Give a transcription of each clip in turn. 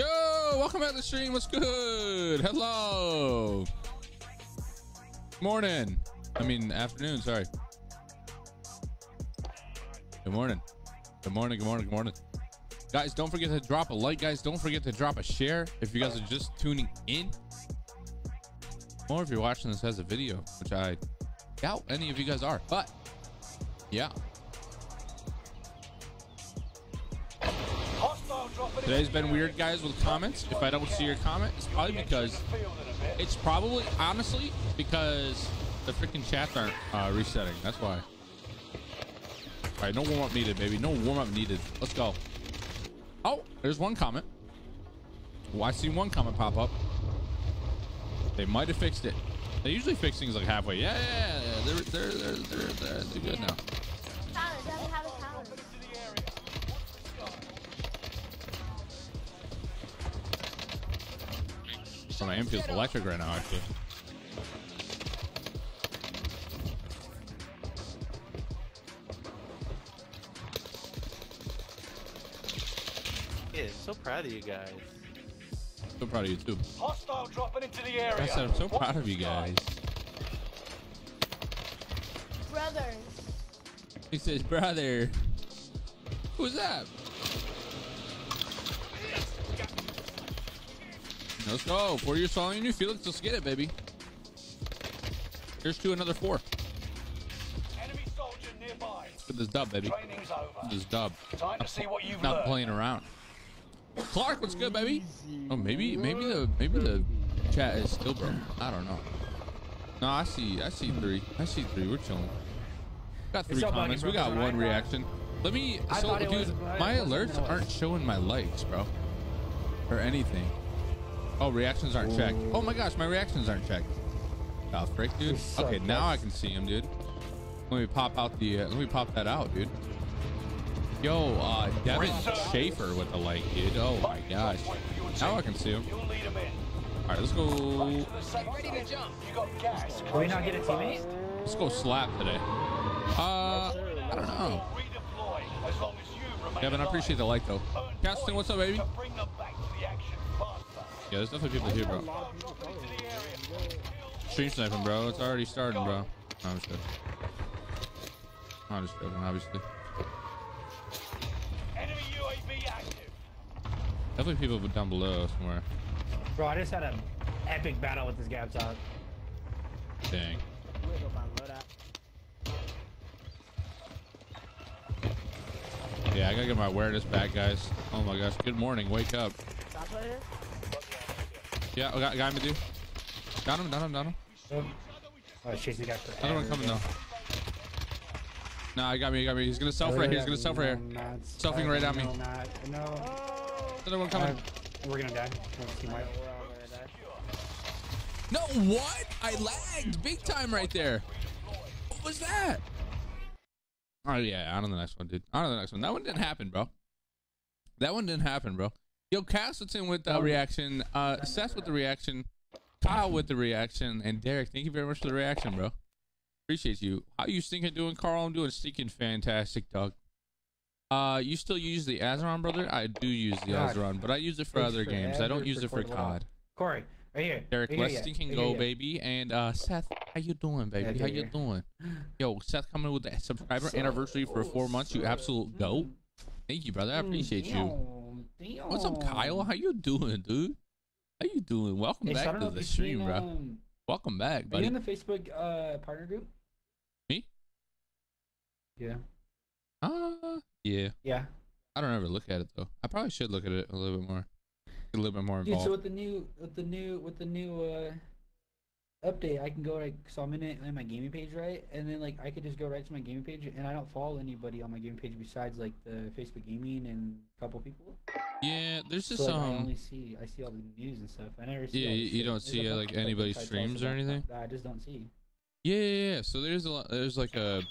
Yo, welcome back to the stream. What's good? Hello. Morning. I mean, afternoon. Sorry. Good morning. Good morning. Good morning. Good morning. Guys, don't forget to drop a like. Guys, don't forget to drop a share if you guys are just tuning in. Or if you're watching this as a video, which I doubt any of you guys are. But, yeah. Today's been weird, guys, with comments. If I don't see your comment, it's probably because it's probably honestly because the freaking chats aren't uh, resetting. That's why. All right, no warm up needed, baby. No warm up needed. Let's go. Oh, there's one comment. Well, I see one comment pop up. They might have fixed it. They usually fix things like halfway. Yeah, yeah, yeah. They're they're they're they're, they're, they're good now. So my aim feels electric right now, actually. Yeah, so proud of you guys. So proud of you too. Hostile dropping into the area. I said I'm so proud of you guys. Brothers. He says, brother. Who's that? Let's go. Four years following you, Felix. Let's get it, baby. Here's to another four. Enemy soldier nearby. Get this dub, baby. Training's over. This dub. Time to see what you've Not learned. playing around. Clark, what's good, baby? Oh, maybe, maybe the, maybe the chat is still broken. I don't know. No, I see, I see three. I see three. We're chilling. Got three It's so comments. We got bro. one reaction. Let me. I So, thought dude, was- my alerts aren't showing my likes, bro, or anything. Oh, reactions aren't checked. Oh my gosh, my reactions aren't checked. Oh, frick, dude. So Okay, now I can see him, dude. Let me pop out the. Uh, let me pop that out, dude. Yo, uh, Devin Schaefer with the light, dude. Oh my gosh. Now I can see him. You'll lead 'em in. All right, let's go. To the safe zone. You got gas. Will we not get a teammate? Let's go slap today. Uh, I don't know. Redeploy as long as you remain Devin, I appreciate the like though. Earn Casting, what's up, baby? Yeah, there's definitely people here, bro. Dropping into the area. Stream sniping, bro. It's already starting, bro. No, I'm just joking. I'm just joking, obviously. Enemy UAV active. Definitely people down below somewhere. Bro, I just had an epic battle with this guy up top. Dang. Yeah, I gotta get my awareness back, guys. Oh my gosh. Good morning. Wake up. Yeah, I got, got him, dude. Got him, got him, got him. Oh, I was chasing the guy Another one coming though. Nah, I got me, he got me. He's gonna self right here. He's gonna self right here. Selfing right at me. No, not, no. Another one coming. Uh, we're gonna die. We're team wipe. No, what? I lagged big time right there. What was that? Oh yeah, on to the next one, dude. On to the next one. That one didn't happen, bro. That one didn't happen, bro. Yo, Castleton with the reaction. Uh, Seth with the reaction. Kyle with the reaction, and Derek. Thank you very much for the reaction, bro. Appreciate you. How you stinking doing, Carl? I'm doing stinking fantastic, dog. Uh, you still use the Azeron, brother? I do use the God. Azeron, but I use it for Thanks other for games. I don't use it for. COD. Corey, right here. Derek, right here, let's yeah. stinking Right go, yeah. baby. And uh, Seth, how you doing, baby? Yeah, how you doing? Yo, Seth coming with the subscriber anniversary for four months. You absolute go. Thank you, brother. I appreciate you. Damn, What's up, Kyle? How you doing, dude? How you doing? Welcome Hey, back to the stream, seen, bro. um, Welcome back, Are you buddy. in the Facebook uh, partner group? Me? Yeah. Uh, yeah. Yeah. I don't ever look at it though. I probably should look at it a little bit more. A little bit more involved. Dude, so with the new with the new with the new uh update, I can go like so I'm in it in my gaming page, right? And then like I could just go right to my gaming page, and I don't follow anybody on my gaming page besides like the Facebook gaming and a couple people. yeah, there's So just like, I um. only see I see all the news and stuff. I never see. Yeah, you- you don't There's see, uh, like, of, anybody's streams or anything? I just don't see. Yeah, yeah, yeah. So there's a lot. There's like a.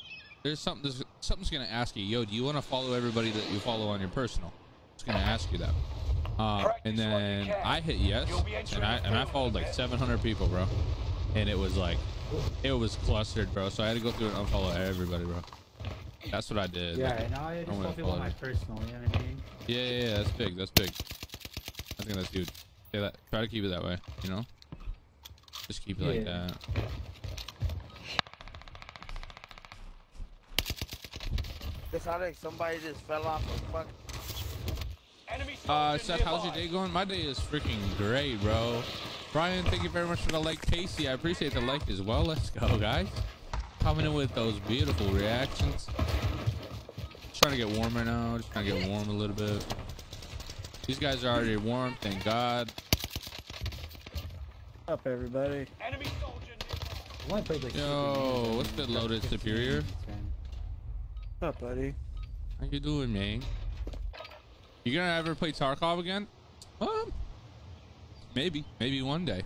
There's something. There's, something's gonna ask you, yo, do you want to follow everybody that you follow on your personal? It's gonna ask you that. Um, and then I hit yes, and I and I followed like 700 people, bro. And it was like, it was clustered, bro. So I had to go through and unfollow everybody, bro. That's what I did. Yeah, Like, and now I just wanna follow people on my you. personal. You know what I mean? yeah, yeah, yeah, that's big. That's big. I think that's good. Yeah, that try to keep it that way. You know, just keep it like that. It sounded like somebody just fell off a fuck. Enemy Uh, soldier Seth, how's your day going? My day is freaking great, bro. Brian, thank you very much for the like. Casey, I appreciate the like as well. Let's go, guys. Coming in with those beautiful reactions. Just trying to get warmer now. Just trying to get warm a little bit. These guys are already warm, thank God. Up, everybody. Enemy soldier nearby. I want to play like. Yo, what's Game, good, Loaded 15 Superior? minutes, man. Up, buddy. How you doing, man? You gonna ever play Tarkov again? Um, maybe, maybe one day,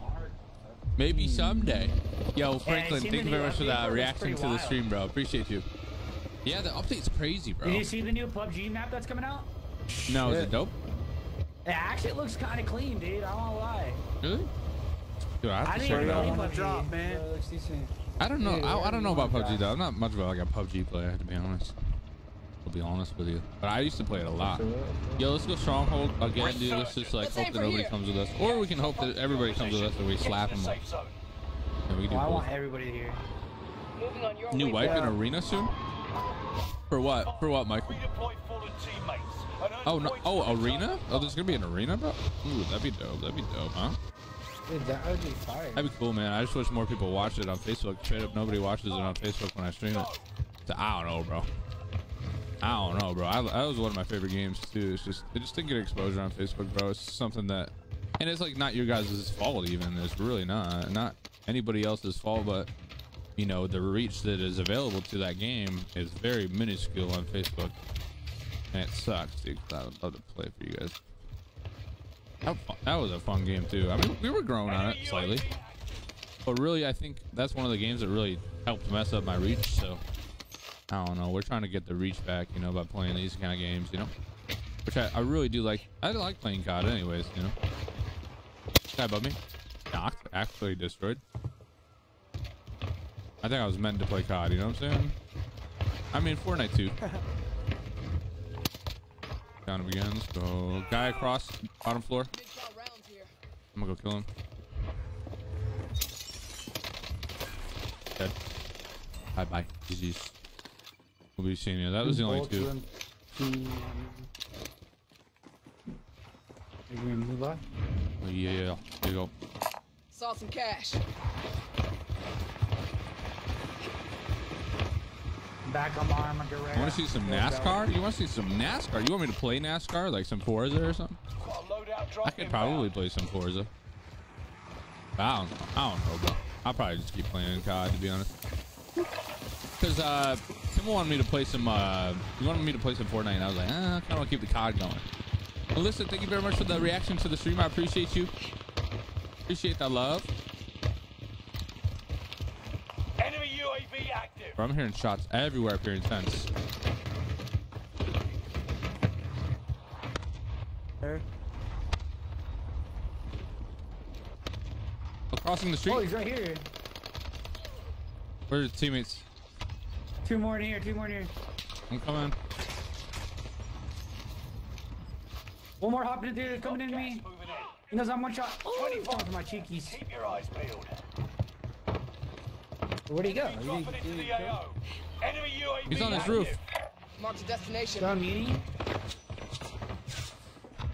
maybe someday. Yo, Franklin, seen thank you very much for update, that reaction to the stream, bro. Appreciate you. Yeah, the update's crazy, bro. Did you see the new PUBG map that's coming out? No, is it dope? It actually looks kind of clean, dude. I won't lie. Really? Dude, I have I to didn't check even it play out. wanna PUBG. drop, man? but it looks decent. I don't know. Yeah, I, I don't know about everyone PUBG though. I'm not much of a, like a PUBG player, to be honest. I'll be honest with you. But I used to play it a lot. Yo, let's go stronghold again, dude. Let's just like hope that nobody comes with us, or we can hope that everybody comes with us and we slap them. safe. Yeah, we can do Well, I want everybody here. Moving on your New way. wipe in arena soon? For what? For what, Michael? Redeploy fallen teammates. and earn Oh no! Oh, arena? Oh, there's gonna be an arena, bro. Ooh, that'd be dope. That'd be dope, huh? Dude, that would be fire. That'd be cool, man. I just wish more people watched it on Facebook. Straight up, nobody watches it on Facebook when I stream it. So, I don't know, bro. I don't know, bro. I, that was one of my favorite games too. It's just it just didn't get exposure on Facebook, bro. It's something that, and it's like not your guys' fault even. It's really not not anybody else's fault, but you know the reach that is available to that game is very minuscule on Facebook, and it sucks, dude. I would love to play for you guys. That, that was a fun game too. I mean, we were growing on it slightly. But really, I think that's one of the games that really helped mess up my reach. So I don't know. We're trying to get the reach back, you know, by playing these kind of games, you know. Which I, I really do like. I like playing COD, anyways, you know. Guy above me, knocked, actually destroyed. I think I was meant to play COD. You know what I'm saying? I mean, Fortnite too. Down him again. Let's go. Guy across bottom floor. Big count rounds here. I'm gonna go kill him. Dead. Bye bye. GG's. We'll be seeing you. That was the only two. Um, Are you move on? Oh, yeah, yeah. There you go. Saw some cash. Back on my armor direct. You want to see some NASCAR? You want to see some NASCAR? You want me to play NASCAR, like some Forza or something? Got a loadout drop I could probably play some Forza. But I don't know. I don't know, bro. I'll probably just keep playing COD, to be honest. Because uh, Tim wanted me to play some. Uh, he wanted me to play some Fortnite, and I was like, ah, I kind of want to keep the COD going. Melissa, thank you very much for the reaction to the stream. I appreciate you. Appreciate that love. Enemy UAV active. Bro, I'm hearing shots everywhere up here in tents. There. Oh, crossing the street. Oh, he's right here. Where's his teammates? Two more in here. Two more in here. I'm coming. One more hopping in there. Coming into me. Gas moving in. He knows I'm one shot. Oh, 25. going for my cheekies. Keep your eyes peeled. Where'd he go? Enemy He dropping didn't- he go? Enemy UAV He's on his roof. Marked a destination. Down meeting.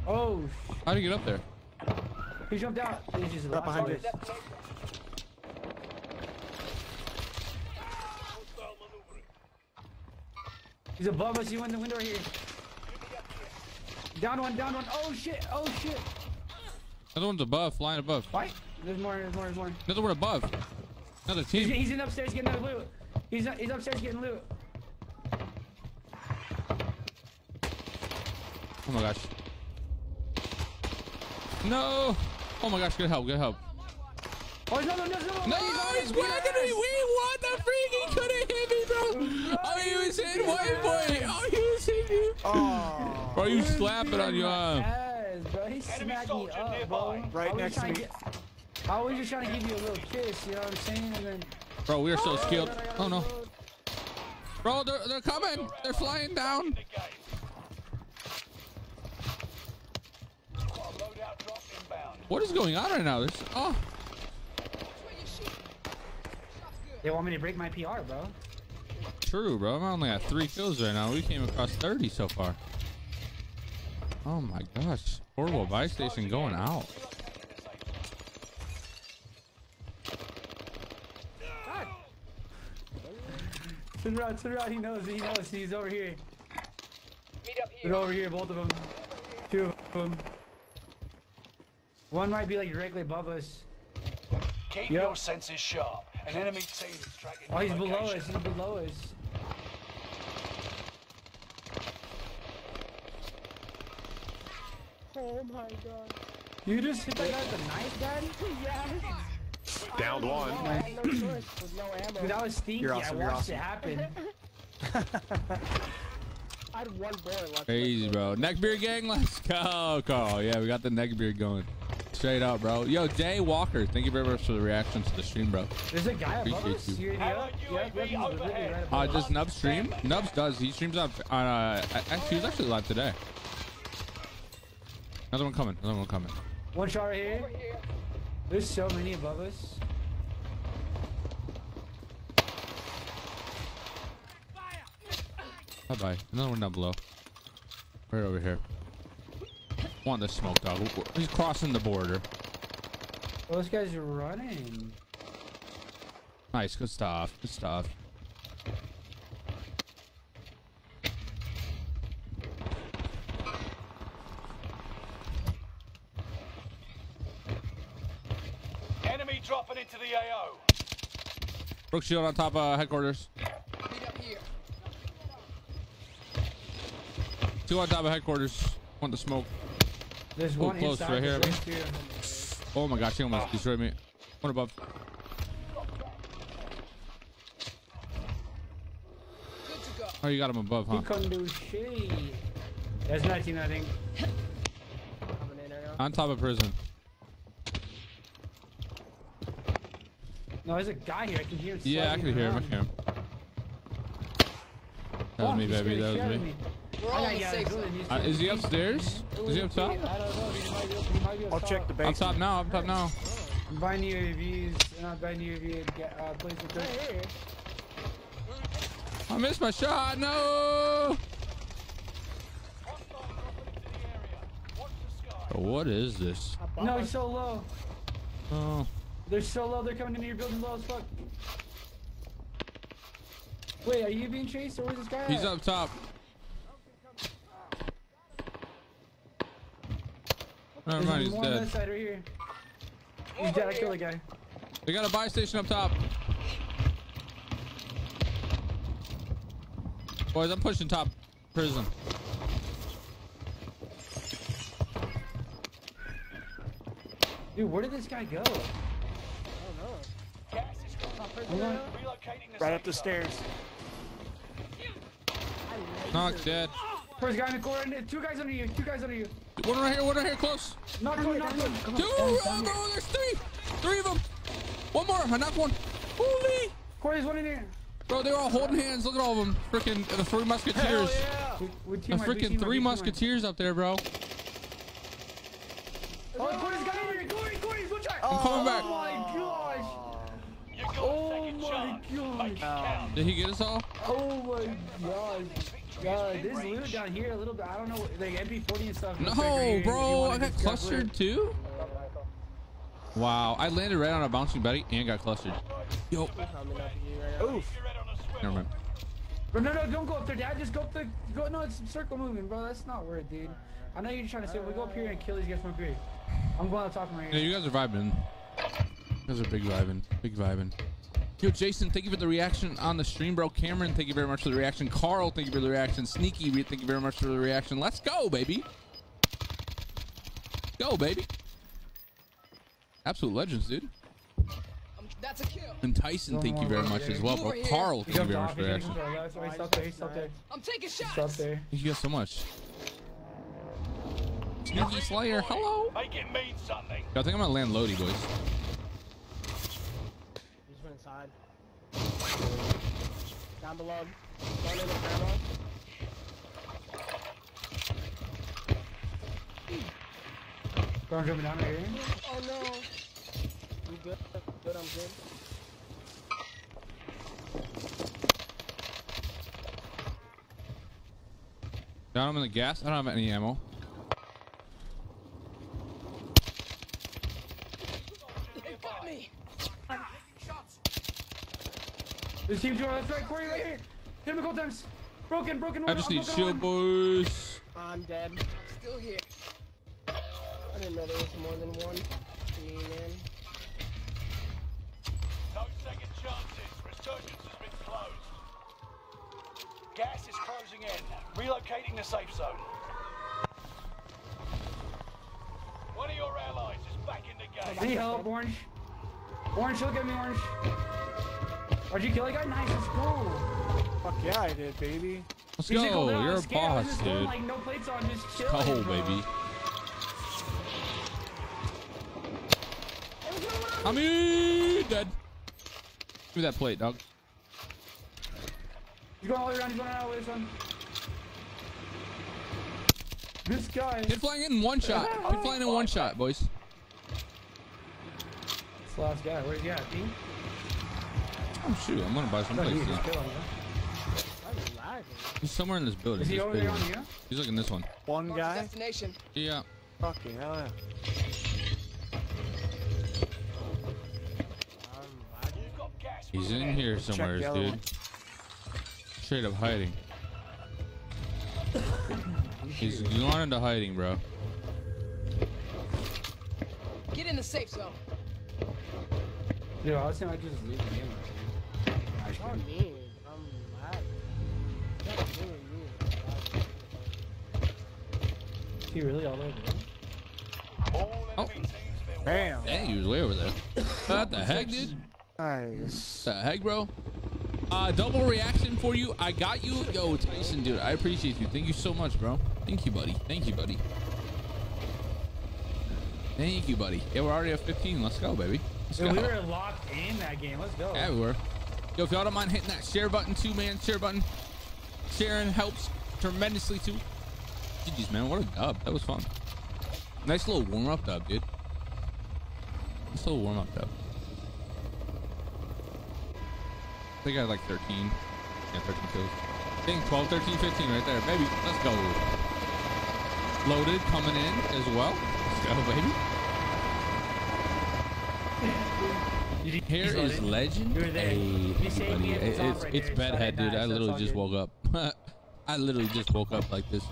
Oh, How'd he get up there? he jumped out. He's just Right behind lost you. it. He's above us. You in the window right here. Down one. Down one. Oh shit. Oh shit. Another one's above, flying above. Fight. There's more. There's more. There's more. Another one above. Another team. he's in upstairs getting the loot. He's he's upstairs getting loot. Oh my gosh. No. Oh my gosh, good help, good help. Oh no no no no. No, he's he's on it. whacking me. Wait, what the freak? Oh, he was hitting white boy. Oh, he was hitting you. Oh. Bro, you slapping on your arm. Ass, bro. He Enemy smacked me soldier up, bro. Right next to me. Get, I was just trying to give you a little kiss, you know what I'm saying? And then. Bro, we are so Oh, skilled. Oh no. Bro, they're, they're coming. They're flying down. The game. Got a loadout drop What is going on right now? There's oh They want me to break my PR, bro. True, bro. I'm only at three kills right now. We came across 30 so far. Oh my gosh. Horrible buy station going out. Turn around, turn around. He knows. He knows. He's over here. Meet up They're over here, both of them. Two of them. One might be like directly above us. Keep Yep. your senses sharp. An enemy team is tracking Oh, he's your below us. He's below us. Oh my god. You just hit that guy with a knife, Daddy? Yes. Downed one. I had no choice with no ammo. Dude, that was stinky. You're awesome, I you're awesome. it happen. I had one bullet left. Crazy, bro. Neckbeard gang, let's go, Carl. Yeah, we got the neckbeard going. Straight up, bro. Yo, Jay Walker, thank you very much for the reaction to the stream, bro. There's a guy above Appreciate us. you. You're in Hello, the Yep, yep, UAV he's literally overhead. right Uh, above does us. Nubs stream? Nubs does. He streams on, on uh, actually, he was actually live today. Another one coming. Another one coming. One shot right here. Here. There's so many above us. Bye bye. Another one down below. Right over here. Want the smoke dog. He's crossing the border. Those guys are running. Nice. Good stuff. Good stuff. Enemy dropping into the AO. Brook shield on top of headquarters. Meet up here. Two on top of headquarters. Want the smoke. There's Ooh, one close, right here. the. Oh my gosh, he almost ah. destroyed me. One above. Good to go. Oh, you got him above, huh? He couldn't do shit. That's 19, I think. Coming in right now. On top of prison. No, there's a guy here. I can hear him. Yeah, I can hear him. I can hear him. That was Fuck, me, baby. That was of me. We're I all gotta in the get out of safe the building. zone. He's Uh, is he upstairs? Is he up top? I don't know. He might be up, he might be up I'll top. check the base. Up basement. top now. Up top now. I'm buying new UAVs, and I'm buying new UAV at uh, place of Right. I missed my shot. No. Oh, What is this? No, us. he's so low. Oh. They're so low. They're coming into your building low as fuck. Wait, are you being chased, or where's this guy? He's at? up top. Never mind, he's dead. side right here. He's dead. I killed the guy. They got a buy station up top. Boys, I'm pushing top prison. Dude, where did this guy go? Right up the stairs. Knock dead. First guy in the corner. Two guys under you. Two guys under you. One right here, one right here, close. Knock one, knock one. Two, oh, bro, there's three. Three of them. One more, I knocked one. Holy. Corey's one in here. Bro, they were all holding hands. Look at all of them. Freaking the three musketeers. With, with The team, right, big freaking three big team, right. musketeers up there, bro. Oh, Corey's got over here. Corey, Corey, go try. I'm coming back. Oh my gosh. You got Oh a second my chance. Oh God. Make it count. Did he get us all? Oh my gosh. God, there's loot down here a little bit. I don't know, like MP40 and stuff. looks right No, here bro, I got clustered loot. too. Wow, I landed right on a bouncing buddy and got clustered. Yo, Coming up to you right now. Oof. You're right on the never mind. Bro, no, no, don't go up there, Dad. Just go up the. Go, no, it's circle moving, bro. That's not worth it, dude. I know you're trying to say we go up here and kill these guys from up here. I'm going up top right Yeah, here. you guys are vibing. You guys are big vibing. Big vibing. Yo, Jason, thank you for the reaction on the stream, bro. Cameron, thank you very much for the reaction. Carl, thank you for the reaction. Sneaky, thank you very much for the reaction. Let's go, baby. Go, baby. Absolute legends, dude. Um, that's a kill. And Tyson, thank you very much as well, bro. Carl, He thank you jumped very much off. for the He reaction. jumped off. That's why He's up there. He's up there. I'm taking He's up shots. there. Thank you guys so much. Sneaky Slayer, hello. Make it mean something. I think I'm gonna land Lodi, boys. He just went inside. Down below. Going in the camera. Bro, I'm jumping down right here. Oh no. You good? Good, I'm good. Down him in the gas. I don't have any ammo. It got me. There's team two on that's right, Corey, right here. Hit him a couple times. Broken, broken. I one, just I'm need shield, one. boys. I'm dead. Still here. I didn't know there was more than one. Team, man. No second chances. Resurgence has been closed. Gas is closing in. Relocating the safe zone. One of your allies is back in the I need help, Orange. Orange, look at me, Orange. Why'd you kill that guy? Nice, let's go. Fuck yeah, I did, baby. Let's He's like, go. "Oh, You're a boss, just going, dude. Like no plates on, just chill. Go, baby. I'm in. Dead. Give me that plate, dog. He's going all the way around. He's going all the way around. This guy. Hit flying in one shot. Hit flying in one shot, boys. It's the last guy. Where's he at? Ping? Oh shoot, I'm gonna buy some No, plates. he now. just killed him. I'm lagging. He's somewhere in this building. Is he over there on you? He's looking this one. One guy? destination. Yeah. Fucking hell yeah. I'm lagging. You've got gas. He's in here somewhere, dude. one. Straight up hiding. He's gone into hiding, bro. Get in the safe zone. Dude, I was saying I just leave the game. I What do mean? I'm lagging. That's doing me. I'm lagging. Is he really all over there? Oh. enemy Bam. Dang, he was way over there. What the heck, dude? Nice. the heck, bro? Uh, double reaction for you. I got you. Yo, Tyson, dude, I appreciate you. Thank you so much, bro. Thank you, buddy. Thank you, buddy. Thank you, buddy. Yeah, we're already at 15. Let's go, baby. Let's Dude, we were locked in that game. Let's go. Yeah, we were. Yo, if y'all don't mind hitting that share button too, man. Share button. Sharing helps tremendously too. GG's, man. What a dub. That was fun. Nice little warm up dub, dude. Nice little warm up dub. I think I had like 13. Yeah, 13 kills. I think 12, 13, 15 right there. Baby, let's go. Loaded coming in as well. Let's go, baby. You- Here is legend. You were there. Hey, buddy. me at the It- top it's right it's bedhead, dude. I literally just woke up. I literally just woke up like this.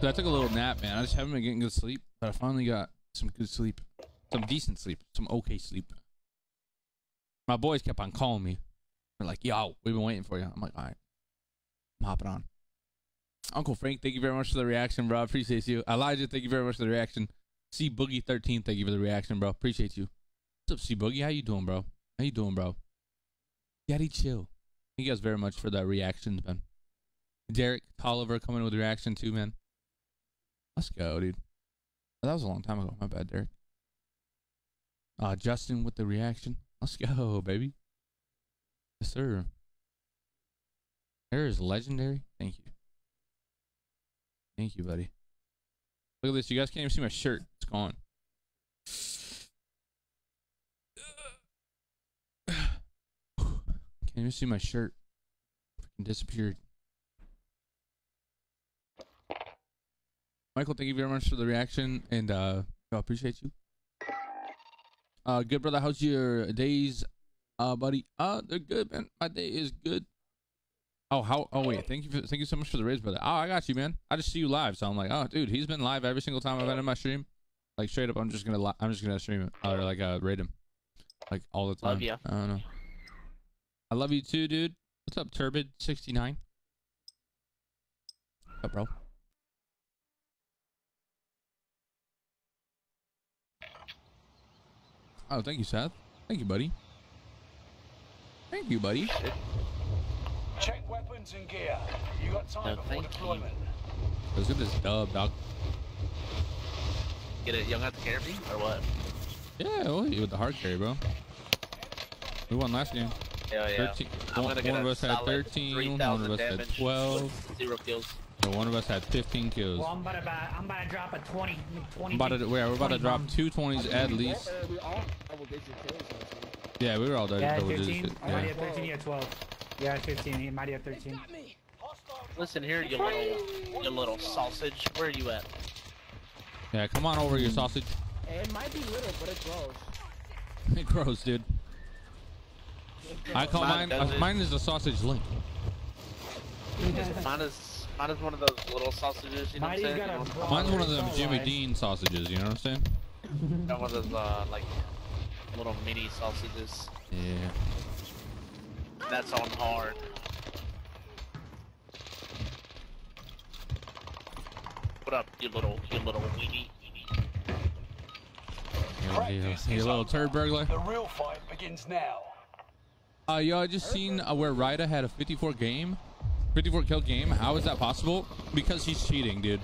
So I took a little nap, man. I just haven't been getting good sleep, but I finally got some good sleep, some decent sleep, some okay sleep. My boys kept on calling me. They're like, "Yo, we've been waiting for you." I'm like, "All right, I'm hopping on." Uncle Frank, thank you very much for the reaction, bro. Appreciate you. Elijah, thank you very much for the reaction. C Boogie 13, thank you for the reaction, bro. Appreciate you. What's up, C Boogie? How you doing, bro? How you doing, bro? Daddy, chill. Thank you guys very much for the reactions, man. Derek Tolliver coming with reaction too, man. Let's go, dude. Oh, that was a long time ago. My bad, Derek. Uh, Justin with the reaction. Let's go, baby. Yes, sir. There is legendary. Thank you. Thank you, buddy. Look at this. You guys can't even see my shirt. It's gone. Can't even see my shirt. Freaking disappeared. Michael, thank you very much for the reaction, and uh, I appreciate you. Uh, good brother, how's your days, uh, buddy? Uh, they're good, man. My day is good. Oh, how? Oh, wait. Thank you. For, thank you so much for the raise, brother. Oh, I got you, man. I just see you live, so I'm like, oh, dude, he's been live every single time I've been in my stream. Like straight up, I'm just gonna, li- I'm just gonna stream it or like uh, rate him, like all the time. Love ya. I don't know. I love you too, dude. What's up, Turbid69? What's up, bro? Oh, thank you, Seth. Thank you, buddy. Thank you, buddy. Check weapons and gear. You got time No, before thank you. deployment. Let's get this dub, dog. Get it young out the carry or what? Yeah, we'll hit you with the hard carry, bro. We won last game. Yeah, yeah. 13 one, one of us had solid 13, one of us had 12. with Zero kills. So one of us had 15 kills. Well, I'm about to, buy- I'm about to drop a 20, 20 I'm about to, we're, we're about to drop two 20s at least. All double digit kills. actually. Yeah, we were all done. Yeah, 15. digits. I might Yeah. have 13, you have 12. Yeah, 15. He might have 13. Listen here, you little, you little sausage. Where are you at? yeah, come on over, your hmm. sausage. It might be little, but it grows. It grows, dude. I call mine. Mine Uh, mine is a sausage link. Mine is, mine is one of those little sausages. You know what I'm saying? got a You know, broad Mine's one of them Jimmy. Dean sausages. You know what I'm saying? Got one of those uh, like little mini sausages. Yeah. That's on hard. What up, you little, you little weenie? Yeah, yeah, you little turd burglar. The real fight begins now. Uh, yo, I just seen uh, where Ryda had a 54 game, 54 kill game. How is that possible? Because he's cheating, dude.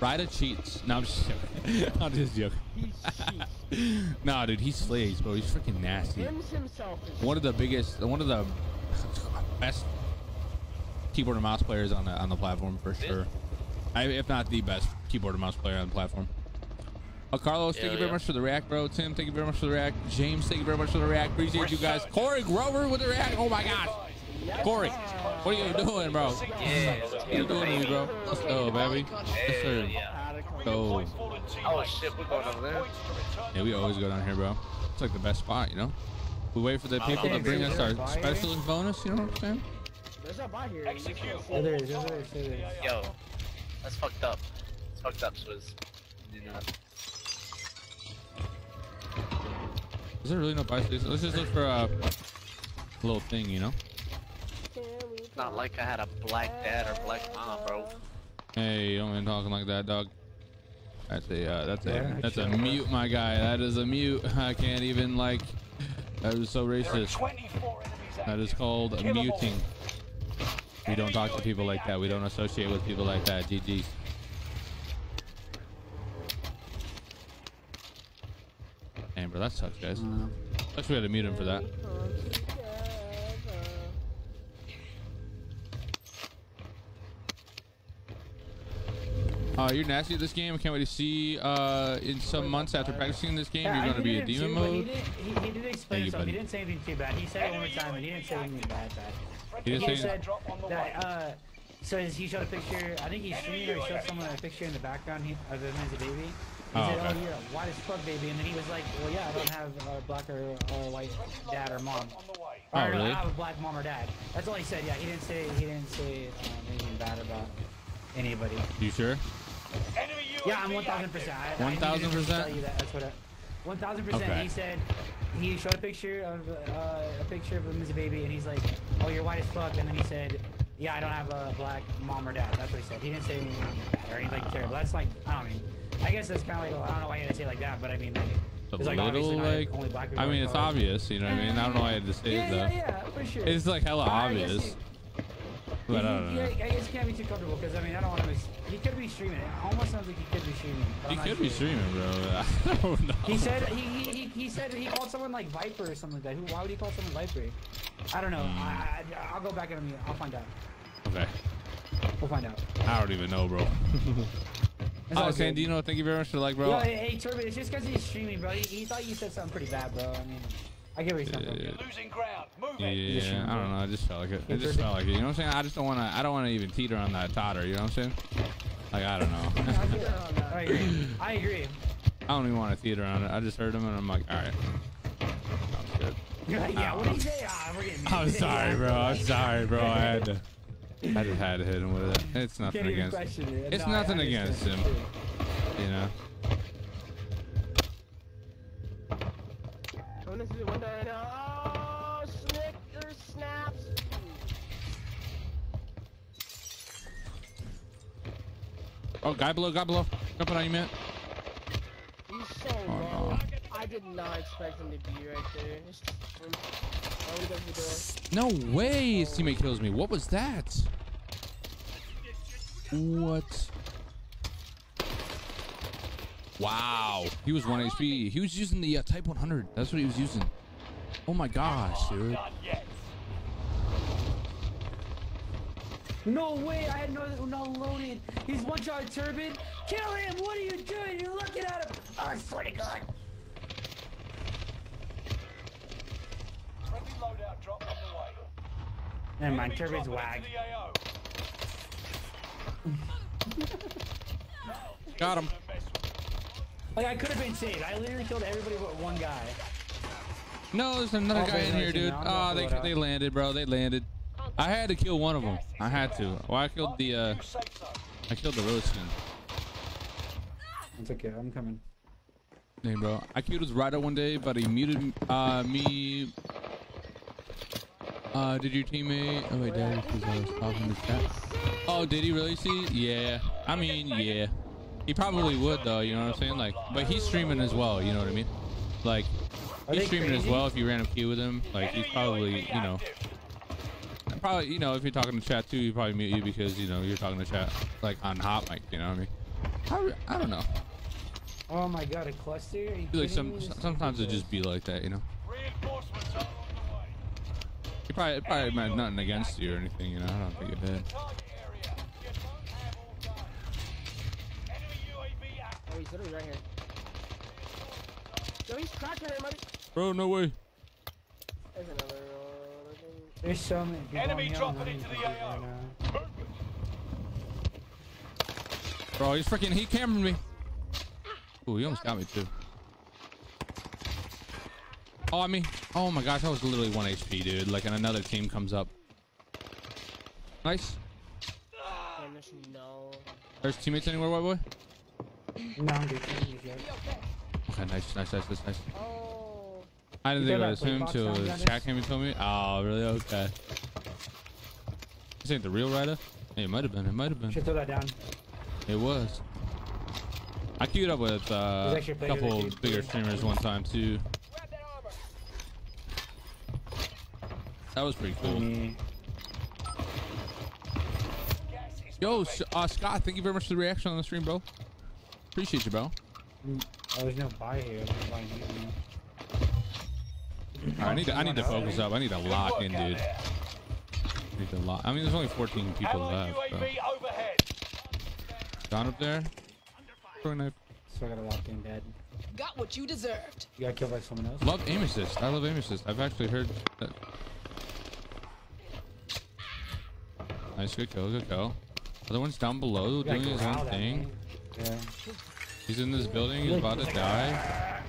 Ryda cheats. No, I'm just joking. I'm just joking. nah, dude, he slays, bro. He's freaking nasty. Hims himself is One of the biggest, one of the best keyboard and mouse players on the on the platform for sure. I, if not the best keyboard and mouse player on the platform. Oh, Carlos, thank Hell you very yeah. much for the react, bro. Tim, thank you very much for the react. James, thank you very much for the react. Appreciate you guys. Corey Grover with the react. Oh my gosh. Corey, what are you doing, bro? Yeah. What are you doing to me, bro? Let's go, baby. Yes, sir. Go. Oh shit, we're going over there. Yeah, we always go down here, bro. It's like the best spot, you know? We wait for the people to bring us our specialist bonus, you know what I'm saying? There's a bot here. Execute Yeah, there is, there is, there is. Yo, that's fucked up. It's fucked up, Swizz. You know. Is there really no buy station? Let's just look for a little thing, you know? It's not like I had a black dad or black mom, bro. Hey, you don't even talking like that, dog. That's a uh, that's a Yeah, that's a sure. mute, my guy. That is a mute. I can't even like. That is so racist. That is called Kill 'em muting. We don't talk to people like that. We don't associate with people like that. GG. Damn, bro, that sucks, guys. Uh, Sucks we had to mute him for that. Uh, you're nasty at this game. I can't wait to see uh, in some months after practicing this game, yeah, you're going to be a demon too, but He mode. did, he, he did explain Thank you, something. buddy. He didn't say anything too bad. He said it one more time, but he didn't say anything bad. bad. He He said Drop on the way. that, uh, so he showed a picture, I think he's streaming or he showed someone a picture in the background he, of him as a baby. He Oh, said, okay. oh, you're a white as fuck baby. And then he was like, well, yeah, I don't have a black or, or white dad or mom. On the way. Oh, or, really? I have a black mom or dad. That's all he said. Yeah, he didn't say, he didn't say um, anything bad about anybody. You sure? Yeah, I'm 1000. percent active. 1000 Tell you that. That's what. I, 1000. percent Okay. He said he showed a picture of uh, a picture of him as a baby, and he's like, "Oh, you're white as fuck." And then he said, "Yeah, I don't have a black mom or dad." That's what he said. He didn't say anything bad or anything terrible. That's like, I don't mean. I guess that's kind of like I don't know why you had to say it like that, but I mean, like, A like little obviously like. only black people I mean, it's colored. obvious. You know what I mean? I don't know why I had to say Yeah, it though. yeah, yeah, for sure. It's like hella But obvious. he- But I don't know. yeah, I guess he can't be too comfortable because I mean I don't want to. He could be streaming. It almost sounds like he could be streaming. He could be streaming, bro. I don't know. He said he, he, he, he said he called someone like Viper or something like that. Who? Why would he call someone Viper? I don't know. Hmm. I, I, I'll go back and I'll find out. Okay. We'll find out. I don't even know, bro. Oh. Sandino, thank you very much for the like, bro. Yo, hey, hey Turbid, it's just because he's streaming, bro. He, he thought you said something pretty bad, bro. I mean, I get where he's coming from. Yeah. Losing ground. Move Yeah, it. yeah, I don't know. I just felt like it. It just felt like it. You know what I'm saying? I just don't want to. I don't want to even teeter on that totter. You know what I'm saying? Like I don't know. I agree. I agree. I don't even want to theater on it. I just heard him and I'm like, all right. Sounds good. Yeah, what did he say? Ah, we're getting. I'm sorry, bro. I'm sorry, bro. I had to. I just had to hit him with it. It's nothing against. question it. It's No, nothing against him. You know. Going into the window right now. Oh, Snicker snaps. Oh, guy below, guy below. Jumping on you, man. He's so Oh, low. no. I did not expect him to be right there. Just opened the door. No way his teammate kills me. What was that? What? Wow. He was 1 HP. He was using the uh, Type 100. That's what he was using. Oh my gosh, dude. Not yet. No way, I had no, no loading. He's one shot turbine. Kill him! What are you doing? You're looking at him! Oh, I swear to God. Friendly loadout drop on the way. Never mind, Enemy turbine's wag. into the AO. Got him. Don't mess with Like, I could have been saved. I literally killed everybody but one guy. No, there's another Oh, guy in here, dude. now. Oh, they they landed, bro. They landed. I had to kill one of them. I had to. Well, I killed the uh, New safe zone. I killed the road skin. It's okay, I'm coming. Hey, bro. I killed his rider one day, but he muted uh, me. Uh, did your teammate? Oh wait, did because I was talking to chat. Oh, did he really see? Yeah. I mean, yeah. He probably would though. You know what I'm saying? Like, but he's streaming as well. You know what I mean? Like, he's streaming as crazy? well. If you ran a queue with him, like he's probably, you know, probably, you know, if you're talking to chat too, he probably mute you because you know you're talking to chat like on hot mic. You know what I mean? I, I don't know. Oh my god, a cluster? Are you like some me? Sometimes it just be like that. You know? He probably it probably meant nothing against you or anything. You know? I don't think it did. Target area. You don't have all day. Enemy UAV active. Oh, he's literally right here. Yo, he's cracking it, buddy. Bro, no way. There's another one. I think. There's so many people Enemy on dropping into the thinking AO. right. Bro, he's freaking he cameraed me. Ooh, he almost got me too. Oh, I mean, oh my gosh, I was literally one HP, dude. Like, and another team comes up. Nice. Damn, there's no. There's teammates anywhere, white boy? No, I'm good. I'm good, good. Okay, nice, nice, nice, nice, nice. Oh. I didn't think throw it was him box till the chat came and told me. Oh, really? Okay. This ain't the real rider? Hey, it might have been. It might have been. Should throw that down. It was. I queued up with uh, a actually a player couple bigger streamers one time too. Grab that armor. That was pretty cool. Me. Yo, uh, Scott, thank you very much for the reaction on the stream, bro. Appreciate you, bro. There's no buy here. There's no buy here. All right, I need to, I need to focus up. I need to lock in, dude. I need to lock. I mean, there's only 14 people left. So. UAV overhead. Gone up there. Throwing knife. So I gotta lock in dead. Got what you deserved. You got killed by someone else? Love aim assist. I love aim assist. I've actually heard that. Nice, good kill, good kill. Other one's down below doing his own thing. Yeah. He's in this building. He's about to die.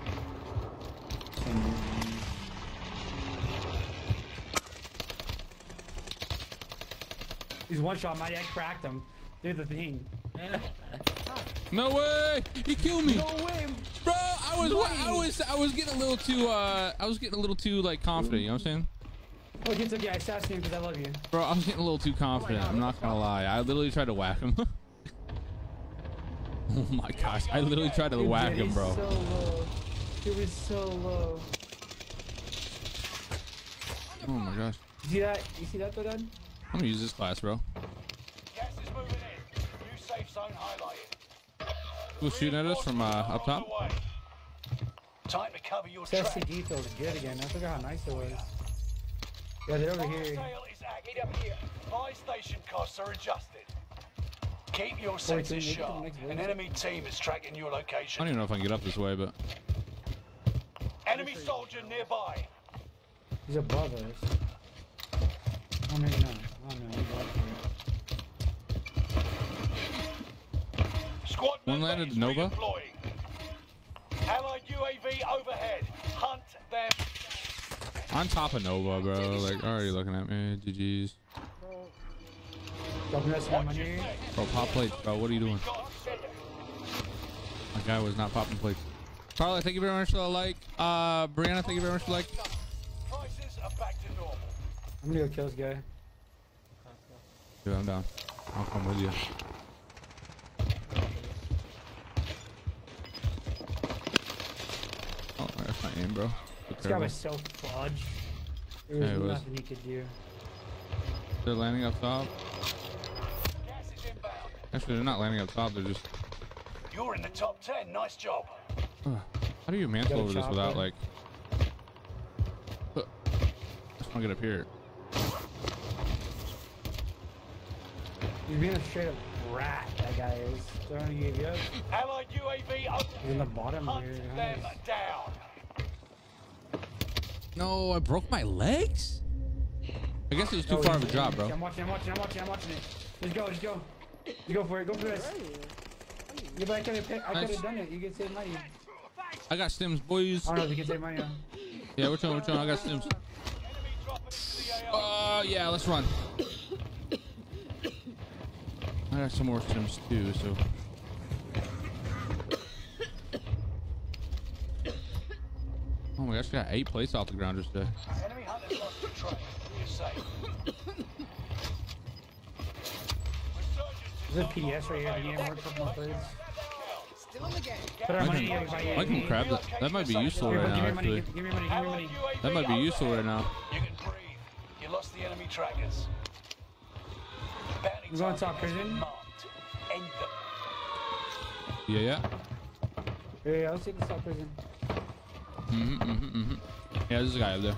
He's one shot. My dad cracked him. Did the thing. No way! He killed me, no way. bro. I was, I was, I was getting a little too, uh, I was getting a little too like confident. You know what I'm saying? Oh, it's okay. I assassinated because I love you. Bro, I was getting a little too confident. I'm not gonna lie. I literally tried to whack him. oh my gosh! I literally tried to Dude, whack it him, is bro. So low. It was so low. Oh my gosh! You see that? You see that though, Dad? I'm gonna use this class, bro. Gas is moving in. New safe zone highlighted. Who's shooting at us from uh, up top? On the way. Time to cover your track. STG feels good again. I forgot how nice it was. Yeah, they're over here. sale is active. Buy station costs are adjusted. Keep your senses can we make it to the sharp. An enemy team is tracking your location. I don't even know if I can get up this way, but Enemy soldier nearby. He's above us. Oh, maybe not. Oh, no. He's up here. Squad One landed is Nova. redeploying. Allied UAV overhead. Hunt them. On top of Nova, bro. Like, already looking at me. GG's. Dropping rest of my Watch your money. step. Bro, pop plates, bro. What are you doing? My guy was not popping plates. Carla, thank you very much for the like. Uh, Brianna, thank you very much for the like. Prices are back. I'm gonna go kill this guy. Dude, I'm down. I'll come with you. Oh, that's my aim, bro. This guy was so fudge. There was it was. nothing he could do. They're landing up top. Gas is inbound. Actually, they're not landing up top. They're just. You're in the top 10. Nice job. How do you mantle Got over this without chopper. like? Ugh. I just want to get up here. You're being a straight up rat, that guy is. Don't want to give you up. Allied UAV up. He's in the bottom Hunt here. them down. No, I broke my legs. I guess it was too Oh, far of a he's- drop, bro. I'm watching, I'm watching, I'm watching, I'm watching it. Just go, just go. Just go for it, go for this. Yeah, but I could have I Nice. could have done it. You could save money. I got stims, boys. I don't know if you can save money. Now. Yeah, which one? Which one? I got stims. Enemy dropping into the AO. Oh uh, yeah, let's run. I got some more stims too, so. Oh my gosh, I got eight plates off the ground just today. Enemy hunters lost control. You're safe. There's a PDS right here. The game works with my plays. Still in the game. Put our I money can, in by I can grab that. That might be useful right now, actually. give, give me money, give me money. That might be useful right now. You can breathe. You lost the enemy trackers. We're going top target prison. been marked. End them. Yeah, yeah. Yeah, yeah, let's take the stop prison. Mm-hmm, mm-hmm, mm-hmm. Yeah, there's a guy up there.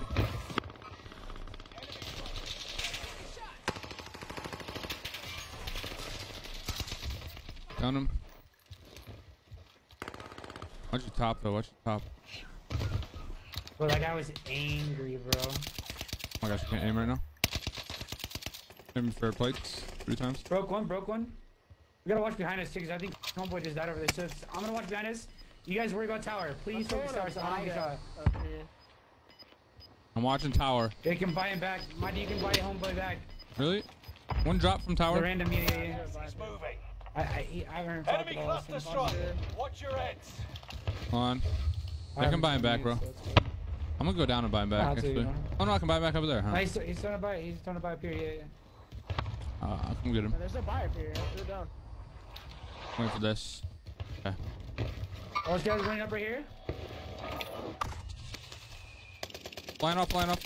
Found him. Watch your top though. Watch your top. Bro, that guy was angry, bro. Oh my gosh, I can't aim right now. Aiming for plates three times. Broke one, broke one. We gotta watch behind us too, because I think homeboy just died over there. So I'm gonna watch behind us. You guys worry about tower. Please focus tower so I don't get shot. Up here. I'm watching tower. They can buy him back. Mighty, you can buy homeboy back. Really? One drop from The tower. random, yeah, yeah, yeah. It's moving. I, I, I haven't talked Enemy cluster this. strike. Watch your heads. Hold on. I can buy him back, bro. I'm gonna go down and buy him back. I'll take Actually. it. Oh no, I can buy him back over there, huh? He's, he's trying to buy. He's trying to buy up here. Yeah, yeah. Uh, I'll come get him. There's a buyer up here. Go down. Wait for this. Okay. Oh, this guy's running up right here. Line up, line up.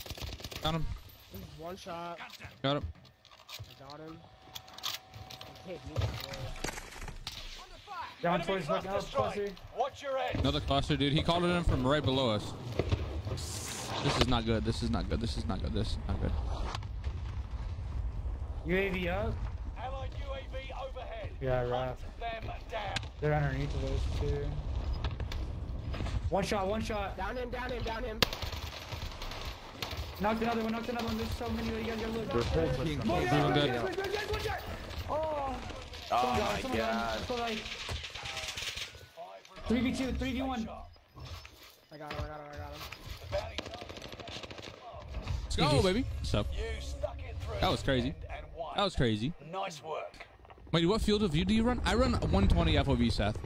Got him. One shot. Got him. I got him. He hit me. Down towards fucking cluster house cluster. Watch your heads. Another cluster, dude. He called it in from right below us. This is not good. This is not good. This is not good. This is not good. UAV up. Allied UAV overhead. Yeah, right. them down. They're underneath of those two. One shot, one shot. Down him, down him, down him. Knocked another one, knocked another one. There's so many. You guys gotta look. Boom, dead. Oh. Oh God, my someone got god. him. So like 3v2, 3v1. I got him, I got him, I got him. The bounty target. Let's go, baby. What's up? It. That was crazy. That was crazy. Nice work. Wait, what field of view do you run? I run 120 FOV, Seth.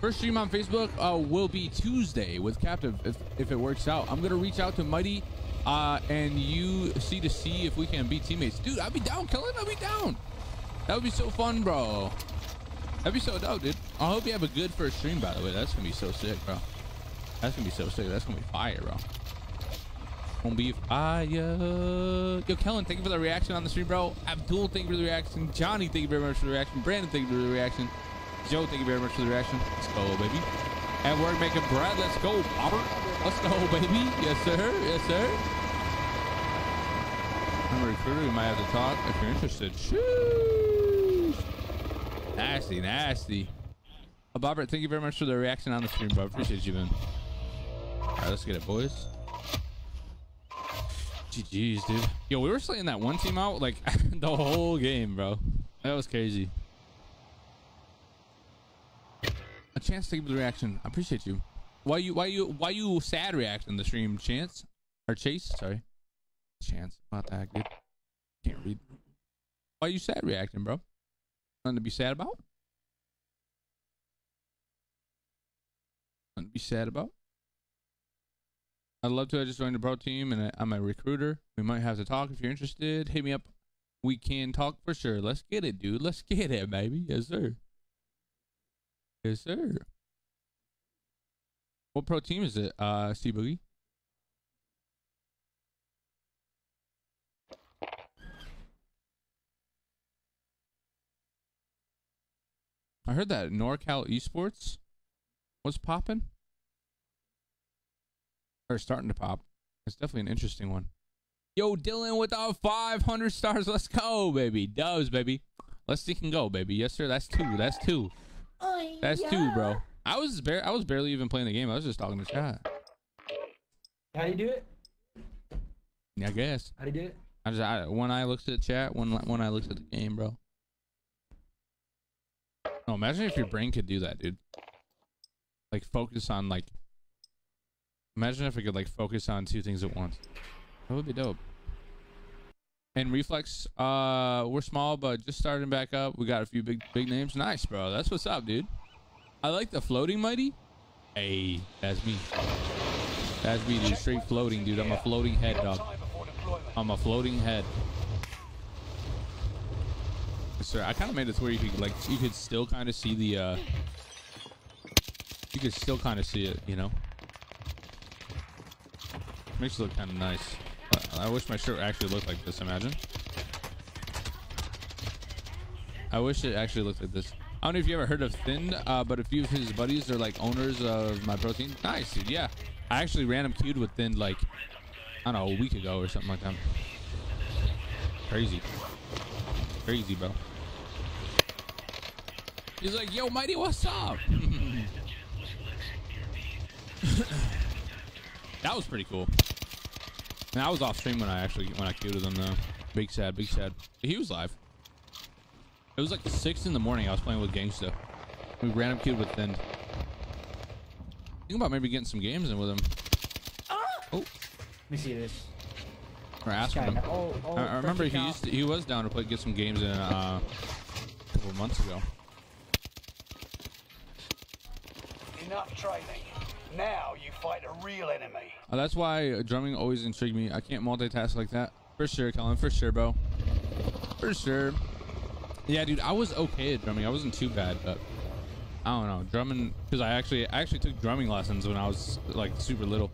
First stream on Facebook uh, will be Tuesday with Captive if, if it works out. I'm gonna reach out to Mighty uh, and you see to see if we can be teammates. Dude, I'd be down, Kellen. I'd be down. That would be so fun, bro. That'd be so dope, dude. I hope you have a good first stream, by the way. That's gonna be so sick, bro. That's gonna be so sick. That's gonna be fire, bro. Gonna be fire. Yo, Kellen, thank you for the reaction on the stream, bro. Abdul, thank you for the reaction. Johnny, thank you very much for the reaction. Brandon, thank you for the reaction. Joe, thank you very much for the reaction. Let's go, baby. And we're making bread. Let's go, Robert. Let's go, baby. Yes, sir. Yes, sir. I'm a recruiter. We might have to talk if you're interested. Sheesh. Nasty, nasty. Uh, Bobbert, thank you very much for the reaction on the stream, bro. Appreciate you, man. All right, let's get it, boys. GG's, dude. Yo, we were slaying that one team out like the whole game, bro. That was crazy. A chance to give the reaction. I appreciate you. Why you why you why you sad reacting the stream, Chance? Or Chase, sorry. Chance. Not that, good. Can't read. Why you sad reacting, bro? Nothing to be sad about? Nothing to be sad about? I'd love to. I just joined the pro team and I'm a recruiter. We might have to talk if you're interested. Hit me up. We can talk for sure. Let's get it, dude. Let's get it, baby. Yes, sir. Yes, sir. What pro team is it, uh, C Boogie? I heard that NorCal Esports was popping or starting to pop. It's definitely an interesting one. Yo, Dylan with our 500 stars. Let's go, baby. Dubs, baby. Let's stick can go, baby. Yes, sir. That's two. That's two. That's two, bro. I was bar- I was barely even playing the game. I was just talking to chat. How do you do it? I guess. How do you do it? I just I, one eye looks at the chat, one li- one eye looks at the game, bro. Oh, imagine if your brain could do that, dude. Like focus on like. Imagine if it could like focus on two things at once. That would be dope. And reflex, uh, we're small, but just starting back up. We got a few big big names. Nice, bro. That's what's up, dude. I like the floating mighty. Hey, that's me. That's me, dude. Straight floating, dude. I'm a floating head, dog. I'm a floating head. Sir, I kind of made it to where you could like you could still kind of see the uh you could still kind of see it, you know. Makes it look kind of nice. I wish my shirt actually looked like this. Imagine. I wish it actually looked like this. I don't know if you ever heard of Thin, uh, but a few of his buddies are like owners of my protein. Nice, dude. Yeah, I actually random queued with Thin like I don't know a week ago or something like that. Crazy, crazy, bro. He's like, "Yo, Mighty, what's up?" that was pretty cool. And I was off stream when I actually when I queued with him though. Big sad, big sad. He was live. It was like six in the morning. I was playing with Gangsta. We random queued with Thin. Think about maybe getting some games in with him. Oh, Let me see this. or asking Guy- him. Oh, oh, I, I remember he used to, he was down to play get some games in uh, a couple of months ago. Enough training. Now you fight a real enemy. Uh, that's why drumming always intrigued me. I can't multitask like that. For sure, Colin. For sure, bro. For sure. Yeah, dude. I was okay at drumming. I wasn't too bad, but I don't know drumming because I actually I actually took drumming lessons when I was like super little,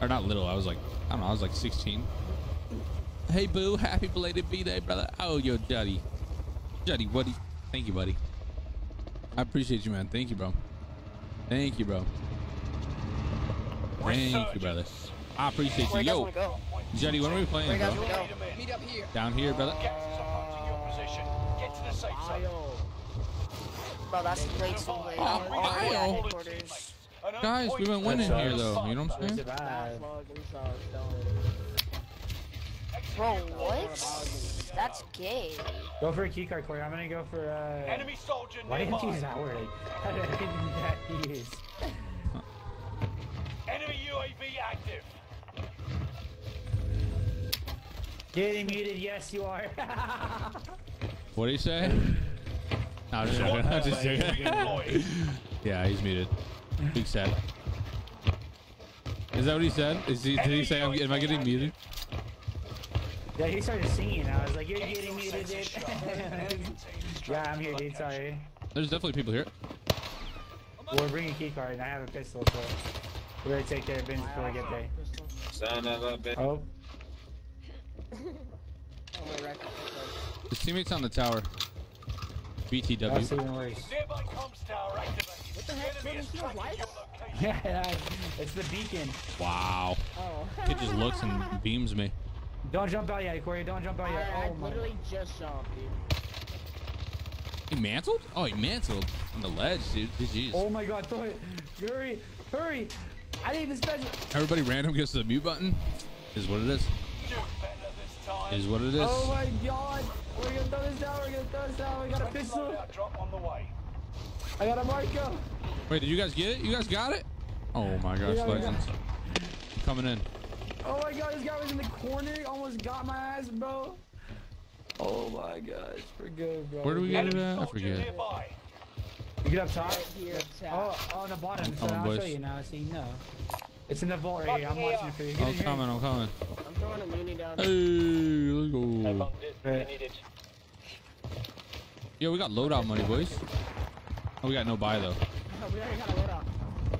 or not little. I was like I don't know. I was like 16. Hey, boo! Happy belated b-day, brother. Oh, yo, Juddy. Juddy, buddy. Thank you, buddy. I appreciate you, man. Thank you, bro. Thank you, bro. Thank you, brother. I appreciate you. Where you Yo, wanna go? Juddy, when are we playing, Where bro? go? Need 'em in. Meet up here. Down here, brother. Gas is approaching your position. Get to the safe zone. Bro, that's way too late. Oh, I'm already at Bio. headquarters. An Guys, we went point winning here, though. You know what I'm saying? Bro, what? That's gay. Go for a key card, Corey. I'm gonna go for uh. Enemy soldier Why didn't you nearby. use that word? How did I think that he is? Enemy UAV active. Getting muted. Yes, you are. What do you say? No, I'm just joking. I'm just joking. Yeah, he's muted. Big sad. Is that what he said? Is he? Did he say? I'm, am I getting muted? yeah, he started singing. I was like, "You're getting muted, dude." shot. Enemy team is yeah, I'm here, dude. Sorry. There's definitely people here. We're bringing a key card, and I have a pistol, so we're gonna take care of business before we get there. Son of a bitch. Oh. His teammates on the tower. that's BTW. even worse. Nearby comms. What the heck? Enemy is Seven tracking kills, your location. Yeah, it's the beacon. Wow. Oh. Kid just looks and beams me. Don't jump out yet, Corey. Don't jump out I, yet. I Oh my. literally just jumped, dude. He mantled? Oh, he mantled on the ledge, dude. Jeez. Oh my God! Throw it. Hurry! Hurry! I need the special. Everybody random gets the mute button. Is what it is. Do better this time. Is what it is. Oh my God! We're gonna throw this down. We're gonna throw this down. We got a pistol. Drop on the way. I got a Marco. Wait, did you guys get it? You guys got it? Oh my gosh, Yeah, we got legends. Coming in. Oh my God! This guy was in the corner. He almost got my ass, bro. Oh my gosh, we're good, bro. Where do we get it Enemy at? I soldier forget. Nearby. You get up top. Right here, Oh, on the bottom. So Come I'll show you now. See, no. It's in the vault right here. I'm watching it for you. Get I'm coming, I'm coming. I'm throwing a muni down. Hey, let's go. Right. I need it. Yo, we got loadout money, boys. Oh, we got no buy, though. Oh, we already got a loadout.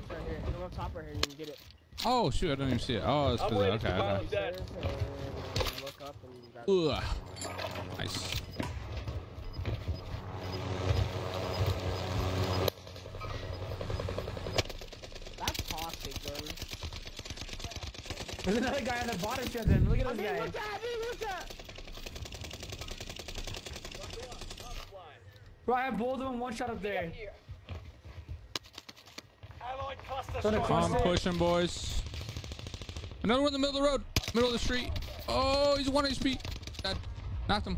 Right here. It's on top right here. You can get it. Oh, shoot, I don't even see it. Oh, it's because, okay, okay. Upstairs, and look up and grab it. Ugh. Nice. That's toxic, gun. There's another guy on the bottom shelf. Then look at I'm this being guy. looked at. I'm being looked at. Bro, I have both of them one shot up there. Trying to strike. I'm pushing, boys. Another one in the middle of the road, middle of the street. Oh, he's one HP. Dead. Knocked him.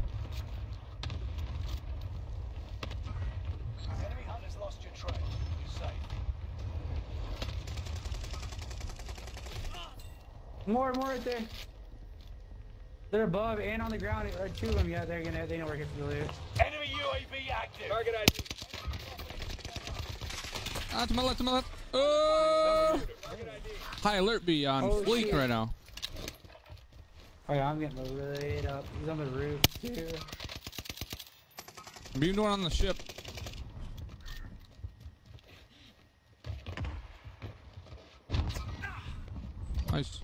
Enemy hunters lost your trail. You're safe. More, and more right there. They're above and on the ground. Or two of them. Yeah, they're gonna. They know we're getting the loot. Enemy UAV active. Target ID. Ah, to my left, to my left. Oh! High alert be on Oh, fleek shit. right now. Oh yeah, I'm getting lit up. He's on the roof too. I'm being one on the ship. Nice.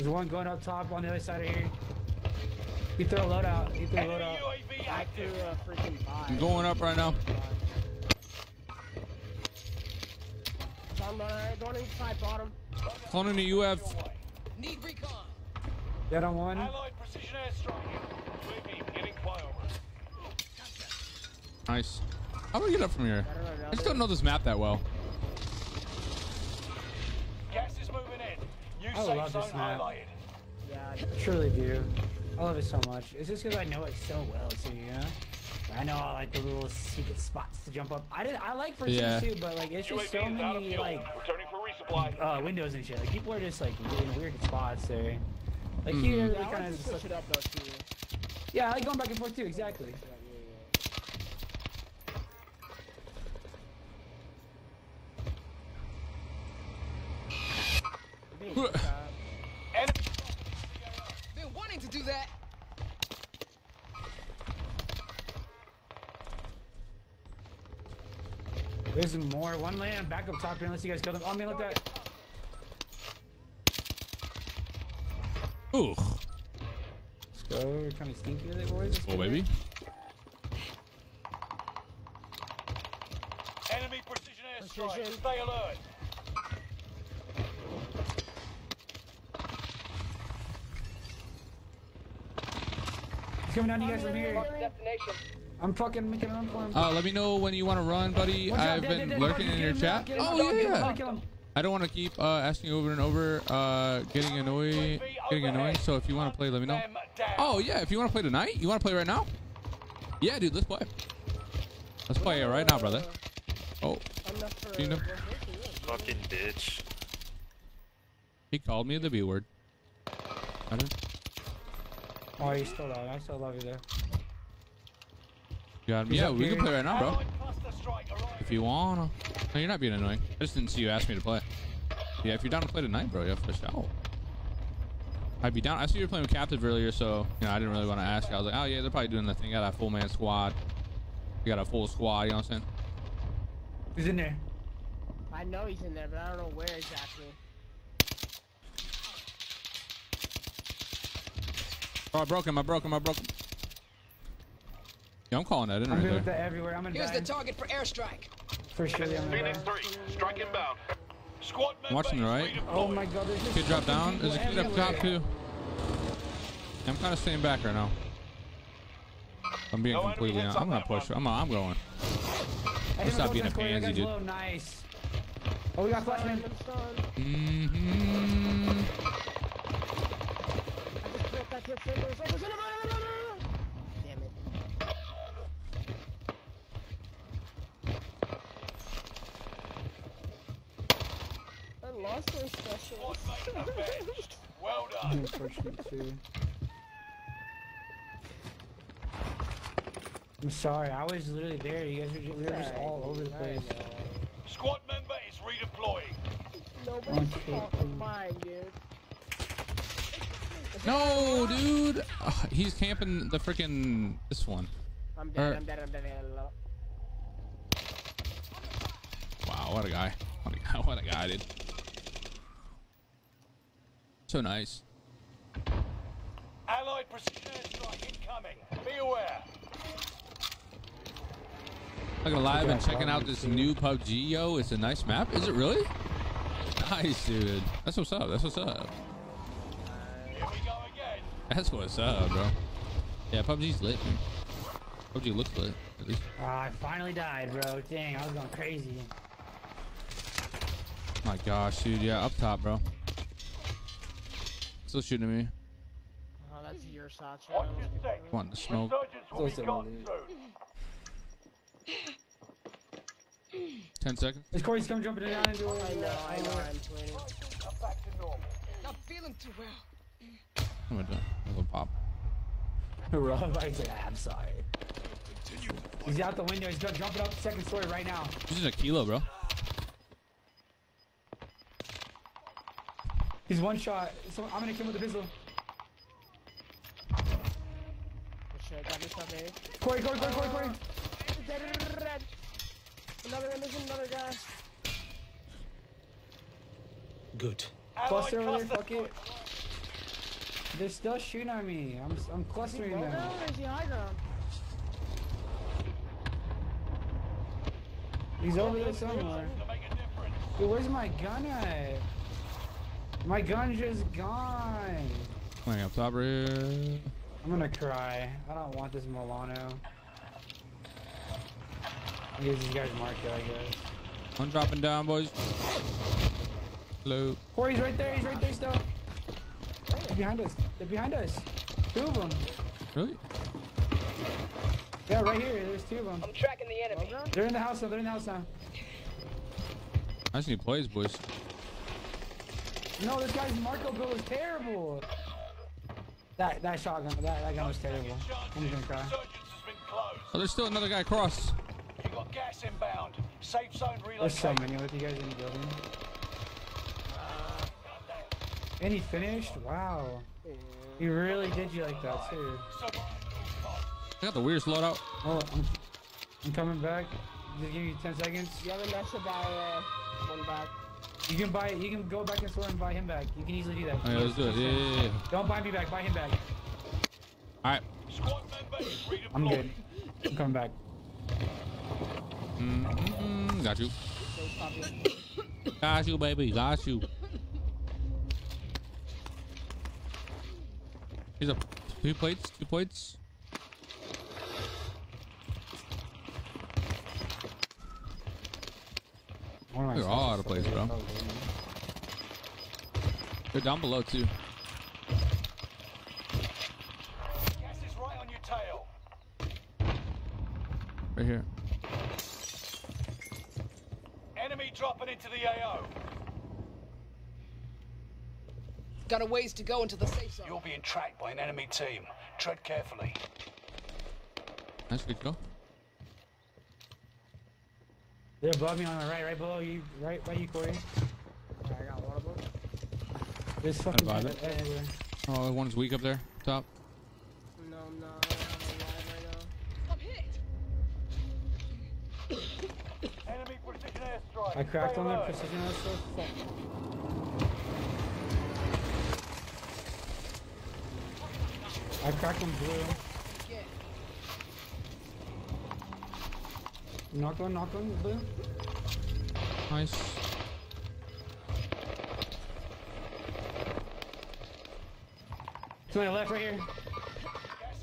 There's one going up top on the other side of here. He threw a load out. He threw a load out. UAV I threw a freaking buy. I'm going up right now. So I'm uh, going inside bottom. Cloning the UF. Need recon. Dead on one. Allied precision airstrike. UAV beginning flyover. Nice. How do we get up from here? I don't know. I just don't know this map that well. Gas is moving in. New I safe love zone this map. highlighted. Yeah, Truly do. I love it so much. It's just because I know it so well too, you know? I know all like the little secret spots to jump up. I did I like for Yeah. too, but like it's just so UAV is many like Returning for resupply. uh windows and shit. Like people are just like in weird spots there. Like Mhm. here, yeah they I kind of just switch like, it up though too. yeah, I like going back and forth too. Exactly. Been wanting to do that. There's more. One land back up top here unless you guys kill them. Oh man, look at that. Ooh. Let's go. We're kind of stinky with it, boys. Let's Oh, baby. enemy precision airstrike. Precision. Stay alert. He's coming down to you guys from here. I'm fucking making a run for him. Uh, let me know when you want to run, buddy. Watch I've dead, been dead, dead. lurking Fucking in your chat. him, Oh yeah, him, yeah. I don't want to keep uh, asking over and over, uh, getting annoying, getting annoying. So if you want to play, let me know. Oh yeah, if you want to play tonight, you want to play right now? Yeah, dude, let's play. Let's play it right now, brother. Oh, Enough for Seen him? one person, yeah. Fucking bitch. he called me the B word. I did. Oh, you still alive. I still love you there. Got him. He's Yeah, up we can play right now, bro. Allied cluster strike arriving. If you wanna. No, you're not being annoying. I just didn't see you ask me to play. Yeah, if you're down to play tonight, bro, you have to shout. I'd be down. I see you were playing with Captive earlier, so you know I didn't really want to ask. I was like, oh yeah, they're probably doing the thing. Got a full man squad. You got a full squad. You know what I'm saying? He's in there? I know he's in there, but I don't know where exactly. Oh, I broke him. I broke him. I broke him. Yeah, I'm calling that in I'm right good there. that everywhere. I'm in Here's the target for airstrike. For sure, I'm Phoenix back. 3, strike inbound. Squad member watching the right. Oh my god, there's just Kid drop down. people There's a kid up top too. I'm kind of staying back right now. I'm being No completely honest. I'm on gonna that push. I'm, I'm going. Let's didn't stop being a to square, that pansy, dude. low, Nice. Oh, we got flashman. I'm mm-hmm. son. Mm-hmm. I just broke that kid's fingers. Oh, there's another- no, no, no, no, no. Damn it. I lost my special. Squad mate avenged. Well done. Unfortunate too. I'm sorry, I was literally there. You guys were just, we were just all over the place. Squad member is redeploying. Nobody's Okay, fault cool. mine, dude. No, dude. Ugh, he's camping the freaking this one. I'm dead, Er. I'm dead, I'm dead, I'm dead. Wow, what a guy. What a guy. What a guy, dude. So nice. Allied precision airstrike incoming. Be aware. Looking live and checking out this new PUBG, yo. It's a nice map. Is it really? Nice, dude. That's what's up. That's what's up. That's what's up, bro. Yeah, PUBG's lit. Man. PUBG looks lit. At least. Ah, I finally died, bro. Dang, I was going crazy. My gosh, dude. Yeah, up top, bro. Still shooting at me. Oh, that's your shot. Watch your six. Wanting to smoke. Resurgence will be Close gone enough, soon. Ten seconds. This Corey's coming jumping down into I know, I know, I'm I'm back to normal. Not feeling too well. I'm gonna do a little pop. Rob, I said, I'm sorry. He's out the window. He's go- jumping up second story right now. This is a kilo, bro. He's one shot. So I'm gonna kill him with a pistol. Oh, shit, got this up. Corey, Corey, Corey, Corey, Corey. Another one, there's another guy. Good. Cluster Allied over there. Fuck it. They're still shooting at me. I'm I'm clustering them. ground or is he high ground? He's over there somewhere. To make a difference. Dude, where's my gun at? My gun just gone. Playing up top right. I'm gonna cry. I don't want this Milano. I guess these guys marked it, I guess. I'm dropping down, boys. Hello. Corey's right there. He's right there still. They're behind us. They're behind us. Two of them. Really? Yeah, right here. There's two of them. I'm tracking the enemy. Low? They're in the house now. They're in the house now. I just need plays, boys. No, this guy's Marco build was terrible. That that shotgun, that, that gun was terrible. I'm gonna cry. Resurgence has been closed. Oh, there's still another guy across. You got gas inbound. Safe zone There's so many with you guys in the building. And he finished? Wow. He really did you like that too. I got the weirdest loadout. Oh, I'm, I'm coming back. Just give me 10 seconds. You have a mess about uh, one back. You can buy. It, you can go back and the store and buy him back. You can easily do that. Oh, let's do it. Yeah, yeah, yeah. Don't buy me back. Buy him back. All right. Squad members. I'm good. I'm coming back. Mm-hmm. Got you. Got you, baby. Got you. Here's a two plates. Two plates. They're all out of place, bro. They're down below too. Gas is right on your tail. Right here. Enemy dropping into the AO. Got a ways to go into the safe zone. You're being tracked by an enemy team. Tread carefully. Nice, good go. They're above me on the right, right below you, right by you, Corey. I got one of them. There's fucking buy guys that. everywhere. Oh, one's weak up there. Top. No, I'm not. I don't have a live right now. Enemy precision airstrike. I cracked Stay on their alert. precision. That's so fuck. I cracked on blue. Again. Knock on, knock on blue. Nice. To my left, right here. Gas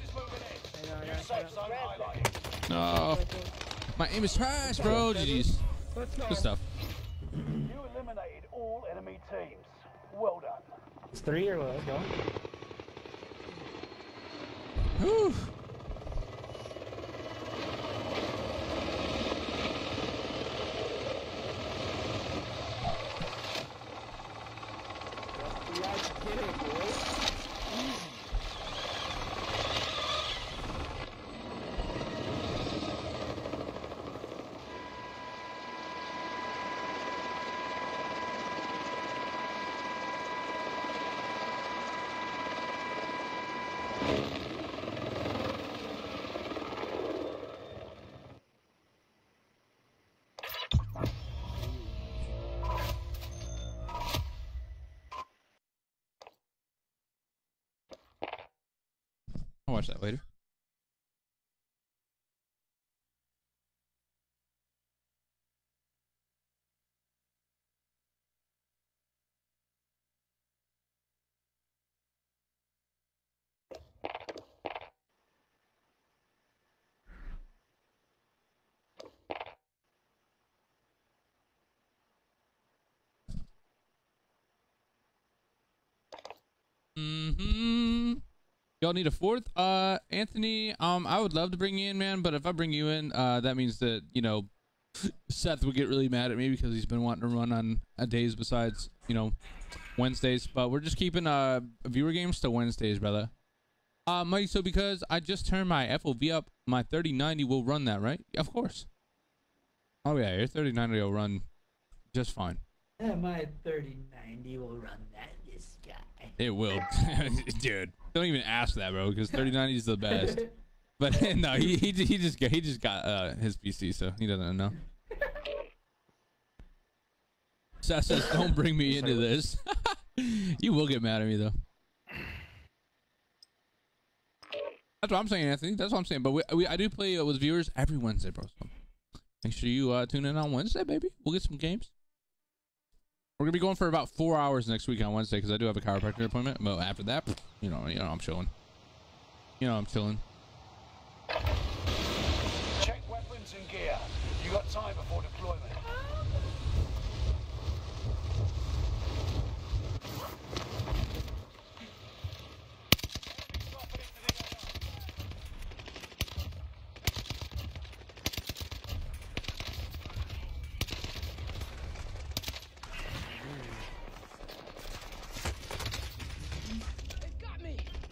is moving in. I know, I New got safe it. zone highlighted. No. My aim is trash, bro. GG's. Good stuff. You eliminated all enemy teams. Well done. It's three or what? Let's go. Whew. watch that later. Mm-hmm. Y'all need a fourth? Uh, Anthony, um, I would love to bring you in, man, but if I bring you in, uh, that means that, you know, Seth would get really mad at me because he's been wanting to run on days besides, you know, Wednesdays. But we're just keeping uh viewer games to Wednesdays, brother. Uh, Mike, so because I just turned my FOV up, my 3090 will run that, right? Of course. Oh, yeah, your 3090 will run just fine. Yeah, my 3090 will run that. It will, dude. Don't even ask that, bro, because 3090 is the best. But no, he he he just got, he just got uh, his PC, so he doesn't know. Seth says, "Don't bring me into this." you will get mad at me though. That's what I'm saying, Anthony. That's what I'm saying. But we, we I do play uh, with viewers every Wednesday, bro. So make sure you uh, tune in on Wednesday, baby. We'll get some games. We're gonna be going for about four hours next week on Wednesday because I do have a chiropractor appointment. But after that, you know, you know, I'm chilling. You know, I'm chilling. Check weapons and gear. You got time before deployment.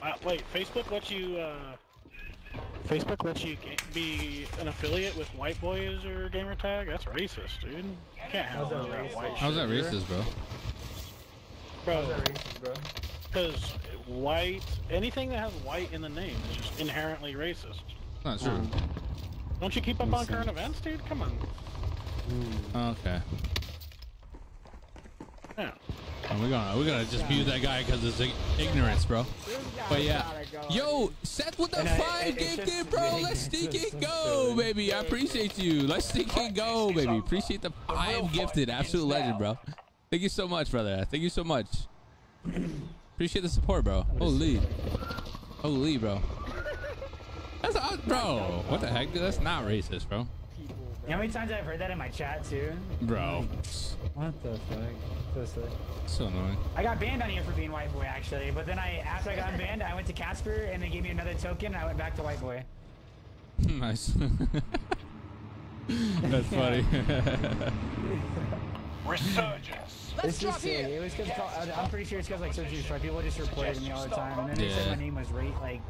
Uh, wait, Facebook lets you, uh... Facebook lets you be an affiliate with White Boy as your gamer tag? That's racist, dude. You can't have How's that that racist? white How's that shit, racist, bro? Bro, How's that racist, bro? because white, anything that has white in the name is just inherently racist. Not true. Don't you keep up on current events, dude? Come on. Okay. Yeah. And we're gonna we're gonna just mute that guy because it's ignorance, bro. But yeah, yo, Seth with the And five it- it's gifted, bro. Let's sneak it, go, silly. baby. I appreciate you. Let's sneak it, go, baby. Appreciate the five gifted, absolute legend, bro. Thank you so much, brother. Thank you so much. Appreciate the support, bro. Holy, holy, bro. That's uh, bro. What the heck? That's not racist, bro. You know how many times I've heard that in my chat too? Bro, What the fuck? So sick. so annoying. I got banned on here for being white boy actually, but then I after I got banned, I went to Casper and they gave me another token and I went back to white boy. nice. That's funny. Resurgence. It's just silly. It was because I'm pretty sure it's because like surgery strike people just reported me all the time, and then they Yeah. said my name was rate like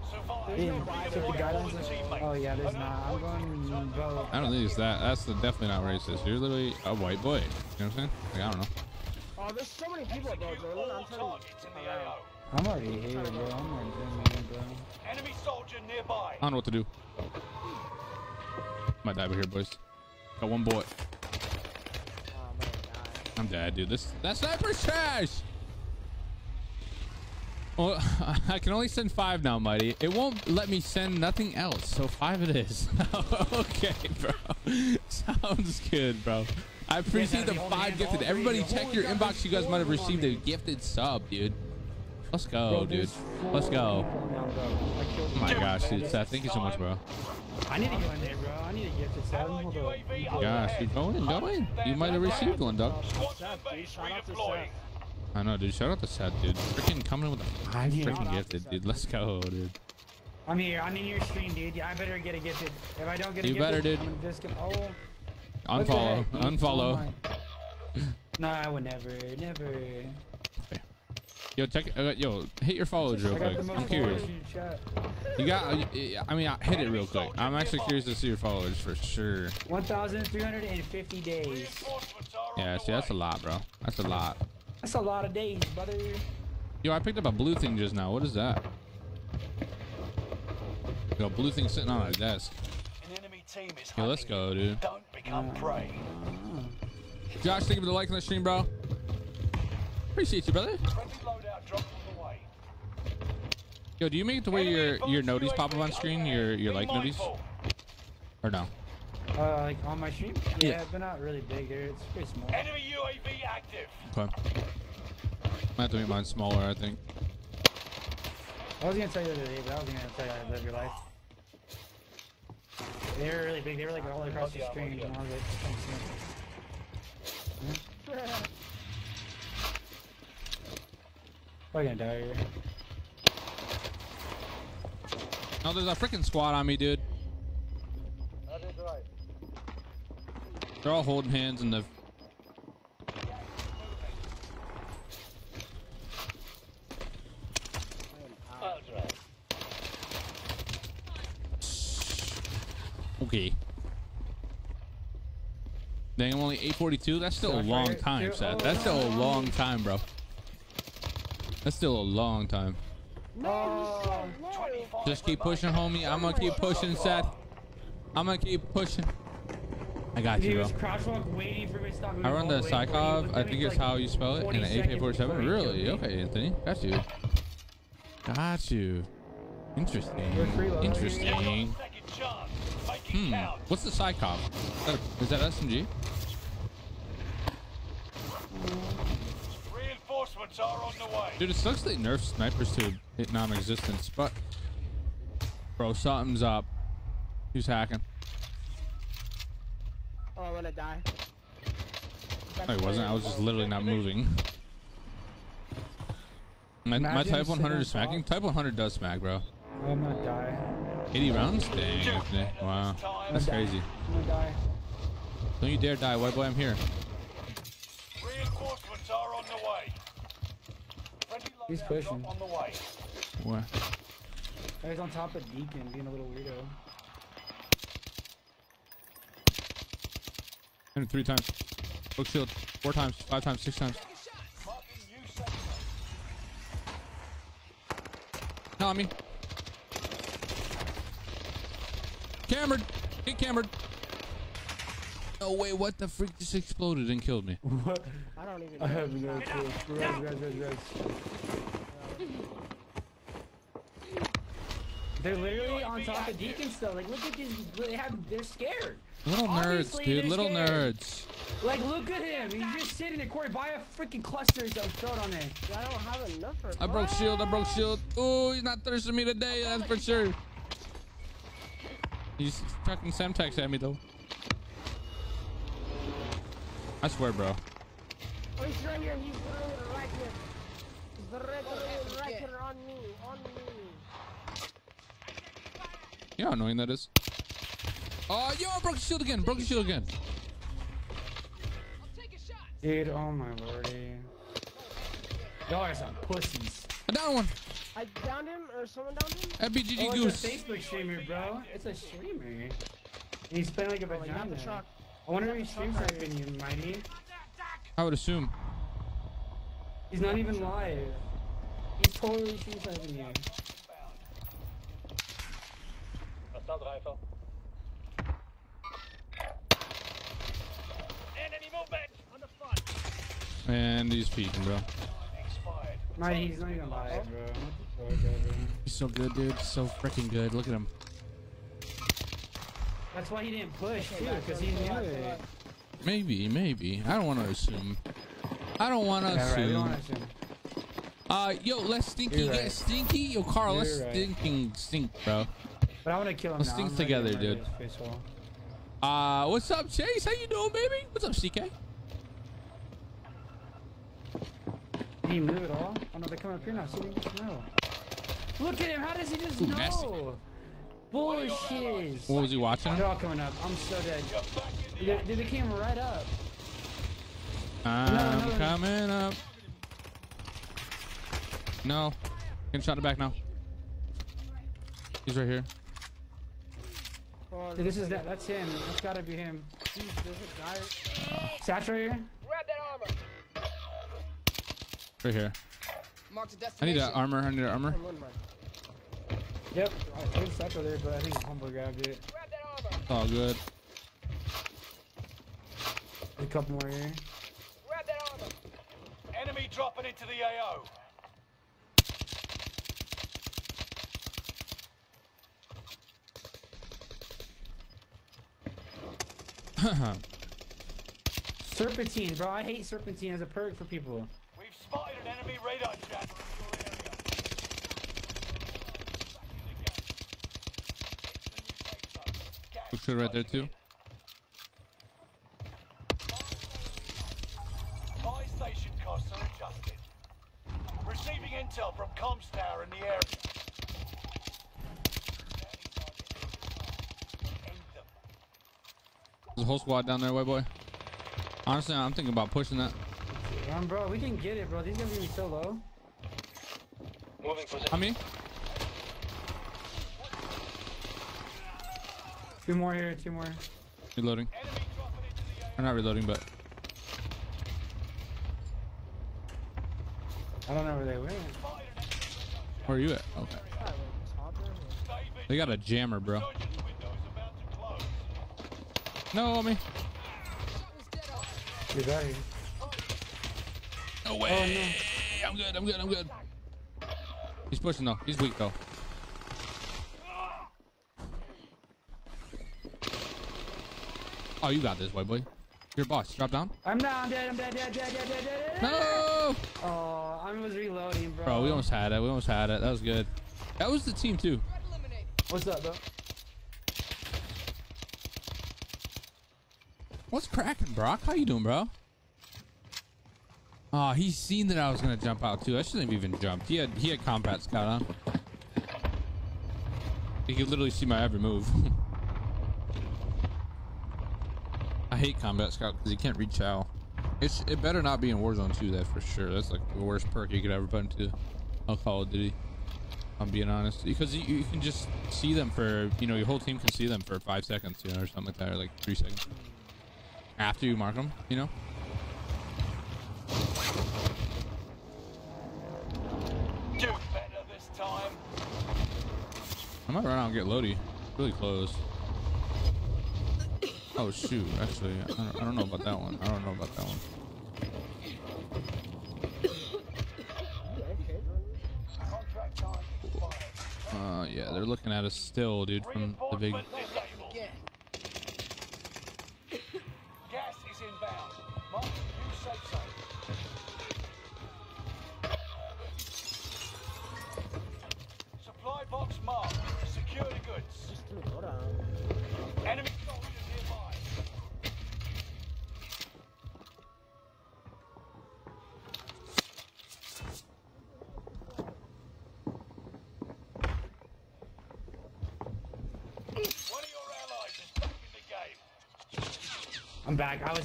in so the guidelines. Like, oh yeah, there's not. I'm going to vote. I don't think it's that. That's definitely not racist. You're literally a white boy. You know what I'm saying? Like, I don't know. Oh, there's so many people, bro. I'm telling you. I'm already here, bro. I'm already doing it, bro. Enemy soldier nearby. I don't know what to do. Might die over here, boys. Got one bullet. I'm dead, dude. This that sniper's trash. Well, I can only send five now, Mighty. It won't let me send nothing else, so five it is. okay, bro. Sounds good, bro. I appreciate the five gifted. Everybody check your inbox. You guys might have received a gifted sub, dude. Let's go, dude. Let's go. Oh my gosh, dude. Seth, thank you so much, bro. I need to go in there, bro. I need to gift it seven. Hold on. Gosh, dude, go in, go in. You might have received one, dog. I know, dude. Shout out to Seth, dude. Freaking coming with a five freaking gifted, dude. Let's go, dude. I'm here. I'm in your stream, dude. Yeah, I better get a gifted. If I don't get a You gifted, better, dude. I'm just gonna. Oh. What the Unfollow, heck, unfollow. No, I would never, never. Yo, check. Uh, yo, hit your followers real quick. I'm curious. followers in chat. You got. Uh, y- I mean, uh, hit it real quick. I'm actually curious to see your followers for sure. 1,350 days. Yeah, see, that's a lot, bro. That's a lot. That's a lot of days, brother. Yo, I picked up a blue thing just now. What is that? Yo, blue thing sitting on a desk. An enemy team is Yo, let's go, dude. Don't become prey. Josh, thank you for the like on the stream, bro. Appreciate you, brother. Friendly loadout dropped on the way. Yo, do you make it to where your your noties pop up on screen? Your your like noties? Or no? Uh, like on my stream? Yeah, Yeah. they're not really big. They're, it's pretty small. Enemy UAV active. Okay. Might have to make mine smaller, I think. I was gonna tell you the other day, but I was gonna tell you how to live your life. They were really big. They were like all across the screen, and I was like, thanks, man. Probably gonna die here. No, there's a freaking squad on me, dude. That is right. They're all holding hands in the. Okay. Dang, I'm only 842. That's still a long time, Oh, Seth. That's still a long time, bro. That's still a long time. Oh, Just keep pushing, homie. I'm gonna keep pushing, Seth. I'm gonna keep pushing. I got He you, was bro. crosswalk waiting for me to stop. I run the moving all way, bro. He Sykov. I think literally it's like how you spell it. 20 And an seconds before AK-47. he Really? Okay, Anthony. Got you. Got you. Interesting. You're free, Lola. Interesting. Second chance. Make it Hmm. What's the Sykov? Is that, is that SMG? Reinforcements are on the way. Dude, it sucks they nerf snipers to hit non-existence, but bro, something's up. Who's hacking? Oh, I'm gonna die. No, he wasn't. I was just literally not moving. My, my Type 100 is smacking. Type 100 does smack, bro. I'm gonna die. 80 rounds? Dang, Wow. That's crazy. I'm gonna die. Don't you dare die, white boy. I'm here. He's pushing. drop on the way. What? He's on top of Deacon, being a little weirdo. Hit him three times. Book shield. Four times. Five times. Six times. Tommy. new sector. No, on me. Cameron. Get Cameron. No way. What the freak just exploded and killed me? What? I don't even I have no clue. Res, res, res, res. They're literally on top of Deacon still. Like, look at these. They have. They're scared. Little nerds, Obviously dude. Little scared. nerds. Like, look at him. He's just sitting there. Corey, buy a freaking cluster and throw it on there. I don't have enough for I broke shield. I broke shield. Oh, he's not thirsting me today. That's for sure. He's fucking Semtex at me though. I swear, bro. Oh, he's right here. He's literally right here. He's literally right here on me. On me. You know how annoying that is. Oh, yo, I broke the shield again. Broke the shield again. Dude, oh my lordy. Y'all are some pussies. I down one. I downed him, or someone downed him. FBGG Oh, Goose. it's a Facebook streamer, bro. It's a streamer. He's playing like a Oh, you have vagina. the truck. I wonder if he streams sniping you, Mighty. I would assume. He's not even live. He's totally stream sniping you. Enemy movement on the front. And he's peeking, bro. Expired. Mighty, he's not even live, bro. What the fuck, bro? He's so good, dude. So freaking good. Look at him. That's why he didn't push, too, because he knew it. Maybe, maybe. I don't want to assume. I don't want to Yeah, right. Assume. wanna assume. Uh, yo, let's stinky You're get right. stinky. Yo, Carl, let's right. stinking stink, bro. But I want to kill him Let's now. think I'm together, dude. his face hole. Uh, what's up, Chase? How you doing, baby? What's up, CK? Did he move at all? Oh no, they're coming up here now. See, they just know. Look at him. How does he just Ooh, know? nasty. Bullshit. What was he watching? They're all coming up. I'm so dead. Dude, dude, they came right up. I'm no. coming up. No. Getting shot in the back now. He's right here. Oh, Dude, this is that. That's him. That's gotta be him. Jeez, there's a guy. Satch right here. Grab that armor. Right here. I need destination. that armor. I need that armor. I'm on my- Yep. I think Satch over there, but I think Humble grabbed it. Grab that armor. It's all good. A couple more here. Grab that armor. Enemy dropping into the AO. Serpentine, bro. I hate serpentine as a perk for people. We've spotted an enemy radar jammer Put two right there too. My station costs are adjusted. Receiving intel from comms tower in the area. There's a whole squad down there, way boy. Honestly, I'm thinking about pushing that. Damn, bro, we can get it, bro. These guys are gonna be so low. Moving position. I. Two more here, two more. Reloading. Or not reloading, but I don't know where they went. where are you at? Okay. They got a jammer, bro. No, me. Out of here. No way. I'm good. I'm good. I'm good. He's pushing though. He's weak though. Oh, you got this, white boy. Your boss. Drop down. I'm down, dead, I'm dead, dead, dead, dead, dead, dead, dead. No. Oh, I was reloading, bro. Bro, we almost had it. We almost had it. That was good. That was the team too. What's up, bro? What's cracking, Brock? How you doing, bro? Oh, he's seen that I was gonna jump out too. I shouldn't have even jumped. He had he had combat scout on. He could literally see my every move. I hate combat scout because you can't reach out. It's it better not be in Warzone 2, that for sure. That's like the worst perk you could ever put into a Call of Duty. I'm being honest, because you, you can just see them for you know your whole team can see them for five seconds, you know, or something like that, or like three seconds after you mark them, you know. Do better this time. I might run out and get Lodi. Really close. Oh shoot! Actually, I don't, I don't know about that one. I don't know about that one. Uh, yeah, they're looking at us still, dude, from the big.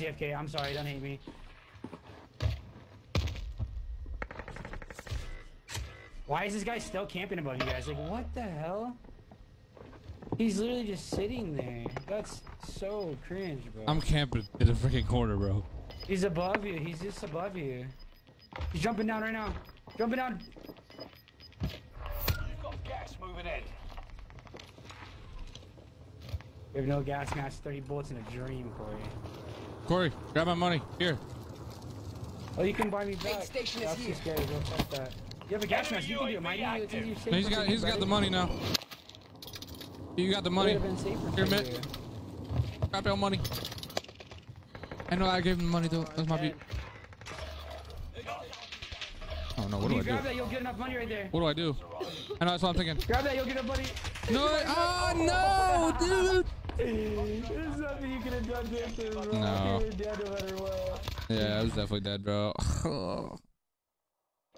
Was AFK. I'm sorry. Don't hate me. Why is this guy still camping above you guys? Like, what the hell? He's literally just sitting there. That's so cringe, bro. I'm camping in the freaking corner, bro. He's above you. He's just above you. He's jumping down right now. Jumping down. You've got gas moving in. We have no gas mask. 30 bullets in a dream, Corey. Corey, grab my money. Here. Oh, you can buy me back. station is That's too here. scary. Don't fuck that. You have a gas mask. You can do it. Mine, it's easier to He's got he's got the money now. You got the money. Would have been safer Here, for Mitt. Grab your money. I know I gave him the money though. That's my beat. Oh no, what If do you I grab that, you'll get enough money right there. What do I do? I know that's what I'm thinking. Grab that, you'll get enough money. No, oh no, dude. There's nothing you could have done different, bro. No. You're dead no matter what. Yeah, I was definitely dead, bro.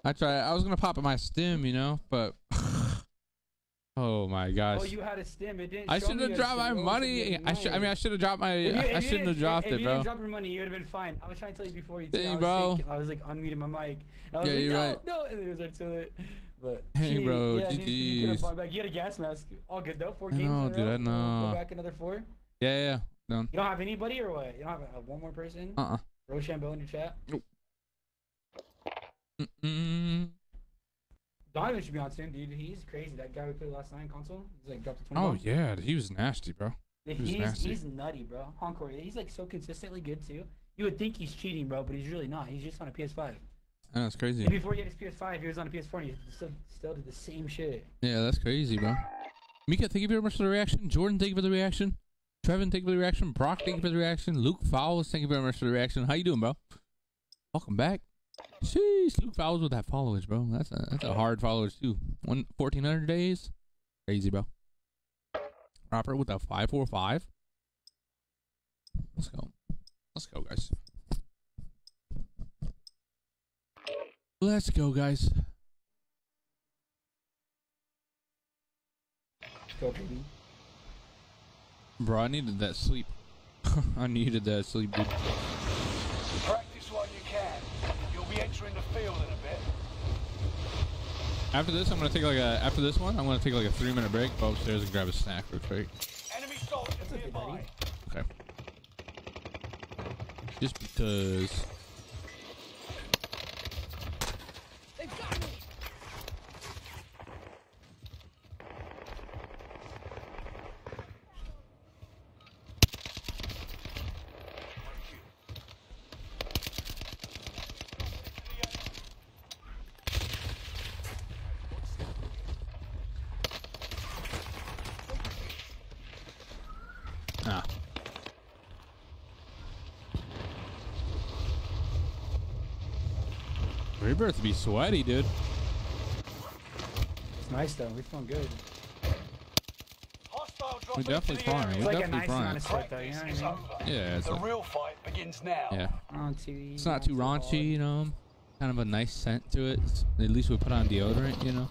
I tried. I was gonna pop at my stim, you know, but oh my gosh. Oh, you had a stim. It didn't I should have dropped my. Money. I should. I mean, I should have dropped my. If you- if I shouldn't have dropped if, it, if you bro. didn't drop your money, you would have been fine. I was trying to tell you before you. Dang, I was bro. Sick. I was like unmuting my mic. I was Yeah, like, you're no, right. no, and then it was like. But Hey, shit, bro, yeah, you- you could have back. You had a gas mask. All good though. Four games. in a dude, row. I know. Go back another four. Yeah, yeah. Done. You don't have anybody or what? You don't have uh, one more person? Uh uh Rochambeau in your chat. Mm-mm. Donovan should be on soon, dude. He's crazy. That guy we played last night console. He's like dropped a 20 Oh bomb. yeah, he was nasty, bro. He's, nasty. he's nutty, bro. Encore. He's like so consistently good too. You would think he's cheating, bro, but he's really not. He's just on a PS5. Oh, That's crazy. And before he had his PS5, he was on a PS4 and he still, still did the same shit. Yeah, that's crazy, bro. Mika, thank you very much for the reaction. Jordan, thank you for the reaction. Trevin, thank you for the reaction. Brock, thank you for the reaction. Luke Fowles, thank you very much for the reaction. How you doing, bro? Welcome back. Sheesh, Luke Fowles with that followers, bro. That's a that's a hard followers too. One fourteen hundred days, crazy, bro. Robert with a five four five. Let's go. Let's go, guys. Let's go, guys. Go, baby. Bro, I needed that sleep. I needed that sleep, dude. Practice while you can. You'll be entering the field in a bit. After this, I'm gonna take like a. After this one, I'm gonna take like a three minute break, go upstairs and grab a snack real quick. Enemy soldiers nearby. Okay. Just because. Rebirth be sweaty, dude. It's nice though. We feeling good. Hostile We dropping definitely into the frying. area. We It's like a definitely nice amount frying. of sweat though. You know I mean? Yeah, it's The like, real fight begins now. yeah. On TV. It's not too raunchy, you know. Kind of a nice scent to it. At least we put on deodorant, you know.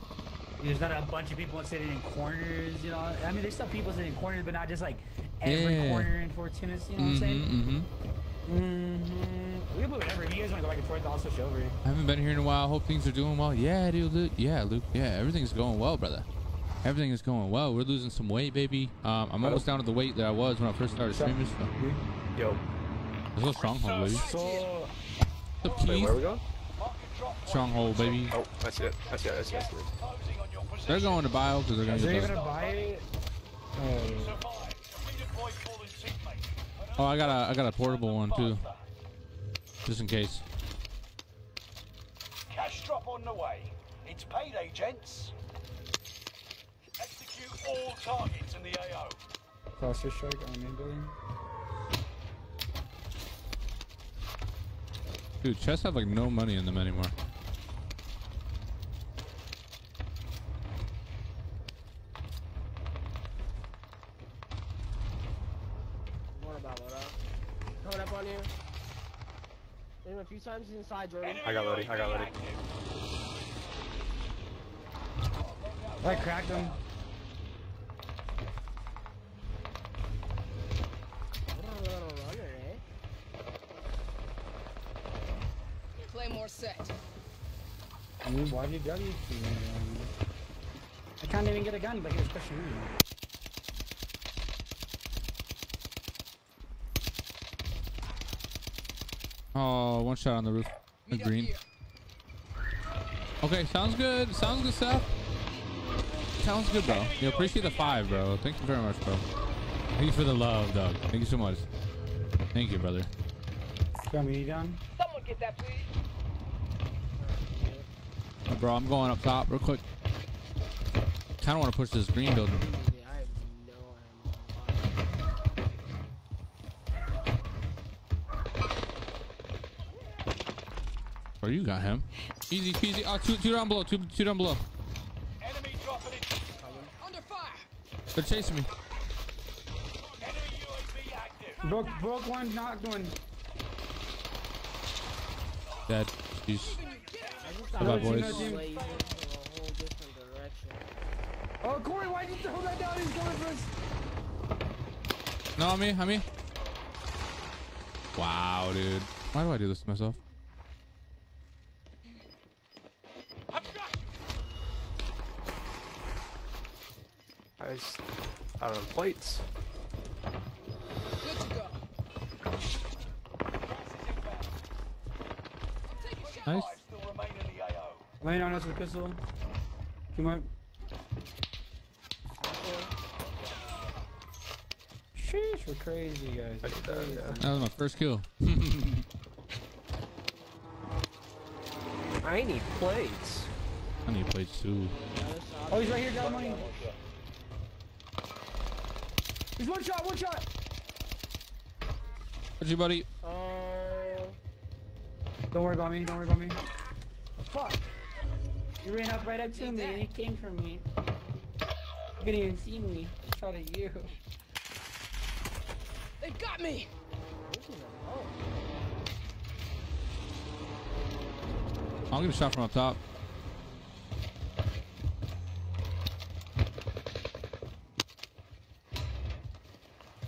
There's not a bunch of people sitting in corners, you know. I mean, there's some people sitting in corners, but not just like every Yeah. corner in Fort Tennis. You know what I'm saying? Mm-hmm, saying? Mm-hmm. We can move whatever. If you guys want to go back and forth, I'll switch over. I haven't been here in a while. Hope things are doing well. Yeah, dude. Luke. Yeah, Luke. Yeah, everything's going well, brother. Everything is going well. We're losing some weight, baby. Um, I'm almost down to the weight that I was when I first started streaming. So. Yo. Let's go stronghold, baby. So, What's up, Wait, Keith? where we going? Stronghold, baby. Oh, that's it. That's it. That's it. That's it. They're going to bio because they're going is to there get even a buy it? Oh. I got a I got a portable one too, just in case. Cash drop on the way. It's payday, gents. Execute all targets in the AO. Cluster strike on main building. Dude, chests have like no money in them anymore. What about what up? Coming up on you. Hit him a few times inside, Jordan. I got ready. I got ready. I cracked him. Claymore set. I mean, why did you gun me? I can't even get a gun, but he was pushing me. Oh, one shot on the roof. The green. Okay, sounds good. Sounds good stuff. Sounds good, bro. You appreciate the five, bro. Thank you very much, bro. Thank you for the love, dog. Thank you so much. Thank you, brother. Got me down. Someone get that, please. Bro, I'm going up top real quick. Kind of want to push this green building. Yeah, I have no idea. Or you got him. Easy peasy. Oh, two, two down below. Two, two down below. Enemy dropping it. Under fire. They're chasing me. Enemy UAV active. Broke, broke one, knocked one. Dead. Jeez. Bye-bye, boys. it was blazing in a whole different direction. Oh, Corey, why'd you throw that down? He's coming for us. No, on me, on me. Wow, dude. Why do I do this to myself? I just, I don't know, plates. Good to go. Nice. Still remain in the AO. Laying on us with a pistol. Come on. Sheesh, we're crazy, guys. I did that, Crazy. yeah. That was my first kill. I need plates. I need plates too. Oh, he's right here, got money. He's one shot, one shot. What's you, buddy? Oh, Don't worry about me, don't worry about me. Fuck. You ran up right up to me and he came for me. You couldn't even see me. I shot at you. They've got me. I'll get a shot from up top.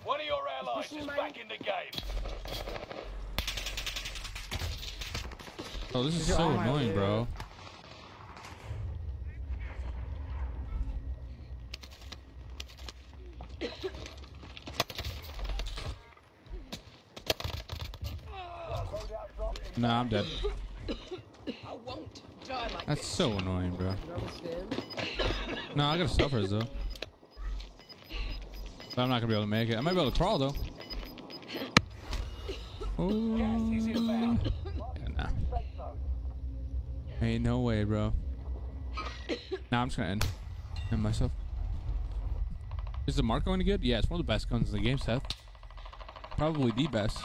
One of your allies pushing is my- back in the game. Oh, this is so annoying, bro. Nah, I'm dead. Like That's so annoying, bro. No, I gotta suffers though. But I'm not gonna be able to make it. I might be able to crawl though. Oh, yeah, nah. Ain't no way, bro. Nah, I'm just gonna end. End myself. Is the mark Marco any good? Yeah, it's one of the best guns in the game, Seth. Probably the best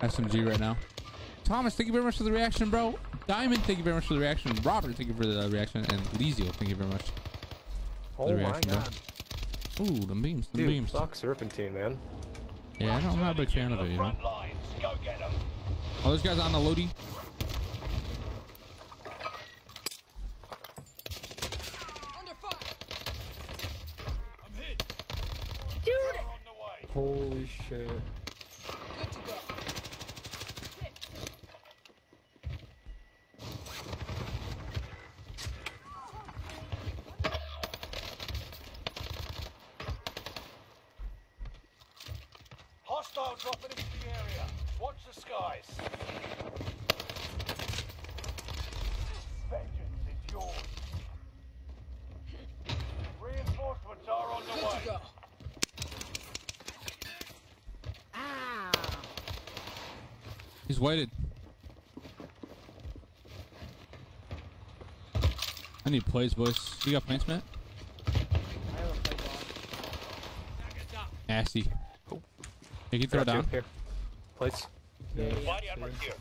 SMG right now. Thomas, thank you very much for the reaction, bro. Diamond, thank you very much for the reaction. Robert, thank you for the reaction. And Lizio, thank you very much. for Oh the my reaction, bro. god. Ooh, them beams, them Dude, beams. fuck Serpentine, man. Yeah, I don't, I'm not a big fan of it, you know. Front. Go get them. Oh, those guys on the Lodi. Holy shit. Good to go. Hostile dropping into the area. Watch the skies. Vengeance is yours. Reinforcements are on the Good way. to go. Ah! He's weighted. I need plays, boys. You got planes, Matt? I have a play ball. Nasty. You can throw it down. Here. Place. Yeah, Body armor here.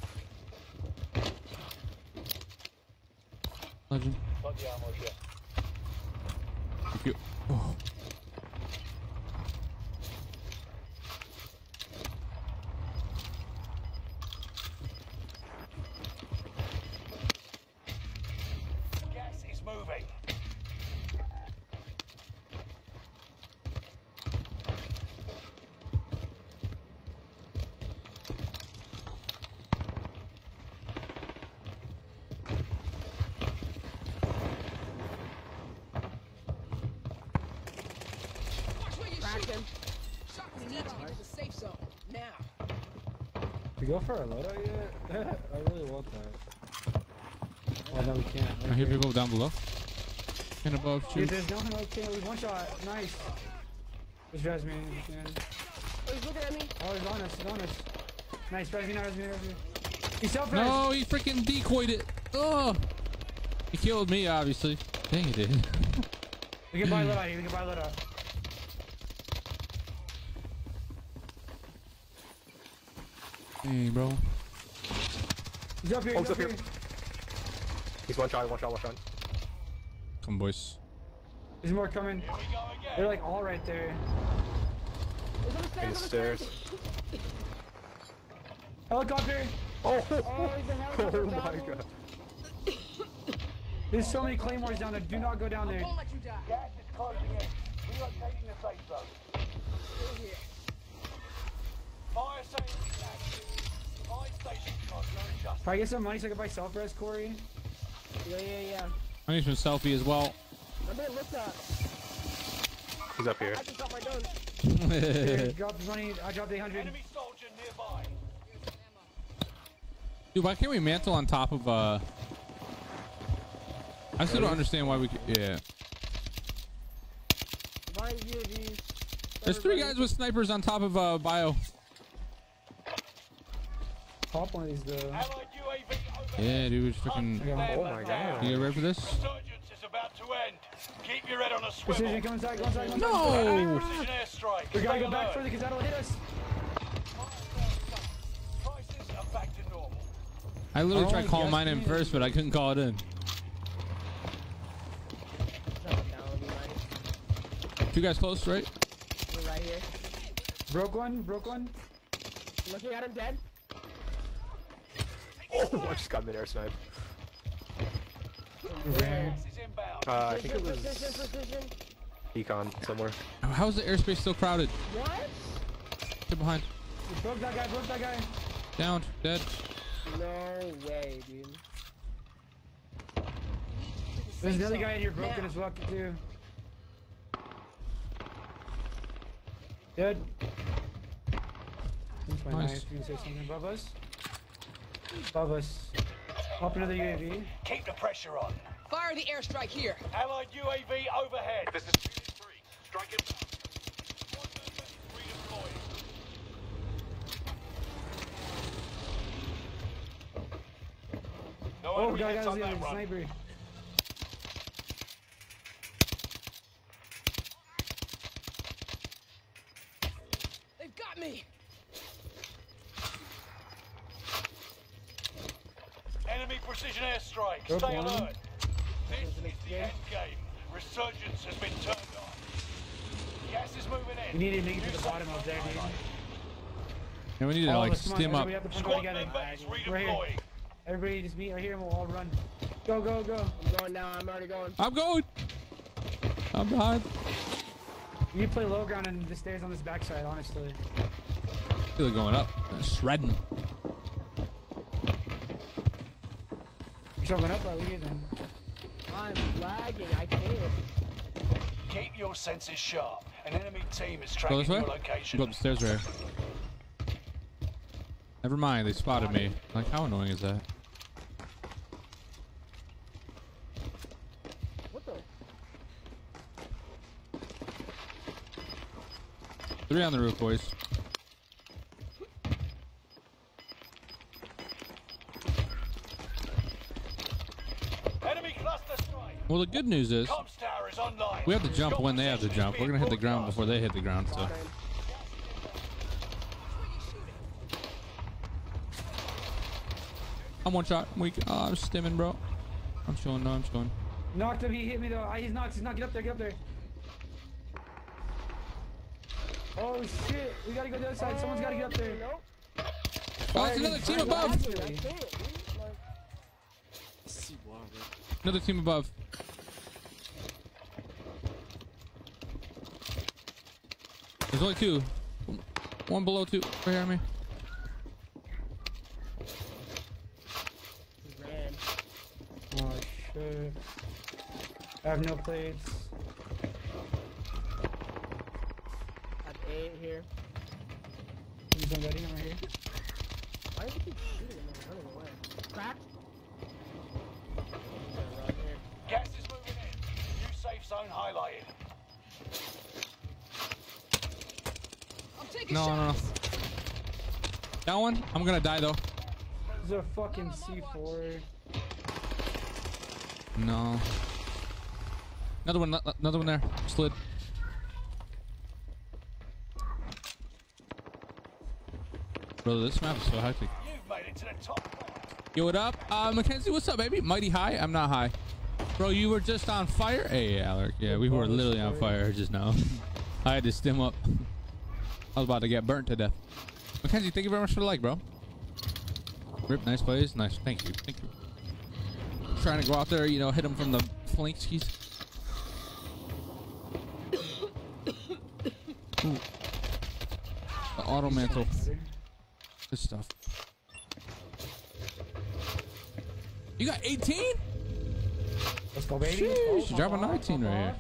Legend. Body armor here. Thank you. Oh. Gas is moving. Watch where you Cracked shoot. him. Shots need to get to the safe zone. Now. We go for a loadout yet? I really want that. Oh no, we can't. I hear people down below. And above, Dude, there's no one okay. We one shot. Nice. This drives me. Man. Oh, he's looking at me. Oh, he's on us. He's on us. Nice. Drives me. Drives me. Drives me. He's self No, he freaking decoyed it. Oh. He killed me, obviously. Dang, he did. We can buy a loadout here. We can buy a loadout. Hey, bro. He's up here. He's he's up up here. here. He's one shot, one shot, one shot. Come, boys. There's more coming. Here we go again. They're like all right there. He's on the stairs. the stairs. Helicopter. Oh, Oh, helicopter oh my down. god. There's so many claymores down there. Do not go down I there. won't let you die. Gas is closing in. Relocating the safe zone. Still here. Fire safety active. Five stations can't adjust. Can I get some money so I can buy self res, Corey? Yeah, yeah, yeah. I need some selfie as well. I'm being looked at. He's up here. I just got my gun. Here, drop the money. I dropped 800. Enemy soldier nearby. Dude, why can't we mantle on top of, uh... I still don't understand why we... c- Yeah. There's three guys with snipers on top of, uh, bio. Pop one of these though. Allied UAV over. Yeah, dude, it's freaking... Okay. Oh my god. You ready for this? Resurgence is about to end. Keep your head on a swivel. Precision, come inside, go inside, go inside. No! We gotta go back alert. further because that'll hit us. Prices are back to normal. I literally Oh, tried calling yes, mine in first, but I couldn't call it in. Down. Two guys close, right? We're right here. Broke one, broke one. Looking at him dead. Oh, I just got mid air snipe. Gas is inbound. Uh, I think it Precision, was precision, precision. Econ somewhere. How is the airspace still crowded? What? Get behind. We broke that guy, broke that guy. Down. Dead. No way, dude. There's another guy in here broken as well too. Good. That's my Nice. knife. You say something above us? Above us. Up another UAV. Keep the pressure on. Fire the airstrike here. Allied UAV overhead. This is three. Strike it. No Oh, enemy guy hits got on us that the sniper. They've got me. Enemy precision airstrike. Good Stay one. alert. This is the end game. Resurgence has been turned on. Gas is moving in. We need to make it to the bottom of there, dude. And we need to All like us, on, stim up. everybody have to punch Squad together. members We're here. Everybody just meet right here and we'll all run. Go, go, go. I'm going now. I'm already going. I'm going. I'm behind. You can play low ground and the stairs on this backside, honestly. Feel it going up. Shredding. You're up right here then. I'm lagging. I can't. Keep your senses sharp. An enemy team is Go tracking this way. your location. Go up the stairs right here. Never mind, they spotted me. Like, how annoying is that? What the? Three on the roof, boys. Well, the good news is Comms tower is online. we have to jump when they have to jump. We're gonna hit the ground before they hit the ground. So I'm one shot. We. Oh, I'm stimming, bro. I'm showing. No, I'm showing. Knocked him, he hit me though. Ah, He's knocked, he's knocked. Get up there, get up there. Oh shit, we gotta go the other side. Someone's gotta get up there. Nope. Oh, it's another team above. I can't, dude. Like, Another team above. There's only two. One below two. Right here on me. ran. Oh shit. I have no plates. I Have eight here. Is somebody right here? Why does he keep shooting and then running away? Cracked. Run here. Gas is moving in. New safe zone highlighted. I'm taking No, no, no. That one. I'm gonna die though. There's a fucking C4. No. Another one. Another one there. Slid. Bro, this map is so hectic. You've made it to the top. Yo, what up? Uh, Mackenzie, what's up, baby? Mighty high? I'm not high. Bro, you were just on fire? Hey, Alec. Yeah, we were literally on fire just now. I had to stim up. I was about to get burnt to death. Mackenzie, thank you very much for the like, bro. Rip, nice plays. Nice. Thank you. Thank you. Trying to go out there, you know, hit him from the flank skis. Ooh. The auto mantle. Good stuff. You got 18? Let's go, baby. Sheesh, Oh, drop a 19 right here.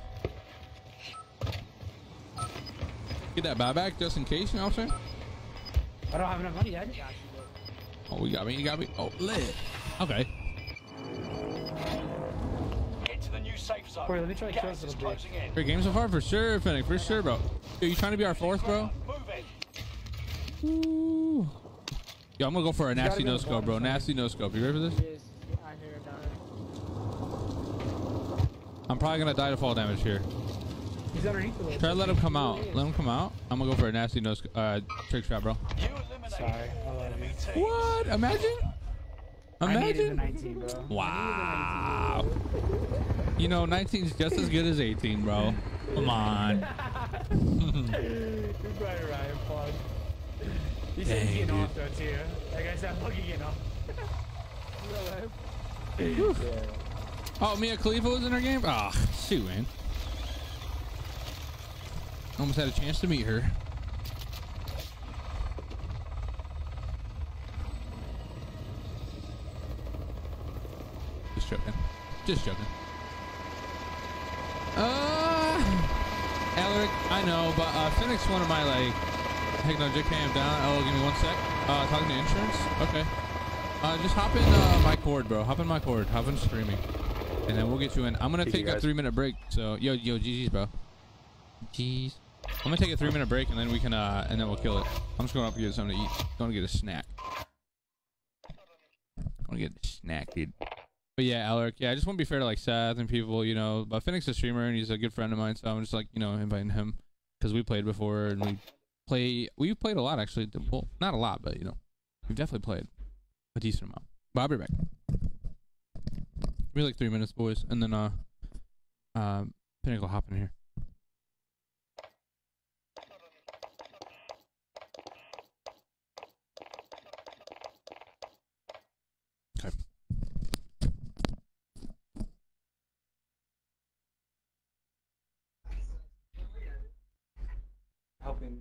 Get that buyback just in case, you know what I'm saying? I don't have enough money yet. Oh, we got me, you got me. Oh, lit. Okay. Get to the new safe zone. Wait, let me try to kill Gas this is little bitch. closing. Great game so far, for sure, Fennec, for sure, bro. Yo, you trying to be our fourth, bro? Move. Ooh. Yo, I'm gonna go for a nasty be on no scope, bro. Nasty no scope. You ready for this? Yes. I hear him down here. I'm probably gonna die to fall damage here. He's underneath the Try to let him come out. Let him come out. I'm gonna go for a nasty no scope, uh, trick shot, bro. Sorry, all enemy teams. What? Imagine? I needed the Imagine? 19, bro. Wow. You know, 19 is just as good as 18, bro. Come on. You're right, Ryan. Plug. He said Dang, he's getting dude. off though too. Like I said, fucking getting off. No way. Oh, Mia Khalifa was in her game? Ah, shoot, man. Almost had a chance to meet her. Just joking. Just joking. Uh, Alaric, I know, but uh, Phoenix, one of my like, heck no, JK, down. Oh, give me one sec. Uh, talking to insurance. Okay. Uh, just hop in uh, my cord, bro. Hop in my cord. Hop in streaming, and then we'll get you in. I'm gonna take a three minute break. So, yo, yo, GG's, bro. Jeez. I'm gonna take a three minute break, and then we can, uh, and then we'll kill it. I'm just going up to get something to eat. Going to get a snack. Going to get a snack, dude. But yeah, Alaric, yeah, I just want to be fair to like Seth and people, you know. But Phoenix is a streamer and he's a good friend of mine, so I'm just like, you know, inviting him because we played before and we play. We've played a lot actually. Well, not a lot, but you know, we've definitely played a decent amount. But I'll be back. Me like three minutes, boys, and then uh, uh, Pinnacle hop in here. Okay. Helping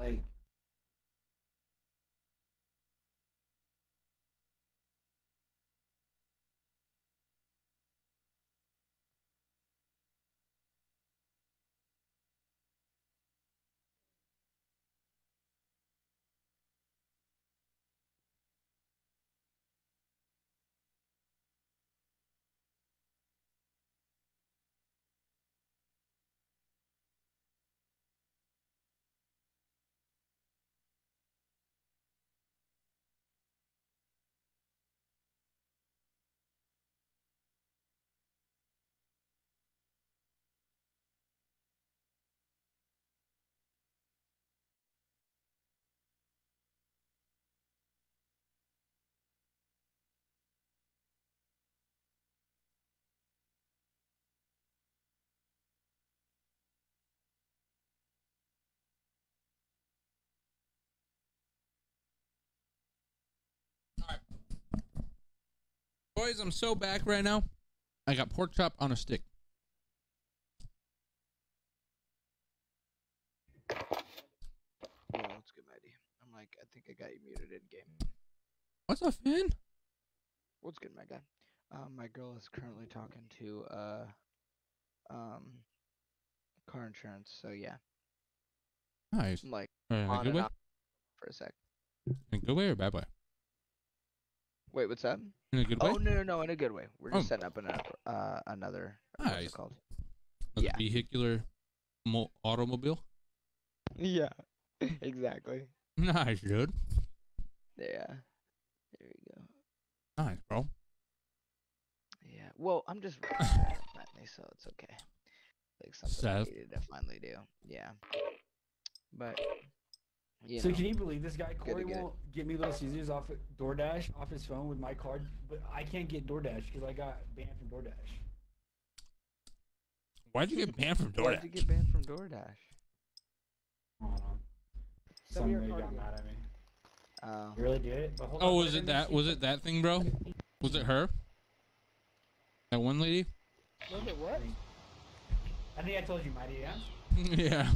Like, Boys, I'm so back right now. I got pork chop on a stick. Yeah, what's good, Maddie? I'm like, I think I got you muted in game. What's up, Finn? What's good, my guy? Um, my girl is currently talking to uh, um, car insurance. So yeah, Nice. I'm like Uh, on good and way? off for a sec. In a good way or bad way? Wait, what's that? In a good Oh way? no, no, no, in a good way. We're just Oh. setting up another, uh, another. What's Nice. it called? A Yeah. vehicular mo- automobile? Yeah, exactly. Nice, dude. Yeah. There you go. Nice, bro. Yeah. Well, I'm just sad, so it's okay. Like something I Sad. needed to finally do. Yeah. But. You so know, can you believe this guy Corey get won't get me Little Caesars off of DoorDash off his phone with my card, but I can't get DoorDash because I got banned from DoorDash. Why'd you get banned from DoorDash? Why'd DoorDash? you get banned from DoorDash? I don't know. Send me your Somebody got mad at me. Oh. You really did it? But hold Oh, on, was it that? Was it that thing, bro? Was it her? That one lady? Was it what? I think I told you, Mighty, yeah? yeah.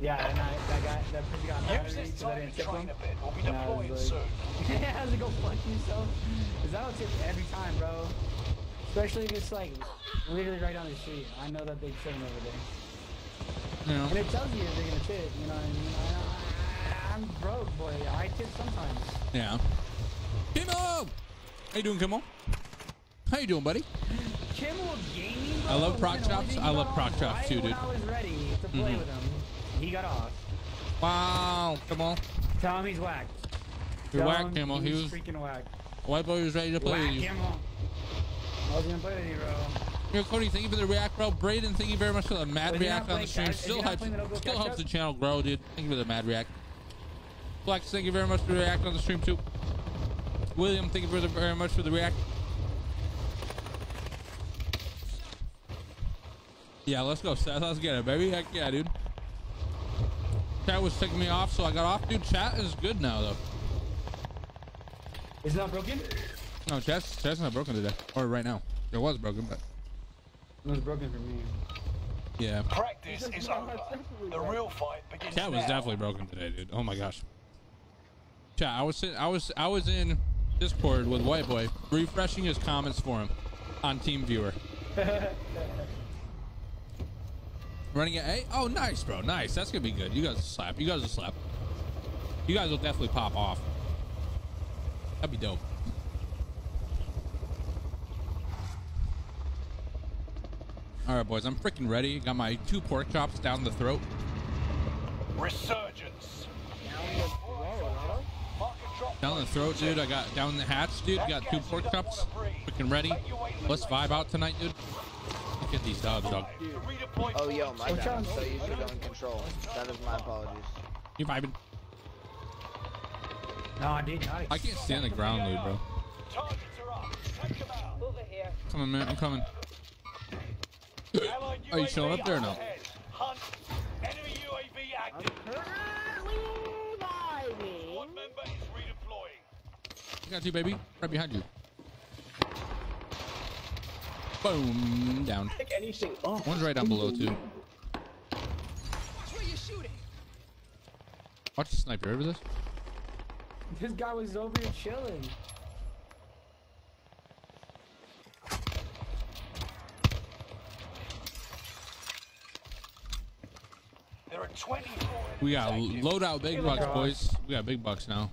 Yeah, and I, that guy, that person got mad at me because I didn't tip him. We'll be And I was deploying like, soon. yeah, how's it go fuck yourself? Because I don't tip every time, bro. Especially if it's like literally right down the street. I know that they tip them over there. Yeah. And it tells you if they're gonna tip, you know what I mean? I, I'm broke, boy. I tip sometimes. Yeah. Kimmel! How you doing, Kimmel? How you doing, buddy? Kimmel Gaming, bro, I love Proc Chops. I love Proc Chops right too, dude. I was ready to play Mhm. with him. He got off. Wow, come on. Tell him he's whack. You're Tell whack, him. He was freaking whacked. white boy was ready to play Whack with you. Kimmel. I was gonna play with you, bro. Yo, Cody, thank you for the react, bro. Braden, thank you very much for the mad Was react on the stream. catch- is he Still helps, the still helps the channel grow, dude. Thank you for the mad react. Flex, thank you very much for the react on the stream too. William, thank you for the, very much for the react. Yeah, let's go, Seth. Let's get it, baby. Heck yeah, dude. Chat was taking me off, so I got off. Dude, chat is good now, though. Is it not broken? No, chat's, chat's not broken today. Or right now. It was broken, but It was broken for me. yeah. Practice is over. The real fight begins Chat was now. definitely broken today, dude. Oh my gosh. Chat, I was sitting, I was I was in Discord with White Boy, refreshing his comments for him on Team Viewer. Running at eight. Oh, nice, bro. Nice. That's gonna be good. You guys will slap. You guys will slap. You guys will definitely pop off. That'd be dope. All right, boys. I'm freaking ready. Got my two pork chops down the throat. Resurgence. Down the throat, dude. I got down the hats, dude. Got two pork chops. Freaking ready. Let's vibe out tonight, dude. Look at these dogs, dog. Oh, yo, my What's bad. I'm wrong? so used to going control. That is my apologies. You vibing? No, I did not. I can't stand the ground, dude, bro. Targets are up. Take them out. Over here. Coming, man. I'm coming. Are you showing up there or no? ahead. Hunt. Enemy UAV active. Squad member is redeploying. I got you, baby. Right behind you. Boom. Down. Pick anything up. One's right down below, too. Watch where you're shooting. Watch the sniper. Remember this? This guy was over here chilling. There are 24 We got enemies load out big oh bucks, boys. We got big bucks now.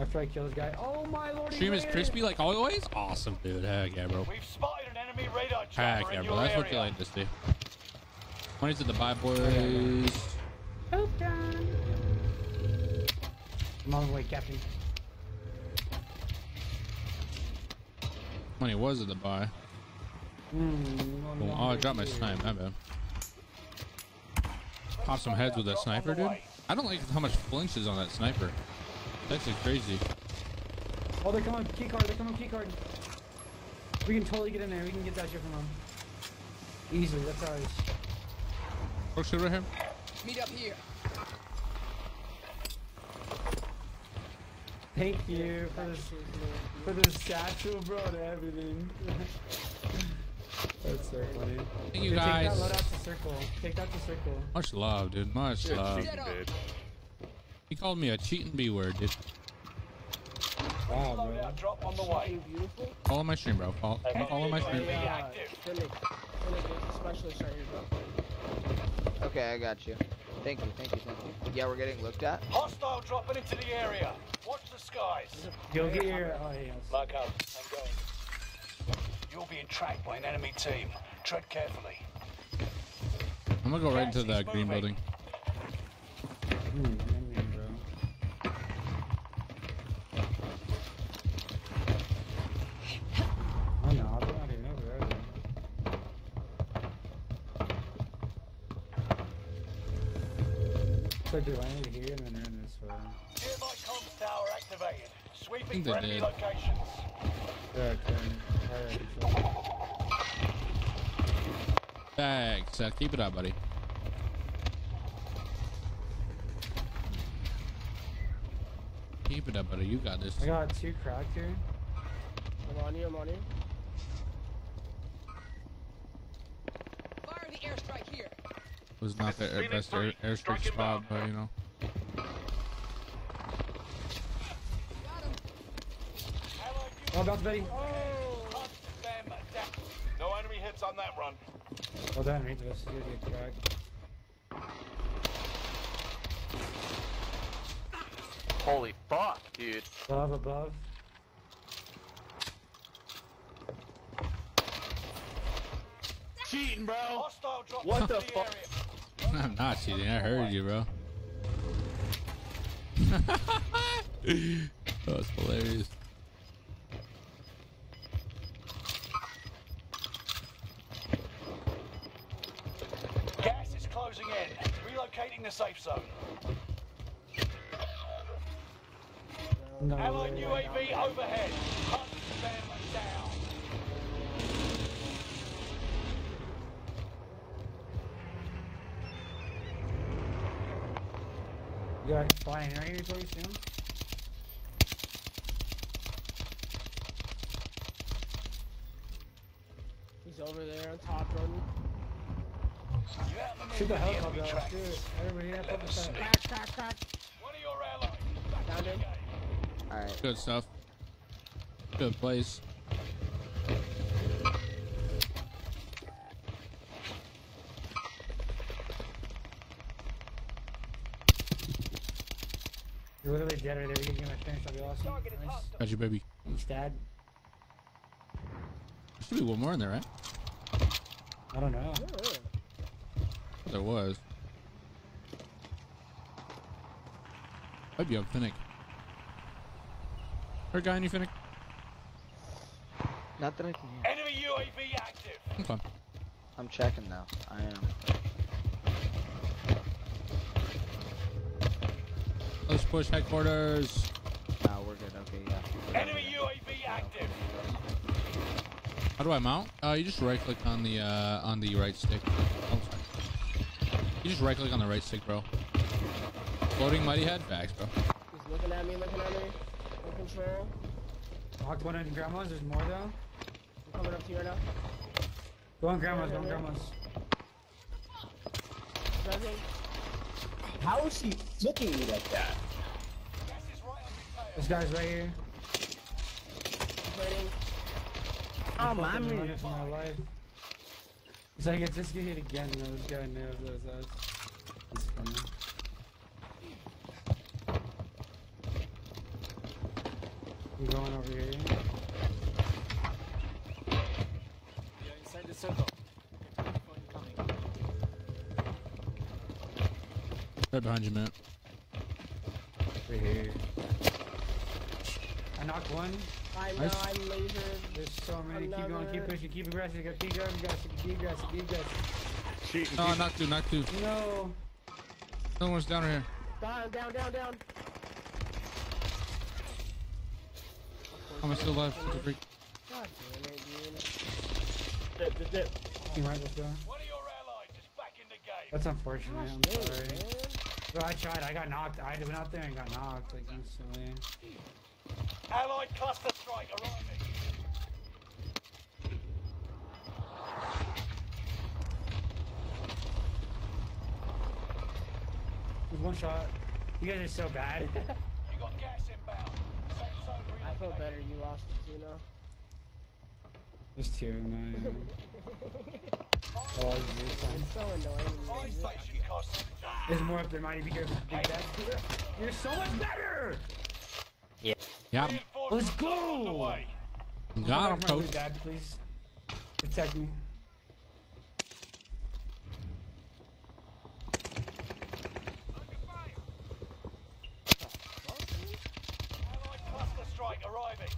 After I kill this guy. Oh my lord. Stream is crispy like always. Awesome, dude. Heck yeah, bro. We've spotted an enemy radar Heck jammer yeah, bro. your That's what you like to see. Money's at the buy, boys. Help done. I'm on the way, Captain. Money was at the buy. Mm, no Oh, I dropped my here. snipe. My bad. Pop some heads with that sniper, dude. I don't like how much flinch is on that sniper. That's actually crazy. Oh, they're coming. Key card. They're coming. Key card. We can totally get in there. We can get that shit from them. Easily. That's ours. Oh shit, right here. Meet up here. Thank you for this, for the satchel, bro, and everything. That's so funny. Thank you, Dude, Take guys. that load out to circle. Take that to circle. Much love, dude. Much Yeah, love. Cheating bitch. He called me a cheating B word, dude. Wow, bro. Loadout drop on the way. Beautiful. Follow my stream, bro. Follow, follow my stream. Hey, Philip. Philip, there's a specialist right here, bro. Okay, I got you. Thank you, thank you, thank you. Yeah, we're getting looked at. Hostile dropping into the area. Watch the skies. Go get your. Oh, yeah. Marco, I'm going. You're being tracked by an enemy team. Tread carefully. I'm gonna go right into the green building. Hmm, So do I need here and then run this way? Nearby comms tower activated. Sweeping they friendly did. locations. Yeah, okay. Alright, Thanks. Uh, keep it up, buddy. Keep it up, buddy. You got this. I got two cracked here. I'm on you, I'm on you. Fire the airstrike here. Was not the best air, airstrike spot, but you know. Oh, bounce Betty. No enemy hits on that run. Well done, read this. You get cracked. Holy fuck, dude. Above, above. Cheating, bro. What the the fuck? Area. I'm not cheating. I heard you, bro. that was hilarious. Gas is closing in. Relocating the safe zone. No. Allied UAV overhead. Hunt them down. You got flying right here pretty soon. He's over there on top running. You out in the Shoot the middle of helicopter enemy out. tracks. Do it. Everybody have Let to us side. Crack, crack, crack. One of your allies. Down in the him. game. Alright. Good stuff. Good place. You're literally dead right there. We can get my finish. That'd be awesome. Nice. Got you, baby. Stab. There should be one more in there, right? I don't know. There was. Might be on Finnick. Or guy on you, Finnick? Not that I can hear. Enemy UAV active. Okay. I'm checking now. I am. Let's push headquarters. Nah, we're good. Okay, yeah. Enemy UAV active. How do I mount? Uh, you just right click on the uh, on the right stick. Oh, sorry. You just right click on the right stick, bro. Floating mighty head facts, bro. He's looking at me, looking at me. In control. Knocked one in grandma's. There's more though. I'm coming up to you right now. Go on grandma's. Go on grandma's. Buzzing. How is she looking at me like that? This guy's right here. I'm Oh, my man. running my life. It's like it's just get hit again. No, this guy knows those us. He's coming. I'm going over here. You're inside the circle. Right behind you, Matt. Right here. I knocked one. I know, Nice. I'm lasered. There's so many. Keep going. Keep pushing. Keep aggressive. Keep aggressive. Keep aggressive. Keep aggressive. No, not two, not two. No. No one's down here. Down, down, down, down. I'm still alive. Such a freak. God damn it, dude. Dip, dip, dip. You might let's go. That's unfortunate. I'm sorry. Bro, I tried. I got knocked. I went out there and got knocked like instantly. Allied cluster strike arriving. With one shot. You guys are so bad. You got gas inbound. Safe zone I feel better you lost it, you know. There's two of them. Oh, It's so annoying. Station. There's more up there, Mighty. Be careful. Big bad. You're so much better! Yeah. Let's go! Got him, My coach. Dad, please. Protect me. Strike arriving.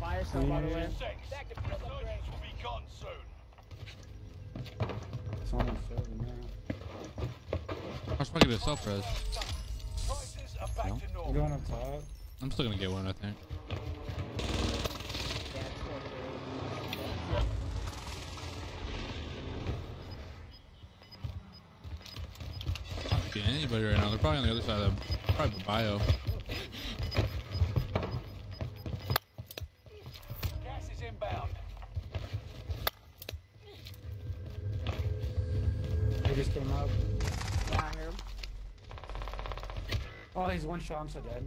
Fire some, by the way. Six. Resurgence will be gone soon. It's almost over now. I was fucking a self res. Prices are back No. to I'm going up top. I'm still gonna get one, I think. Not getting anybody right now. They're probably on the other side of the probably bio. Gas is inbound. They just came up. Yeah, I hear him. Oh, he's one shot. I'm so dead.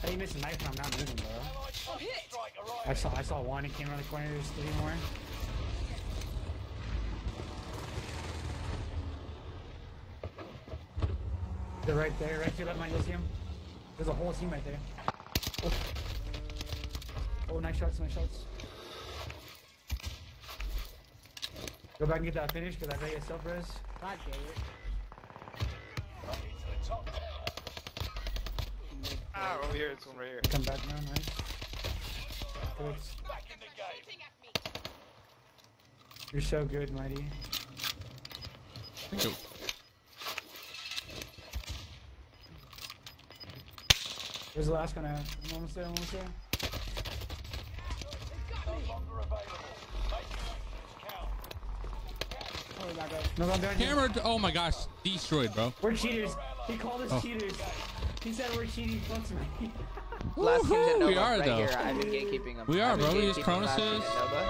How do you miss a knife and I'm not moving, bro? Allied cluster strike arriving. I saw I saw one. He came around the corner. There's three more. They're right there. Right here, your left, man. You'll see him. There's a whole team right there. Oh, oh nice shots. Nice shots. Go back and get that finish because I bet you it's self res. God dang it. Over here. It's one right here. Come back now. Nice. Good. Back in the game. You're so good, Mighty. Thank you. Where's the last one at? I'm almost there. I'm almost there. No longer available. Make your actions count. Oh, my God. No, I'm down. Camera, oh my gosh, destroyed, bro. We're cheaters. He called us Oh. cheaters. He said we're cheating. Fucks me. Last team's at Nova, we are, right though. here. I've been gatekeeping them. We are, bro. These gatekeeping last team Cronuses. at Nova.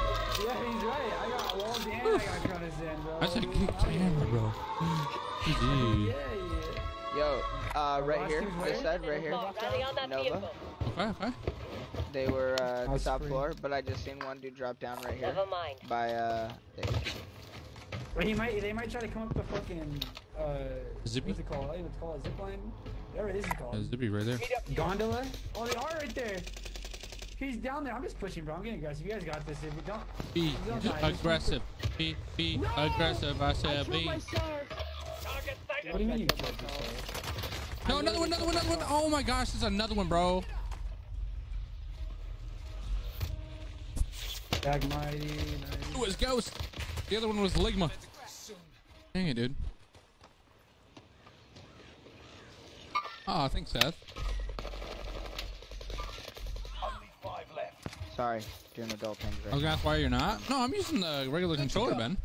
Yeah, he's right. I got walls and I got Cronus in, bro. I said kick camera, bro. GG. Yeah, yeah. Yo, uh, right last here, team's this side, right here. Running on that Nova. Okay, okay. They were uh, That's top free. floor, but I just seen one dude drop down right here Never mind. by uh. the ATV. But he might. They might try to come up the fucking. Uh, Zippy? What's it called? I think it's called a zip line. Whatever it is called. Uh, Zippy right there. Gondola? Oh, they are right there. He's down there. I'm just pushing, bro. I'm getting aggressive. You guys got this. If you don't, Be Don't die. Aggressive. Be be aggressive. I said be. What do you mean you killed yourself? No, another one, another one, another one. Oh my gosh, there's another one, bro. Bag mighty. It was Ghost. The other one was Ligma. Dang it, dude. Oh, thanks, Seth. Only five left. Sorry, doing adult things I right was gonna ask why you're not. No, I'm using the regular controller, Ben.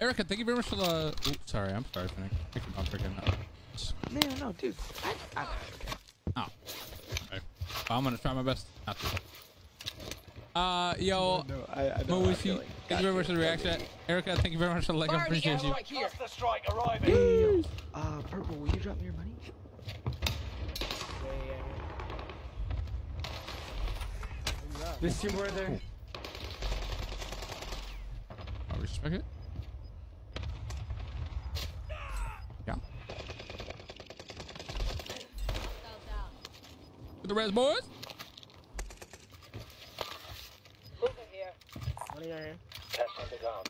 Erica, thank you very much for the. Oops, sorry, I'm sorry, Finnick. I keep on freaking up. No, no, dude. I, I, okay. Oh. Okay. Well, I'm gonna try my best not to. Uh, yo, No, no, I- I know how Moosey, I'm feeling. thank you very much for the reaction. Erica, thank you very much for the like. I Fire in the appreciate air you. right here. Cluster strike arriving. Hey. Uh, Purple, will you drop me your money? This two more there. I respect it. Yeah. With the res boys. What are you in? Test undergone.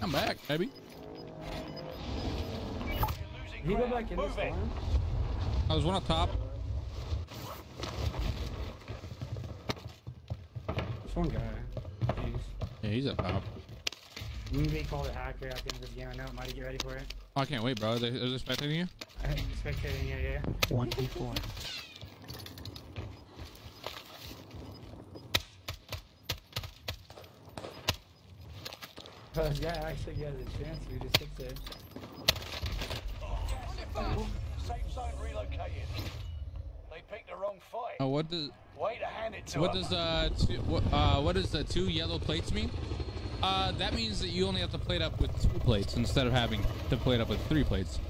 I'm back, baby. He go back in Move this time? I was one up top. This one guy. Jeez. Yeah, he's up top. You may call it hacker at the end of the game. I know. Might get ready for it. Oh, I can't wait, bro. Are they, are they spectating you? I'm spectating you, yeah. 1v4. But yeah, actually, yeah, the chance we just hit there. Oh. Safe zone relocated. They picked the wrong fight. Oh, what does? Way to hand it to What them. does uh, two, uh, what does the two yellow plates mean? Uh, that means that you only have to plate up with two plates instead of having to plate up with three plates.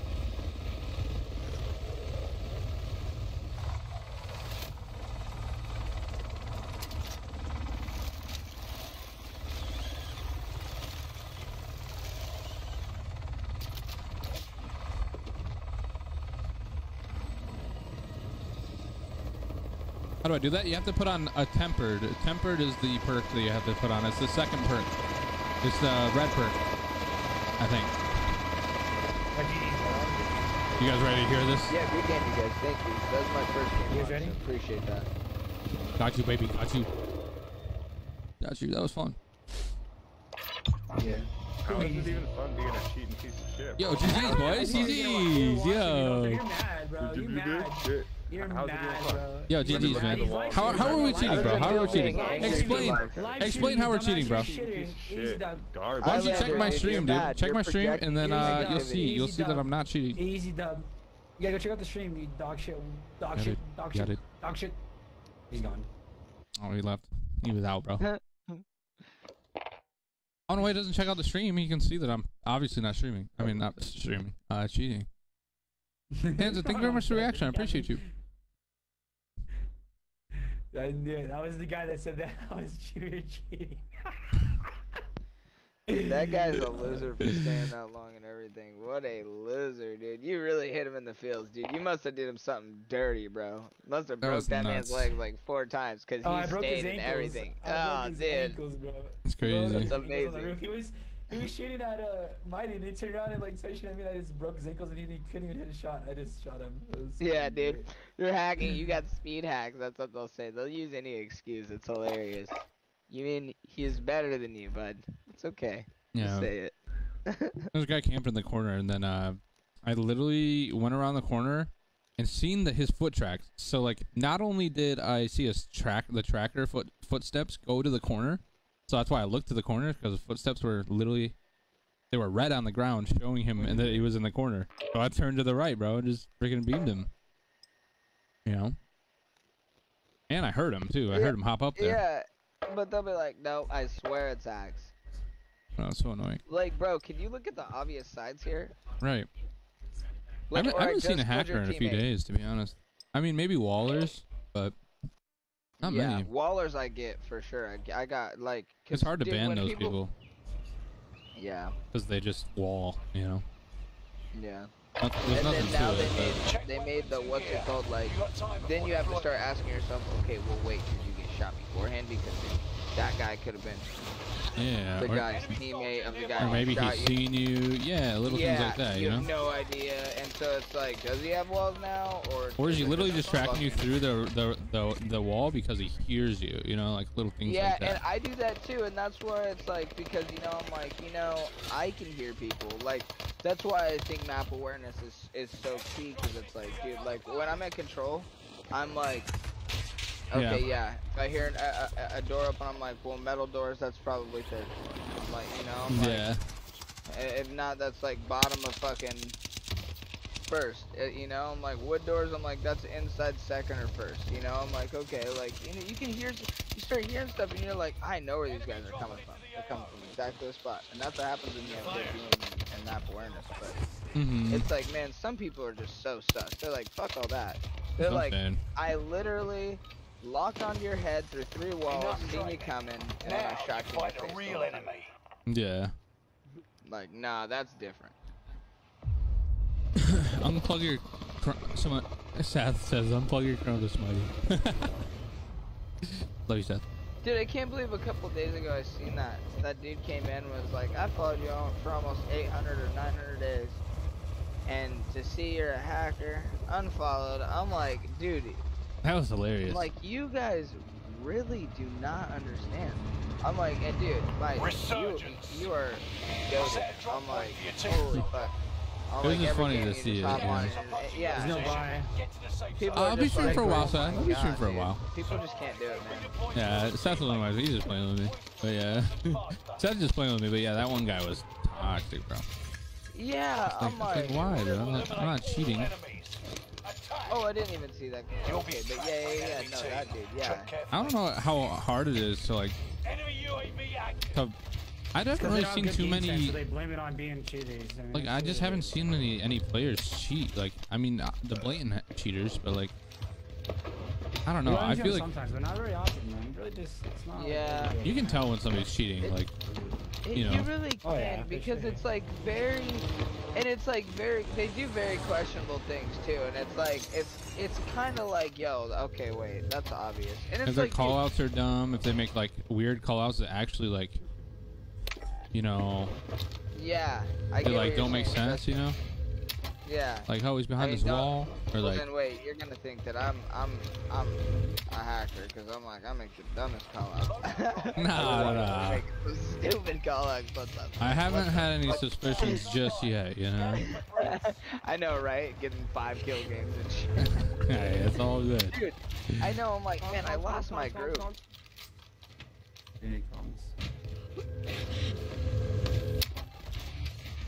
How do I do that? You have to put on a tempered. Tempered is the perk that you have to put on. It's the second perk. It's the red perk, I think. You guys ready to hear this? Yeah, good game, you guys. Thank you. That was my first game. You guys ready? so appreciate that. Got you, baby. Got you. Got you. That was fun. Yeah. How is it even fun being a cheating piece of shit? Yo, bro? GG's, boys. GG's. Yo. You're mad, bro. You you do mad. Shit? You're How's mad, bro. Yo, GG's, live man. How, how are we cheating, bro? How are we cheating? Explain. Explain how we're cheating, bro. Shit. Why don't you check my stream, dude? Check my stream, and then uh, you'll see. You'll see that I'm not cheating. Easy dub. Yeah, go check out the stream, you dog shit. Dog shit. Dog shit. Dog shit. He's gone. Oh, he left. He was out, bro. Oh no, wait, doesn't check out the stream. He can see that I'm obviously not streaming. I mean, not streaming. Uh, cheating. Hansa, thank you very much for the reaction. I appreciate you. I knew it. That was the guy that said that I was cheating. cheating. That guy's a loser for staying that long and everything. What a loser, dude. You really hit him in the fields, dude. You must have did him something dirty, bro. Must have That broke was that man's nuts. legs like four times because Oh, he I broke his stayed in everything. I Oh, broke his dude. ankles, bro. It's crazy. his That's ankles on the amazing. He was he was shooting at uh Mighty and he turned around and like started shooting at me and I just broke his ankles and he, he couldn't even hit a shot. I just shot him. It was Yeah, dude. great. You're hacking. You got speed hacks. That's what they'll say. They'll use any excuse. It's hilarious. You mean he's better than you, bud? It's okay. Just say it. There's a guy camped in the corner, and then uh, I literally went around the corner and seen the, his foot tracks. So like, not only did I see his track, the tracker foot footsteps go to the corner, so that's why I looked to the corner because the footsteps were literally they were red on the ground, showing him and that he was in the corner. So I turned to the right, bro, and just freaking beamed him. You know. And I heard him too. I Yeah, heard him hop up there. Yeah, but they'll be like, no, I swear it's hacks. Oh, that's so annoying. Like, bro, can you look at the obvious sides here? Right. I haven't, I haven't seen a just killed your hacker in a few days, to be honest. I mean, maybe Wallers, but not yeah, many. Wallers I get for sure. I, g- I got like. It's hard to dude, ban when those people Yeah, because they just wall, you know. yeah. Not- there's and nothing then now to they it. made but- they made the what's it called like. Then you have to start asking yourself, okay, well wait, did you get shot beforehand? Because that guy could have been Yeah, the or- guy's teammate of the guy Or maybe he's you. seen you. Yeah, little yeah, things like that, you you know. have no idea, and so it's like, does he have walls now, or Or is he literally just tracking you through the, the the the wall because he hears you? You know, like little things Yeah, like that. and I do that too, and that's where it's like because you know I'm like you know I can hear people like that's why I think map awareness is is so key because it's like dude like when I'm in control, I'm like okay yeah, if I hear a, a, a door open I'm like well metal doors that's probably third floor. I'm like you know I'm like, yeah. if not that's like bottom of fucking first. uh, You know, I'm like wood doors. I'm like that's inside second or first. You know, I'm like okay, like you know, you can hear, you start hearing stuff, and you're like, I know where these guys are coming from. They're coming from exactly the spot, and that's what happens in the M15 and, and map awareness. But Mhm. it's like, man, some people are just so stuck. They're like, fuck all that. They're like. I literally locked onto your head through three walls, seen you coming, and then I shot you you in fight the a real enemy. Yeah. Like, nah, that's different. Unplug your. Cr- Someone. Seth says unplug your Cronus Mighty. Love you, Seth. Dude, I can't believe a couple days ago I seen that. That dude came in and was like, I followed you on for almost 800 or 900 days. And to see you're a hacker, unfollowed, I'm like, dude, That was hilarious. I'm like, you guys really do not understand. I'm like, and dude, like, you, you are goated. I'm like, holy fuck. I'm It was like, just funny to see just it, yeah. and- and- yeah. There's no buy. People I'll be just streaming like, for a while, oh Seth. I'll be streaming for a while. People just can't do it, man. Yeah, Seth was my. He's just playing with me. But yeah, Seth just playing with me. But yeah, that one guy was toxic, bro. Yeah, Like, I'm like, like, why, bro? I'm not, I'm not cheating. Oh, I didn't even see that. Okay, but yeah, yeah, yeah, no, that dude, yeah. I don't know how hard it is to like. To, I haven't really they seen too good defense, many. So they blame it on being cheaters. I mean, Like I just haven't seen any any players cheat. Like I mean uh, the blatant cheaters, but like I don't know. I feel like sometimes, but not very often, man. Really, just it's not. Yeah. every day. you can tell when somebody's cheating. Like It- you know. you really can Oh, yeah, because sure. it's like very, and it's like very. They do very questionable things too, and it's like it's it's kind of like yo, okay, wait, that's obvious, and if it's their like call outs are dumb, if they make like weird call outs that actually like, you know, yeah, I they get what like you're don't make sense. You know, Yeah. like oh he's behind I mean, this wall, or well, like then wait, you're gonna think that I'm I'm I'm a hacker because I'm like I make the dumbest call out. Nah, nah, nah. Make some stupid call outs sometimes. I haven't had any suspicions just yet. You know, I know, right? Getting five kill games and shit. hey, it's all good. Dude, I know. I'm like, man, I lost my group. Here he comes.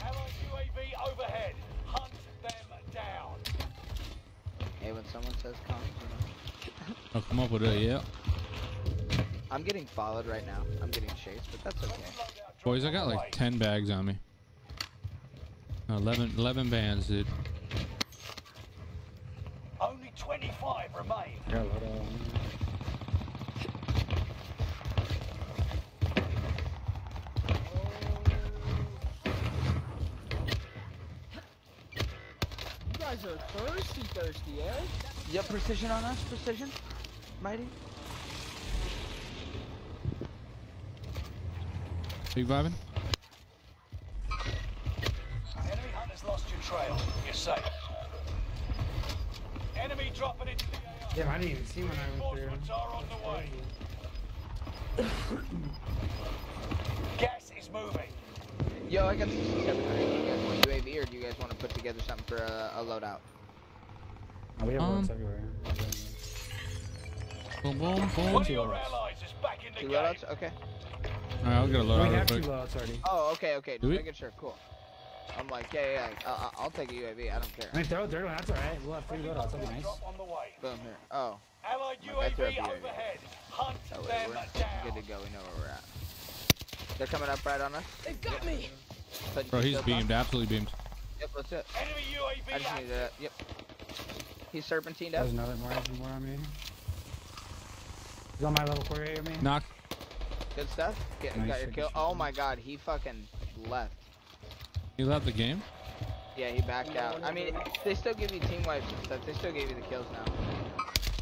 Allied UAV overhead. Hunt them down. Hey, when someone says comms, you know. I'll come up with it. Yeah, I'm getting followed right now. I'm getting chased, but that's okay. boys, I got like ten bags on me. 11, 11 bands, dude. Only 25 remain. Yeah, what, uh, You guys are thirsty, thirsty, eh? Yep, precision on us. Precision. Mighty. Big vibing. Enemy hunters lost your trail. You're safe. Enemy dropping into the AR. Damn, I didn't even see when I went through. Reinforcements are on the way. Gas is moving. Yo, I got 6700. Do you guys want UAV or do you guys want to put together something for a, a loadout? Oh, we have Um, everywhere. Boom, boom, boom. One of your allies is back in the Two game. loadouts? Okay. Alright, I'll get a load we out real have two quick. loads already. Oh, okay, okay. Do Just making sure. Cool. I'm like, yeah, yeah. yeah. I'll, I'll take a UAV. I don't care. I mean, throw a third one. That's alright. We'll have three loadouts. That'll be nice. Drop on the way. Boom here. Oh, Allied I threw up UAV the UAV. overhead. Hunt that way them we're down. good to go. We know where we're at. They're coming up right on us. They've got me. Put Bro, he's beamed, on. absolutely beamed. Yep, let's it. Enemy UAV I just need active. to. Yep. He's serpentined up. There's another more, more on me. He's on my level 4 area, man. Knock. Good stuff. Get, Nice, got your kill. Oh my god, he fucking left. He left the game. Yeah, he backed out. I mean, they still give you team wipes and stuff. They still gave you the kills now.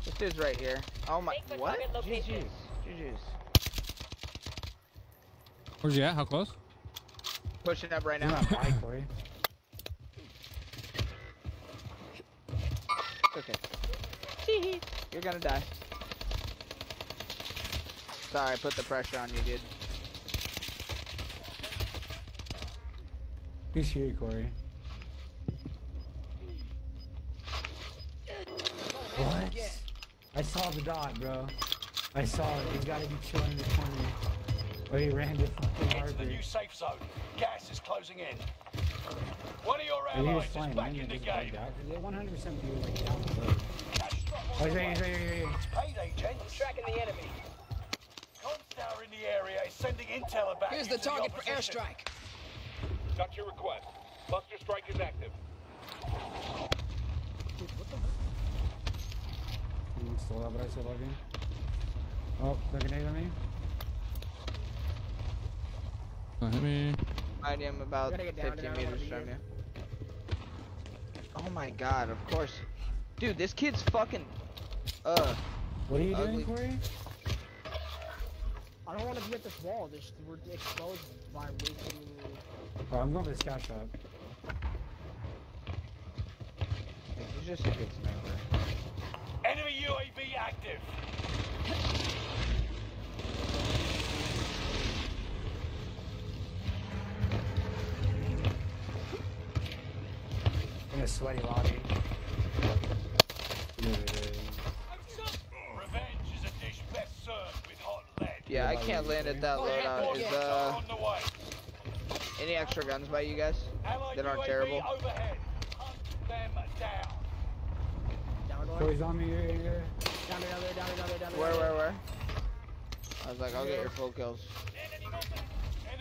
This dude's right here. Oh my, what? GG's. GG's. Where's he at? How close? Pushing up right now. Not by Corey. It's okay. You're gonna die. Sorry, I put the pressure on you, dude. He's here, Corey. What? I saw the dot, bro. I saw it. He's got to be chilling in the corner. Oh, he ran to fucking Get to the new safe zone. Gas is closing in. One of your he was allies is flying back in in the game. bugged It 100% be like down the road. Oh, he's right here, he's right here, he's right here. It's payday, gents. Tracking the enemy. Comms tower in the area is sending intel about Here's the to target for opposition. airstrike. Got your request. Cluster strike is active. Still up, but I still love you. Oh, they're grenade on me. Don't hit me. I am about Gotta get down to 15 that, I don't meters from you. Oh my god, of course. Dude, this kid's fucking. Uh. What are you ugly. doing, Corey? I don't want to be at this wall. This we're exposed by wasting. Oh, I'm going to the scout shop. He's just a good sniper. Enemy UAV active. In a sweaty lobby. Revenge is a dish best served with hot lead. Yeah, I can't land at that loadout. Is, uh. are on the way. Any extra guns by you guys? That aren't terrible? overhead. Hunt them down. Down on me, here, here. Down another. Down another. Down Where, where, where? I was like, I'll get your full kills.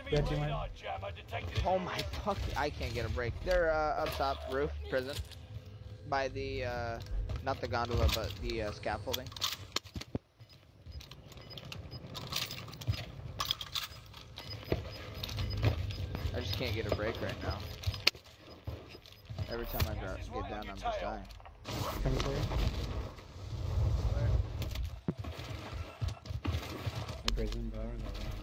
Enemy Got you, man. radar jammer detected. Oh my fuck! I can't get a break. They're uh, up top, roof, prison, by the uh, not the gondola, but the uh, scaffolding. I just can't get a break right now. Every time I drop, get down, I'm just dying. Coming for you. The prison bar.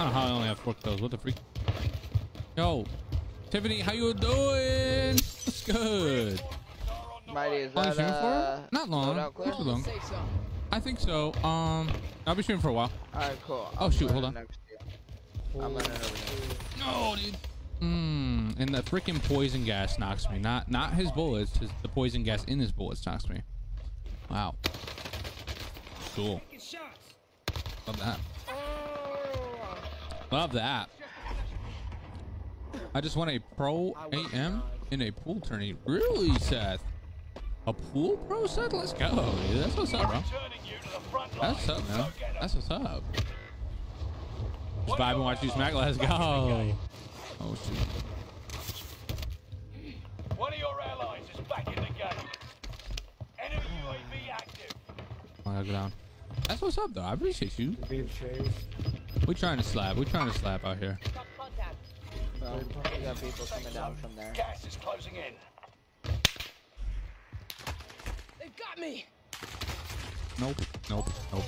I don't know how I only have four kills. What the freak? Yo, Tiffany, how you doing? What's good? Mighty, is that uh, for? Not long. Not too long. Safe. I think so. Um, I'll be streaming for a while. Alright, cool. Oh, I'm shoot, hold running on. next to. I'm running over here. No, dude. Mmm, and the freaking poison gas knocks me. Not not his bullets. His, the poison gas in his bullets knocks me. Wow. Cool. Love that. Love that. I just won a pro AM in a pool tourney. Really, Seth? A pool pro set? Let's go, dude. That's what's up, bro. Returning you to the front line. That's what's up, man. So get 'em. That's what's up. Just vibe and watch you smack. Let's go. Oh shoot. One of your allies is back in the game. Enemy UAV active. I gotta go down. That's what's up, though. I appreciate you. Big chase. We trying to slap. We're trying to slap out here. Well, we got people coming down from there. Gas is closing in. They've got me. Nope. Nope. Nope.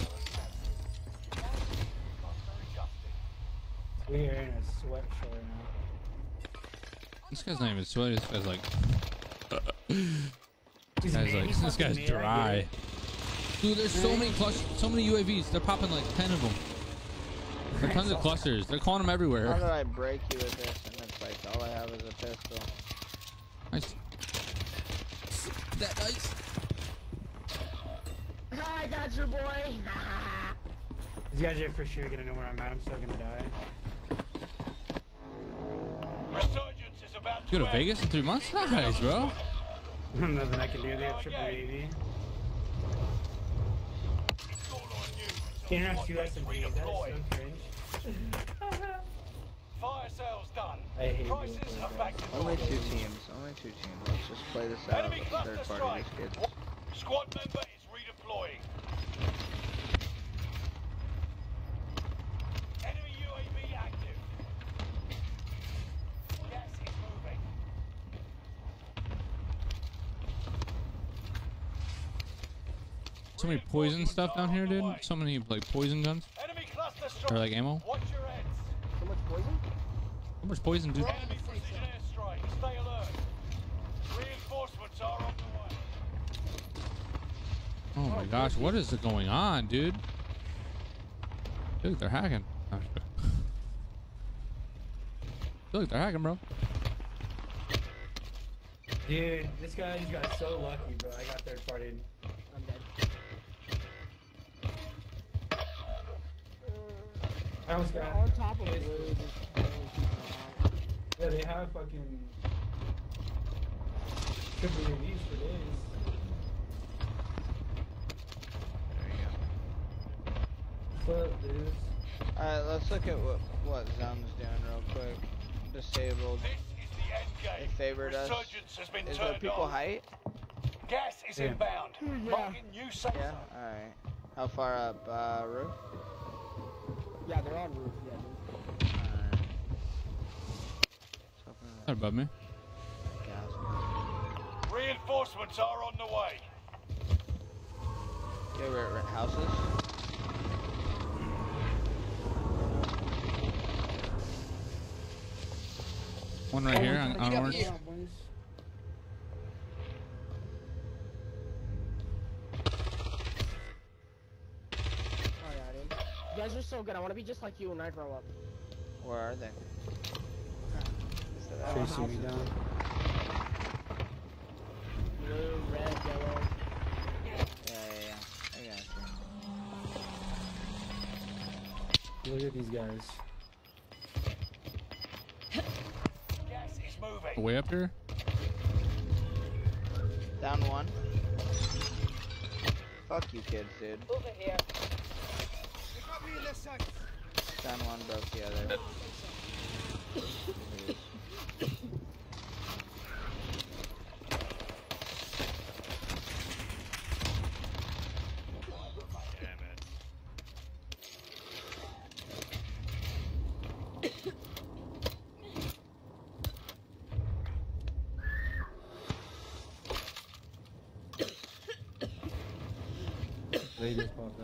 We're in a sweatshop now. This guy's not even sweaty. This guy's like. this guy's like. This guy's dry. Dude, there's so many clusters, so many UAVs. They're popping like ten of them. There are tons of clusters. They're calling them everywhere. How everywhere. do I break you with this? And it's like, all I have is a pistol. Nice. That nice. I got your boy. These guys are for sure gonna know where I'm at. I'm still gonna die. Resurgence is about to Go to end. Vegas in three months? Nice, bro. Nothing I can do. They have triple AV. Can't have two SMGs. That is so cringe. Fire sales done. I hate Prices are back to Only two teams. Only two teams. Let's just play this out. Enemy cluster Third party. strike. These kids. Squad member is redeploying. Enemy UAV active. Gas is moving. So many poison stuff down here, dude. So many like poison guns Enemy cluster strike. Or like ammo. Watch your heads. So much poison? How much poison, dude? Enemy precision airstrike. Stay alert. Reinforcements are on the way. Oh my gosh, what is going on, dude? Dude, they're hacking. Shit. Look, they're hacking, bro. Dude, this guy just got so lucky, bro. I got third party. House They're on top of it. Really just barely keeping it out. Yeah, they have fucking triple UVs for days. What's up, dudes? Alright, let's look at what what Zone's doing real quick. Disabled. They favored us. Has been Is there people on. height? Gas is Yeah. inbound. Marking new safe Yeah. Alright. How far up, uh, roof? Yeah, they're on roof. Yeah, dude. Alright. Not above me. Reinforcements are on the way. Yeah, we're at rent houses. One right here on, on orange. Oh yeah, dude. You guys are so good. I want to be just like you when I grow up. Where are they? Uh, Chasing me down. Blue, red, yellow. Yeah, yeah, yeah. I got you. Look at these guys. Gas is moving. Way up here. Down one. Fuck you kids, dude. Over here. Down one, broke the other. They just popped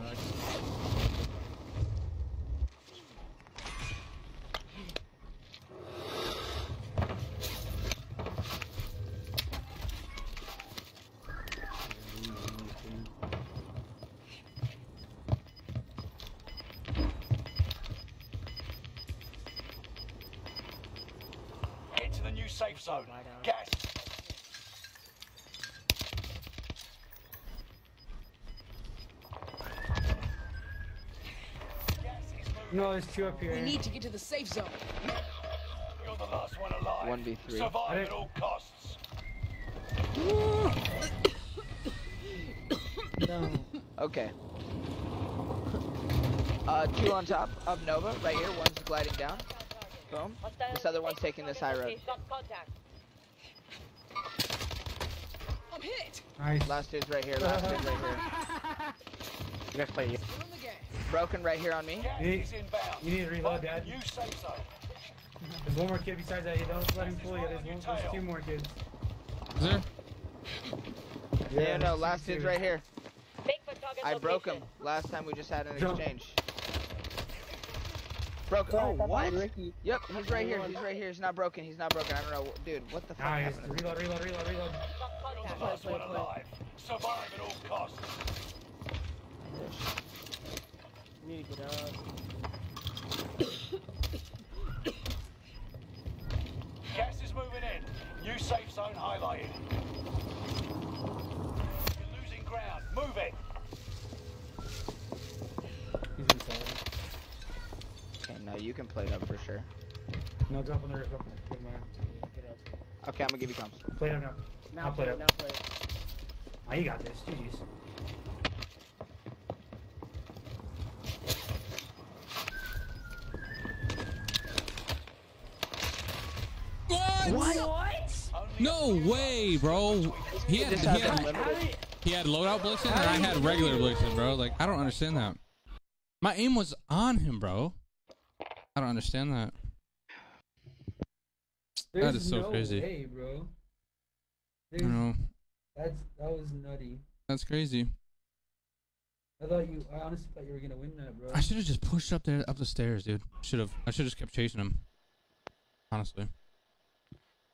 No, there's two up here. We need to get to the safe zone. You're the last one alive. 1v3. Survive at all costs. No. Okay. Uh, two on top of Nova, right here. One's gliding down. Boom. This other one's taking this high road. I'm hit. Nice. Last dude's right here. Last dude's right here. You guys play. Still in the game. Broken right here on me. Gas You need, inbound. you need to reload, Dad. New safe zone. There's one more kid besides that. You don't let him fool you. There's, one, there's two more kids. Is there? Yeah, yeah no, last dude's right here. I broke him last time we just had an exchange. Broke. Oh, what? Yep, he's right here. He's right here. He's not broken. He's not broken. I don't know. Dude, what the fuck Nice. happened? Reload, reload, reload, reload. Last one alive. Survive at all costs. Need to get up. Gas is moving in. New safe zone highlighted. You're losing ground. Move it. He's inside. Okay, no, you can play it up for sure. No, drop on the roof. Drop on the roof. Up. Okay, I'm gonna give you comms. Play it up now. Now I'll play play it it. Now play it. Oh, you got this. GG's. What? What? No way, bro. He had, he had, he had loadout blitzing and I had regular blitzing, bro. Like, I don't understand that. My aim was on him, bro. I don't understand that. That There's is so no crazy. Way, bro. I know. That's that was nutty. That's crazy. I thought you. I honestly thought you were gonna win that, bro. I should have just pushed up there, up the stairs, dude. Should have. I should have just kept chasing him. Honestly.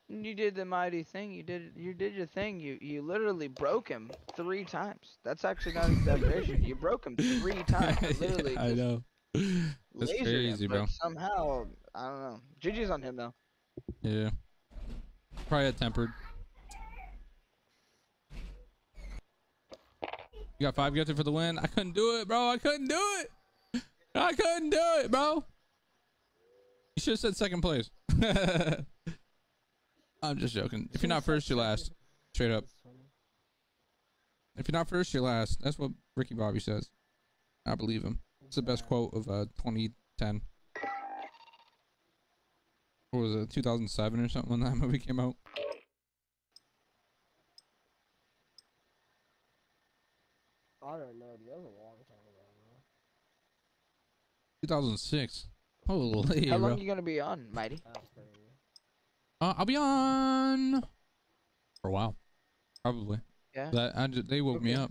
You did the mighty thing. You did. You did your thing. You you literally broke him three times. That's actually not exaggeration. You broke him three times. Literally. I know. That's crazy, him, bro. Somehow, I don't know. GG's on him though. Yeah. Probably had tempered. You got five gifted for the win. I couldn't do it, bro. I couldn't do it. I couldn't do it, bro. You should have said second place. I'm just joking. If you're not first, you're last. Straight up. If you're not first, you're last. That's what Ricky Bobby says. I believe him. It's the best quote of uh 2010. What was it? 2007 or something when that movie came out. I don't know, dude. That was a long time ago, 2006. Holy, How bro. long you gonna be on, Mighty? Uh, I'll be on for a while, probably. Yeah? That I ju- they woke me up.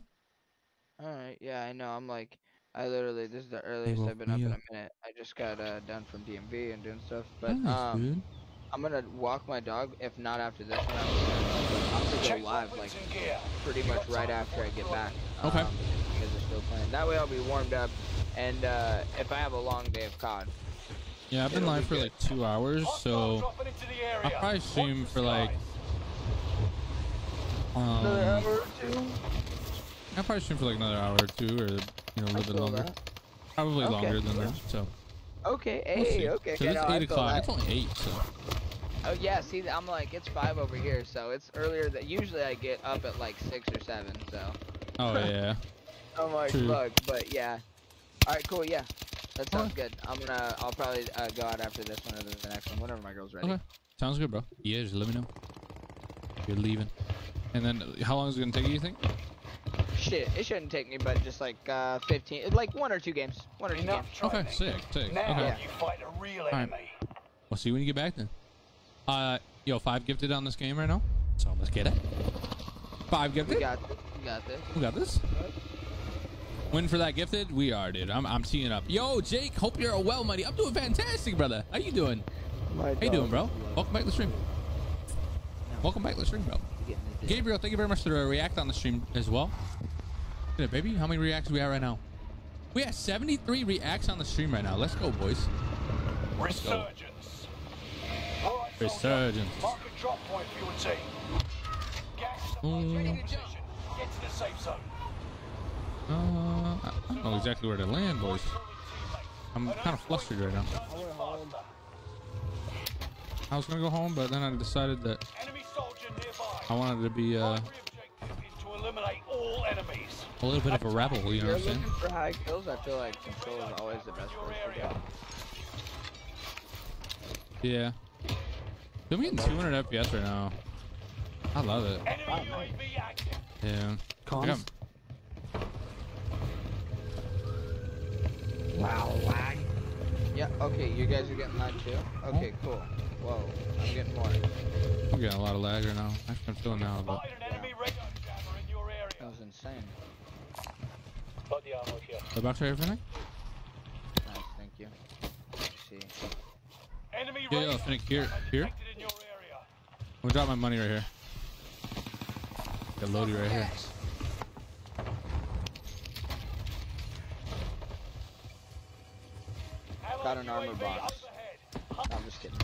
Alright, yeah, I know. I'm like, I literally, this is the earliest I've been up me in a minute. I just got uh, done from DMV and doing stuff, but Nice, um, dude. I'm gonna walk my dog. If not after this one, I'm gonna, go live like pretty much right after I get back. Okay. Um, if you guys are still playing. That way I'll be warmed up, and uh, if I have a long day of COD, Yeah, I've been It'll live be for good. like two hours, so I'll probably stream for like. Um, another hour or two. I'll probably stream for like another hour or two, or you know, a little bit longer. that. Probably Okay. longer than that. So Okay, we'll hey, okay. So okay, it's no, eight o'clock. It's only eight, so Oh yeah, see, I'm like, it's five over here, so it's earlier. That usually I get up at like six or seven, so. oh yeah. I'm like, True. fuck, but yeah. All right, cool, yeah. That sounds good. I'm gonna, I'll probably uh, go out after this one or the next one, whenever my girl's ready. Okay, sounds good, bro. Yeah, just let me know. You're leaving, and then how long is it gonna take you? You think? Shit, it shouldn't take me, but just like uh, 15, like one or two games, one or two games. Okay, sick, sick. Now Okay. you fight a real right. enemy. We'll see when you get back then. Uh, yo, five gifted on this game right now. So let's get it. Five gifted. We got, this. we got this. We got this. Win for that gifted. We are, dude. I'm, I'm teeing up. Yo, Jake. Hope you're well, buddy. I'm doing fantastic, brother. How you doing? How you doing, bro? Welcome back to the stream. Welcome back to the stream, bro. Gabriel, thank you very much for the react on the stream as well. Look it, baby. How many reacts we at right now? We have 73 reacts on the stream right now. Let's go, boys. Let's go. Resurgence. All right. Resurgence. Mark a drop point for your team. Gas is approaching Mm. your position. Get to the safe zone. Uh, I I don't know exactly where to land, boys. I'm kind of flustered right now. I went home. I was gonna go home, but then I decided that Enemy soldier nearby. I wanted to be uh, Primary objective is to eliminate all enemies. a little bit of a rebel. You know what I'm saying? for high kills. I feel like control is always the best place to go. Yeah. I'm getting 200 FPS right now. I love it. Enemy UAV active. Yeah. I got- Wow, lag. Yeah. Okay, you guys are getting that too. Okay, cool. Whoa, I'm getting more. I'm getting a lot of lag right now. Actually, I'm feeling now, but Spotted an enemy radar jammer in your area. That was insane. Body armor here. the box right everything? Nice, thank you. Let's see. Enemy Yeah, yeah, radar Finnick, here, here. in your area. I'm gonna drop my money right here. Got Lodi right here. Got an armor box. No, I'm just kidding.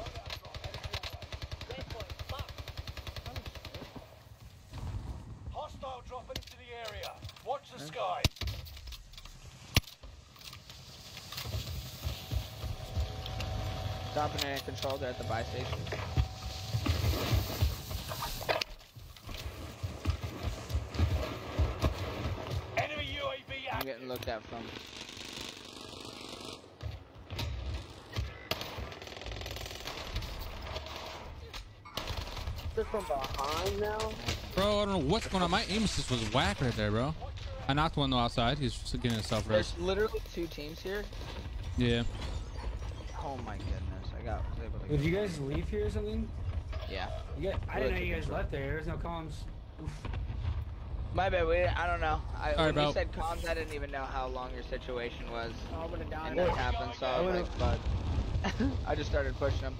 Hostile dropping into the area. Watch the sky. Dominating control. They're at the buy station. Enemy UAV I'm getting looked at from. They're from behind now. Bro, I don't know what's going on. My aim assist was whack right there, bro. I knocked one though outside. He's just getting himself There's literally two teams here. Yeah. Oh my goodness! I got was able to. Did you guys leave here or something? Yeah. You got, I didn't know you guys left there. There's no comms. Oof. My bad. We, I don't know. I, Sorry when you said comms, I didn't even know how long your situation was. Oh, I'm gonna die. And that happened, so I was like, fuck. I just started pushing him.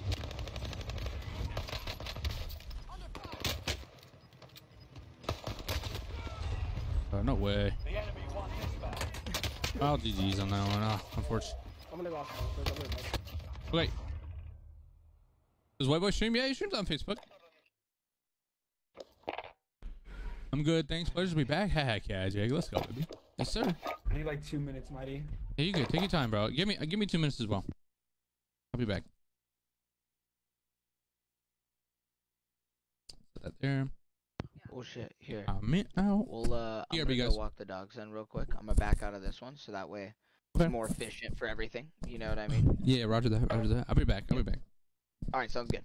Uh, no way. I'll GG's on that one, uh, unfortunately. I'm. Okay. Does White Boy stream? Yeah, he streams on Facebook. I'm good. Thanks. Pleasure to be back. Haha, yeah, Jake. Let's go, baby. Yes, sir. I need like two minutes, Mighty. Yeah, you good. Take your time, bro. Give me uh, give me two minutes as well. I'll be back. Put that there. Oh shit! Here. I'm in, out. We'll uh, I'm gonna go walk the dogs in real quick. I'm gonna back out of this one so that way Okay. it's more efficient for everything. You know what I mean? Yeah, Roger that. Roger that. I'll be back. I'll be back. All right, sounds good.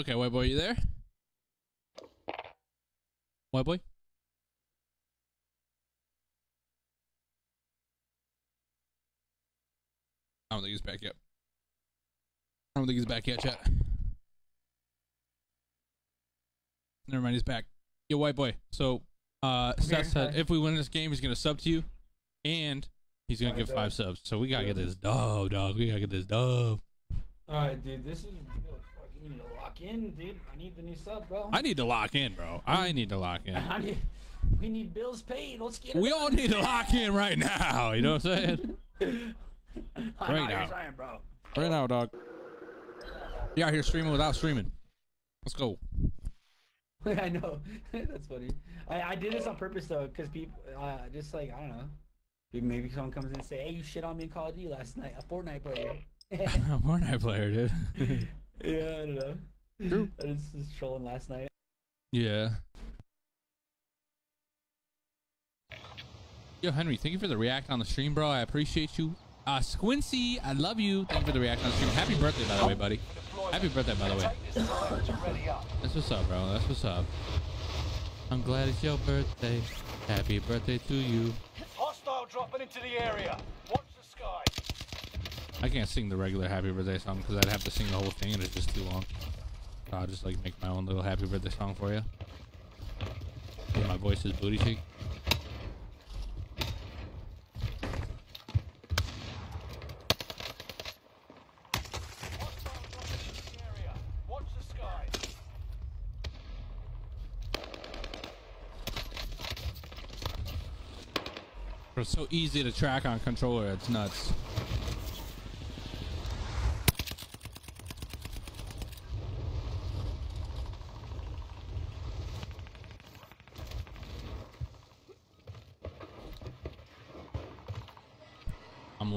Okay, white boy, you there? White boy? I don't think he's back yet. I don't think he's back yet, chat. Never mind, he's back. Yo, white boy. So, uh, Seth said if we win this game, he's gonna sub to you, and he's gonna give five subs. So we gotta get this dub, dog. We gotta get this dub. Alright, dude, this is really fucking you need to lock in, dude. I need the new sub, bro. I need to lock in, bro. I need to lock in. I need, We need bills paid. Let's get it. We all need to lock in right now. You know what I'm saying? I Right now. bro. Right now, dog. You out here streaming without streaming. Let's go. I know. That's funny. I, I did this on purpose though, because people, uh, just like I don't know, maybe- maybe someone comes in and say, "Hey, you shit on me in Call of Duty last night, a Fortnite player." A Fortnite player, dude. Yeah, I don't know. True. I was just trolling last night. yeah. Yo, Henry, thank you for the react on the stream, bro. I appreciate you. Uh, Squincy, I love you. Thank you for the react on the stream. Happy birthday, by the way, buddy. Happy birthday, by the way. That's what's up, bro. That's what's up. I'm glad it's your birthday. Happy birthday to you. Hostile dropping into the area. Watch the sky. I can't sing the regular happy birthday song because I'd have to sing the whole thing and it's just too long. So I'll just like make my own little happy birthday song for you. Yeah, my voice is booty cheek. It's so easy to track on controller. It's nuts.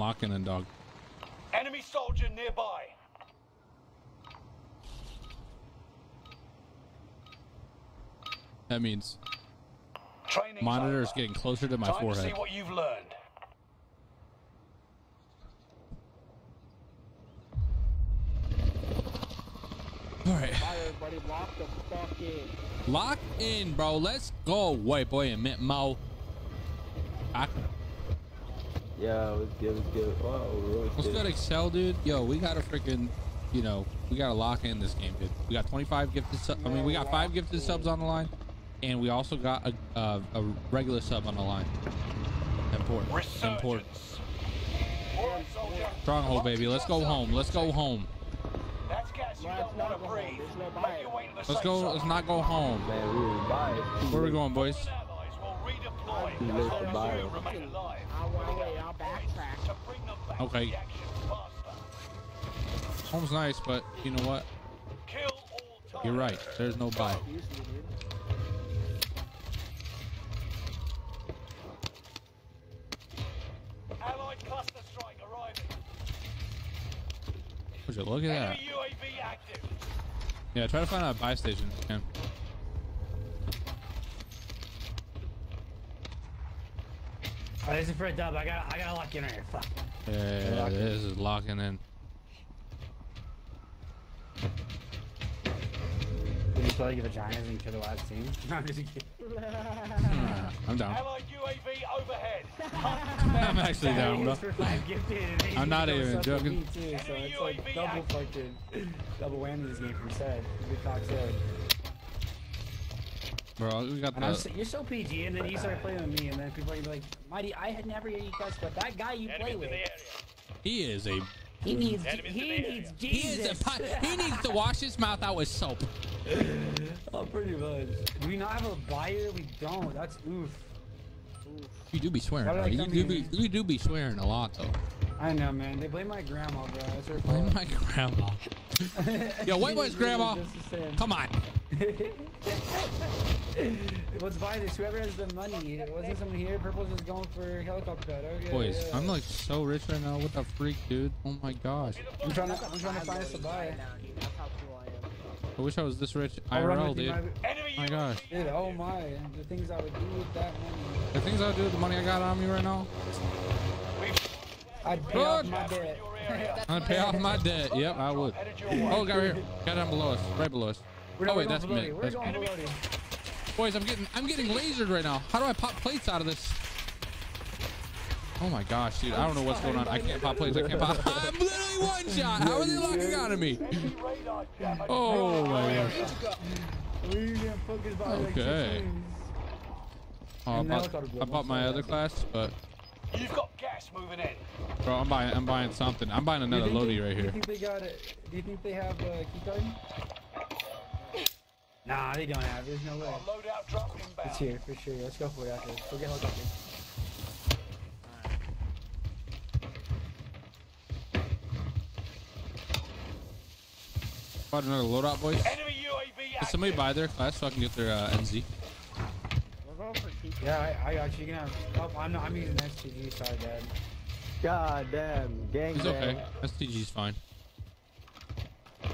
Locking in, dog. Enemy soldier nearby. That means Training's monitor is getting closer to my Time to forehead. see what you've learned. All right. Everybody, lock the fuck in. Lock in, bro. Let's go, white boy and mint mo. Lock- Yeah, let's get, let's get. Wow, What's good, Excel, dude? Yo, we gotta freaking, you know, we gotta lock in this game, dude. We got 25 gifted subs. I mean, we got five gifted subs on the line, and we also got a, uh, a regular sub on the line. Important. Important. Stronghold, baby. Let's go home. Let's go home. That's gas you don't want to breathe. Make your way to the Let's go. Let's not go home. Man, we were biased. Where we going, boys? Redeploy. Too late to buy it. I'll run away, I'll backtrack. To bring them back Okay. to action faster. Home's nice, but you know what? You're right. There's no buy. Allied cluster strike arriving. Would you look at that? Enemy UAV active. Yeah, try to find a buy station. if you can. Oh, this is for a dub. I got I gotta lock in right here. Fuck. Yeah, this is locking in. Did you feel like your vaginas and kill the last team? No, I'm just kidding. I'm down. Allied UAV overhead. I'm actually down, bro. It's for five gifted, and then I'm not even those up with joking. Too, so it's like double fucking double whammy this game from said. Good talk said. Bro, we got And I'm the. so, you're so PG, and then you start playing with me, and then people are be like, Mighty, I had never heard you cuss, but that guy you play with, He is a. he needs he needs He Jesus. is a. He needs to wash his mouth out with soap. oh, pretty much. Do we not have a buyer? We don't. That's oof. You do be swearing. Bro. You do be. You do be swearing a lot though. I know, man. They blame my grandma, bro. That's her Blame my grandma. Yo, white boy's grandma. Come on. Let's buy this. Whoever has the money. Wasn't someone here? Purple's just going for helicopter. Okay, Boys, yeah. I'm like so rich right now. What the freak, dude? Oh my gosh. I'm trying to. I'm trying to find us a buy. That's how cool I wish I was this rich I'll run IRL, with you, dude. my- oh My gosh. Dude, oh my. The things I would do with that money. The things I would do with the money I got on me right now. I'd pay off my debt. I'm gonna pay off my debt. Yep, I would. Oh, got right here. Got down below us. Right below us. We're Oh wait, that's going me. below you. That's We're going below you. Boys, I'm getting I'm getting lasered right now. How do I pop plates out of this? Oh my gosh, dude. I don't know what's going on. I can't pop plates. I can't pop. I'm literally one shot. How are they locking onto me? Oh my gosh. We're getting focused by like six Okay. Oh, I bought, it's out of I bought my other class, but You've got gas moving in. bro, I'm buying I'm buying something. I'm buying another Do you think Lodi they- right Do you think they got it? Do you think they have a key card? Nah, they don't have. There's no way. Loadout drop inbound. It's here for sure. Let's go for it after this. Go get helicopter. Bought another loadout, boys. Enemy UAV Can somebody buy their class so I can get their uh, NZ? We're going for Yeah, I, I got you. You can have. Oh, I'm not. I'm using STG. Sorry, Dad. God damn, gang He's okay. STG's fine.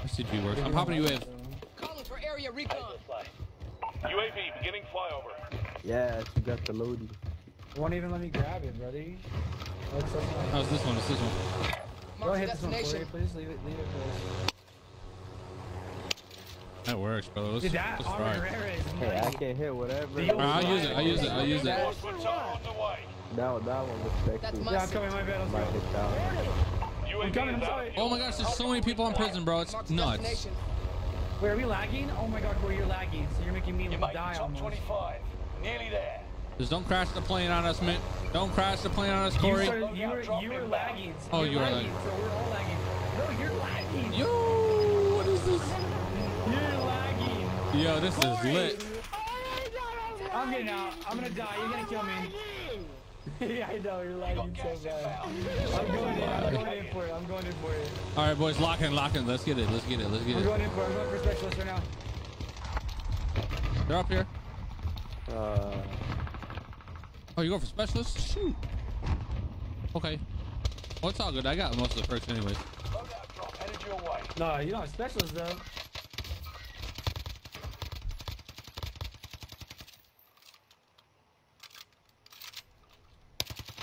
STG works. I'm popping you in. Calling for area recon. UAV beginning flyover. Yes, you got the loadie. Won't even let me grab it, buddy. What's up? Oh, this one. It's this one. Go Mark hit this one for you, destination. please. Leave it. Leave it, please. That works, bro. Let's, Dude, that let's try. Hey, I nice. can hit whatever. The I'll use it. I'll use it. I'll use it. Reinforcements are on the way. That, one- that one looks That's sexy. my Yeah, I'm coming. My bad. Let's Might go. hit that one. UAV I'm coming. I'm sorry. Oh my gosh, there's so many people in prison, bro. It's nuts. destination. Wait, are we lagging? Oh my god, Corey, you're lagging. So you're making me You made die the top almost. 25. Nearly there. Just don't crash the plane on us, man. Don't crash the plane on us, You, Corey. started, you, were, you were lagging. So Oh, you were lagging. lagging. So we're all lagging. No, you're lagging. Yo, what is this? You're lagging. Yo, this is lit. I'm getting out. I'm gonna die. You're gonna kill me. yeah, I know. You're lagging so bad. I'm going in. I'm going in for it. I'm going in for it. All right, boys, lock in, lock in. Let's get it. Let's get it. Let's get I'm it. going in for it. I'm going for specialist right now. They're up here. Uh, Oh, you going for specialist? Shoot. Okay. Well, it's all good. I got most of the perks anyways. Loadout drop headed your way. No, you don't have specialist though.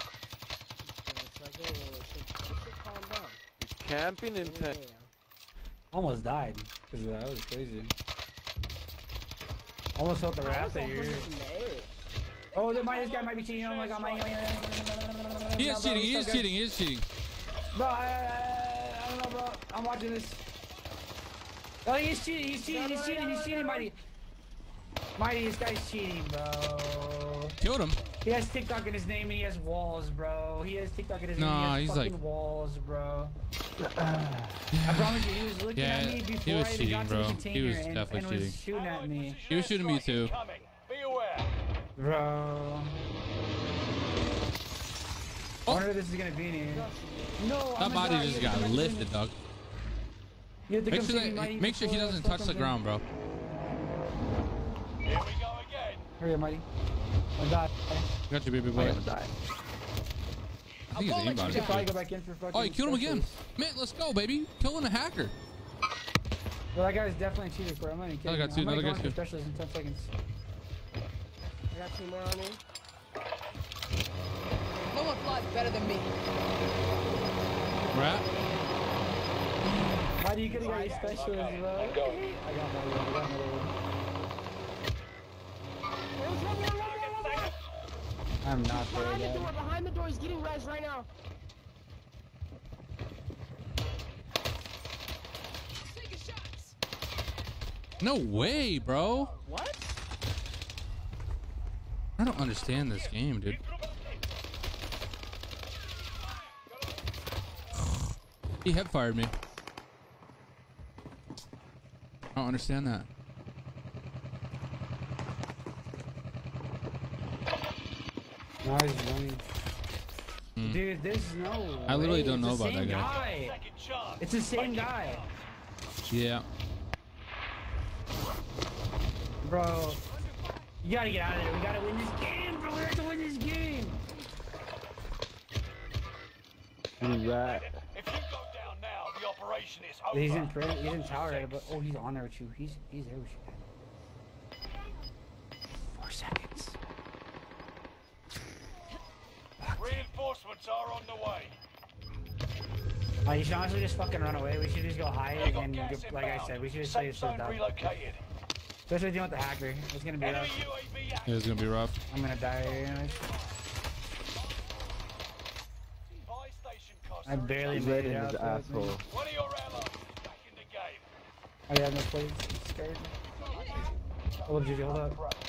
It's like, oh, it should, it should calm down. Camping in Yeah. tent. Almost died because that was crazy. Almost felt the wrath that you're. Oh, the minus guy might be cheating. Oh my god, my. He is cheating. He is cheating. He is cheating. Bro, I, I, I don't know, bro. I'm watching this. Oh, he's cheating. He's cheating. He's cheating. He's cheating, Mighty. Mighty, this guy's cheating, bro. Killed him. He has TikTok in his name and he has walls, bro. He has TikTok in his name. Nah, he he's has fucking like- walls, bro. I promise you, he was looking Yeah, at me he before was I cheating, got to bro. the He container was and, definitely and was cheating. shooting at me. He was shooting me too. Coming. Be aware. Bro. I wonder oh. if this is gonna be in here. No, That I'm body just You have to got come lifted, in. dog. You have to Make come sure that, make sure he doesn't touch the ground, bro. Here we go again. Hurry up, Mighty. I died. Got you, baby I'm boy. gonna die. I think he's aimbot. should probably go back in for fucking Oh, you killed him again. Man, let's go, baby. Killing a hacker. Well, that guy's definitely a cheater for. I'm not even kidding. Another guy too, I'm gonna another go guy in too. specialist in 10 seconds. I got two more on me. No one flies better than me. Rat. Why do you could have got your specialist, bro? I got my one. I got my one. I'm not there Behind the door, behind the door, he's getting res right now. No way, bro. What? I don't understand this game, dude. He head fired me. I don't understand that. No, he's running. Hmm. Dude, there's no. I literally way. don't know It's the about that same guy. It's the same guy, Yeah. bro. You gotta get out of there. We gotta win this game, bro. We have to win this game. You rat. If you go down now, the operation is over. He's in prison. He's in tower right but oh, he's on there with you. He's he's there with you. Four seconds. Reinforcements are on the way. Uh, you should honestly just fucking run away. We should just go hide You and, gas go, like I said, we should just play Safe this shit zone relocated. Especially dealing with the hacker. It's gonna be Enemy rough. UAV active. It was gonna be rough. I'm gonna die anyways. Buy station I are barely He's made it in out. his though, I think. asshole. One of your allies is back in the game. Oh yeah, no plates. I'm scared. Hold up, Juju, hold up.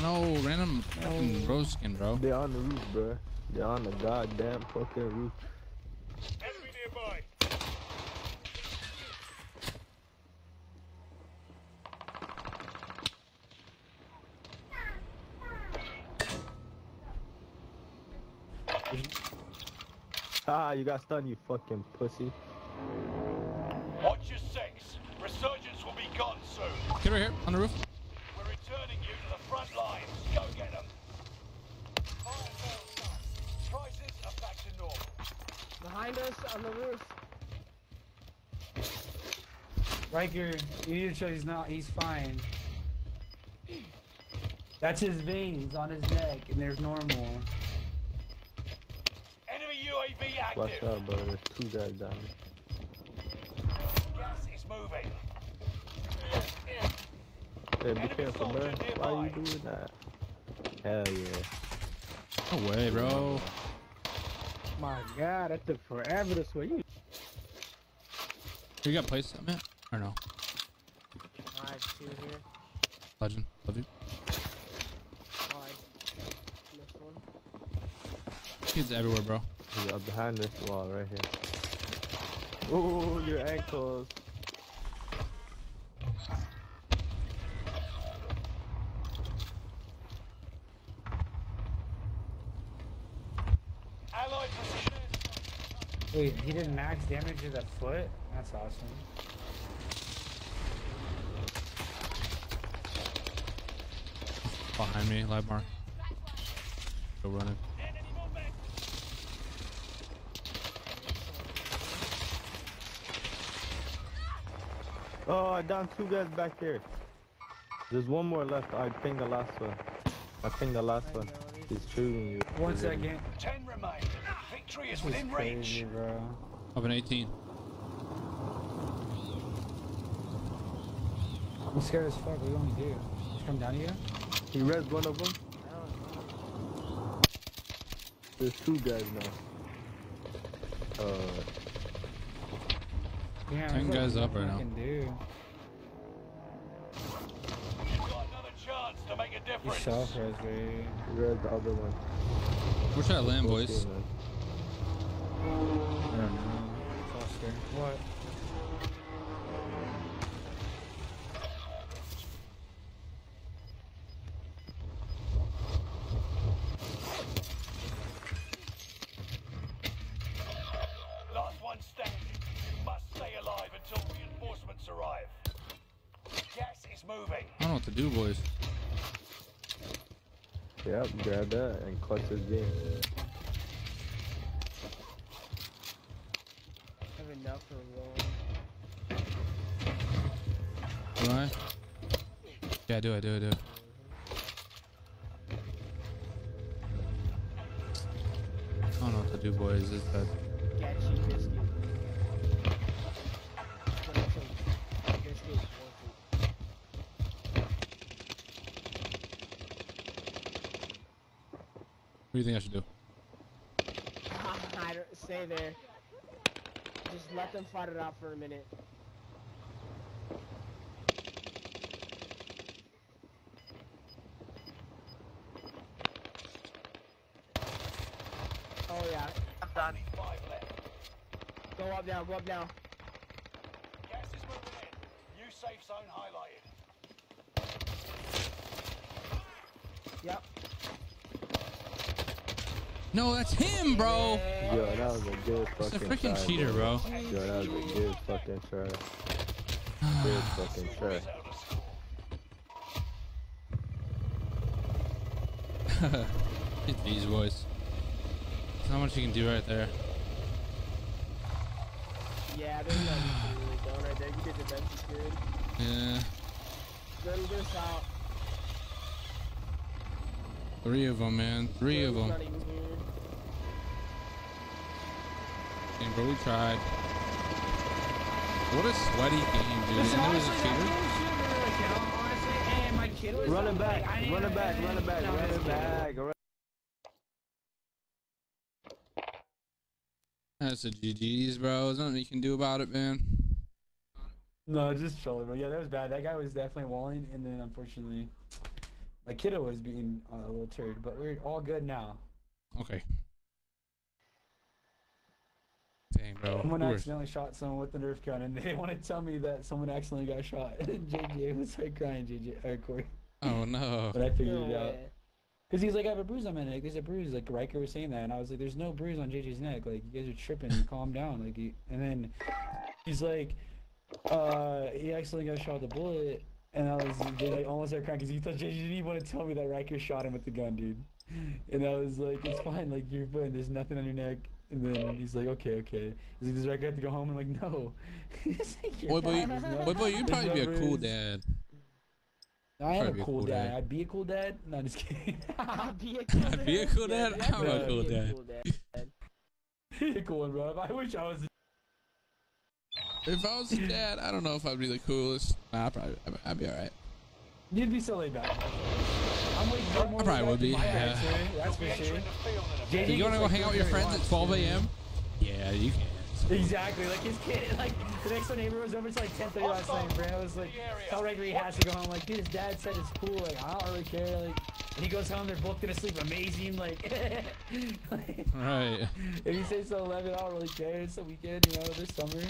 No, random fucking bro skin, bro. They're on the roof, bro. They're on the goddamn fucking roof. Enemy nearby. Ah, you got stunned, you fucking pussy. Watch your six. Resurgence will be gone soon. Get right here, on the roof. Behind us on the roof. Riker, you need to show he's not. He's fine. That's his veins on his neck, and they're normal. Enemy UAV active. Watch out, bro. There's two guys down there. Gas is moving. Hey, be careful, bro. Why are you doing that? Hell yeah. No way, bro. Oh my God, that took forever to swing. You You got place man? Or no? Alright, two here. Legend. Love you. Alright. This one. Kids everywhere, bro. Yeah, behind this wall right here. Ooh, your ankles. Allied precision. Wait, he did max damage to the foot? That's awesome. Behind me, live mark. Go running. Oh, I downed two guys back here. There's one more left. I pinged the last one. I pinged the last one. He's shooting you. One He's. Ten remain. Victory is within crazy, reach. bro. Up an 18. I'm scared as fuck. What do you want me to do? Just come down here? you? He read one of them. There's two guys now. Uh, Yeah, Ten guys up right I now. can do. You've got another chance to make a You difference. self res, he read the other one. Where should I land, boys? Okay, man. I don't know. Foster. What? Last one standing. You must stay alive until reinforcements arrive. Gas is moving. I don't know what to do, boys. Yep, grab that and clutch his game. Do, I do, I do. I don't know what to do, boys. It's that. Get you biscuit. What I think. Biscuit, one, What do you think I should do? I don't, stay there. Just let them fight it out for a minute. Oh yeah. I'm done. Five left. Go up now, go up now. Gas is moving in. New safe zone highlighted. Yep. No, that's him, bro. Yo, that was a good fucking It's a fucking freaking try, cheater, bro. Yo, that was a good fucking try. Good fucking try. Hit these boys. There's not much you can do right there. Yeah, there's nothing you can really done right there. You did the best you could. Yeah. Then this out. Three of them, man. Three of them. not even here. Dang, bro, we tried. What a sweaty game, dude. And there was a cheater. Run it back, run it back, run it back, run it back. That's a GG's, bro. There's nothing you can do about it, man. No, just trolling, bro. Yeah, that was bad. That guy was definitely walling, and then unfortunately, my kiddo was being uh, a little turd. But we're all good now. Okay. Dang, bro. Someone accidentally shot someone with the Nerf gun, and they want to tell me that someone accidentally got shot. And JJ was like crying, JJ or Corey. Oh no. But I figured No it out. Way. Cause he's like, I have a bruise on my neck. There's a bruise. Like Riker was saying that, and I was like, There's no bruise on JJ's neck. Like you guys are tripping. Calm down. Like, you... and then he's like, uh, he accidentally got shot with a bullet, and I was like, almost started crying because he thought JJ didn't even want to tell me that Riker shot him with the gun, dude. And I was like, It's fine. Like you're fine. There's nothing on your neck. And then he's like, Okay, okay. He's like, Does Riker have to go home? I'm like, No. He's like, "You're Boy, boy, fine, there's no- boy, boy, you'd probably be a cool bruise." Dad. I am Probably a be a cool, cool dad. dad. I'd be a cool dad. No, just kidding. I'd be a cool dad. I'd be a cool Yeah, dad. that's I'm a right, cool be dad. cool dad. Be a cool one, bro. I wish I was. If I was a dad, I don't know if I'd be the coolest. Nah, I'd probably, I'd, I'd be all right. You'd be so laid back. I'm like, you're more I probably laid would back be. than my Yeah. dad, too. That's for sure. JJ You want to gets, go like, hang out with your whatever he friends at wants, 12 dude. a.m.? Yeah, you can. Exactly. Like his kid, like the next door neighbor was over to like 10:30 last night. And Brandon was like, "Tell Riker he has to go home." Like, dude, his dad said it's cool. Like, I don't really care. Like, and he goes home. They're both gonna sleep amazing. Like, like Right. if he says so 11, I don't really care. It's the weekend, you know, this summer.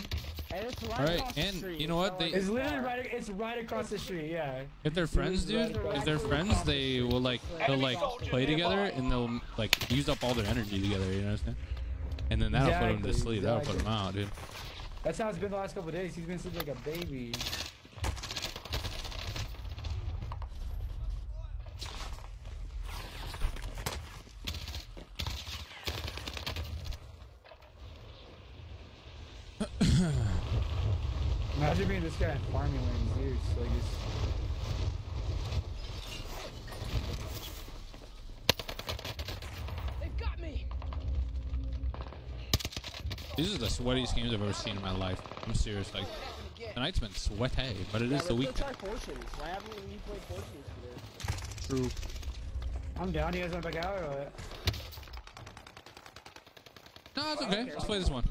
And it's right All right, across the and street. you know what? They, It's literally right. It's right across the street. Yeah. if they're friends, It's right dude, if they're the friends, they will like they'll like play together and they'll like use up all their energy together. You know what I'm saying? And then that'll put them to Exactly, sleep. That'll put exactly. out, dude. That's how it's been the last couple of days. He's been sleeping like a baby. Imagine being this guy in farming lanes, dude. Like it's, They've got me. These are the sweatiest games I've ever seen in my life. I'm serious. Like tonight's been sweaty, but it Yeah, is the let's week. try fortunes. Why haven't you played fortunes today? True. I'm down. You guys want to back out or what? No, it's okay. Let's play this one.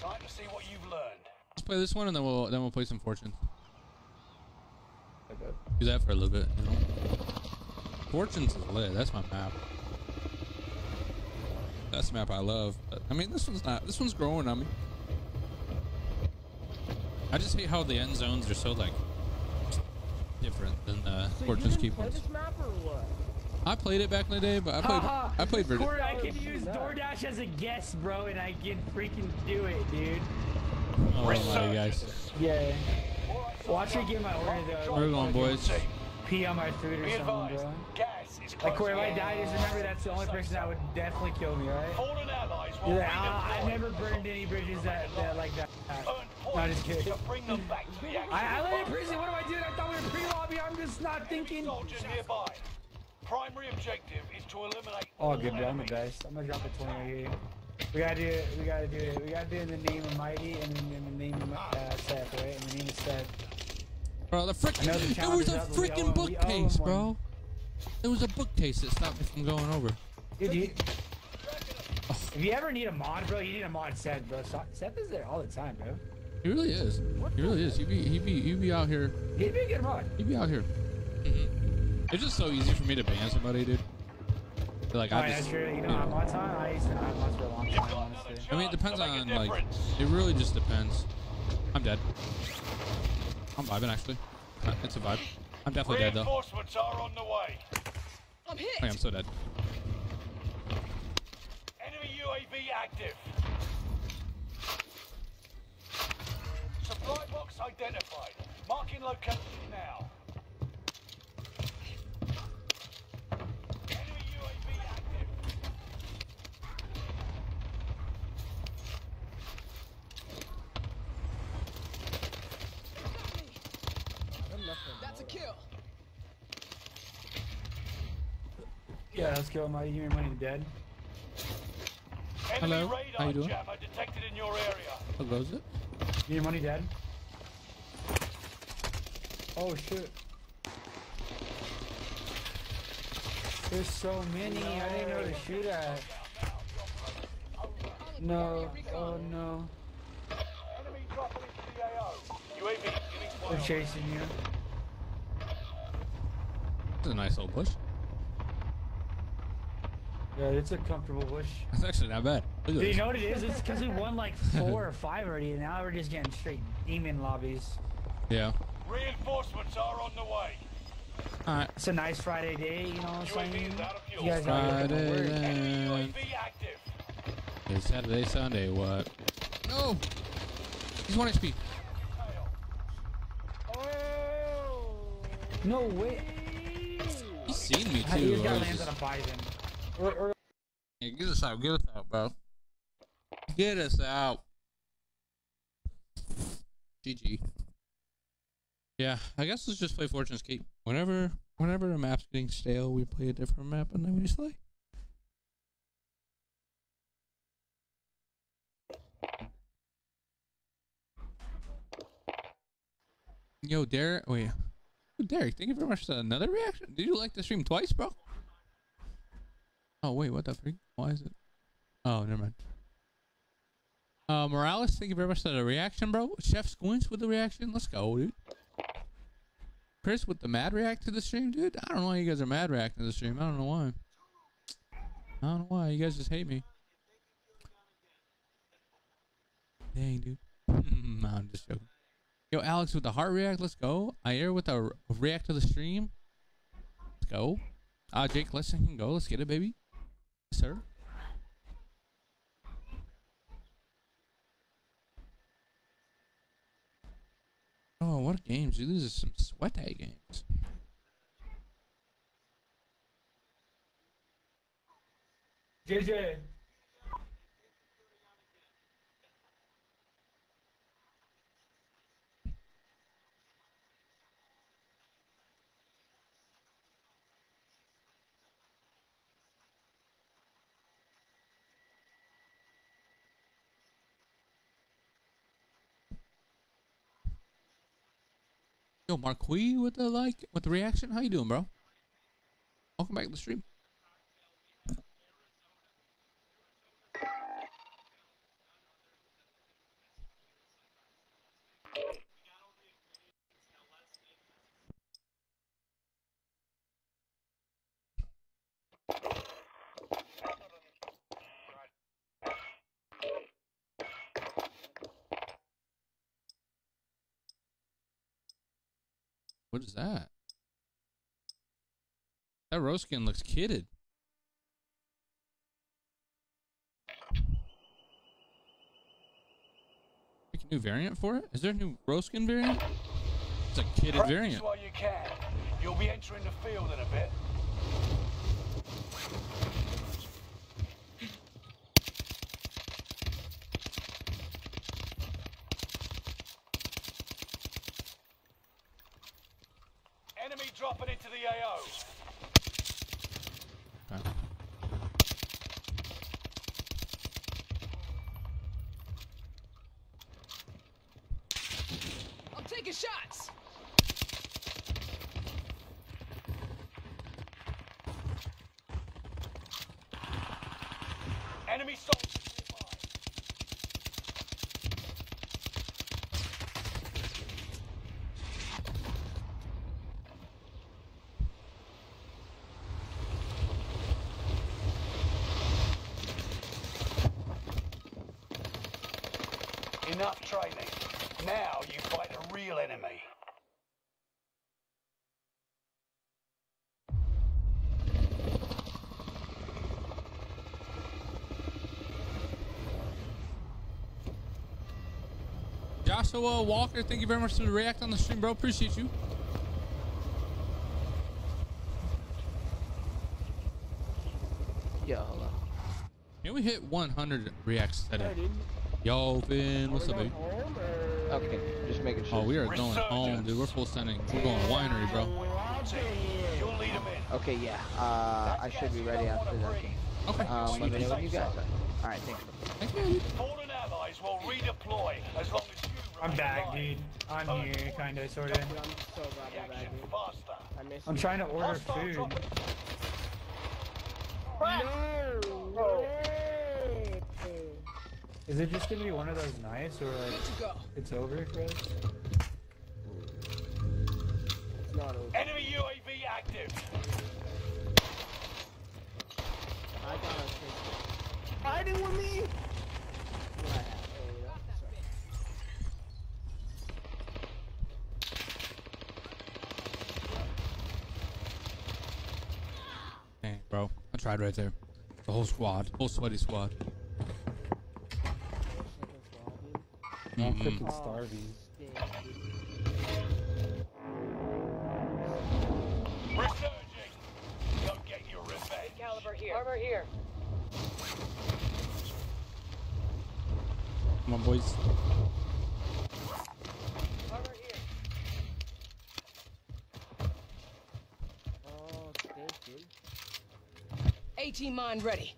Time to see what you've learned. Let's play this one and then we'll then we'll play some fortune. Do that for a little bit. You know? Fortunes is lit. That's my map. That's the map I love. But, I mean, this one's not. This one's growing on me. I just hate how the end zones are so like different than uh, So Fortune's you Keep ones. this map or what? I played it back in the day, but I played. Haha. I played Verde- Corey, I can use DoorDash as a guest, bro, and I can freaking do it, dude. Oh my guys. Yeah. Watch me get my order though. Where we going, boys? Pee on my food or something, advised, bro. Gas is Like Corey, if I closing die, just remember that's the only person that would definitely kill me, right? Fallen allies will Yeah, I, I never burned any bridges that, that like that. Earn No, points just kidding. to bring them back to the. I, I live in prison. What do I do? I thought we were pre-lobby. I'm just not thinking. Soldiers nearby. Primary objective is to eliminate Oh, good, bro. I'm the best. I'm gonna drop a 20 right here. We gotta do it. We gotta do it. We gotta do it in the name of Mighty and then in the name of uh, Seth, right? In the name of Seth. Bro, the I know the freaking there was a up, but we owe freaking him- we owe bookcase, one. bro. There was a bookcase that stopped me from going over. Dude, you, if you ever need a mod, bro, you need a mod Seth, bro. So- Seth is there all the time, bro. He really is. He really is. He'd be he'd be he'd be out here. He'd be a good mod. He'd be out here. It's just so easy for me to ban somebody, dude. Like Oh, I yeah, just. sure. You you know, know. on time, I used to not have mods for a long time, honestly. I mean, it depends on like. It really just depends. I'm dead. I'm vibing actually. Uh, It's a vibe. I'm definitely dead though. Reinforcements are on the way. I'm hit. I am so dead. Enemy UAV active. Supply box identified. Marking location now. Enemy UAV active. That's a kill. Yeah, let's go, Mighty. Give me money to dead. Hello, radar how you doing? jammer detected in your area. How goes it? Give me money dead. Oh shit. There's so many. I didn't know to shoot at. No. Oh no. Enemy dropping into the AO. UAV giving They're chasing you. It's a nice little push. Yeah, it's a comfortable bush. It's actually not bad. Look at Do you this. know what it is? It's because we won like four or five already, and now we're just getting straight demon lobbies. Yeah. Reinforcements are on the way. Alright. It's a nice Friday day, you know what I'm saying? You guys Friday work. then. It's Saturday, Sunday, what? No! He's 1 HP. No way. He's seen me too. just I got was lands just- on a bison. Yeah, get us out. Get us out, bro. Get us out. GG. Yeah, I guess let's just play Fortune's Keep. Whenever, whenever a map's getting stale, we play a different map and then we just play. Yo, Derek. Wait. Derek, thank you very much for another reaction. Did you like the stream twice, bro? Oh, wait, what the freak? Why is it? Oh, never mind. Uh, Morales, thank you very much for the reaction, bro. Chef Squints with the reaction. Let's go, dude. Chris with the mad react to the stream, dude. I don't know why you guys are mad reacting to the stream. I don't know why. I don't know why. You guys just hate me. Dang, dude. nah, I'm just joking. Yo, Alex with the heart react. Let's go. Ayer with the react to the stream. Let's go. Uh, Jake can go. Let's get it, baby. Yes, sir. Oh, what games, dude. These are some sweat day games. JJ. Yo, Marquis with the like, with the reaction. How you doing, bro? Welcome back to the stream. What is that? That rose skin looks kitted. Make a new variant for it? Is there a new rose skin variant? It's a kitted Practice variant. while you can. You'll be entering the field in a bit. Enemy dropping into the AO. I'm taking shots. Enemy soldiers nearby. Enough training. Now you fight a real enemy. Joshua Walker, thank you very much for the react on the stream, bro. Appreciate you. Yeah, hold on. Can we hit 100 reacts today? Yo, Finn, what's up, baby? Okay, just making sure. Oh, we are going home, dude. We're full sending. We're going winery, bro. You'll lead them in. Okay, yeah. Uh, I should be ready after that. Okay. Um, let me know when you guys are. All right, thanks. Thank you. Fallen allies will redeploy as long as you I'm back, dude. I'm here, kinda, sorta. I'm I'm back, I miss I'm trying to order food. Is it just gonna be one of those nights or like it's over Chris? It's not over. Enemy UAV active. I got a picture. Hiding with me? Hey, bro, I tried right there. The whole squad, whole sweaty squad. I'm Mm-mm. freaking starving. Resurging. Go get your revenge. Caliber here. Armor here. Come on, boys. Armor here. Oh, thank you. AT mine ready.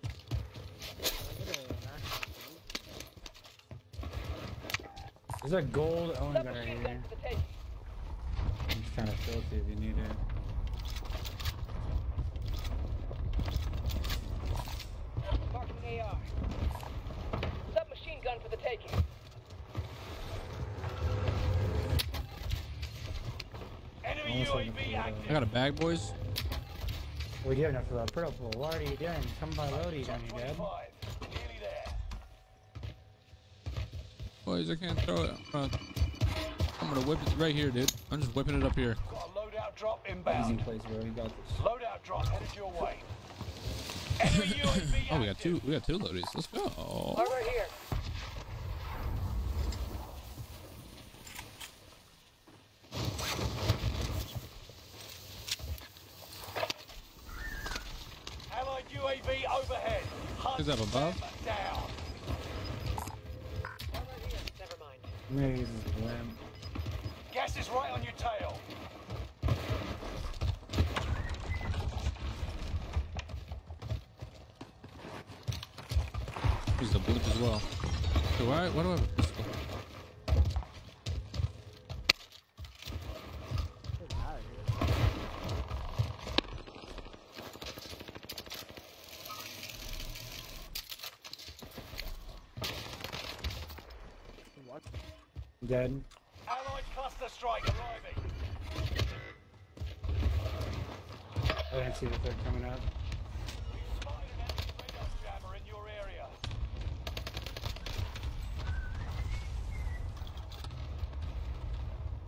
There's a gold Owen gun right here. I'm just trying to filthy if you need it. Marking AR. Submachine gun for the taking. Enemy UAV active. I got a bag, boys. We do have enough for the purple. What are you doing? Come by Lodi, don't you, Dad? Nearly there. Boys, I can't throw it. I'm gonna, I'm gonna whip it right here, dude. I'm just whipping it up here. Got a loadout drop Easy place, bro. You got this. Loadout drop headed your way. Oh, we got two. We got two loadies. Let's go. Armor here. Allied UAV overhead. Hunt Is that above? them down. Armor here. Never mind. I'm gonna use this lamp. Gas is right on your tail. Use the blip as well. Do I? What do I have a pistol? What? Dead. Allied cluster strike arriving. I didn't see the third coming up.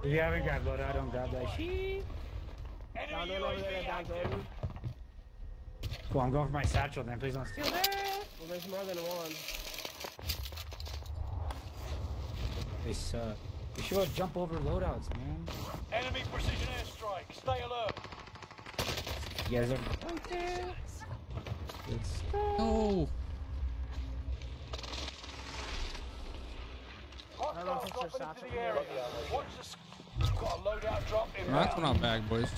If you haven't grabbed loadout, don't grab that shit. Cool, I'm going for my satchel then. Please don't steal that. Well, there's more than one. Uh, they suck. You should go jump over loadouts, man. Enemy precision airstrike. Stay alert. You guys are right there. Good stuff. No. I don't know if Hostiles dropping into the area. Watch the. s- Got a loadout drop Well, inbound. that's one on bag, boys.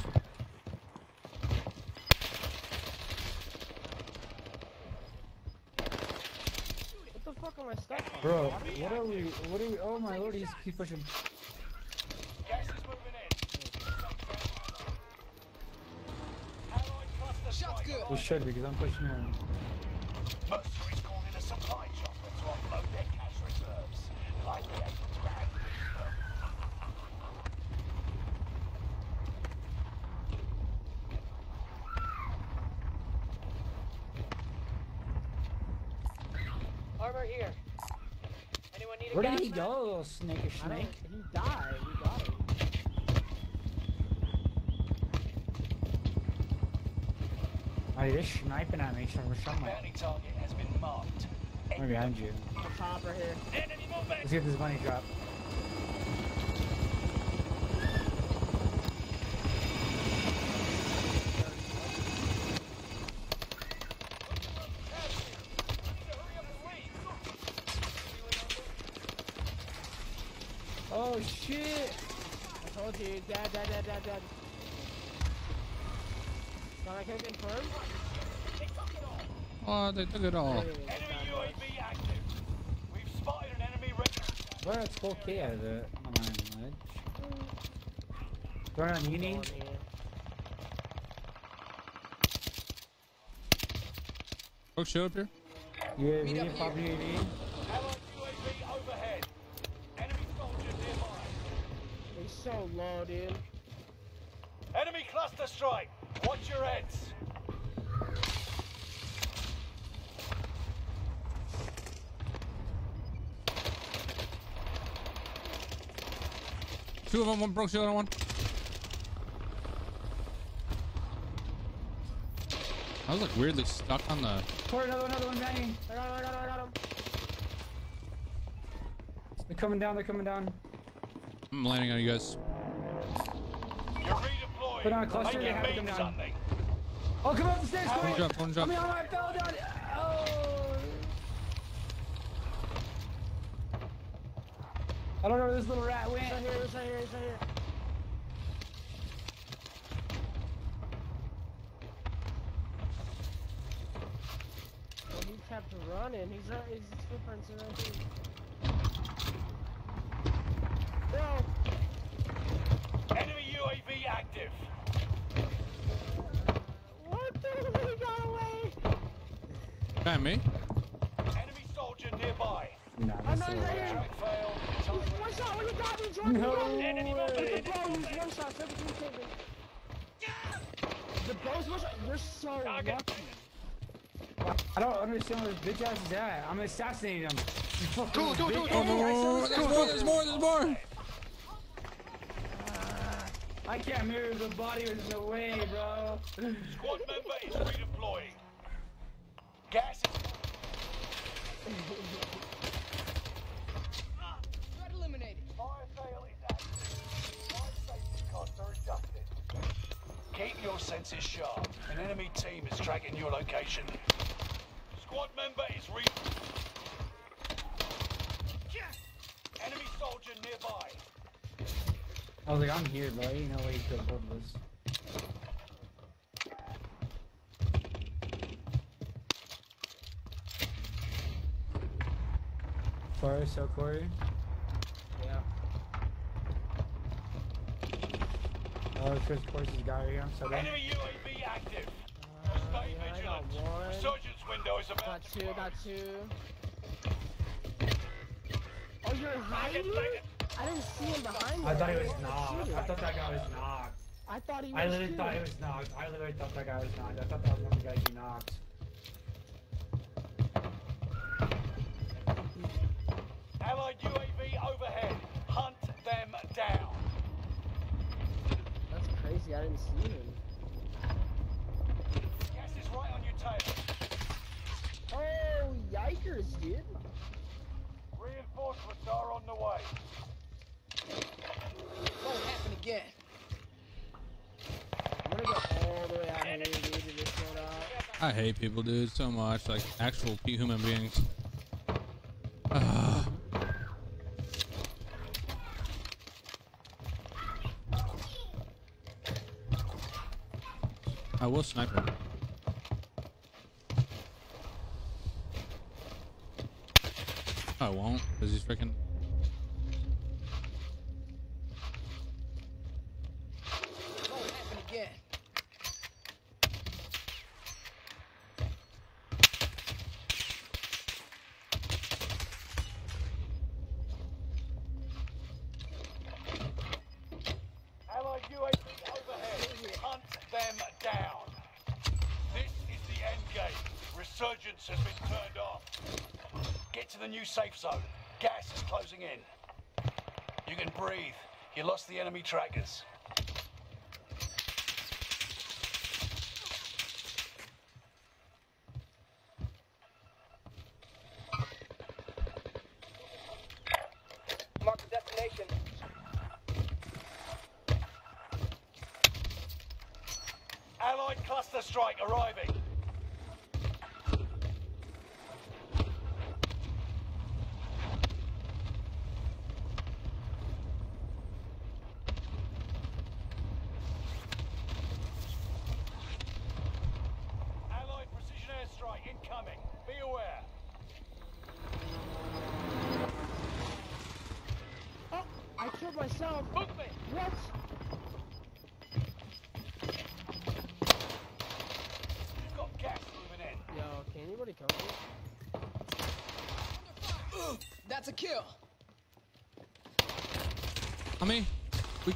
What the fuck am I stuck on? Bro, what are we? What are we? Oh my lord, he's keep pushing. Gas is moving in. Shot's good. We should because I'm pushing him. Mercenaries called in a supply chopper to offload their cash reserves. Like the agent's bag. Armor here. Anyone need a Where gas did he mask? go, snake or I don't, snake? he died. We got him. Oh, you're sniping at me from somewhere. Bounty target has been marked. I'm behind you. The here. Enemy movement. Let's get this money drop. Oh shit! I told you, dad, dad. Can I can confirm? Oh, they took it all. Enemy UAV active. We've spotted an enemy radar. Well, it's 4K out of the on my ledge. Going oh, on uni. Folks, show up here. Yeah, Meet me, up pop. UAV. Allied UAV overhead. Enemy soldiers nearby. He's so low, dude. Enemy strike. Watch your heads. Two of them, one broke, the other one. I was like weirdly stuck on the. Pour another, another one banging. I got him, I got him, I got him. They're coming down. They're coming down. I'm landing on you guys. You're redeploying. Put on a cluster. They Make have it to come mean down. something. Oh, come up the stairs. One quick. drop, one drop. I mean, oh, I fell down. Oh. I don't know where this little rat went. He's right here, he's right here, he's right here. Oh, he kept running. He's right, his footprints are right here. Bro, Enemy UAV active. what the hell? He got away. Got me. Enemy soldier nearby. Nah, Oh this no, he's little right rat. here. Track failed. He's one shot. When he got me, Jordan, No he got me. Enemy With the mobility. bow, he's one shot. 17 seconds. The bow's one shot. You're so Target. lucky. I don't understand where this bitch ass is at. I'm assassinating him. You fucking Dude, dude, bitch. dude, Oh, no, there's more, there's more, there's more. I can't move. The body was in the way, bro. Squad member is redeploying. Gas is Threat eliminated. Fire sale is active. Fire safety costs are adjusted. Keep your senses sharp. An enemy team is tracking your location. Squad member is re. Enemy soldier nearby. I was like, I'm here, bro. Ain't no way you could hold this. Forest, so Corey. Yeah. Oh, it's because Corey's guy right here. I'm so. Enemy UAV active. Uh, Stay yeah, I got vigilant. one. Resurgence window is about Got to two, got two. Oh, you're hiding? Target I didn't see him behind me. I thought he was knocked. I thought that guy was knocked. I thought he was I literally too. thought he was knocked. I literally thought that guy was knocked. I thought that was one of the guys you knocked. Allied UAV overhead. Hunt them down. That's crazy. I didn't see him. Gas is right on your tail. Oh, yikers, dude. Reinforcements are on the way. Won't happen again. I'm gonna go all the way out here, dude, to this one out. Uh. I hate people, dude, so much. Like actual pe- human beings. I will snipe him. I won't, because he's freaking. Won't happen again. Allied UAV overhead. Hunt them down. This is the end game. Resurgence has been turned off. Get to the new safe zone. Gas is closing in. You can breathe. You lost the enemy trackers. Mark the destination. Allied cluster strike arriving. Allied precision airstrike incoming. Be aware. Oh, I killed myself. Movement. What? You've got gas moving in. Yo, can anybody come here? Ugh, that's a kill. I mean, we.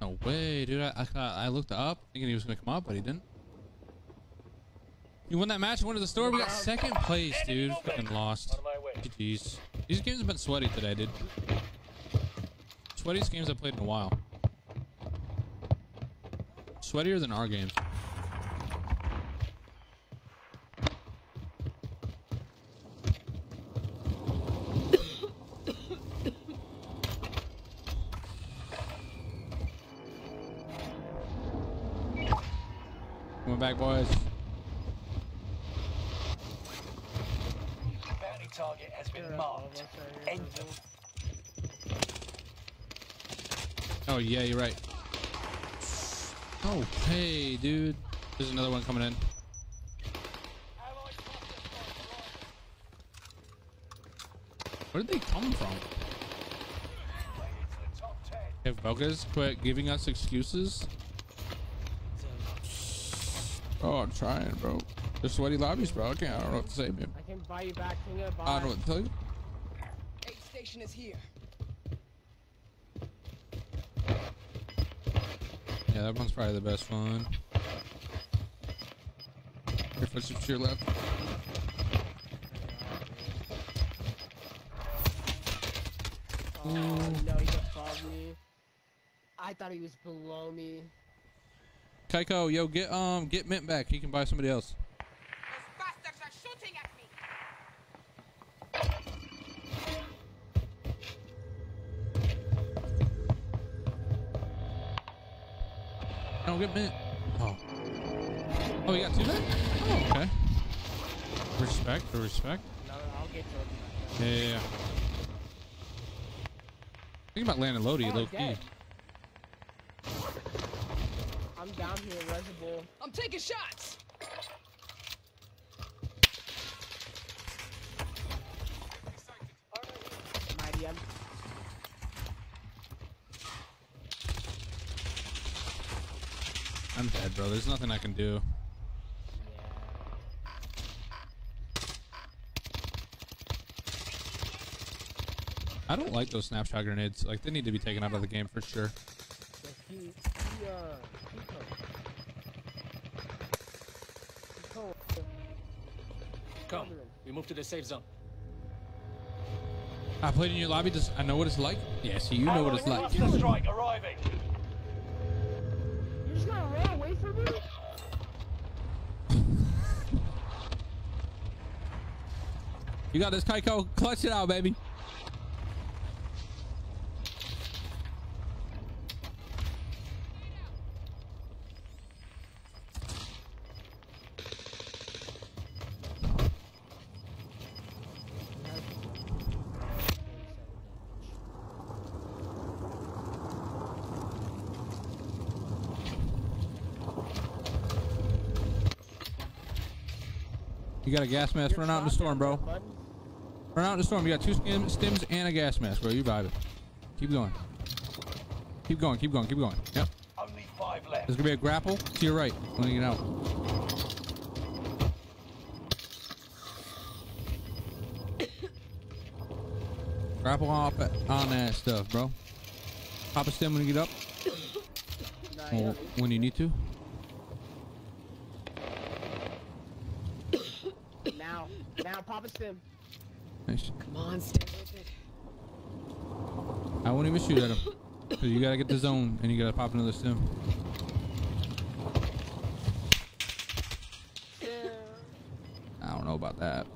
No way, dude. I, I, I looked up thinking he was gonna come up, but he didn't. You won that match. Went to the store. We got second place, dude. Fucking lost. GG's. These games have been sweaty today, dude. Sweatiest games I've played in a while. sweatier than our games. Coming back, boys. Bounty target has been marked. Enter. Oh yeah, you're right. Oh hey, dude. There's another one coming in. Where did they come from? If Bogas quit giving us excuses. Oh, I'm trying, bro. They're sweaty lobbies, bro. I can't. I don't know what to say, man. I can buy you back, Tinga. Bye. I don't know what to tell you. Aid station is here. Yeah, that one's probably the best one. Your footsteps to your left. Oh, no, he got above me. I thought he was below me. Tycho, yo, get um, get Mint back. He can buy somebody else. Bastards are shooting at me. No, get Mint. Respect, respect. No, I'll get to him. Yeah, yeah, yeah. Think about landing Lodi, Oh, low key. dead. I'm down here, Reservoir. I'm taking shots. Mighty, I'm I'm dead, bro. There's nothing I can do. I don't like those snapshot grenades. Like, they need to be taken out of the game for sure. Uh, Come. We move to the safe zone. I played in your lobby. Just, I know what it's like. Yeah, see, you know what it's like. Strike arriving. You're just gonna run away from me? You got this, Kaiko. Clutch it out, baby. You got a gas mask. Run out in the storm, bro. Run out in the storm. You got two stim stims and a gas mask, bro. You vibing. Keep going. Keep going. Keep going. Keep going. Yep. Only five left. There's gonna be a grapple to your right when you get out. Grapple off on that stuff, bro. Pop a stim when you get up. Or when you need to. Now, now, Papa Nice. Come on, stay with it. I won't even shoot at him. Cause you gotta get the zone and you gotta pop another stim. I don't know about that.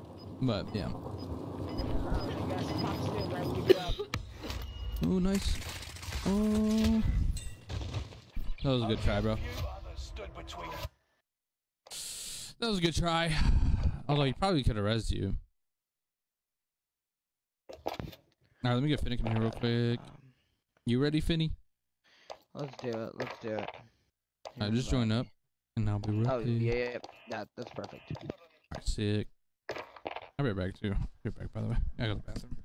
But yeah. You guys Papa Stim right when you get up. Oh, nice. Oh. That was a good try, bro. Others stood between. That was a good try. Although he probably could have rezzed you. Alright, let me get Finnick in here real quick. You ready, Finny? Let's do it. Let's do it. Alright, just join up. And I'll be oh, real Oh yeah, yeah, yeah. That, that's perfect. Alright, sick. I'll be right back too. Be right back, by the way. I gotta go to the bathroom.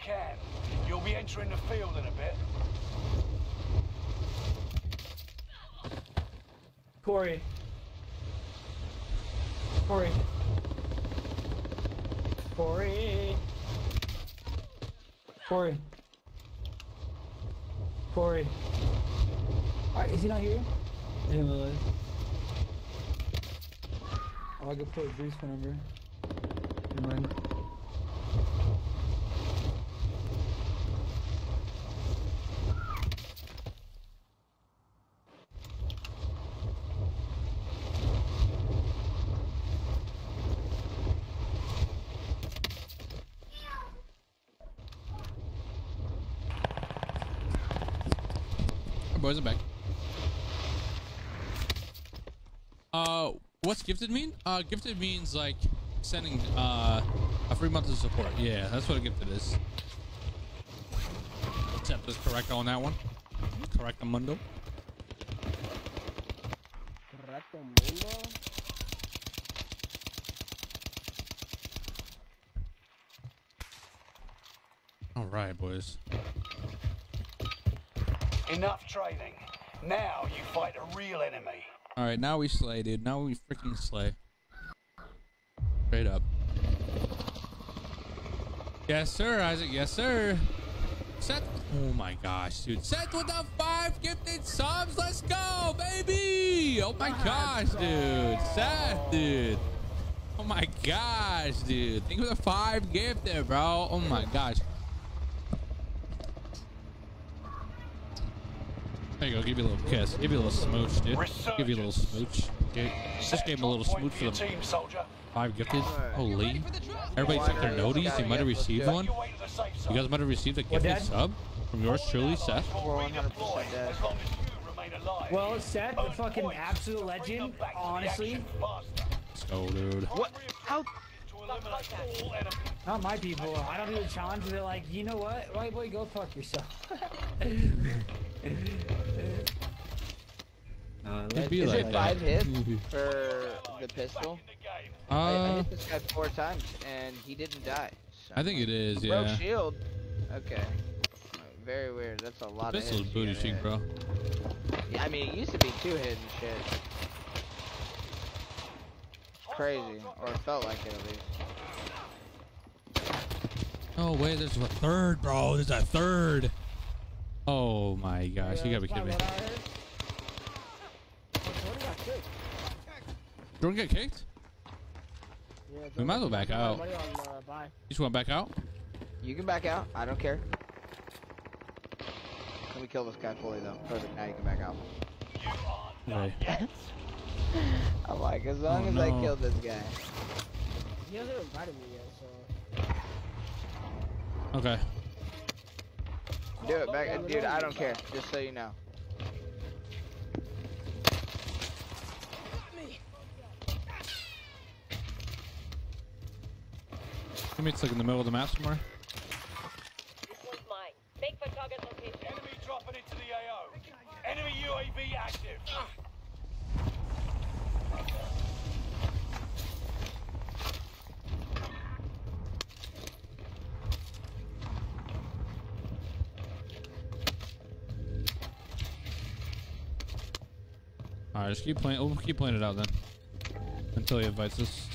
Can. You'll be entering the field in a bit. Corey. Corey. Corey. Corey. Corey. Alright, is he not here? Yeah, well, Oh, I could put Bruce phone number. Never mind. Our boys are back. Uh, what's gifted mean? Uh, gifted means like sending uh a free month of support. Yeah, that's what a gifted is. Except is correct on that one. Correct mundo. Correcto mundo. All right, boys. Enough training. Now you fight a real enemy. All right, now we slay, dude. Now we freaking slay. Straight up. Yes, sir, Isaac. Yes, sir. Seth. Oh my gosh, dude. Seth with the five gifted subs. Let's go, baby. Oh my gosh, dude. Seth, dude. Oh my gosh, dude. Think of the five gifted, bro. Oh my gosh. There you. Give you a little kiss. Give you a little smooch, dude. Give you a little smooch. Okay. Just gave him a little smooch for the Team five gifted. Holy. Everybody took their noties. You might have received one. You guys might have received a gifted sub from yours truly, Seth. We're 100% dead. Well, Seth, the fucking absolute legend, honestly. Let's go, dude. What? How? Not my people. I don't do the challenge. They're like, you know what? White boy, go fuck yourself. Uh, It'd be Is like it that. five hits for the pistol? I, I Uh, hit this guy four times and he didn't die. So. I think it is, yeah. Broke shield. Okay. Very weird. That's a lot This of is hits. booty cheek, bro. Yeah, I mean, it used to be two hit and shit. Crazy, or it felt like it at least. Oh wait, there's a third, bro. There's a third. Oh my gosh, you gotta be kidding me. Jordan get kicked? Yeah, We might as well back out. On, uh. You just want to back out? You can back out. I don't care. Can we kill this guy fully though? Perfect. Now you can back out. Okay. I'm like, as long Oh, as I kill this guy. He hasn't invited me yet, so. Okay. Do it, back, dude. I don't care. Just so you know. Give me it's like in the middle of the map somewhere. For target. Enemy dropping into the AO. Enemy UAV active. All right, just keep playing. We'll keep playing it out then until he invites us.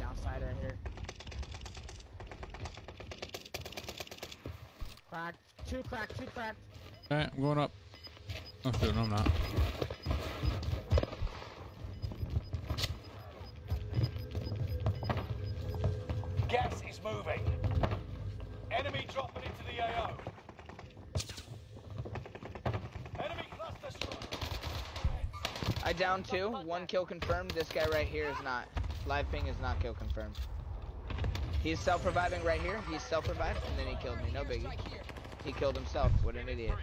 Downside right here. Cracked. Two cracked. Two cracked. All right, I'm going up. Oh shoot, no, I'm not. Down two. One kill confirmed. This guy right here is not. Live ping is not kill confirmed. He's self-reviving right here. He's self-revived, and then he killed me. No biggie. He killed himself. What an idiot.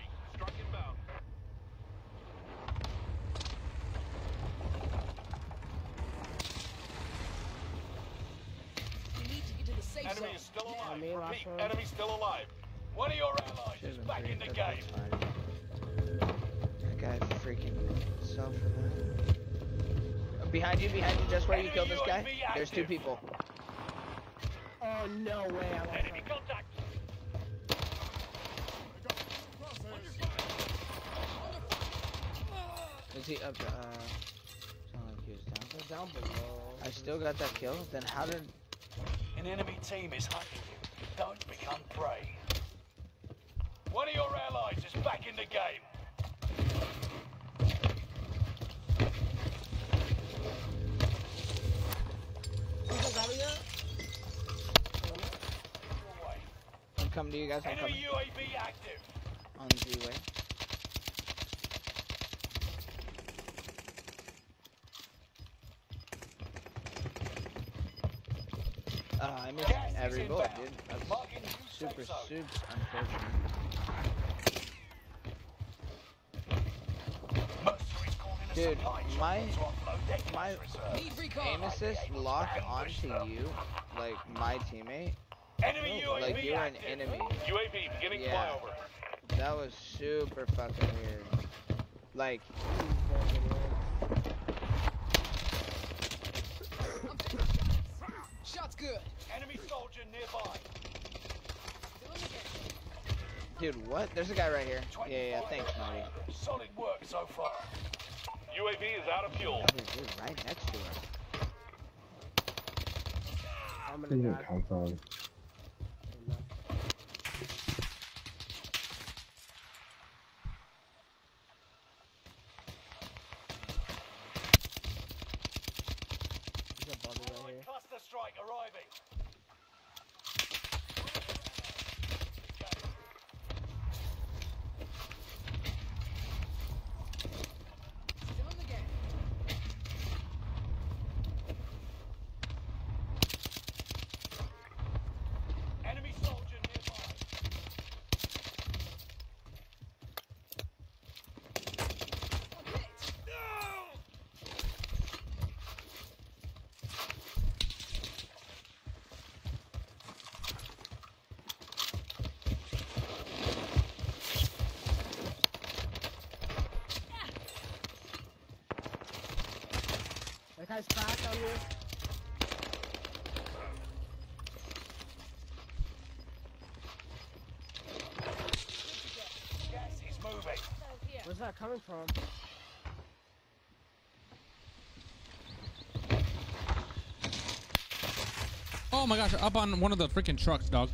Got that kill. Then how did? An enemy team is hunting you. Don't become prey. One of your allies is back in the game. You guys out? I'm coming to you guys. I'm coming. UAV active. On Z-way. Uh, I missed every bullet, dude. That's super, super unfortunate. Dude, my my aim assist lock onto you, like my teammate. Enemy Like you were an active. enemy. UAV beginning Yeah. flyover. That was super fucking weird. Like, Shot's good. Enemy soldier nearby. Dude, what? There's a guy right here. Yeah, yeah, thanks, Marty. Solid work so far. UAV is out of fuel. Dude, dude, right next to us. I'm gonna die. Comes on. There's a bubble right here. Cluster strike arriving. Still in the game. Enemy soldier nearby. That guy's cracked on you. Gas is moving. Where's that coming from? Oh my gosh, up on one of the freaking trucks, dog.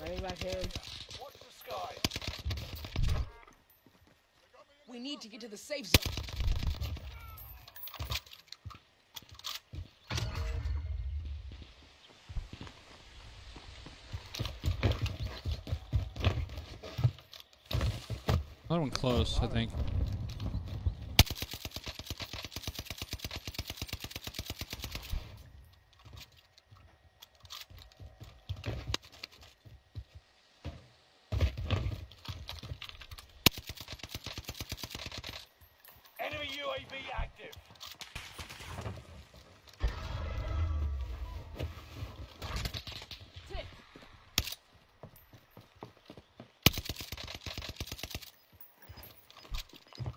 Running back in. Watch the sky. We need to get to the safe zone. Another one close, I think. Enemy UAV active.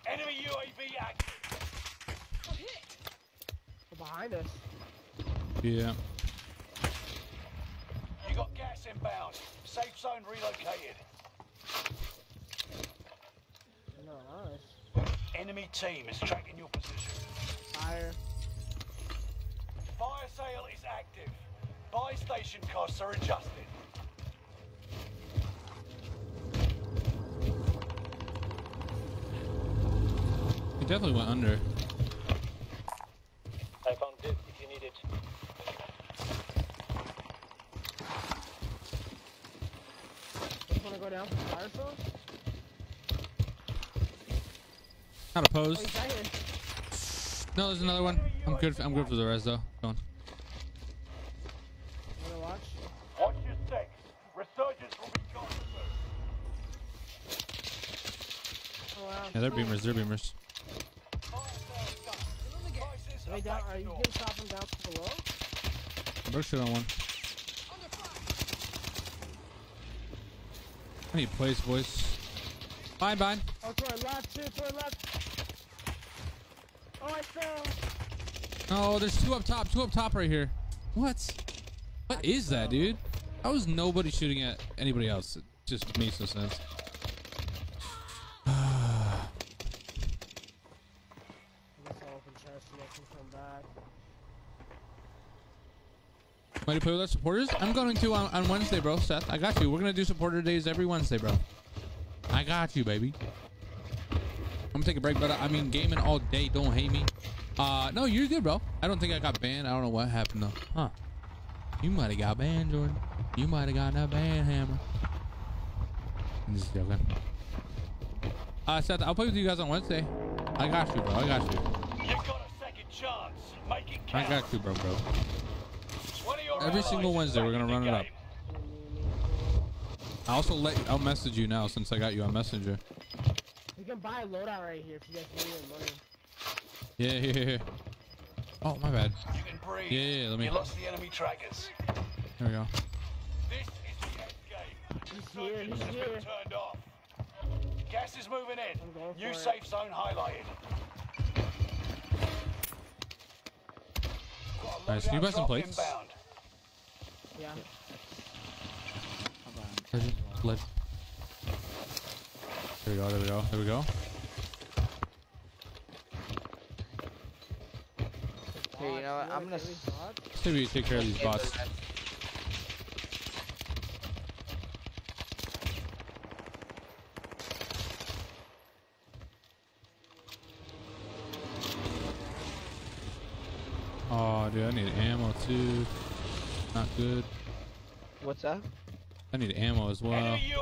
Enemy UAV active. They're behind us. Yeah. You got gas inbound. Safe zone relocated. They're not on us. Enemy team is tracking your position. Fire. Fire sale is active. Buy station costs are adjusted. He definitely went under. I found this if you need it. Just wanna go down for fire zone? Not Oh, opposed. he's. No, there's another one. I'm good. I'm good for the res though. Go on. Watch? Watch your six. Resurgence will be gone Oh, wow. Yeah, they're beamers. They're beamers. Are they down? Are you getting shot from down below? Broke shit on one. I need place, boys. Bye, bye. Oh, to our left, two to our left. Oh, I fell. Oh, there's two up top. Two up top right here. What? What is that, dude? How is nobody shooting at anybody else? It just makes no sense. I guess I'll open chest and let them come back. Ready to play with our supporters? I'm going to on, on Wednesday, bro. Seth, I got you. We're gonna do supporter days every Wednesday, bro. I got you, baby. I'm gonna take a break, but I mean, gaming all day. Don't hate me. Uh, no, you're good, bro. I don't think I got banned. I don't know what happened though. Huh? You might have got banned, Jordan. You might have gotten a ban hammer. I'm just joking. Uh, Seth, I'll play with you guys on Wednesday. I got you, bro. I got you. You got a second chance. Make it I got you, bro, bro. One of your Every single Wednesday, we're gonna run it up. I also let I'll message you now since I got you on Messenger. You can buy loadout right here if you guys need any money. Yeah, yeah, yeah. Oh, my bad. You can breathe. Yeah, yeah, let me- You lost the enemy trackers. There we go. This is the end game. He's here, he's here. been turned off. Gas is moving in. New for it. safe zone highlighted. Got a Nice. You buy some plates? inbound. Yeah. Legend, legend. There we go. There we go. There we go. Here, you know what? I'm gonna. s- Maybe you take care of these bots. Oh, dude, I need ammo too. Not good. What's up? I need ammo as well. Enemy UAV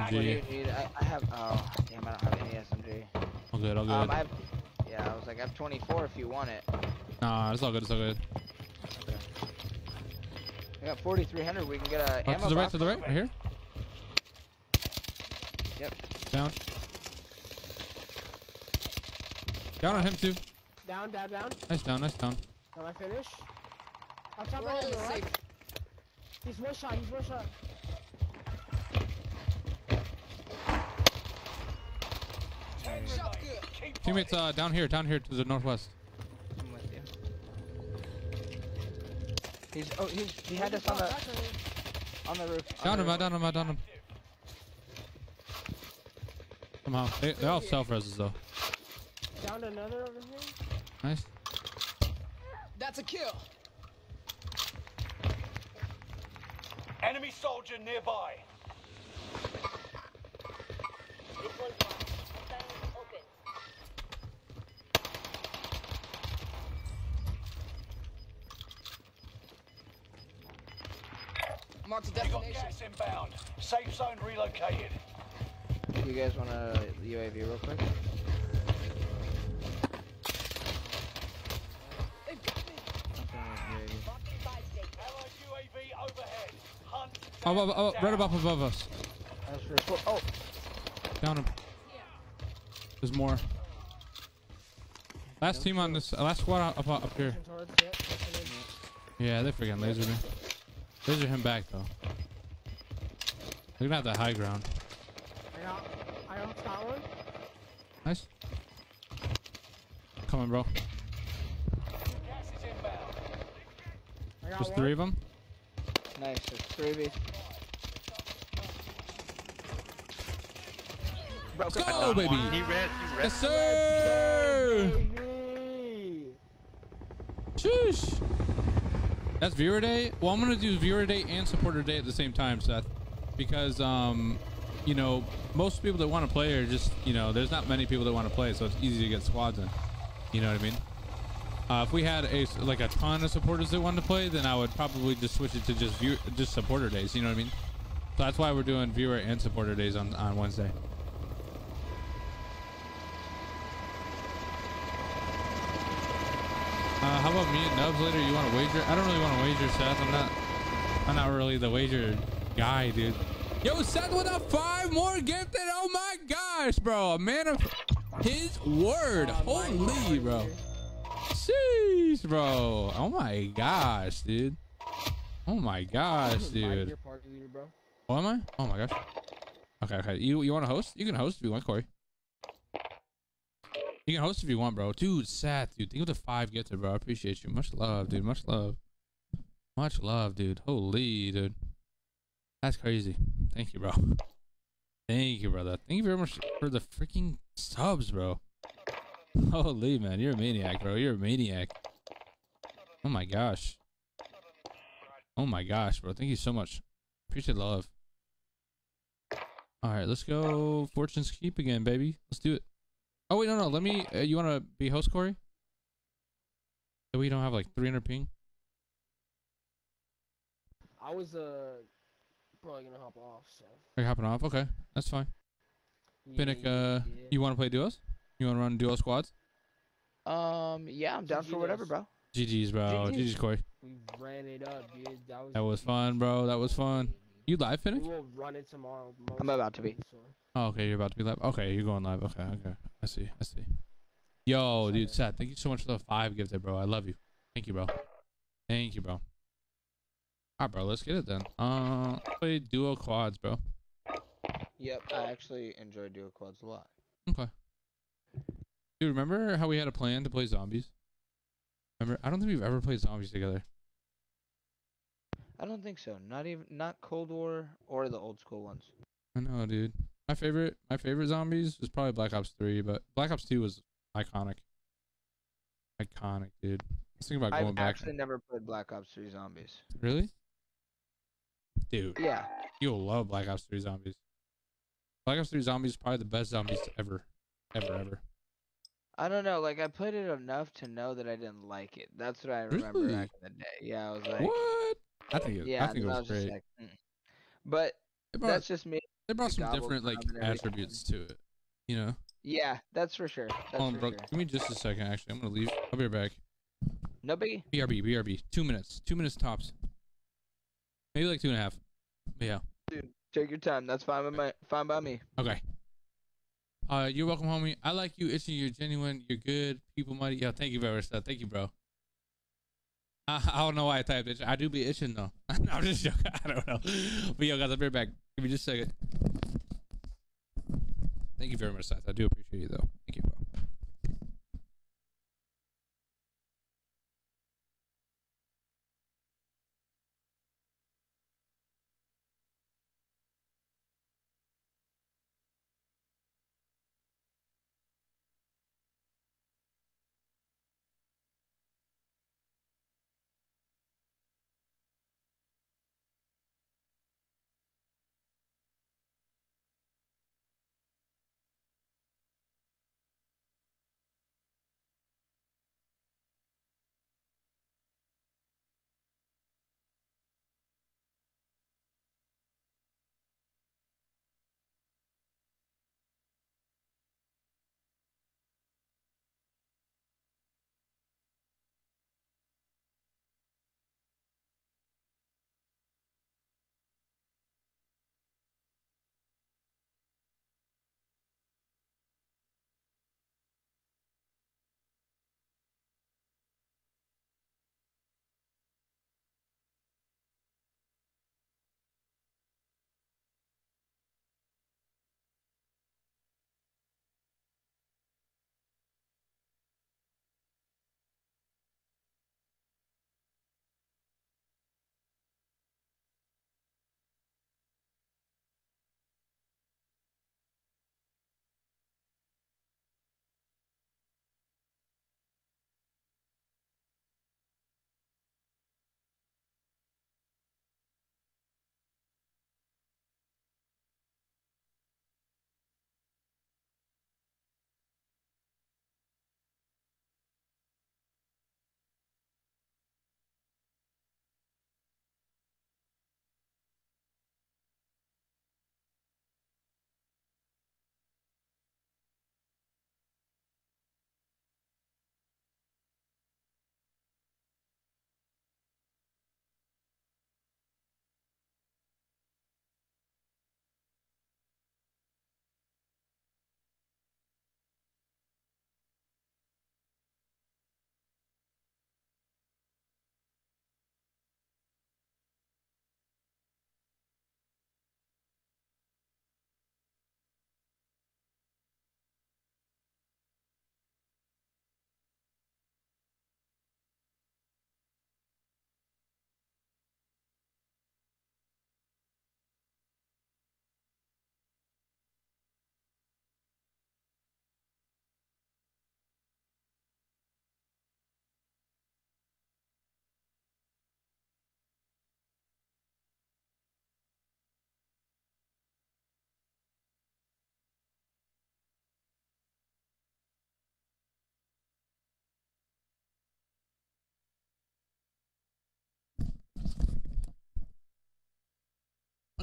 What do you SMG. need? I, I have. Oh, damn! I don't have any SMG. All good. All good. Um, I have. Yeah, I was like, I have 24 if you want it. Nah, it's all good. It's all good. I got 4,300. We can get a Oh, ammo to the right. box. To the right. Right here. Yep. Down. Down on him too. Down, down, down. Nice down. Nice down. Am I finished? On top We're right, all on the safe. right. He's one shot, he's one shot. Shot good. Keep Teammates, uh, down here. Down here to the northwest. I'm with you. He's. Oh, he's. He had us on the. On the roof. Down him. I down him. I down him. Somehow. They, they're all self reses though. Down another over here. Nice. That's a kill. Enemy soldier nearby. Marked a You got destination. gas inbound. Safe zone relocated. You guys want a UAV real quick? They've got me. UAV overhead. Hunt. Oh, above, oh, right above above us. That's for four. Oh, Down him. There's more. Last team on this. Last squad up up, up here. Towards it. pushing in. Yeah, they freaking lasered me. Laser him back though. They're gonna have the high ground. I got, I almost got. Nice. Come on, bro. Gas is inbound. I There's one. three of them. nice. There's three of you. Let's go, baby. Yes, sir. Baby. Sheesh. That's viewer day. Well, I'm gonna do viewer day and supporter day at the same time, Seth, because um, you know, most people that want to play are just, you know, there's not many people that want to play, so it's easy to get squads in. You know what I mean? Uh, if we had a like a ton of supporters that wanted to play, then I would probably just switch it to just view just supporter days. You know what I mean? So that's why we're doing viewer and supporter days on on Wednesday. Uh, how about me and Nubs later? You want to wager? I don't really want to wager, Seth. I'm not. I'm not really the wager guy, dude. Yo, Seth with a five more gifted. Oh my gosh, bro! A man of his word. Oh Holy, bro. Sheesh, bro. Oh my gosh, dude. Oh my gosh, dude. Your party leader, bro. What am I? Oh my gosh. Okay, okay. You you want to host? You can host if you want, Corey. You can host if you want, bro. Dude, Seth, dude. Think of the five gifted, bro. I appreciate you. Much love, dude. Much love. Much love, dude. Holy, dude. That's crazy. Thank you, bro. Thank you, brother. Thank you very much for the freaking subs, bro. Holy, man. You're a maniac, bro. You're a maniac. Oh my gosh. Oh my gosh, bro. Thank you so much. Appreciate love. All right, let's go Fortune's Keep again, baby. Let's do it. Oh wait, no, no. Let me. Uh, you want to be host, Corey? So we don't have like 300 ping. I was uh probably gonna hop off, so. Are you hopping off? Okay, that's fine. Yeah, Finnick, uh, yeah. you want to play duos? You want to run duo squads? Um, yeah, I'm down for whatever, bro. GG's, bro. GG's. GG's, Corey. We ran it up, dude. That was. That was fun, bro. That was fun. You live, We Finnick? will run it tomorrow. I'm about to be. Oh, okay. You're about to be live. Okay, you're going live. Okay, okay. I see. I see. Yo, dude, Seth, thank you so much for the five gifted, bro. I love you. Thank you, bro. Thank you, bro. Bro. Let's get it then. Uh, play duo quads, bro. Yep, I actually enjoy duo quads a lot. Okay. Dude, remember how we had a plan to play zombies? Remember? I don't think we've ever played zombies together. I don't think so. Not even not Cold War or the old school ones. I know, dude. My favorite, my favorite zombies was probably Black Ops Three, but Black Ops Two was iconic. Iconic, dude. I was thinking about going I've back. actually never played Black Ops 3 Zombies. Really? Dude. Yeah. You'll love Black Ops 3 Zombies. Black Ops 3 Zombies is probably the best zombies ever. Ever, ever. I don't know, like I played it enough to know that I didn't like it. That's what I remember Really? back in the day. Yeah, I was like, What? I think it, yeah, I think it was just great. like, mm. but brought, that's just me. they brought the some different like club and everything. attributes to it. You know? Yeah, that's for sure. That's Hold on, bro. sure. Give me just a second. Actually, I'm gonna leave. I'll be right back. No biggie. BRB, BRB. Two minutes. Two minutes tops. Maybe like two and a half. But yeah. Dude, take your time. That's fine with my fine by me. Okay. Uh, you're welcome, homie. I like you, itching. You're genuine. You're good. People mighty. Yeah, thank you very much. Thank you, bro. I, I don't know why I typed it. I do be itching though. no, I'm just joking. I don't know. But yo, guys, I'll be right back. Give me just a second. Thank you very much, Seth. I do appreciate you though. Thank you,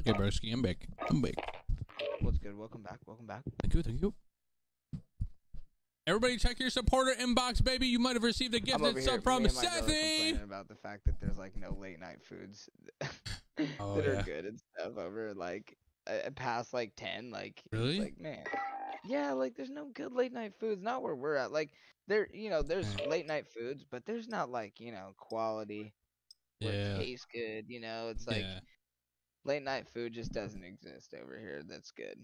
Okay, broski, I'm back. I'm back. What's good? Welcome back. Welcome back. Thank you, thank you. Everybody, check your supporter inbox, baby. You might have received a gifted over here, sub from me and my Sethy. about the fact that there's like no late night foods Oh, that yeah. are good and stuff over like uh, past like ten. Like Really? like man, yeah, like there's no good late night foods. Not where we're at. Like there, you know, there's late night foods, but there's not like you know quality. Where Yeah. it tastes good. You know, it's like Yeah. Late night food just doesn't exist over here. That's good.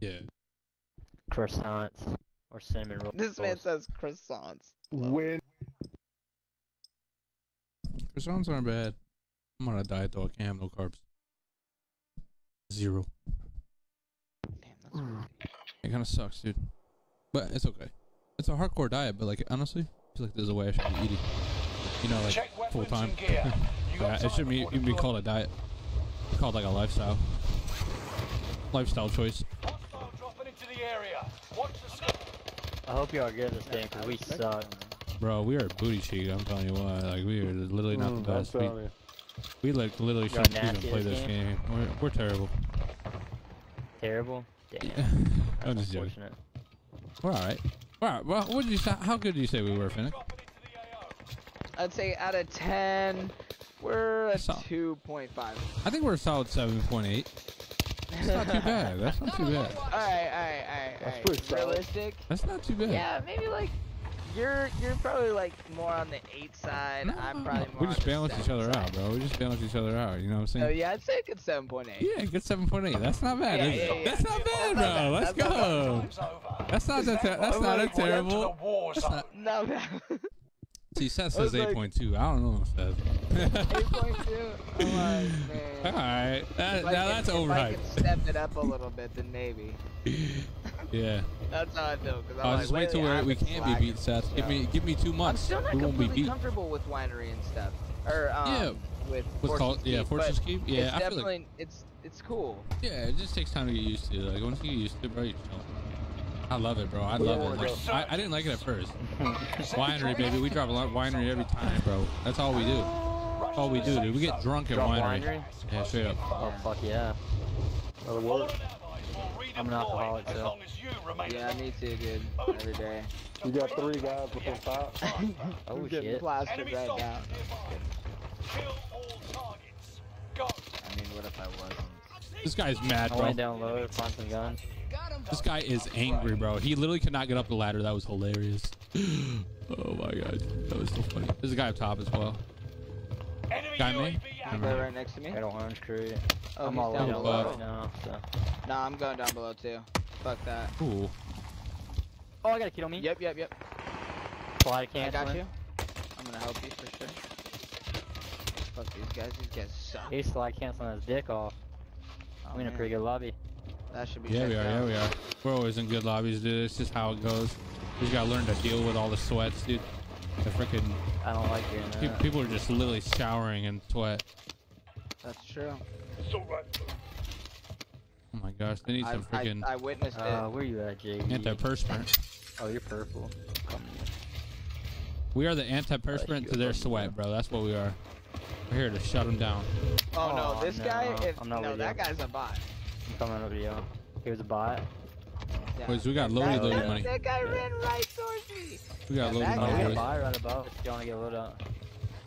Yeah. Croissants or cinnamon rolls. This man says croissants. When Croissants aren't bad. I'm on a diet though. I can't have no carbs. Zero. Damn, mm. It kind of sucks, dude. But it's okay. It's a hardcore diet, but like honestly, I feel like there's a way I should be eating. You know, like full time. and gear. You got yeah, it shouldn't be, before even be called a diet. It's called like a lifestyle. Lifestyle choice. Dropping into the area. Watch the. I hope y'all get this game because we suck. Bro, we are booty cheek. I'm telling you what. Like we are literally not Mm, the best. We, we like literally Y'all shouldn't even play this this game? game. We're, we're terrible. Terrible. Damn. I'm That's just joking. unfortunate. We're all right. We're all right. Well, what did you say? How good did you say we were, Finnick? I'd say out of ten, we're a So- two point five. I think we're a solid seven point eight. That's not too bad. That's not too bad. Alright, alright, alright, That's alright. pretty solid. Realistic? That's not too bad. Yeah, maybe like you're you're probably like more on the eight side. I'm probably more We just on the balance each other side. out, bro. We just balance each other out. You know what I'm oh, saying? Oh yeah, I'd say a good seven point eight. Yeah, good seven point eight. That's not bad. Yeah, is it? yeah, yeah. That's not bad, That's not bro. bad. Let's That's not go. That's not that. That's not a terrible. That's not. No, man. See, Seth I was says like- eight point two. I don't know, Seth. Eight point two. Oh my man. All right, that, now can- that's If I overhyped. can step it up a little bit, then maybe. yeah. That's how I feel. Cause I'm I'll like, just wait till lately we're, I've we can't be beat, Seth. Give me give me two months. I'm months. still not we won't be completely beat. comfortable with winery and stuff. Or um, Yeah, with what's called- Fortune's yeah, Keep, Fortune's but Keep? Yeah, it's I feel like- definitely it's it's cool. Yeah, it just takes time to get used to. Like once you get used to it, bro, you chill. I love it, bro. I love it. Like, I, I didn't like it at first. winery, baby. We drop a lot of winery every time, bro. That's all we do. That's all we do, dude. We get drunk at winery. winery? Yeah, straight up. Oh fuck yeah. That'll work. I'm an alcoholic, so. Yeah, me too, dude. Every day. You got three guys within five. Oh I'm getting shit. plastered right now. Kill all targets. Go. I mean, what if I wasn't? This guy's mad, bro. I bro. went down low to find some guns. This guy is angry, bro. He literally could not get up the ladder. That was hilarious. oh my god, that was so funny. There's a guy up top as well. Guy me? You right next to me. Got an orange crew. Oh, I'm he's all down down below. below right now. So. Nah, I'm going down below too. Fuck that. Ooh. Oh, I got a kid on me. Yep, yep, yep. Slide I cancel. got you. I'm gonna help you for sure. Fuck these guys. These guys suck. He's slide canceling his dick off. Oh, I'm in a oh, pretty good lobby. That should be. Yeah, we checked are. Yeah, we are. We're always in good lobbies, dude. It's just how it goes. You just gotta learn to deal with all the sweats, dude. The freaking I don't like doing pe- that. people are just literally showering in sweat. That's true. Oh my gosh, they need I, some I, freaking I witnessed Uh, it. where you at, JB? antiperspirant. Oh, you're purple. Come We are the antiperspirant to their sweat, bro. That's what we are. We're here to shut them down. Oh no, Oh, this guy. no. If I'm not no, with that you. guy's a bot. I'm coming over you. He was a bot. Yeah. Boys, we got loaded, that, loaded that, money. That guy ran right towards me. We got Yeah, loaded that money, we got a boys. buy right above. If you want to get a load up.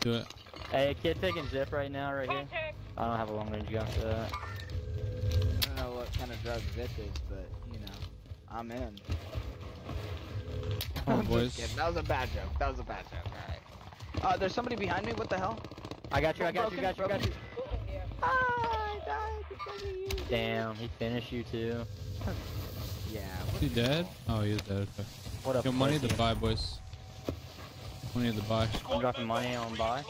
Do it. Hey, kid taking zip right now, right here. I don't have a long range gun for that. I don't know what kind of drug this is, but you know, I'm in. Come on, boys. That was a bad joke. That was a bad joke. All right. Uh, there's somebody behind me. What the hell? I got you, I got you, got you, got you. I died because of you. Damn, he finished you too. Yeah. Is he dead? Oh, he is dead. Okay. What a Yo, money to buy, boys. Money to buy. I'm dropping money on buy.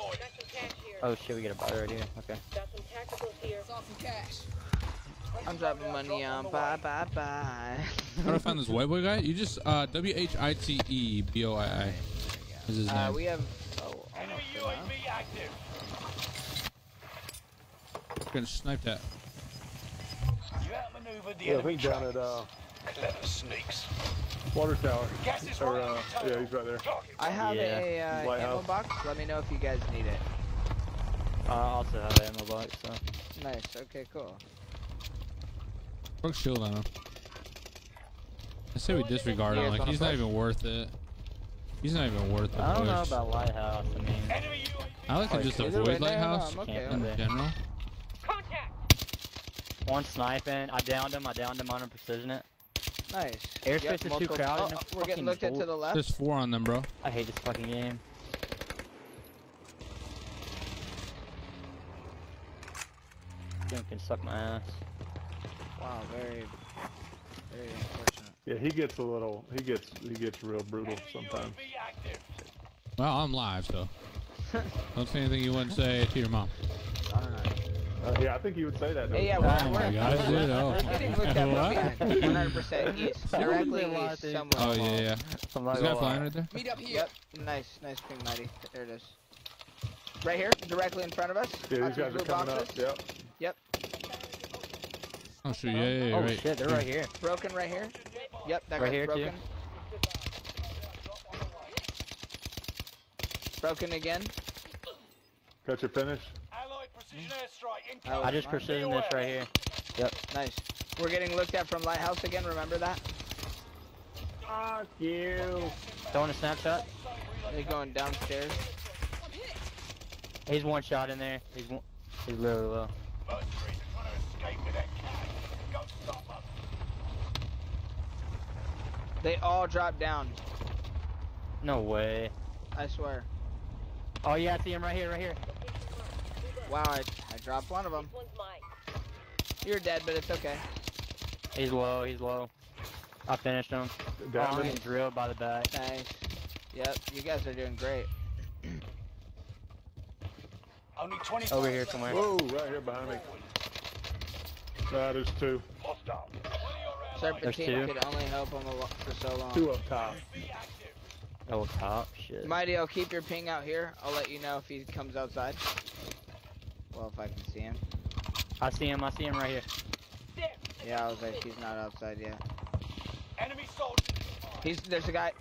Oh shit, we get a buy right here. Okay. Saw some cash. I'm dropping money on bye bye bye. How do I find this white boy guy? You just uh W H I T E B O I I is his Uh, name. we have. Oh, almost enough. UAV active. Gonna snipe that. You outmaneuvered the Yeah, I enemy think down trains. at uh, Clever sneaks. water tower. Gas is Or, uh, the yeah, he's right there. I have Yeah. a uh, ammo box. Let me know if you guys need it. Uh, I also have an ammo box, so. Nice. Okay. Cool. Broke shield on him. I say we disregard him. Like he's not even worth it. He's not even worth the I don't know about Lighthouse. I mean, I like to just avoid no, no, lighthouse okay in with general. One sniping. I downed him. I downed him on a precision it. Nice. Airspace Yep, is too multiple- crowded. oh, oh, we're getting fucking looked at to the left. There's four on them, bro. I hate this fucking game. Game can suck my ass. Wow, very, very unfortunate. Yeah, he gets a little. He gets. He gets real brutal sometimes. Well, I'm live, so don't say anything you wouldn't say to your mom. Uh, yeah, I think he would say that. Hey, yeah, don't we're. Oh we're, my God, dude, oh. we're getting looked at What? 100% east. Directly a lot of east somewhere. Oh yeah, yeah. I'm not Is gonna that flying right there? Meet up here. Yep, nice, nice ping, mighty. There it is. Right here, directly in front of us. Yeah, these guys are coming boxes. up. Yep. Yep, Oh shoot, yeah, yeah, yeah Oh right. shit, they're right here. broken right here. Yep, that Right guy's here, too. broken. Broken again. Got your finish. Allied I just precision this right here. Yep. Nice. We're getting looked at from lighthouse again. Remember that? Fuck you. Throwing a snapshot. They're going downstairs. He's one shot in there. He's one. He's literally low. Mercenaries are trying to escape with their cash. Go stop them. They all dropped down. No way. I swear. Oh yeah, I see him right here, right here. Wow, I, I dropped one of them. You're dead, but it's okay. He's low. He's low. I finished him. Down Oh, him. getting drilled by the back. Nice. Yep, you guys are doing great. Only 20 Over here somewhere. Whoa, right here behind me. Nah, there's two. Hostile. Serpentine two. could only help him a lo- for so long. Two up top. Oh top. Shit. Mighty, I'll keep your ping out here. I'll let you know if he comes outside. Well, if I can see him. I see him. I see him right here. Yeah, I was like, he's not outside yet. Enemy soldier. He's there's a guy.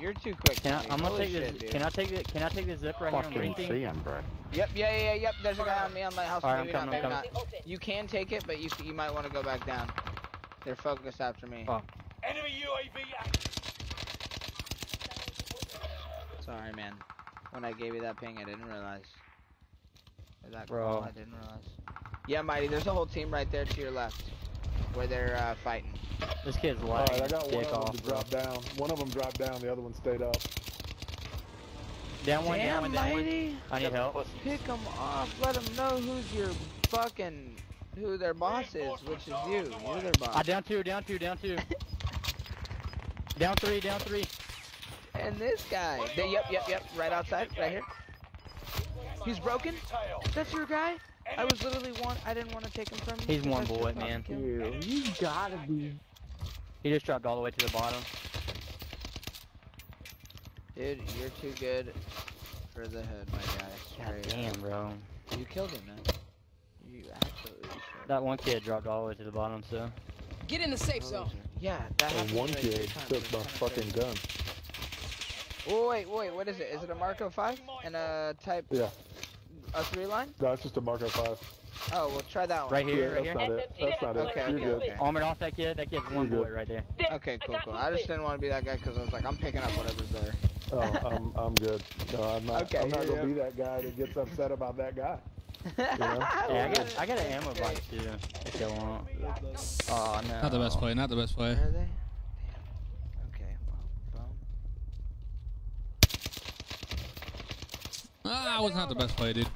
You're too quick. Can I, I'm gonna take shit, this. dude. Can I take the? Can I take this zip right here on green team? him, bro. Yep, yeah, yeah, yeah, yep. There's a guy on me on lighthouse. Alright, I'm maybe not, coming, maybe I'm not. You can take it, but you you might want to go back down. They're focused after me. Oh. Enemy UAV active. Sorry, man. When I gave you that ping, I didn't realize. Or that Bro. call, I didn't realize. Yeah, Mighty, there's a whole team right there to your left, where they're uh, fighting. This kid's All lagging right, I got one dick of them off. to bro. drop down. One of them dropped down. The other one stayed up. Down one. Damn, down one. Down one. I need help. Pick them off. Let them know who's your fucking, who their boss is, which is you. You're their boss. I down two. Down two. Down two. down three. Down three. And this guy. They, yep, yep, yep. Right outside, right here. He's broken. That's your guy. I was literally one. I didn't want to take him from you. He's one That's bullet, man. fucking. You gotta be. He just dropped all the way to the bottom. Dude, you're too good for the hood, my guy. God damn, bro. You killed him, man. You absolutely should. That one kid dropped all the way to the bottom, so. Get in the safe zone. Yeah, that And one kid took my fucking gun. Oh wait, wait, what is it? Is it a Marco 5 and a type Yeah. a three line? No, it's just a Marco 5. Oh, well try that one. Right here, Yeah, right that's here. not it. That's not it. Okay, You're okay, good. okay. Armored off that kid. That kid's one You're good. bullet right there. Okay, cool, cool. I just didn't want to be that guy because I was like, I'm picking up whatever's there. Oh, I'm, I'm good. No, I'm not. Okay, I'm not gonna be that guy that gets upset about that guy. You know? Yeah, I got I got an ammo box too. If you want. Oh no. Not the best play. Not the best play. Where are they? Damn. Okay, well, boom. Ah, was not the best play, dude.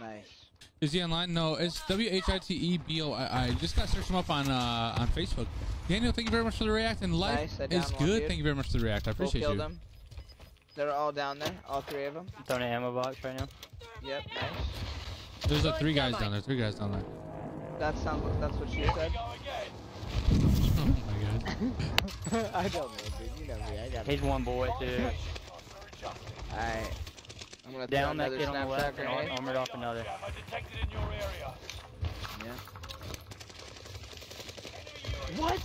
Nice. Is he online? No, it's W H I T E B O I I. Just got to search him up on uh, on Facebook. Daniel, thank you very much for the react. And life Nice, is good. dude. Thank you very much for the react. I Full appreciate killed you. them. They're all down there, all three of them. Throwing an ammo box right now. Yep, nice. There's uh, three guys down there. Three guys down there. That sounds. Like, That's what she said. Oh my god. I don't know, dude. You know me. I got. He's one boy, too. Alright. I'm gonna Down that kid on the left and grenade. ar- armored off another. I detected in your area. Yeah. What?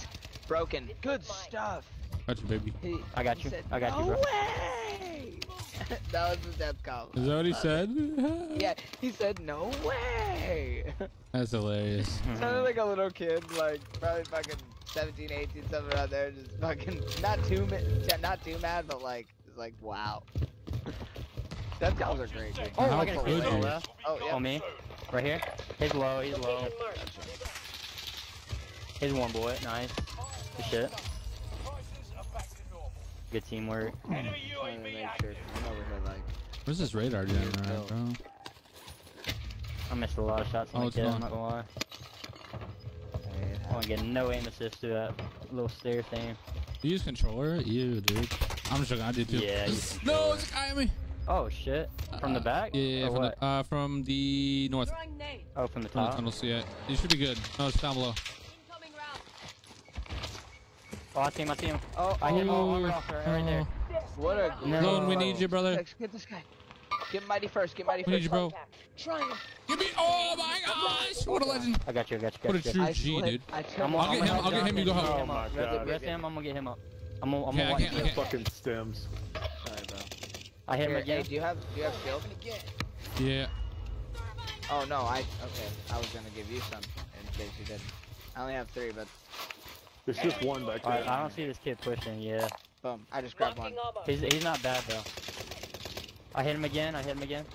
Broken. Good stuff. Got you, baby. He, I got you. said, I got you, no bro. way! that was his death call. Is that what he said? Yeah, he said no way. That's hilarious. Sounded like a little kid, like probably fucking 17, 18, something around there, just fucking not too ma- not too mad, but like it's like wow. Death calls are great. Dude. Oh, How I got a could kid you? Oh, yeah. On me. Right here. He's low, he's low. He's one bullet, nice. Good shit. Good teamwork. Trying to make sure. I'm over here like. Where's this radar doing, right, bro? I missed a lot of shots on Oh, the it's kid. I'm not gonna lie. I want to get no aim assist to that little stair thing. You use controller? You, dude. I'm just joking. I did too. Yeah, no, it's a guy me. Oh shit! From the back? Yeah, Or from what? the, uh, from the north. Oh, from the From the top. tunnels. Yeah, you should be good. No, it's down below. Oh, I see him. I see him. Oh, I hit him. Oh, oh, armor off right, right there. What a No. Lone, we need you, brother. Get this guy. Get mighty first. Get mighty We first. need you, bro. Trying. Give me. Oh my gosh! What a legend. I got you. I got you. What a got you. true I G, swear- dude. I swear- I'm, I'll get him, I'll get him, you go get home. Oh my God. rest him. I'm gonna get him up. I'm gonna, I'm Okay, gonna watch can't- I you. can't- Fucking stims. Sorry, bro. I hit him again. Hey, do you have do you have skill? Yeah. Oh no, I okay. I was gonna give you some in case you didn't. I only have three, but There's just one back Alright, there. I don't see this kid pushing. Yeah, boom. I just grabbed one. he's he's not bad though. I hit him again. I hit him again.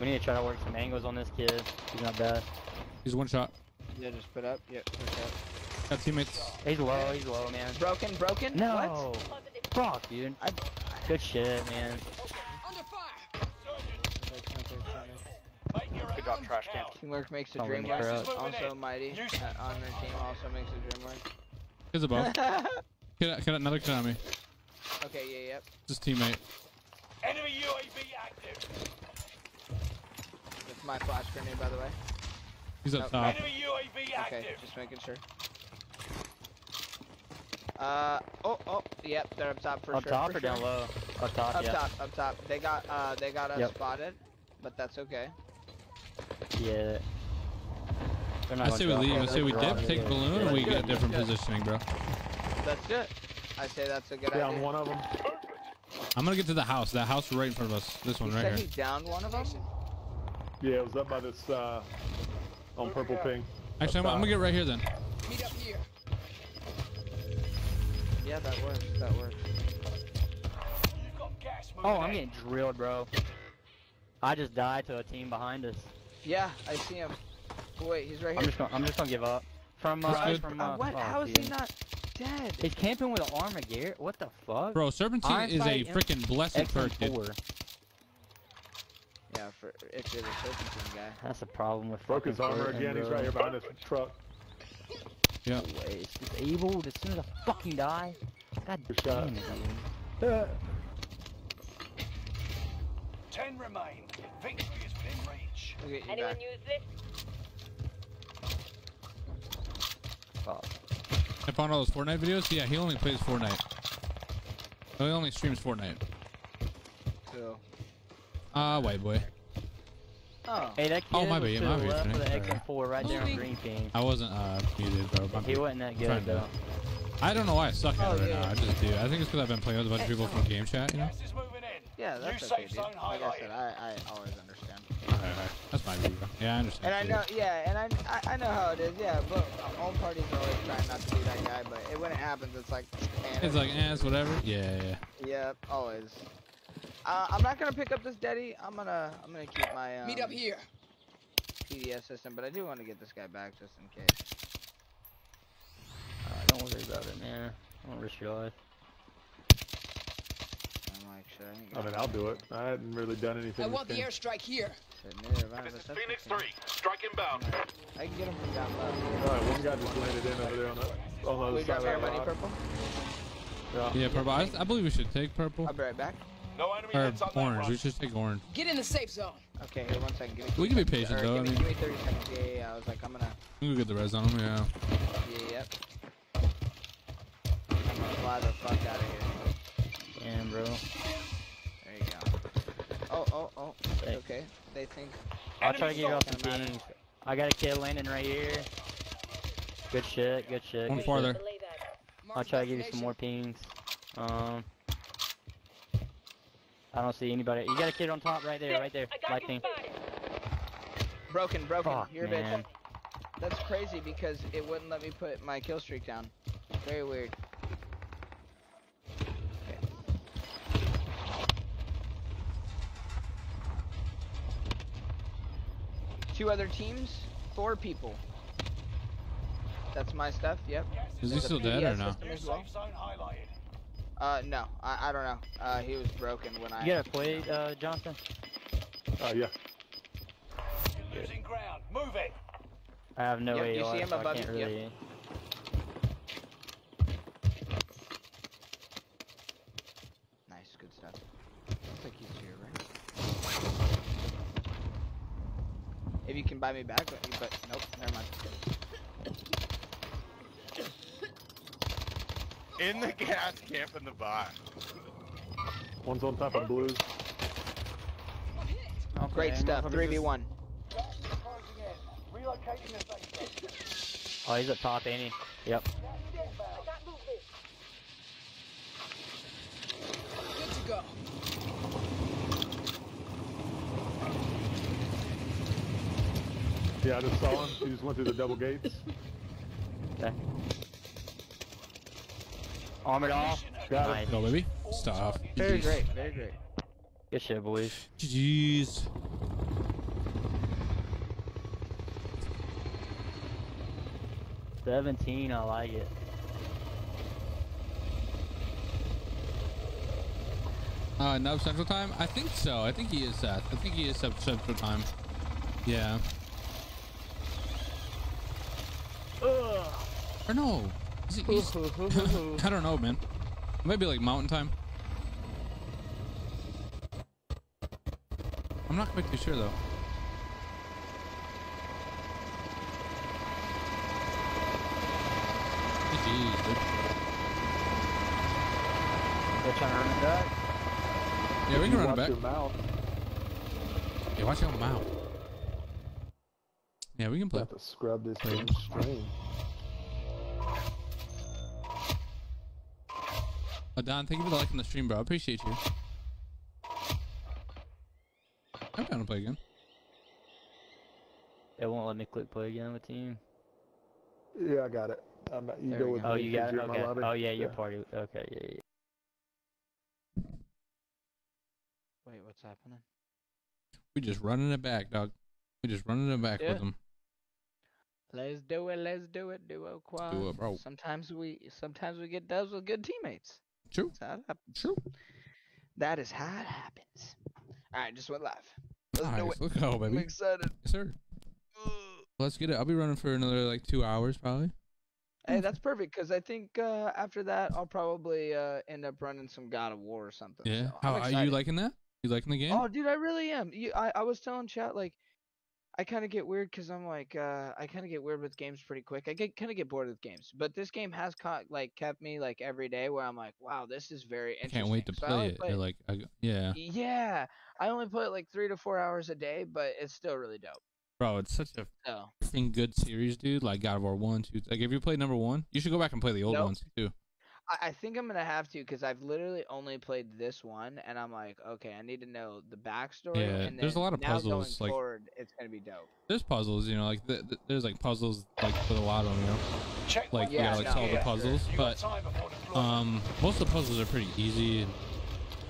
We need to try to work some angles on this kid. He's not bad. He's one shot. Yeah, just put up. Yep, put up. Got teammates. He's low. He's low, man. Broken, broken. No. Fuck, dude. I, Good shit, man. Good job, trash can. Teamwork makes the Oh, dream work. need to- Also, mighty uh, on their team also makes the dream work. He's above. Kid, kid, another kid on me. Okay, yeah, yep. This teammate. Enemy UAV active. That's my flash grenade, by the way. He's up Nope. top. Enemy UAV active. Okay, just making sure. Uh oh oh yep they're up top for Up sure. top for or down low? Up top, Up yeah. top, up top. They got uh they got us Yep. spotted, but that's okay. Yeah. They're not I say we leave. I say we dip, rock. take balloon, and we get a different Good. positioning, bro. That's it. I say that's a good Down idea. one of them. I'm gonna get to the house. That house right in front of us. This one He right said here. he downed one of them. Yeah, it was up by this, uh, on purple ping. Actually, I'm, I'm gonna get right here then. Meet up here. Yeah, that works. That works. You've got gas moving Oh, I'm getting drilled, bro. I just died to a team behind us. Yeah, I see him. Oh, wait, he's right here. I'm here. just gonna, I'm just gonna give up. From uh, That's from Uh, uh, what? oh, How is he not dead? He's camping with an armor gear. What the fuck? Bro, Serpentine Iron is a freaking blessed perk, dude. Yeah, for if you're the serpentine guy. That's a problem with Broke his armor Fortnite, again. He's right here behind this truck. Yeah. Wait, it's disabled as soon as I fucking die. God shot. damn it, dude. Ten remain. Victory is within reach. Look at you Anyone back. use this? Fuck. I found all those Fortnite videos. Yeah, he only plays Fortnite. He only streams Fortnite. Cool. Ah, white boy. Oh. Hey, that kid Oh, my was to my the left of the Frank. XM4 right there on green ping. I wasn't uh muted, bro. My He wasn't that Trying good, to- though. I don't know why I suck at Oh, it right yeah. now. I just do. I think it's because I've been playing with a bunch of people from game chat. You know. Gas is moving in. Yeah, that's New okay, safe dude. zone Like I said, I, I always understand. That's my view. Yeah, I understand. And I know, yeah, and I, I, I know how it is, yeah. But all parties are always trying not to be that guy, but it, when it happens, it's like, man, It's like, eh, it's whatever. Yeah, yeah. yeah, always. Uh, I'm not gonna pick up this daddy. I'm gonna, I'm gonna keep my um, Meet up here. PDS system, but I do want to get this guy back just in case. Uh, don't worry about it, man. Don't risk your life. I'm like, shit, I ain't I mean, I'll do it. I hadn't really done anything. I want the airstrike here. shit near, This is Phoenix okay. 3. Strike inbound. I can get him from down low. Alright, one guy just landed in over there on the, on the other We side drop air of that money purple. Yeah. Yeah, purple. I, I believe we should take purple I'll be right back. No enemy or hits on orange. run. We should take orange. Get in the safe zone. Okay, here, one second. Give me We can be patient, or though, I Give me, mean- give me 30 seconds. Yeah, yeah, yeah. I was like, I'm gonna. We can get the res on them. Yeah. Yeah, yep. I'm gonna fly the fuck out of here. Damn, bro. There you go. Oh, oh, oh. It's Thanks. okay. They think. I'll try to get you off the Kinda pings. I got a kid landing right here. Good shit, good shit. One good farther. shit. I'll try to give you some more pings. Um, I don't see anybody. You got a kid on top right there, right there. Black team. Broken, broken. Fuck, You're a man. bitch. That's crazy because it wouldn't let me put my kill streak down. Very weird. Two other teams, four people. That's my stuff. Yep. Is he There's a still dead or PDS no? system as well. Uh, no, I, I don't know. Uh, he was broken when I. You got a play, uh, Johnson? Oh, yeah. You're Losing ground. Move it. I have no Yep, AR, you see him so I above can't you? Yep. Nice, good stuff. Looks like he's here, right? If you can buy me back, but, but nope, never mind. In the gas camp in the bar. One's on top of blues. Great stuff. Three v one. Relocating the safe zone. Oh, he's up top, ain't he? Yep. Good to go. Yeah, I just saw him. He just went through the double gates. Okay. Armored off. Got nice. Go, baby. Stop. Very GGs. great, very great. Good shit, boys. GG's. Seventeen, I like it. Uh, Nub Central Time? I think so. I think he is Seth. I think he is Seth Central Time. Yeah. Or no. It East? I don't know, man. It might be like Mountain Time. I'm not quite too sure though. Jeez, dude. They're trying to run it back. Yeah, we can run it back. your mouth. Yeah, watch your mouth. Yeah, we can play. Have to scrub this damn stream. Uh, Don, thank you for liking the stream, bro. I appreciate you. I'm down to play again. It won't let me click play again with team. Yeah, I got it. I'm, you There go with go. Oh, me you 'cause got it. you're in my Okay. lobby. Oh yeah, your party. Okay, yeah, yeah. Wait, what's happening? We just running it back, dog. We just running it back Yeah. with them. Let's do it. Let's do it. Duo quad. do it, bro. Sometimes we sometimes we get dubs with good teammates. True. That's how it happens. True. That is how it happens. All right, just went live. Let's do Nice. it. Let's go, I'm excited. Yes, sir. Let's get it. I'll be running for another like two hours, probably. Hey, that's perfect because I think uh, after that I'll probably uh, end up running some God of War or something. Yeah. so How are you liking that? You liking the game? Oh, dude, I really am. You, I, I was telling chat like, I kind of get weird because I'm like, uh, I kind of get weird with games pretty quick. I get kind of get bored with games, but this game has caught like kept me like every day where I'm like, wow, this is very I interesting. can't wait to So play it. Like, I, yeah, yeah, I only play it like three to four hours a day, but it's still really dope. bro. It's such a So good series, dude. Like God of War one, two. Like if you play number one, you should go back and play the old Nope. ones too. I, I think I'm gonna have to because I've literally only played this one, and I'm like, okay, I need to know the backstory. Yeah, and there's a lot of puzzles, Going like- forward, it's gonna be dope. There's puzzles, you know, like th- th- there's like puzzles like with a lot of them, you know. Check Like one you Yeah, gotta like no, solve the puzzles, You got but time before deployment. um, most of the puzzles are pretty easy. And,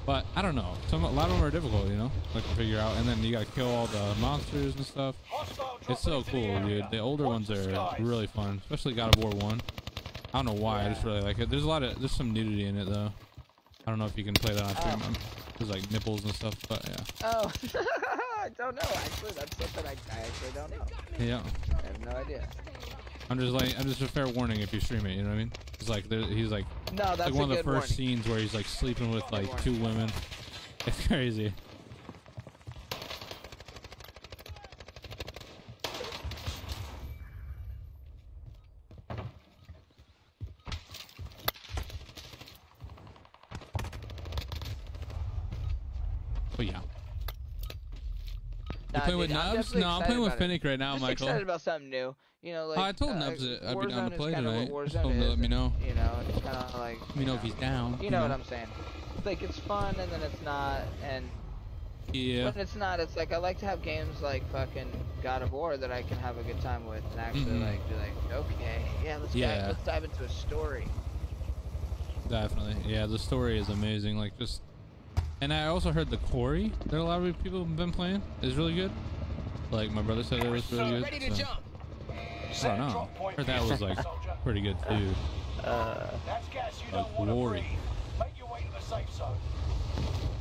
but I don't know. Some a lot of them are difficult, you know, like to figure out. And then you gotta kill all the monsters and stuff. It's so cool, the dude. The older Watch ones are skies. really fun, especially God of War One. I don't know why. I just really like it. There's a lot of there's some nudity in it though. I don't know if you can play that on stream. um, There's like nipples and stuff, but yeah, Oh, I don't know. Actually, that's something I, I actually don't know. yeah. I have no idea. I'm just like I'm just a fair warning if you stream it. You know what I mean? It's like there, he's like No, that's like one of the first warning. scenes where he's like sleeping with like two women. It's crazy. With Nubs? No, I'm playing with. Finnick right now, Just Michael. excited about something new. You know, like Oh, I told uh, Nubs that I'd be down to play tonight. Just told him to let me and, know. You know, it's kind of like. Let me know if he's down. You know what I'm saying? like it's fun and then it's not, and Yeah. when it's not, it's like I like to have games like fucking God of War that I can have a good time with and actually Mhm. like be like, okay, yeah, let's Yeah. dive, let's dive into a story. Definitely. Yeah, the story is amazing. Like just and I also heard the quarry that a lot of people have been playing is really good. Like my brother said it was really good. Ready to so- jump. I don't know. I heard that was like pretty good too. Uh, That's gas you don't want to quarry. breathe. Make your way to the safe zone.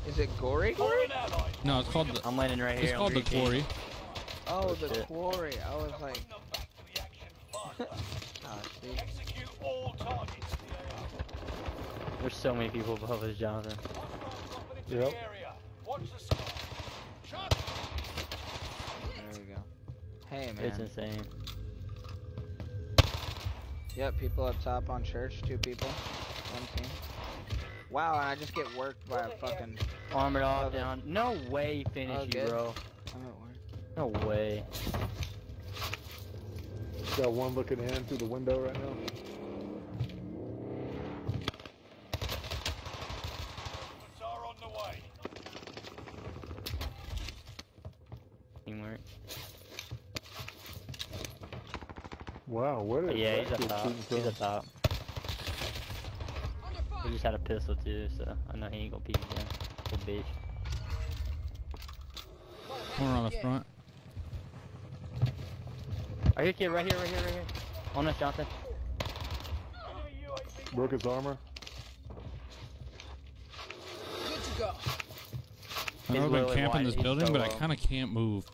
Is it gory? Call an ally. No, it's called the I'm landing right it's here. called the quarry. Oh, the shit. quarry. I was like, oh. Execute all targets. There's so many people above us, Jonathan. Into Yep. area. Watch the sky. Shot. There we go. Hey man. It's insane. Yep, people up top on church. Two people. One team. Wow, and I just get worked by a fucking. Armored off Other- down. No way Oh, finish you, bro. Oh, I'm at work. No way. Got one looking in through the window right now. Movements are on the way. Teamwork. Wow, where But did yeah, he's up top. He's from? up top. He just had a pistol too, so I know he ain't gonna peek again. Little bitch. One on the front. Right here, kid. Right here, right here, right here. On us, Jonathan. Broke his armor. Good to go. I know I've been camping this building, so but I kind of can't move.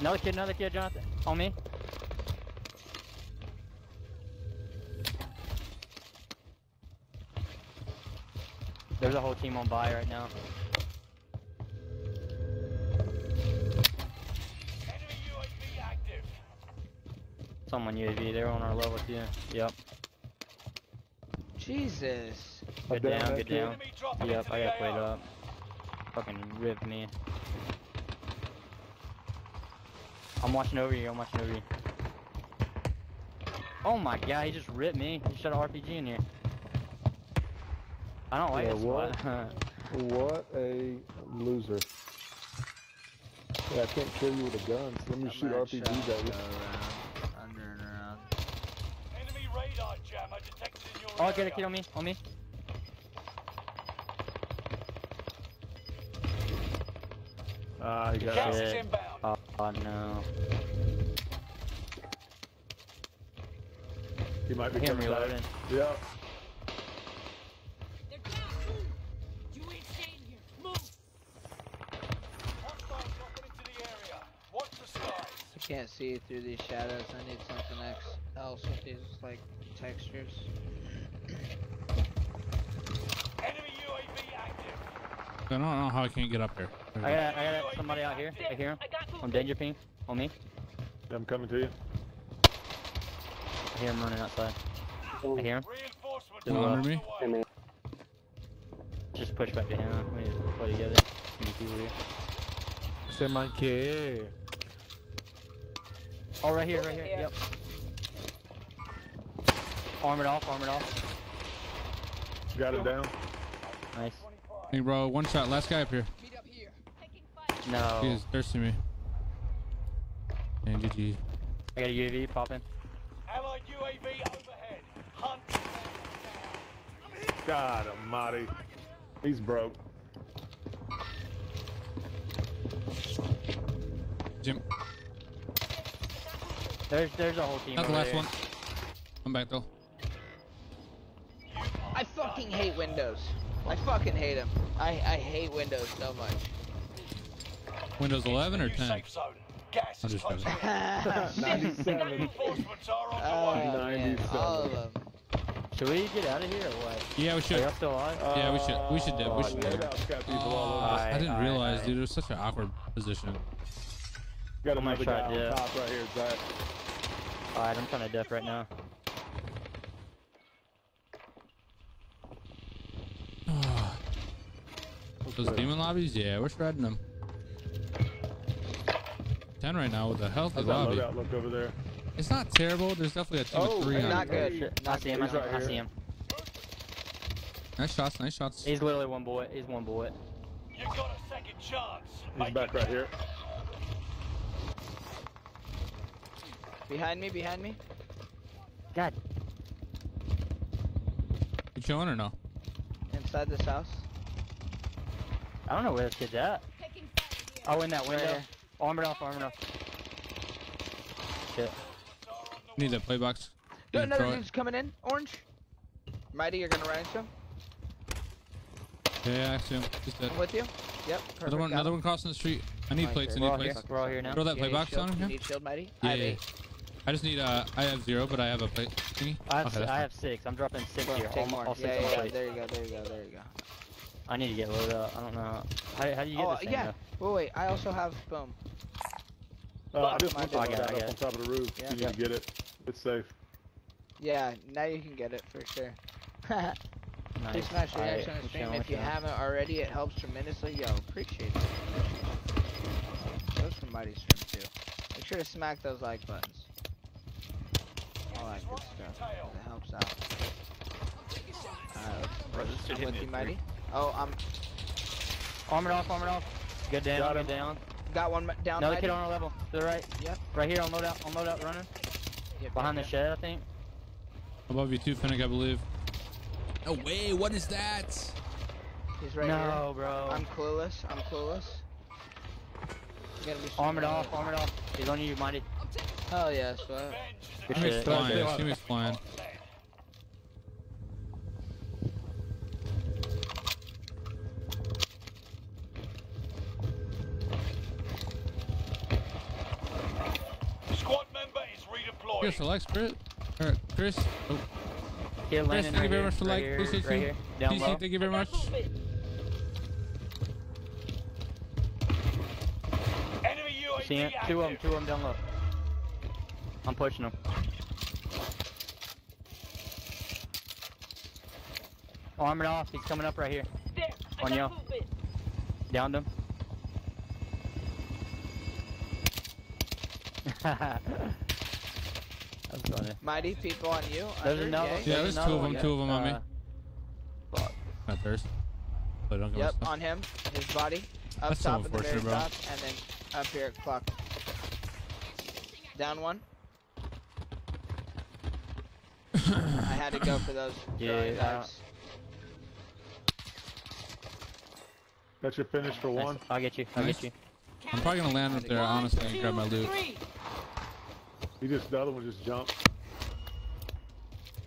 Another kid, another kid, Jonathan. On me. There's a whole team on buy right now. Enemy UAV active. Someone UAV, they're on our level too. Yep. Jesus. Good down down, that good down. Yep, I the got played AO. up. Fucking ripped me. I'm watching over you, I'm watching over you. Oh my god, he just ripped me. He shot an RPG in here. I don't like Yeah, this what? spot. What a loser. Yeah, I can't kill you with a gun, so let me shoot RPGs at you. around. Under and around. Enemy radar jammer detected in your oh, area. get a kid on me, on me. Ah, he got Gas is inbound. Oh, no. He might be I coming back. reloading. Yeah. They're down. You ain't staying here. Move. Hostiles dropping into the area. Watch the skies. I can't see through these shadows. I need something else with these like textures. I don't know how I can't get up here. I got, I got somebody out here. I hear him. I'm danger ping. On me. I'm coming to you. I hear him running outside. I hear him. Reinforcements To Under on me? Just push back to him. We need to play together. Me people here. Se manqué. Oh, right here, right here. Yep. Armored off, arm it off. Got it down. Nice. Hey, bro, one shot. Last guy up here. Meet up here. No. He is thirsty me. And GG. I got a UAV popping. Allied UAV overhead. Hunt. God almighty. He's broke. Jim. There's there's a whole team. That's the last there. one. I'm back though. I fucking hate Windows. I fucking hate them. I, I hate Windows so much. Windows 11 or 10? Gas I'm is just close. joking. 97. Reinforcements are Oh, way. man, all of them. Should we get out of here or what? Yeah, we Are should. y'all still alive? Yeah, we should. We should do. We should do. Loadout's got people all over. I didn't Alright, realize, alright. dude. It was such an awkward position. Got I'm gonna another guy on top right here, Zach. Alright, I'm trying to def right now. Those demon lobbies, yeah, we're shredding them. Ten right now with a healthy How's that lobby. loadout look over there? It's not terrible. There's definitely a team Oh, of three hey, on Not good. Hey, I see him, I see him, right I see him. Nice shots, nice shots. He's literally one bullet. He's one bullet. You got a second chance. He's back right here. Behind me, behind me. God. You chilling or no? Inside this house. I don't know where this kid's at. Oh, in that window. Armored off, armored off. Shit. Need that play box. No, Need to another dude's coming in. Orange. Mighty, you're gonna run into him. Yeah, yeah, I see him. He's dead. I'm with you. Yep. Perfect. Another one, got another him. one crossing the street. I need Nice, plates. I need all here. plates. We're all here now. Throw that You play box shield? on him. You need shield, Mighty? Yeah, I have yeah. eight. I just need uh, I have zero, but I have a plate thingy. I have, Okay, I have six. I'm dropping six Well, here. take All, more. all six yeah, on yeah, yeah. There you go. There you go. There you go. I need to get loaded up. I don't know. How, how do you get Oh this thing? yeah. Wait, wait. I also have boom. Uh, I just Mine put did. that I got up on top of the roof. Yeah. you need Yeah. to get it. It's safe. Yeah. Now you can get it for sure. Nice. Please smash the Alright, reaction on the stream if you we're haven't already. It helps tremendously. Yo, appreciate it. Goes for Mighty stream too. Make sure to smack those like buttons. All that good stuff. It helps out. Alright, let's- I'm with you, Mighty. Oh, I'm Armored off, armored off. Good down, Got good him. down. got one down. Another Mighty. kid on our level. To the right. Yeah. Right here on loadout, on loadout, running. Yep, Behind yep, the shed, I think. Above you too, Finnick, I believe. No way. What is that? He's right no, here. bro. I'm clueless. I'm clueless. You gotta be Armored smart. off, armored off. He's on you, mighty. Hell yeah, sweat. Good Teammate's shit. flying. Teammate's flying. Squad member is redeployed. Chris, Alex, Chris. Or Chris. Oh, Kid Chris, landing thank you very here, much for right like. here, Appreciate right you. here. Down PC, low. thank you very much. Enemy UAV See him? Two of them, two of them down low. I'm pushing them. Arm oh, it off. He's coming up right here. On you. Downed him. That's funny. Mighty people on you. There's under, another. yay. Yeah, there's two of them, one. two of them on me. Uh, Fuck. Not theirs. But don't get Yep, on him. His body. Up That's top of the very bro. top, and then up here at clock. Down one. I had to go for those throwing Yeah. knives. That's your finish for Nice. one. I'll get you. I'll Nice. get you. I'm probably gonna land up there, honestly, and grab my loot. He just the other one just jumped.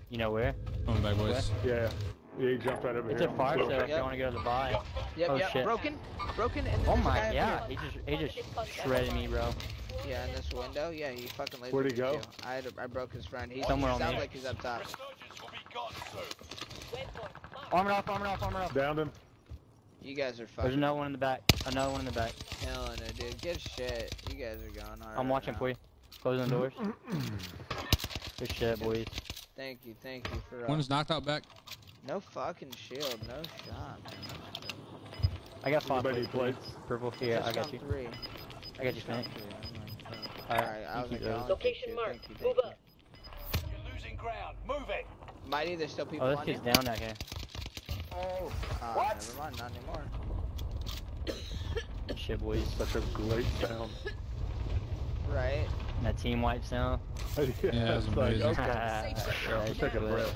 You know where? Coming back, boys. Yeah. Yeah, he jumped right over It's here. It's a fire So- sale if you want to go to the buy. Yep, Oh, yep. shit. Broken. Broken. And Oh there's a guy my, up yeah. He just, he just shredded me, bro. Yeah, in this window. Yeah, he fucking lasered Where'd he go? too. I had a, I broke his friend. He's Somewhere he on sounds me. like he's up top. Resurgence will be gone soon. Armored off, armored off, armored off. Downed him. You guys are There's another one in the back. Another one in the back. killing it, dude. Good shit. You guys are going hard. I'm right watching now. for you. Closing the doors. Good shit, boys. Thank you, thank you for. Uh, One's knocked out back. No fucking shield, no shot. I got five Anybody plates. plates? Purple. Yeah, I got on you. Three. I got you, Just three. I'm like, Alright, Alright, I you was keep like, those. Location thank you, marked. thank you, Move thank up. You're losing ground. Move it. you. Mighty, there's still people Oh, this kid's down out here. Oh, uh, never mind, not anymore. Shit, boys. Such a great sound. Right. That team wipes sound. yeah, Yeah, it's that's like, amazing. okay. yeah, Let's take a shit lit.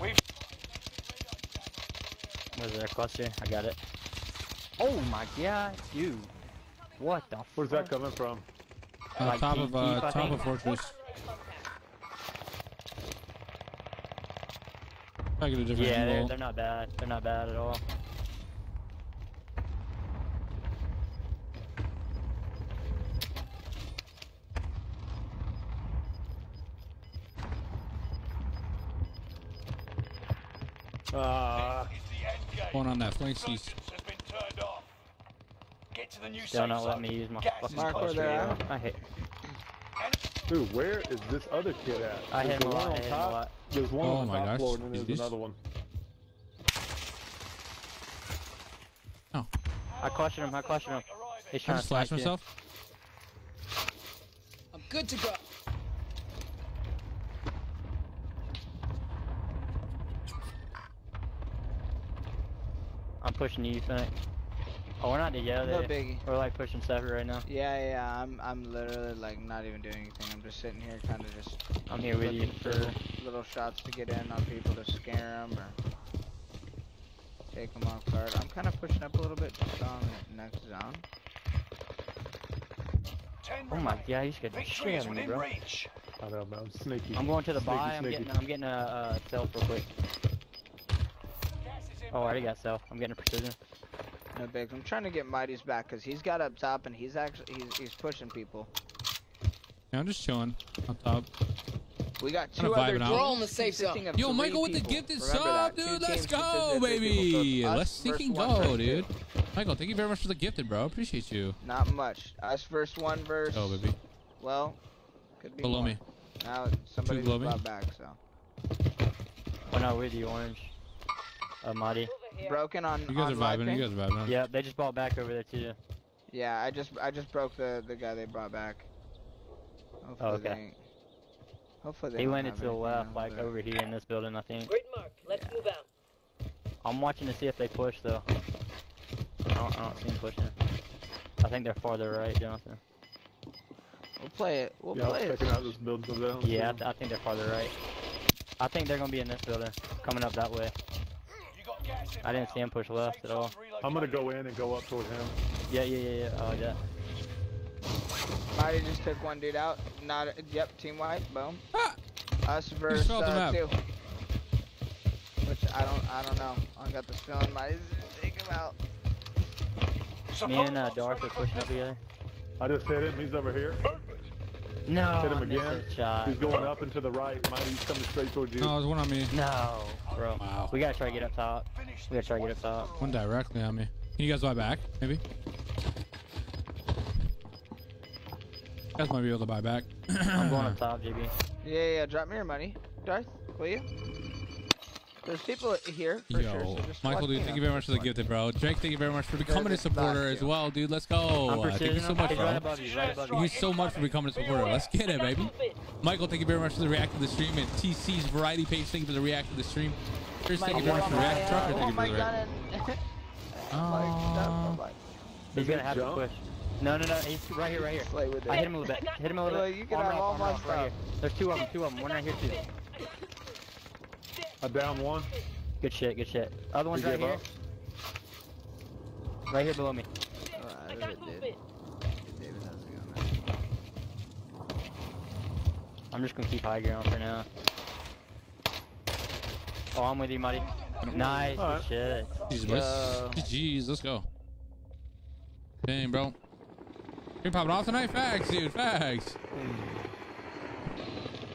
We've Where's there? Cluster. I got it. Oh my god, dude. What the Where's fuck? that coming from? Uh, Like top deep, of uh, deep, I top think. of fortress. I get a different Yeah, they're, they're not bad. They're not bad at all. Uh, this is the end game. Going on that flank cease. Resurgence has been turned off. Get to the new Still safe not letting zone. me use my Gas fucking is Mark where cluster. they're yo. at. I hit. dude, where is this other kid at? I There's hit him a lot. I hit him a lot. There's one Oh on the my top gosh, floor, and then there's dudes? another one. Oh. I cautioned him. I cautioned him. He's I just to flashed snipe you. myself. I'm good to go. I'm pushing you, Fennec. Oh, we're not together. No biggie. We're like pushing separate right now. Yeah, yeah, I'm, I'm literally like not even doing anything. I'm just sitting here, kind of just. I'm here with you, for little shots to get in on people to scare them or take them off guard. I'm kind of pushing up a little bit just on the next zone. Oh my god, he's getting Victory shit is on me, within bro. reach. I know, man. I'm sneaky. I'm going to the Sneaky, buy. I'm sneaky. getting. I'm getting a uh, self real quick. Oh, I already got self. I'm getting a precision. No bigs. I'm trying to get Mighty's back because he's got up top and he's actually he's he's pushing people. Yeah, I'm just chilling up top. We got Kinda two other vibing We're all in the safe zone. consisting of Yo, Michael with the gifted Remember sub, dude. Let's teams go, consisting of three baby. people, so us Let's versus freaking go, dude. two. Michael, thank you very much for the gifted, bro. Appreciate you. Not much. Us versus one versus. Oh, baby. Well, could be Below more. me. Now somebody's below me? brought back, so. Oh no, with you, Orange. Uh, Marty. Broken on. You guys on are my vibing. ping? You guys are vibing. Yeah, they just bought back over there too. Yeah, I just I just broke the the guy they brought back. Hopefully Oh, they okay. ain't- Hopefully they He don't landed to the left, like there. over here in this building, I think. Great mark. Let's move out. I'm watching to see if they push though. I don't, I don't see them pushing. I think they're farther right, Jonathan. We'll play it. We'll Yeah, I was play it. checking out this building. Yeah, I, th- I think they're farther right. I think they're gonna be in this building, coming up that way. I didn't see him push left at all. I'm gonna go in and go up toward him. Yeah, yeah, yeah, yeah. Oh, yeah. I just took one dude out. Not. Yep. Team white. Boom. Ah! Us versus felt the uh, map. two. Which I don't. I don't know. I got this feeling Mighty's gonna take him out. Me and uh, Darth are pushing up together. I just hit him. He's over here. No, Hit him again. shot. He's going up and to the right. Mighty's coming straight towards you. No, there's one on me. No, bro. Wow. We gotta try to get up top. We gotta try to get up top. One directly on me. Can you guys buy back? Maybe. You guys might be able to buy back. I'm going up top, JB. Yeah, yeah. Drop me your money, Darth. Will you? There's people here for Yo, sure. So just Michael, dude, thank you very much for the gifted, bro. Drake, thank you very much for becoming a supporter as well, dude. Let's go. Uh, thank you so much, bro. above you, right Thank you. you so much for becoming a supporter. Let's get it, baby. Michael, thank you very much for the react to the stream. And TC's variety page, thank you for the react to the stream. Chris, thank you very much for the react. Trucker, thank you for the react. Uh, He's gonna have to push. No, no, no. He's right here, right here. Play with it. I hit him a little bit. Hit him a little bit. you can Armor have off, all my off, right stuff. There's two of them, two of them. One right here, too. I down one. Good shit, good shit. Other one's right here. up. Right here below me. Alright, I David, got David. movement. David has to go now. I'm just gonna keep high ground for now. Oh, I'm with you, Muddy. Nice, good Alright. shit. Jeez, boys. Go. GG's, let's go. Dang, bro. You're popping off tonight? Facts, dude. Facts.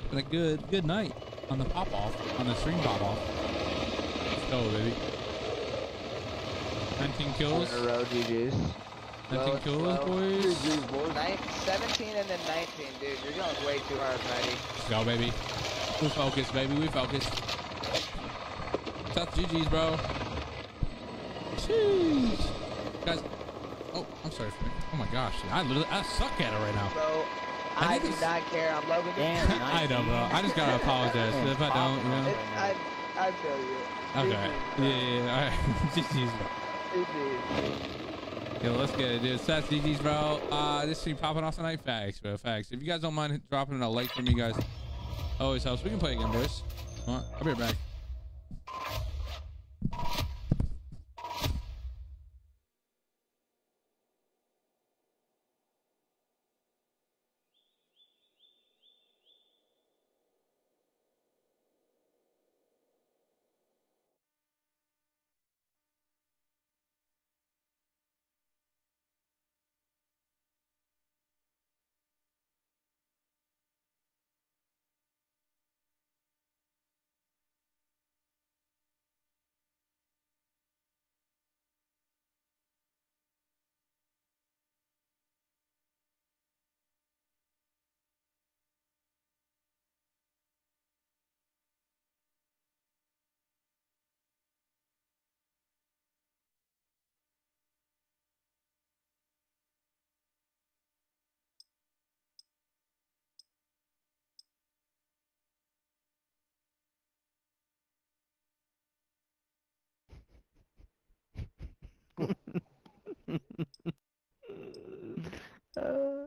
Been a good, good night on the pop off, on the stream pop off. Let's go, baby. 19 kills. In a row, GG's. 19 Low, kills, low. boys. Nine, 17 and then 19, dude. You're going way too hard, Mighty. Let's go, baby. We focus, baby. We focus. Tough GG's, bro. Sheesh. Guys. Oh, I'm sorry for me. Oh my gosh. I literally, I suck at it right now. Bro, I I, do not care. I'm loving it. Damn, I know, bro. I just gotta apologize. If I don't, you know. I, I feel you. Okay. Yeah, yeah, yeah. Alright. GG's, bro. Yo, let's get it, dude. Stats, GG's, bro. Uh, this should be popping off tonight. Facts, bro. Facts. If you guys don't mind dropping a like from you guys, always helps. We can play again, boys. Come on. I'll be right back. Hmm.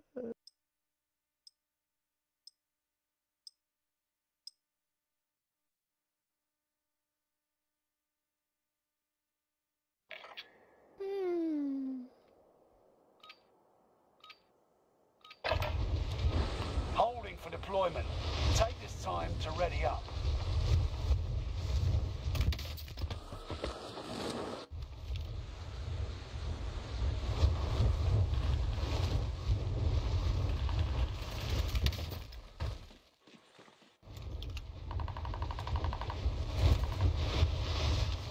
Holding for deployment. Take this time to ready up.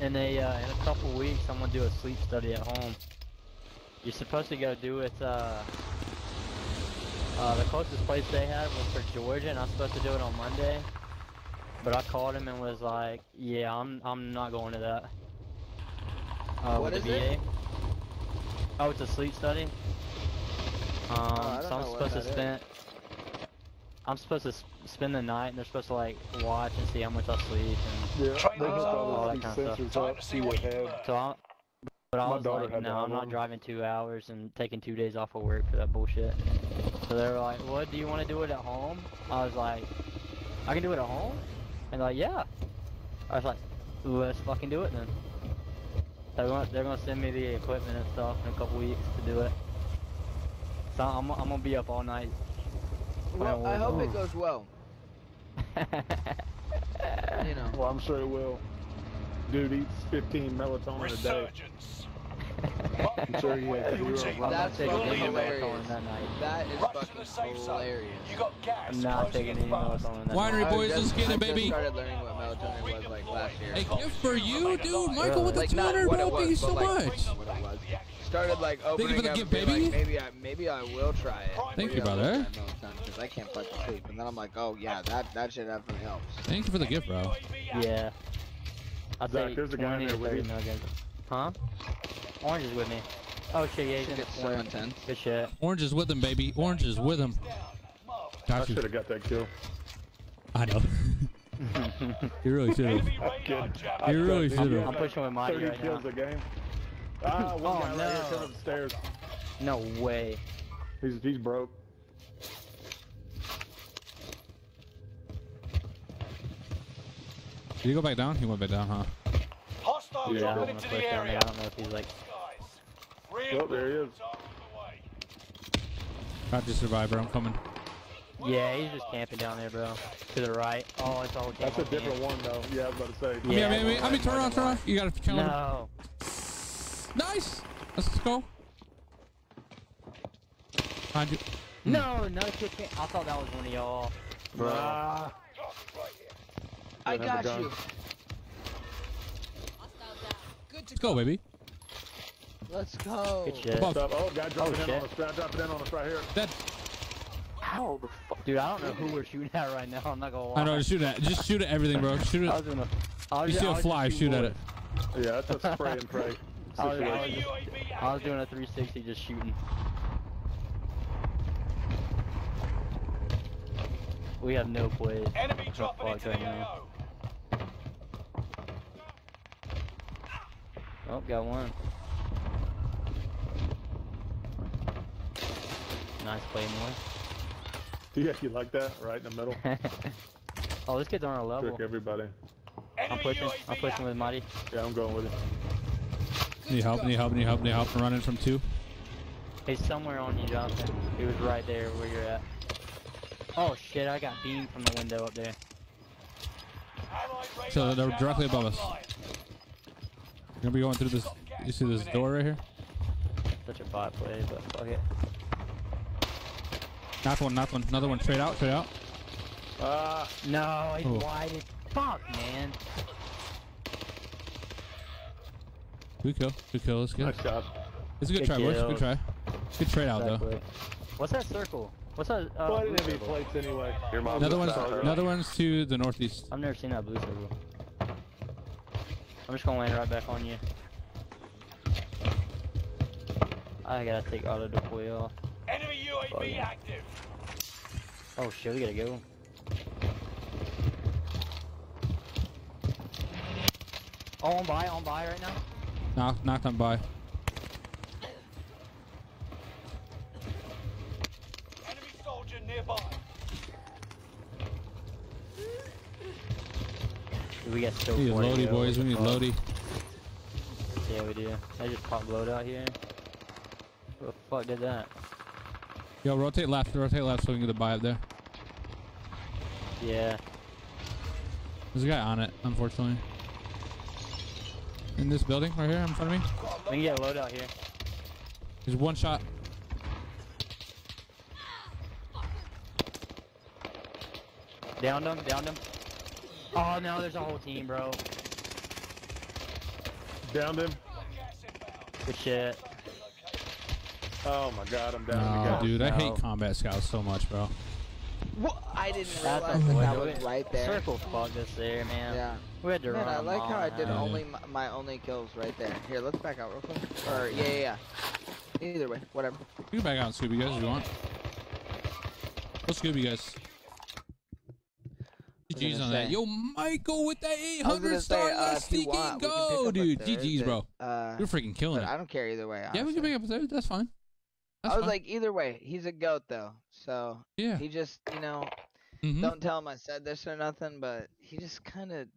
In a uh, in a couple weeks, I'm gonna do a sleep study at home. You're supposed to go do it. Uh, uh, the closest place they had was for Georgia, and I was supposed to do it on Monday. But I called him and was like, "Yeah, I'm I'm not going to that." Uh, What with the is it? Oh, it's a sleep study. Um, I don't so I'm supposed to that is. Spend. I'm supposed to spend the night, and they're supposed to like watch and see how much I sleep and Yeah, they hook all all that these kind of stuff. sensors up, see your head. So I, but I My was daughter like, no, I'm not driving two hours and taking two days off of work for that bullshit. So they were like, what, do you want to do it at home? I was like, I can do it at home? And they're like, yeah. I was like, let's fucking do it then. They're gonna, they're gonna send me the equipment and stuff in a couple weeks to do it. So I'm, I'm gonna be up all night. Well, I hope it goes well. You know. Well, I'm sure it will. Dude eats 15 melatonin a day. I'm sure he has zero. That's taking fucking hilarious. that night. That is fucking hilarious. You got gas I'm not taking any melatonin that Winery boys, let's get it, just baby. started learning what melatonin was like last year. A gift for you, dude. Michael with the 200, what bro. it Thank you so much. What it was. Started like Thank you opening for the up gift, and like, baby. maybe I maybe I will try it. Thank you, I will brother. try because I can't fucking sleep. And then I'm like, oh yeah, that that shit definitely helps. Thank you for the gift, bro. Yeah. I'd Zach, there's a guy 20 there with 30 you. milligrams. Huh? Orange is with me. Oh shit, yeah, he's in the so intense. Good shit. Orange is with him, baby. Orange is with him. I should have got that kill. I know. you really should have. I'm. You really I'm- should I'm have. pushing with Marty 30 right kills now. a game. Ah, one Oh, guy right here no. coming upstairs. No way. He's he's broke. Did he go back down? He went back down, huh? Hostile Yeah, Yeah, dropping into the push down area. I don't know if he's like. Oh, there he is. Got you, survivor. I'm coming. Yeah, he's just camping down there, bro. To the right. Oh, it's all That's a camp. different one though. Yeah, I was about to say. I mean, I mean, I mean, I mean, turn around, turn around. You got to kill him. No. Nice. Let's go. Behind you. No, no kid can't. I thought that was one of y'all. Bro. Ah, I got you. Let's go, baby. Let's go. Good shit. Above. Stop. Oh, guy dropping in shit. on us. Guy dropping in on us right here. Dead. How the fuck? Dude, I don't know who we're shooting at right now. I'm not gonna lie. I know. Just shoot at. Just shoot at everything, bro. Shoot I it. was gonna. I was You ju- see I a was fly? just Shoot at it. Yeah, that's a spray and pray I was, I, was I was doing a 360 just shooting. We have no plays. Enemy Oh, dropping fuck into right the. AO. Oh, got one. Nice play, Yeah, you like that? Right in the middle. oh, this kid's on our level. Trick everybody. I'm pushing. I'm pushing with Mighty. Yeah, I'm going with it. Need help? Need help? Need help? Need help? I'm running from two. He's somewhere on you, Jonathan. He was right there where you're at. Oh shit, I got beamed from the window up there. So they're directly above us. You're gonna be going through this. You see this door right here? Such a bot play, but fuck it. Knocked one. Knocked one. Another one. Straight out. Straight out. Ah, No, he's Oh. wide as fuck, man. Good kill. Good kill. It's good. nice job. It's a good Good try, boys. kill. Good try. Good trade out though. What's that circle? What's that? Uh, Well, I blue didn't have any plates anyway. Your mom Another was one's sorry. another one's to the northeast. I've never seen that blue circle. I'm just gonna land right back on you. I gotta take auto deploy off. Enemy Fuck UAV yeah. active. Oh shit, we gotta go. Oh, on by, on by right now. Knock, knocked on by. Enemy soldier nearby. We got still We need 40 Lodi, boys. We need the fuck? Lodi. Yeah, we do. I just popped load out here. What the fuck did that? Yo, rotate left. Rotate left so we can get the buy up there. Yeah. There's a guy on it, unfortunately. In this building right here in front of me. We can get a loadout here. There's one shot. Downed him, downed him. Oh no, there's a whole team, bro. Downed him. Good shit. Oh my god, I'm down No, dude, I hate combat scouts so much, bro. What? I didn't That's realize that, that a was right there. Circle fucked us there, man. Yeah. We had to Man, run I like how I did out. only my, my only kills right there. Here, let's back out real quick. Or yeah, yeah, yeah. Either way, whatever. You can back out and Scooby guys if you want. Let's Scooby guys. GG's gonna on that. Yo, Michael with that 800 star. say, uh, Let's if you freaking want, we can go, dude. third, GG's, bro. Uh, You're freaking killing it. I don't care either way. Yeah, we can honestly. pick up a third. That's fine. That's I was fine. like, either way, he's a goat though. So Yeah. he just, you know, Mhm. don't tell him I said this or nothing, but he just kind of,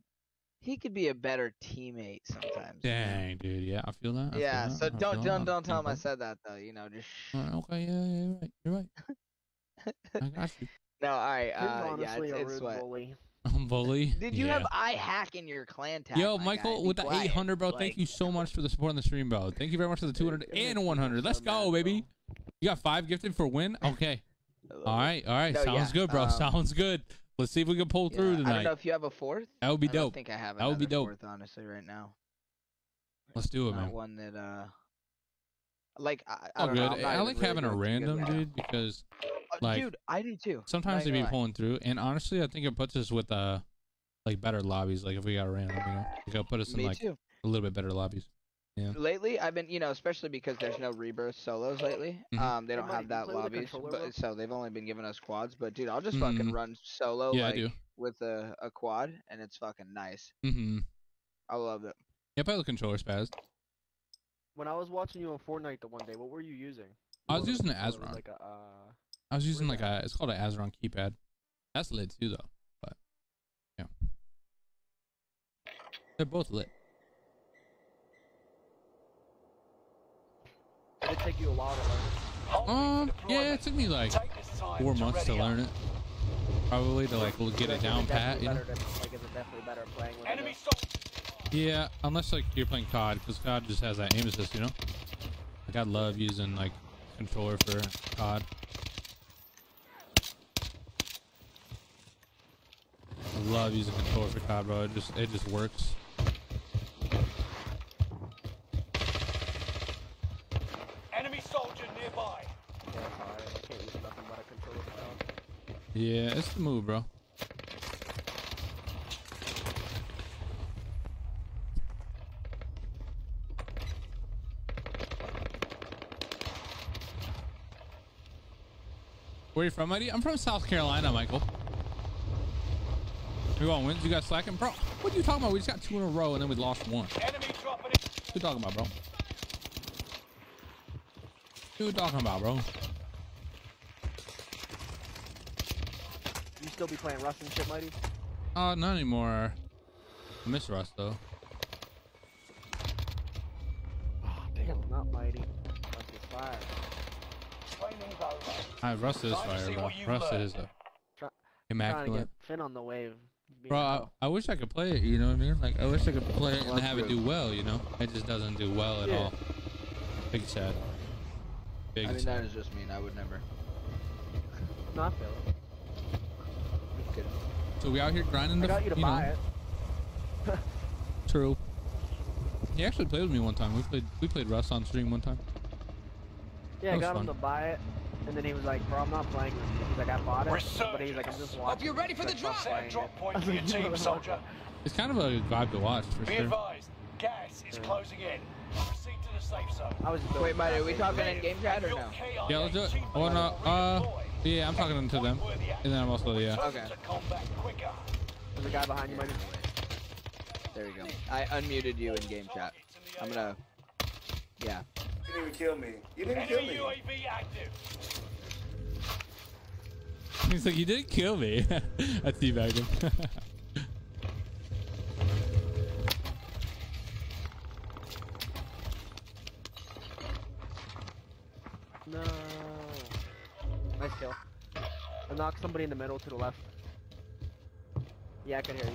he could be a better teammate sometimes. Dang, dude. Yeah, I feel that. I feel Yeah. that, So I don't don't that, don't tell him I said that though. You know, just. that. Alright, okay, yeah, yeah, you're right. You're right. I got you. No, all right. He's Uh, yeah, honestly it's, a it's rude bully. I'm bully. Did you yeah. have I hack in your clan tag? Yo, Michael, with the quiet. 800, bro. Like, Thank you so much for the support on the stream, bro. Thank you very much for the 200 and 100. Let's go, baby. You got five gifted for win? Okay. All right, all right. No, Sounds yeah, good, bro. um, Sounds good. Let's see if we can pull yeah, through tonight. I don't know if you have a fourth. That would be I don't dope. think I have That would be dope. Fourth, honestly, right now. Let's do it, Not man. one that uh. Like I, I don't good. know. I like really having a random, dude, because Uh, like dude, I do too. sometimes they be lie. pulling through, and honestly, I think it puts us with uh like better lobbies. Like if we got a random, you know, like it'll put us in Me like too. a little bit better lobbies. Yeah. Lately, I've been, you know, especially because there's no rebirth solos lately. Mhm. Um, they don't Mike, have that play with a lobbies, controller, but so they've only been giving us quads. But dude, I'll just fucking Mhm. run solo Yeah, I like do. with a, a quad, and it's fucking nice. Mm-hmm. I love it. Yeah, play the controller spaz. When I was watching you on Fortnite the one day, what were you using? I was What using the controller? Azeron. Like a, uh, I was using Where's like a, it's called an Azeron keypad. That's lit too, though. But yeah, they're both lit. It take you a while to learn? Um, yeah, it took me like four months to learn it. Probably to like we'll get it down pat, you know. It it? Yeah, unless like you're playing COD, because COD just has that aim assist, you know. Like I love using like controller for COD. I love using controller for COD, bro. It just it just works. Enemy soldier nearby. Yeah, that's alright. I can't use nothing but a controller for that. Yeah, it's the move, bro. Where you from, Mighty? I'm from South Carolina, Michael. We want wins? You got slacking? Bro, what are you talking about? We just got two in a row and then we lost one. Enemy dropping it. What you talking about, bro? What you talking about, bro? Still be playing Rust and shit, Mighty? Uh, not anymore. I miss Rust, though. Damn, not Mighty. Rust is fire. Training's over. I Rust is fire, bro. Rust learn. is uh, Try- Trying to immaculate. get Finn on the wave. Bro, a I, hoe. I wish I could play it, you know what I mean? Like, I wish I could play it and have it do well, you know? It just doesn't do well at Yeah. all. Big sad. Big I mean, sad. that is just mean. I would never. No, I feel it. So we out here grinding I the, got you to buy know, it. True. He actually played with me one time. We played we played Rust on stream one time. Yeah, I That was got him to buy it, and then he was like, "Bro, I'm not playing with you." He's like, "I bought it," but he's like, "I'm just watching." Hope you're ready for the drop." playing it." Drop point for your team, soldier. It's kind of a vibe to watch for Be sure. advised, gas is closing in. Proceed to the safe zone. I was just Wait, buddy, are we talking in game chat or no? Yeah, let's do it. team Oh no, uh, yeah, I'm talking to them, and then I'm also yeah. Okay. To. There's a guy behind you, buddy. There we go. I unmuted you in game chat. I'm gonna. Yeah. You didn't even kill me. You didn't kill Enemy me. UAV active. He's like, you didn't kill me. I teabagged No. Nice kill. I knocked somebody in the middle to the left. Yeah, I can hear you.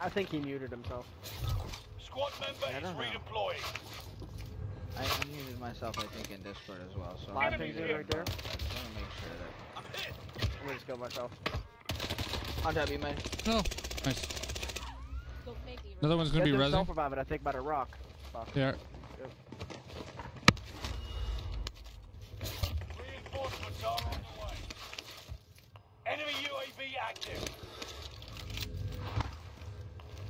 I think he muted himself. Squad member I is know. redeploying. I unmuted myself, I think, in Discord as well. So Live I'm ping gonna right there. I just want to make sure that. I'm hit. I'm gonna just go myself. On top, you man. No. Nice. Another one's gonna be resin. Self revive it, I think, by the rock. Fuck. Yeah. Good. Reinforcements are on the way. Enemy UAV active.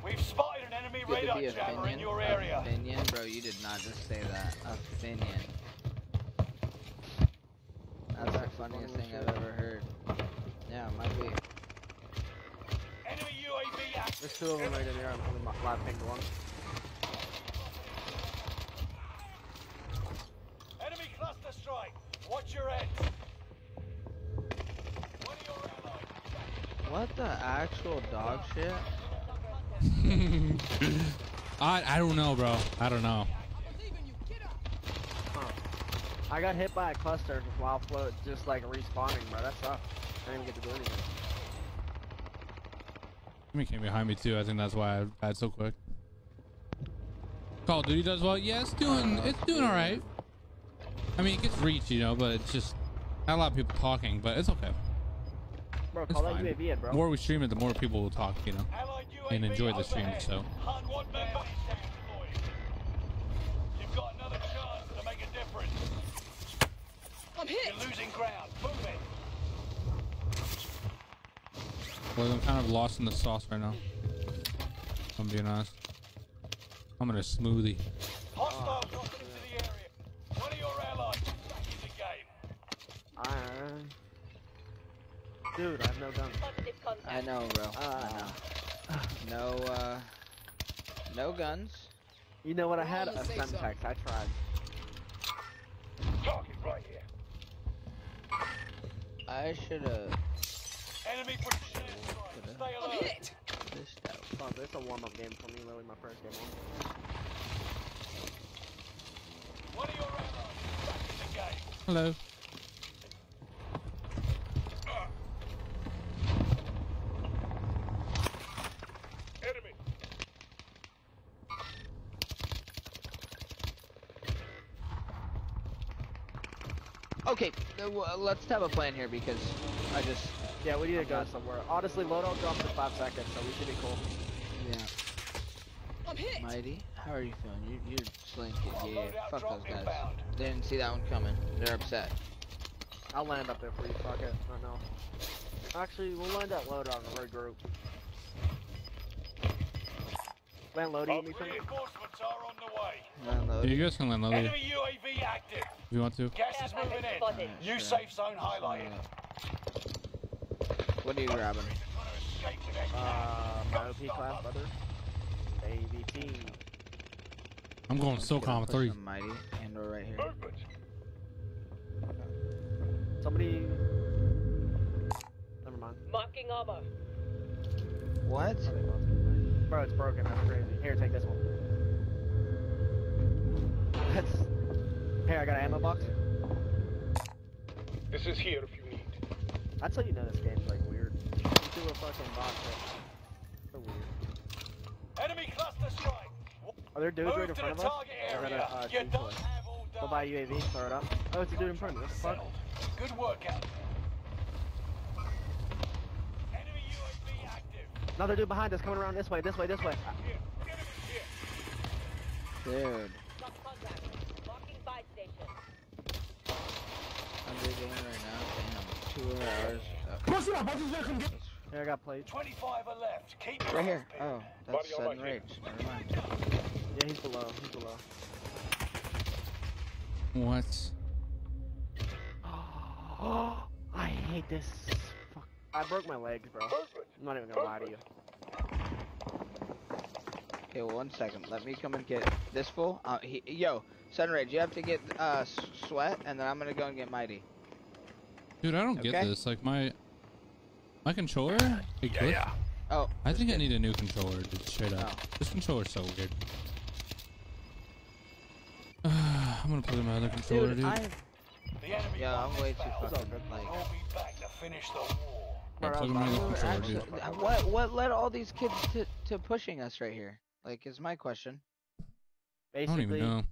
We've spotted an enemy Good to radar be a jammer in Finian. your A area. Finian? Bro, you did not just say that. A Finian. That's the funniest thing I've ever heard. Yeah, it might be. Enemy UAV active. There's two of them right in here. I'm putting my live ping to one. Enemy cluster strike. Watch your head. One of your allies. What the actual dog shit? I I don't know, bro. I don't know. Huh. I got hit by a cluster while float just like respawning, bro. That sucked. I didn't even get to do anything. Jimmy came behind me too. I think that's why I died so quick. Call of Duty does well. Yeah, it's doing it's doing all right. I mean, it gets reach, you know, but it's just not a lot of people talking, but it's okay. Bro, It's that fine. UAV in, bro. The more we stream it, the more people will talk, you know, and enjoy the stream. So Hunt one member is deployed. You've got another chance to make a difference. I'm hit. You're losing ground. Move it. Well, I'm kind of lost in the sauce right now. If I'm being honest. I'm in a smoothie. Hostiles dropping into the area. One of your allies is back in the game. Iron. Dude, I have no gun. I know, bro. Uh, I know. No, uh, no guns. You know what? I had a in the safe I tried. Target right here. I should have Enemy precision airstrike. Stay I'm hit. fished out. Fuck, this is a warm-up game for me. Literally my first game on. One of your allies back in the game. Hello. Enemy. Okay, uh, let's have a plan here because I just Yeah, we need to go somewhere. Honestly, loadout drops in five seconds, so we should be cool. yeah. I'm hit. Mighty, how are you feeling? You, you're slinking. Yeah, Loadout fuck those guys. inbound. They didn't see that one coming. They're upset. I'll land up there for you. Fuck it. I know. Actually, we'll land at loadout and regroup. Land loading with me for me. Reinforcements are on the way. Landload. You guys can land low Enemy UAV active. you want to. Gas is moving in. New safe zone highlighted. What are you grabbing? Escape with that Uh, gas. my Don't OP stop class, us. brother. AVT. I'm going Get SOCOM up three. Mighty, and we're right here. Movement. Somebody. Never mind. Marking armor. What? Bro, it's broken. That's crazy. Here, take this one. That's. Here, I got an ammo box. This is here if you need. That's how you know this game's like weird. A fucking box. So weird. Enemy cluster strike. Are there dudes Move right in front of us? target Or is that area. uh, You don't have all Go buy UAV, throw it up. Oh, it's a dude in front of me. What the fuck? Good workout. Enemy UAV active. Another dude behind us coming around this way, this way, this way. Here. Dude, Lost contact. Marking buy station. I'm digging right now. Damn, two hours. Uh, Here, I got plates. 25 are left. Keep right here. eyes. Oh, that's Body on sudden rage. Never mind. Yeah, he's below. He's below. What? Oh, I hate this. Fuck. I broke my legs, bro. I'm not even gonna lie to you. Okay, well, one second. Let me come and get this full. Uh, he, yo, Sunrage, you have to get uh, Sweat, and then I'm gonna go and get Mighty. Dude, I don't get this. Like my my controller, it Yeah, yeah. Oh, I think I need a new controller. Dude, straight up. Oh. This controller's so weird. I'm gonna play my other controller, dude. Dude, I. Yeah, I'm way too fucking like. We'll be back to finish the war. Yeah, plug in my other controller, actually, dude. uh, what what led all these kids to to pushing us right here? Like, is my question. Basically, I don't even know.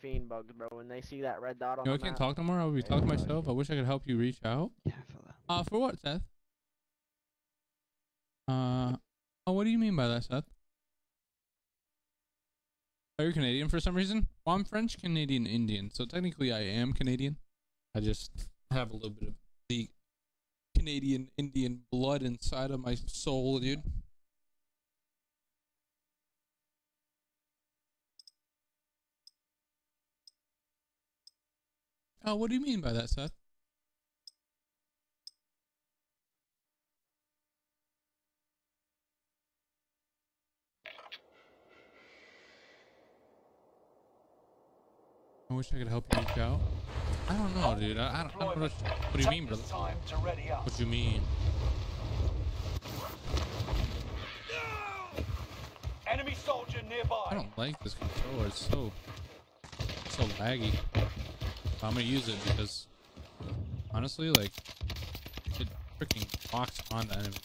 fiend bugs, bro. When they see that red dot on No, I the can't map, talk no more. I'll be talking to myself. I wish I could help you reach out. Yeah, I feel that. Uh, for what, Seth? Uh, oh, what do you mean by that, Seth? Are you Canadian for some reason? Well, I'm French, Canadian, Indian, so technically I am Canadian. I just have a little bit of the Canadian Indian blood inside of my soul, dude. Oh, what do you mean by that, Seth? I wish I could help you reach out. I don't know, dude. I, I don't, I don't know. What, what do you mean, brother? Time to ready up. What do you mean? Enemy soldier nearby. I don't like this controller. It's so so laggy. I'm gonna use it because honestly, like it freaking locks on the enemy.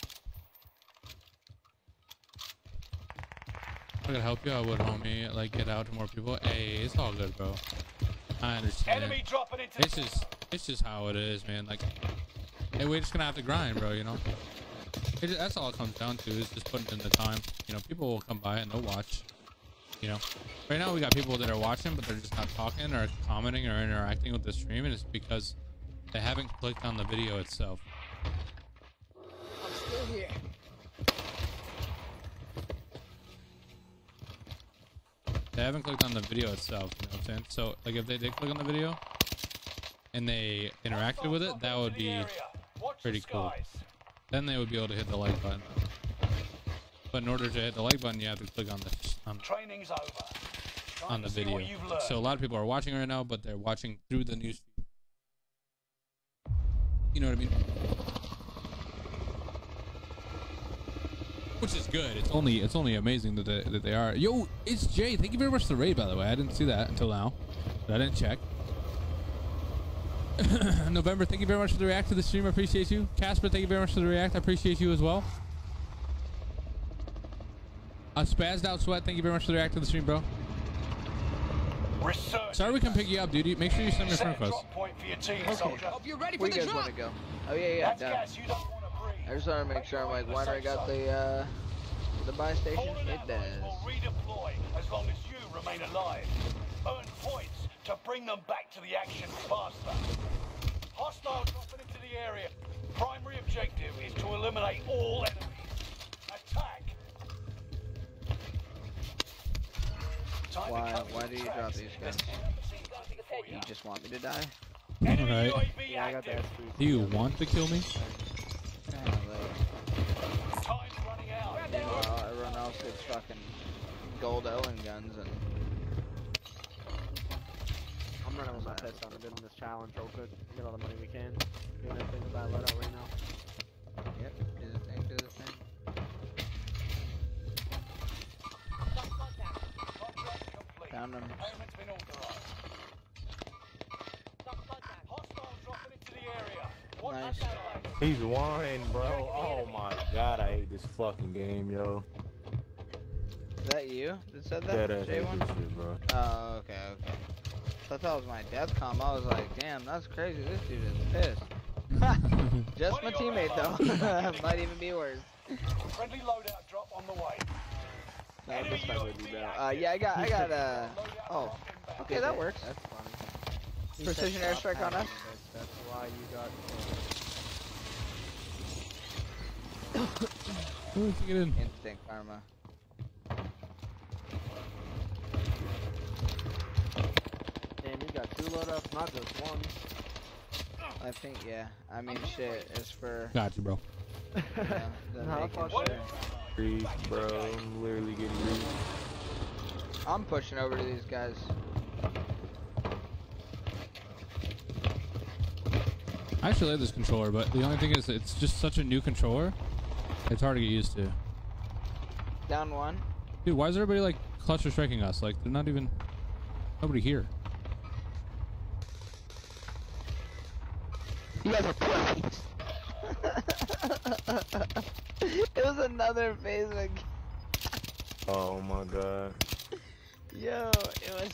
I could help you, I would, homie. Like get out to more people. Hey, it's all good, bro. I understand. Enemy dropping into It's just it's just how it is, man. Like, hey, we're just gonna have to grind, bro. You know. It, that's all it comes down to is just putting in the time. You know, people will come by and they'll watch. You know, right now we got people that are watching, but they're just not talking or commenting or interacting with the stream, and it's because they haven't clicked on the video itself. I'm still here. They haven't clicked on the video itself. You know what I'm saying? So, like, if they did click on the video and they interacted with it, that would be pretty cool. Then they would be able to hit the like button. But in order to hit the like button, you have to click on the on, Training's over. on the video. what you've learned. So a lot of people are watching right now, but they're watching through the news feed. You know what I mean? Which is good. It's only it's only amazing that they, that they are. Yo, it's Jay. Thank you very much for the raid, by the way. I didn't see that until now, I didn't check. November, thank you very much for the react to the stream. I appreciate you. Casper, thank you very much for the react. I appreciate you as well. Uh, spazzed out sweat. Thank you very much for the react to the stream, bro. Research. Sorry we can pick you up, dude. Make sure you send me a friend Set request. point for your team, Okay. soldier. Hope you're ready for Where you the guys drop. want to go? Oh yeah, yeah, That's done. gas you don't want to breathe. I just want to make sure I'm like Winery got the uh the buy station. Fallen It allies does. will redeploy as long as you remain alive. Earn points to bring them back to the action faster. Hostile dropping into the area. Primary objective is to eliminate all enemies. Attack. Time Why why do you drop these guns? You just want me to die? Alright. Yeah, I got the Do you want to kill me? Like, Time's running out. well, everyone else gets fucking gold Owen guns and I'm running with my pistol on a bit on this challenge real quick. Get all the money we can. Doing everything that let out right now. yep, do the thing, do the thing. Found him. Payment's been authorized. Hostile dropping into the area. Watch Nice. The satellites. He's whining, bro. Oh my god, I hate this fucking game, yo. Is that you that said Dead that? ass hate J1? this shit, bro. Oh, okay, okay. thought that was my death com. I was like, damn, that's crazy. This dude is pissed. Just my teammate though. Might even be worse. Friendly loadout drop on the way. No, that's fine with you, bro. Uh, yeah, I got, I got, uh, oh, okay, that works. That's funny. Precision airstrike on us. That's why you got. Ooh, get in. Instant karma. Damn, you got two loadouts, not just one. I think, yeah. I mean, shit, it's for, Got you, bro. you know, the Nah, making fuck sure. that. Bro. I'm literally getting greased. I'm pushing over to these guys. I actually like this controller, but the only thing is it's just such a new controller. It's hard to get used to. Down one. Dude, why is everybody like cluster striking us? Like they're not even nobody here. You guys are pussies. it was another basic. Oh my god. Yo, it was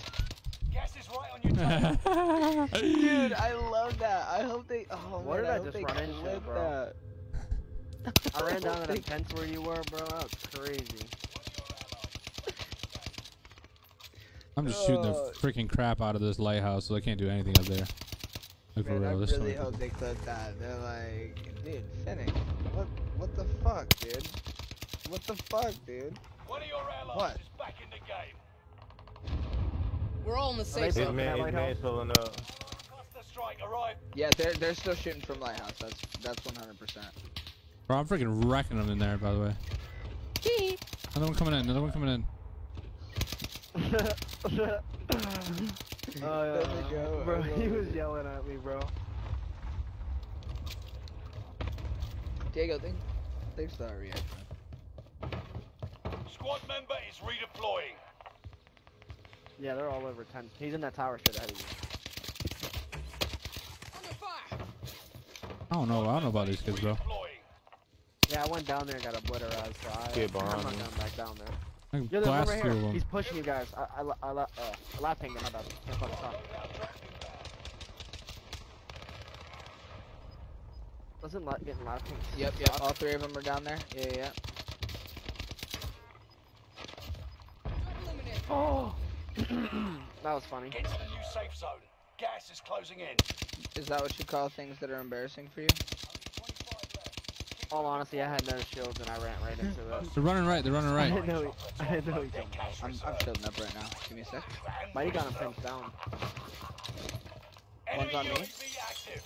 Guess is right on your Dude, I love that. I hope they oh what man, did I, I just run into, bro? That. I ran down to They- the fence where you were, bro. That was crazy. I'm just shooting the Oh. freaking crap out of this lighthouse, so I can't do anything up there. Like for Man, I real, this really hope they clip that. They're like, dude, Finnick, what, what the fuck, dude? What the fuck, dude? One of your allies What? is back in the game. We're all in the same they safe His building zone. that man, his lighthouse? man's filling up. Cluster strike arrived. Yeah, they're they're still shooting from lighthouse. That's that's 100. Percent Bro, I'm freaking wrecking them in there, by the way. Another one coming in. Another one coming in. Oh, There we go, bro, he was yelling at me, bro. Diego, thank, thanks for that reaction. Squad member is redeploying. Yeah, they're all over 10. He's in that tower shit ahead of you. I don't know. I don't know about these kids, bro. Yeah, I went down there and got obliterated, so I, Get I'm not going back down there. I can Yo, there's one blast right two of here. them. He's pushing you guys. I, I, I, la- uh, I last pinged him, my bad. Can't fucking stop. Wasn't la- getting last pinged. Yep, yep. All three of them are down there. Yeah, yeah. Oh! that was funny. Get to the new safe zone. Gas is closing in. Is that what you call things that are embarrassing for you? All honesty, I had no shields and I ran right into it. They're running right. They're running I right. didn't know he, I didn't know he jumped out. I'm I'm shielding up right now. Give me a sec. Mighty got him pinned down. One's on me. Active.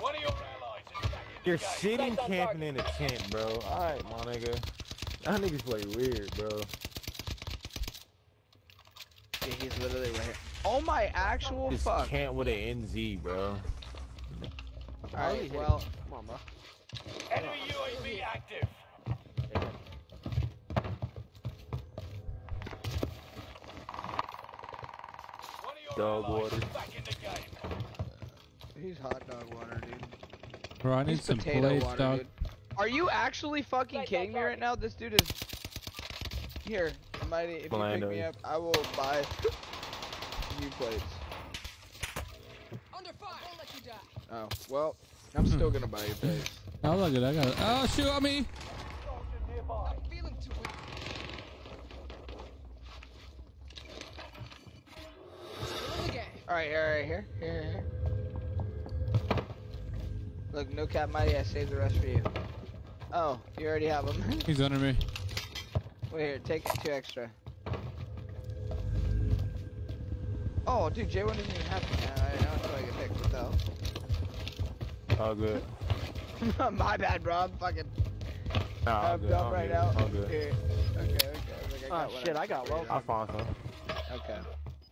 One of your allies is back in You're sitting camping in a tent, bro. Alright, my nigga. That niggas play weird, bro. Yeah, he's literally right here. Oh my actual Just fuck. camp with an NZ, bro. Alright, well. Come on, bro. Enemy UAV active. One of your Dog water. back in the game. He's hot dog water, dude. Bro, I need He's some plates, water, dog. dude. Are you actually fucking kidding me right now? This dude is. Here, Mighty, if you pick me up, I will buy you plates. Under fire. Don't let you die. Oh, well, I'm still gonna buy you plates. Oh, look at that. I got it. Oh, shoot on me. I'm feeling too weak. Still in the game. Alright, alright, here, here, here, here. Look, no cap mighty, I saved the rest for you. Oh, you already have them. He's under me. Wait here, take two extra. Oh, dude, J1 doesn't even have me. Uh, I know until I get picked. What the hell? All good. My bad, bro. I'm fucking. Nah, I'm good. dumb all right good, now. all good. Here. Okay, okay. I was like, I Oh got what shit, I I got well. I found some. Okay.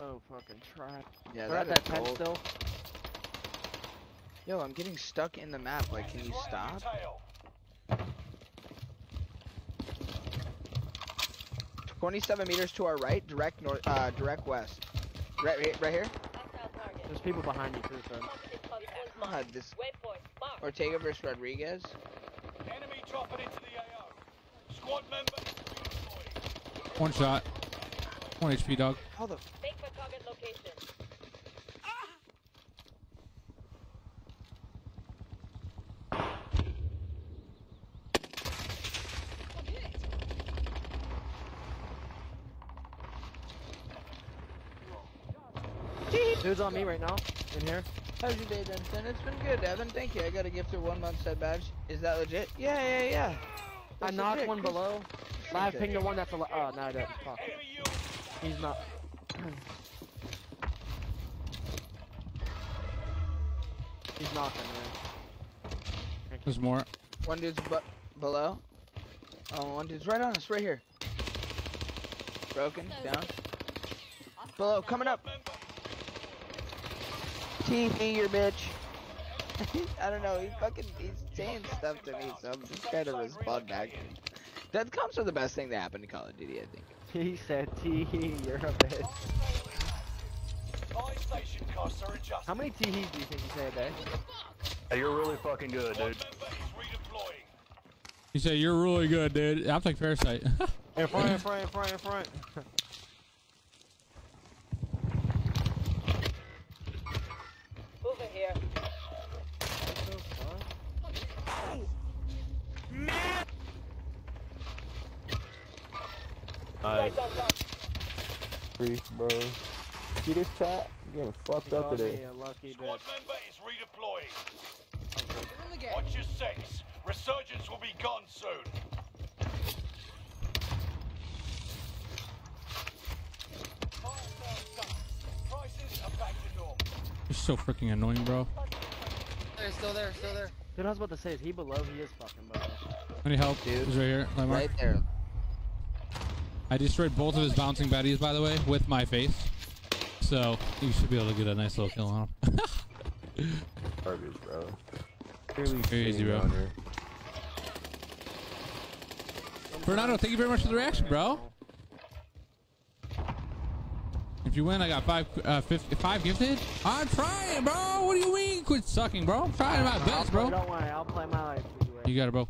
Oh fucking trap. Yeah, We're at that that is tent still. Yo, I'm getting stuck in the map. Like, can you stop? 27 meters to our right, direct north, uh, direct west. Right, right, right here. There's people behind you too, so. God, this Ortega versus Rodriguez. Enemy dropping into the AO. Squad member. One shot. One HP, dog. How the? Fake for target location. Dude's on me right now. In here. How's your day, Denton? It's been good, Evan. Thank you. I got a gift of one month set badge. Is that legit? Yeah, yeah, yeah. I knocked legit. one below. Live ping the one that's a. Oh, no, I didn't. Fuck. He's not. He's knocking, man. There's more. One dude's but below. Oh, one dude's right on us, right here. Broken, down. Below, coming up. TP your bitch. I don't know, he fucking, he's saying stuff to me, so I'm just trying to respond back. That comes from the best thing that happened to Call of Duty, I think. He said, "Tee, you're a bitch." Buy station costs are adjusted. How many teehees do you think you say a day? Hey, you're really fucking good, dude. You say you're really good, dude. I'll take Parasite. In front, in front, in front, in front. Moving here. Nice. Free, bro. See this chat? I'm getting fucked up today. Squad member is redeploying. Watch your six. Resurgence will be gone soon. Fire sales done. Prices are back to normal. You're so freaking annoying, bro. They're still there, still there. Dude, I was about to say, is he below? He is fucking below. Any help? Dude. He's right here. Right there. I destroyed both of his bouncing baddies, by the way, with my face. So you should be able to get a nice little kill on him. Garbage, bro. Very easy, bro. Bernardo, thank you very much for the reaction, bro. If you win, I got five, uh, 50, five gifted. I'm trying, bro. What do you mean? Quit sucking, bro. I'm trying my best, bro. Don't worry, I'll play my life you. You got it, bro.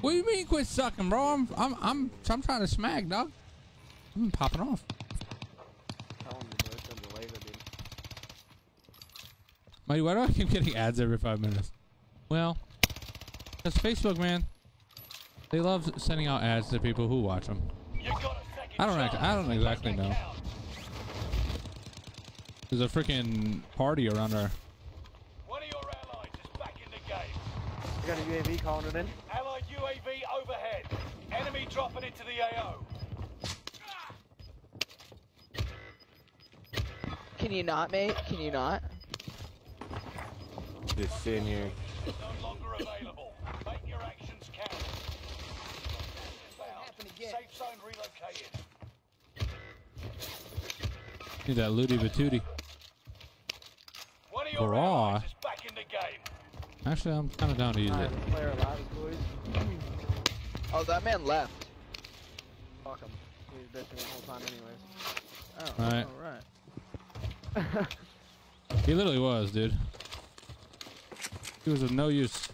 What do you mean quit sucking, bro? I'm I'm I'm I'm trying to smack, dog. I'm popping off. Telling you, bro, it's a laser beam. Mighty, why do I keep getting ads every five minutes? Well, because Facebook, man, they love sending out ads to people who watch them. I don't act, I don't exactly know. There's a freaking party around our. One of your allies is back in the game. You got a UAV calling it in? Allied UAV overhead. Enemy dropping into the AO. Can you not, mate? Can you not? Just sitting here. No longer available. Make your actions count. Safe zone relocated. Need that Looty Batooty. One of Hurrah. back in the game. Actually, I'm kind of down to use it. Alright, let's play our lives, boys. Oh, that man left. Fuck him. He was bitching the whole time anyways. Oh, Right. alright. He literally was, dude. He was of no use.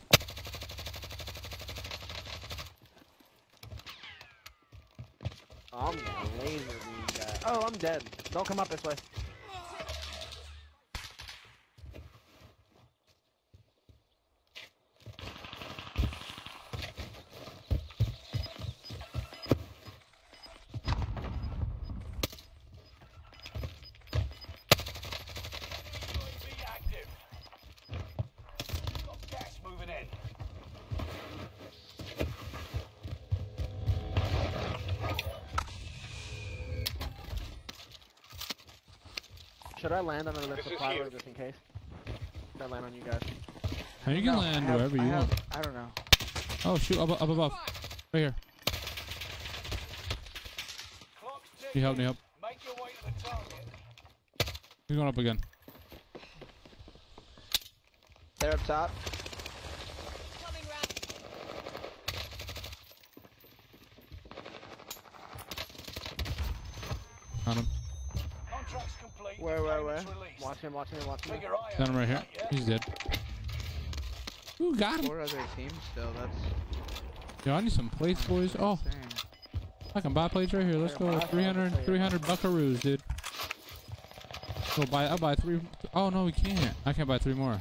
I'm laser. Oh, I'm dead. Don't come up this way. UAV active. Got gas moving in. Should I land on another This is supply here. road just in case? Should I land on you guys? Now you can No, land have- wherever you I have- want. I don't know. Oh shoot! Up, up above, right here. Clock's Need help? Need help? Make your way to the target. He's going up again. They're up top. On him. Contracts complete. Where, where, where? Payments released. Watch him, watch him, watch him. Keep your eye Got him right here. He's dead. Ooh, got him. Four other teams still. That's. Yo, I need some plates, boys. Oh. I can buy plates right here. Let's go. 300, 300 buckaroos, dude. Go buy. I'll buy three. Oh no, we can't. I can't buy three more.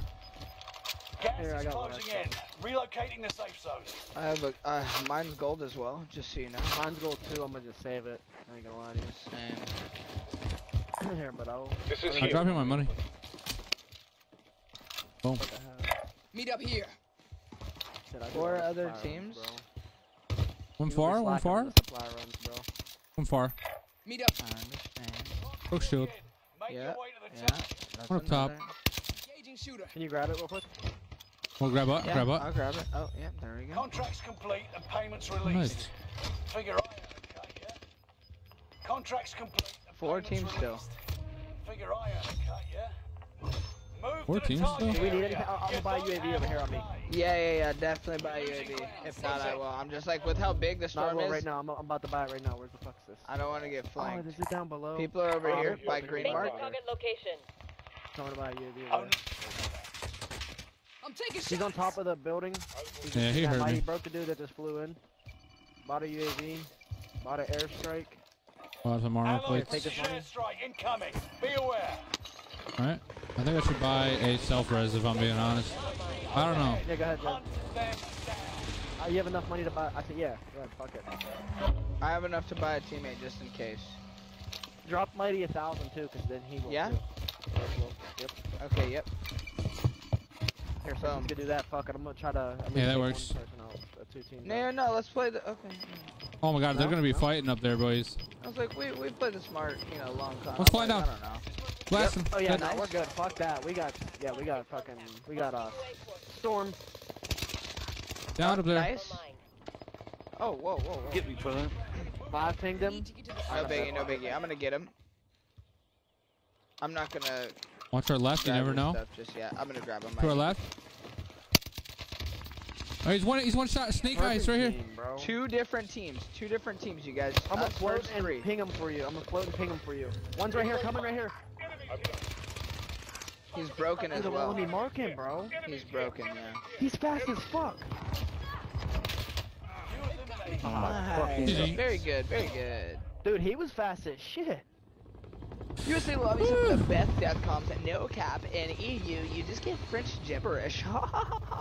Gas Here, I is closing in. Relocating the safe zone. I have a. Uh, mine's gold as well. Just so you know. Mine's gold too, I'm gonna just save it. I ain't gonna lie to Same. You. Here, but I'll. This is I'll here. drop you my money. Boom. Meet up here. Shit, Four other teams? Runs, bro. One You be far. One slacking far. on the supply runs, bro. One far. Meet up. I understand. Brook shield. Yeah. your way to the Yeah. One up top. shooter. Can you grab it real quick? Well, grab up. Yeah, grab up. I'll grab it. Oh, yeah, there we go. Contracts complete and payments oh, released. Nice. Figure out, okay, yeah? Contracts complete and Four teams still. Figure eye out, okay, yeah? Four teams target still? Do we need area. anything? I'll, I'll buy UAV over here on me. Yeah, yeah, yeah. Definitely buy UAV. If not, I will. I'm just like with how big the storm is. right now. I'm, I'm about to buy it right now. Where's the fuck is this? I don't want to get Oh, flanked. is it down below? People are over Oh, here by green mark. Target location. Trying to buy UAV. Oh, Over there. I'm taking He's on top of the building. He's Yeah, he heard mighty me. broke the dude that just flew in. Bought a UAV. Bought an airstrike. Bought some armor Allied plates. precision airstrike incoming. Be aware. Alright. I think I should buy a self-res if I'm being honest. I don't know. Yeah, go ahead, Joe. Uh, you have enough money to buy? I said, yeah. Yeah, fuck it. I have enough to buy a teammate just in case. Drop Mighty a thousand too, because then he will. Yeah? too. Yeah, he will. Yep. Okay, yep. Here, so I'm gonna do that. Fuck it. I'm gonna try to. I'm Yeah, that works. One person two No, no, let's play the. Okay. Oh my god, they're gonna be No? fighting up there, boys. I was like, we we played the smart, you know, long con. Let's I'm fly like, down. I don't know. Blast Yep. him. Oh yeah, Good. no, we're good. Fuck that. We got. Yeah, we got fucking. We got uh, storm. Down up there. Nice. Oh, whoa, whoa, whoa. Get me, brother. Five pinged him. No biggie, no biggie. I'm gonna get him. I'm not gonna. Watch our left, you never know. Just yet. I'm gonna grab him. To our left. Oh, he's one. He's one shot. Snake eyes right here. Two different teams. Two different teams, you guys. I'm gonna Us float and three. ping him for you. I'm gonna float and ping him for you. One's right here, coming right here. He's broken as Dude, well. Let me mark him, bro. He's broken, yeah. He's fast as fuck. Oh my Nice. fucking. Very good, very good. Dude, he was fast as shit. USA lobbies have the best death comms, no cap, and EU, you just get French gibberish.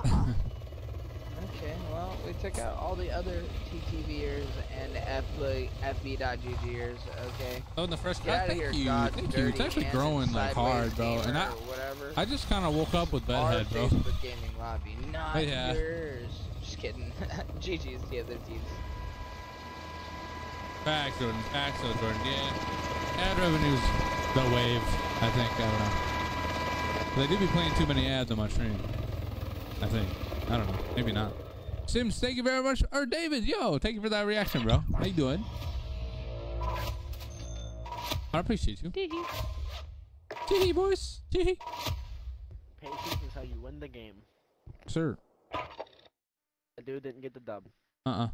okay, well, we took out all the other TTVers and FB, FB.GGers, okay? Oh, in the first Get cut. Thank here, you. God, Thank you. It's actually growing like hard, bro. And I, whatever. I just kind of woke up with bedhead, bro. Facebook gaming lobby, not Yeah. yours. Just kidding. GG's the other teams. Facts, Jordan. Facts, though, Jordan. Yeah. Ad revenue's the wave. I think. I don't know. They do be playing too many ads on my stream. I think. I don't know. Maybe not. Sims, thank you very much. Or David, yo, thank you for that reaction, bro. How you doing? I appreciate you. Tee boys. Tee. Patience is how you win the game. Sir. The dude didn't get the dub. Uh-uh.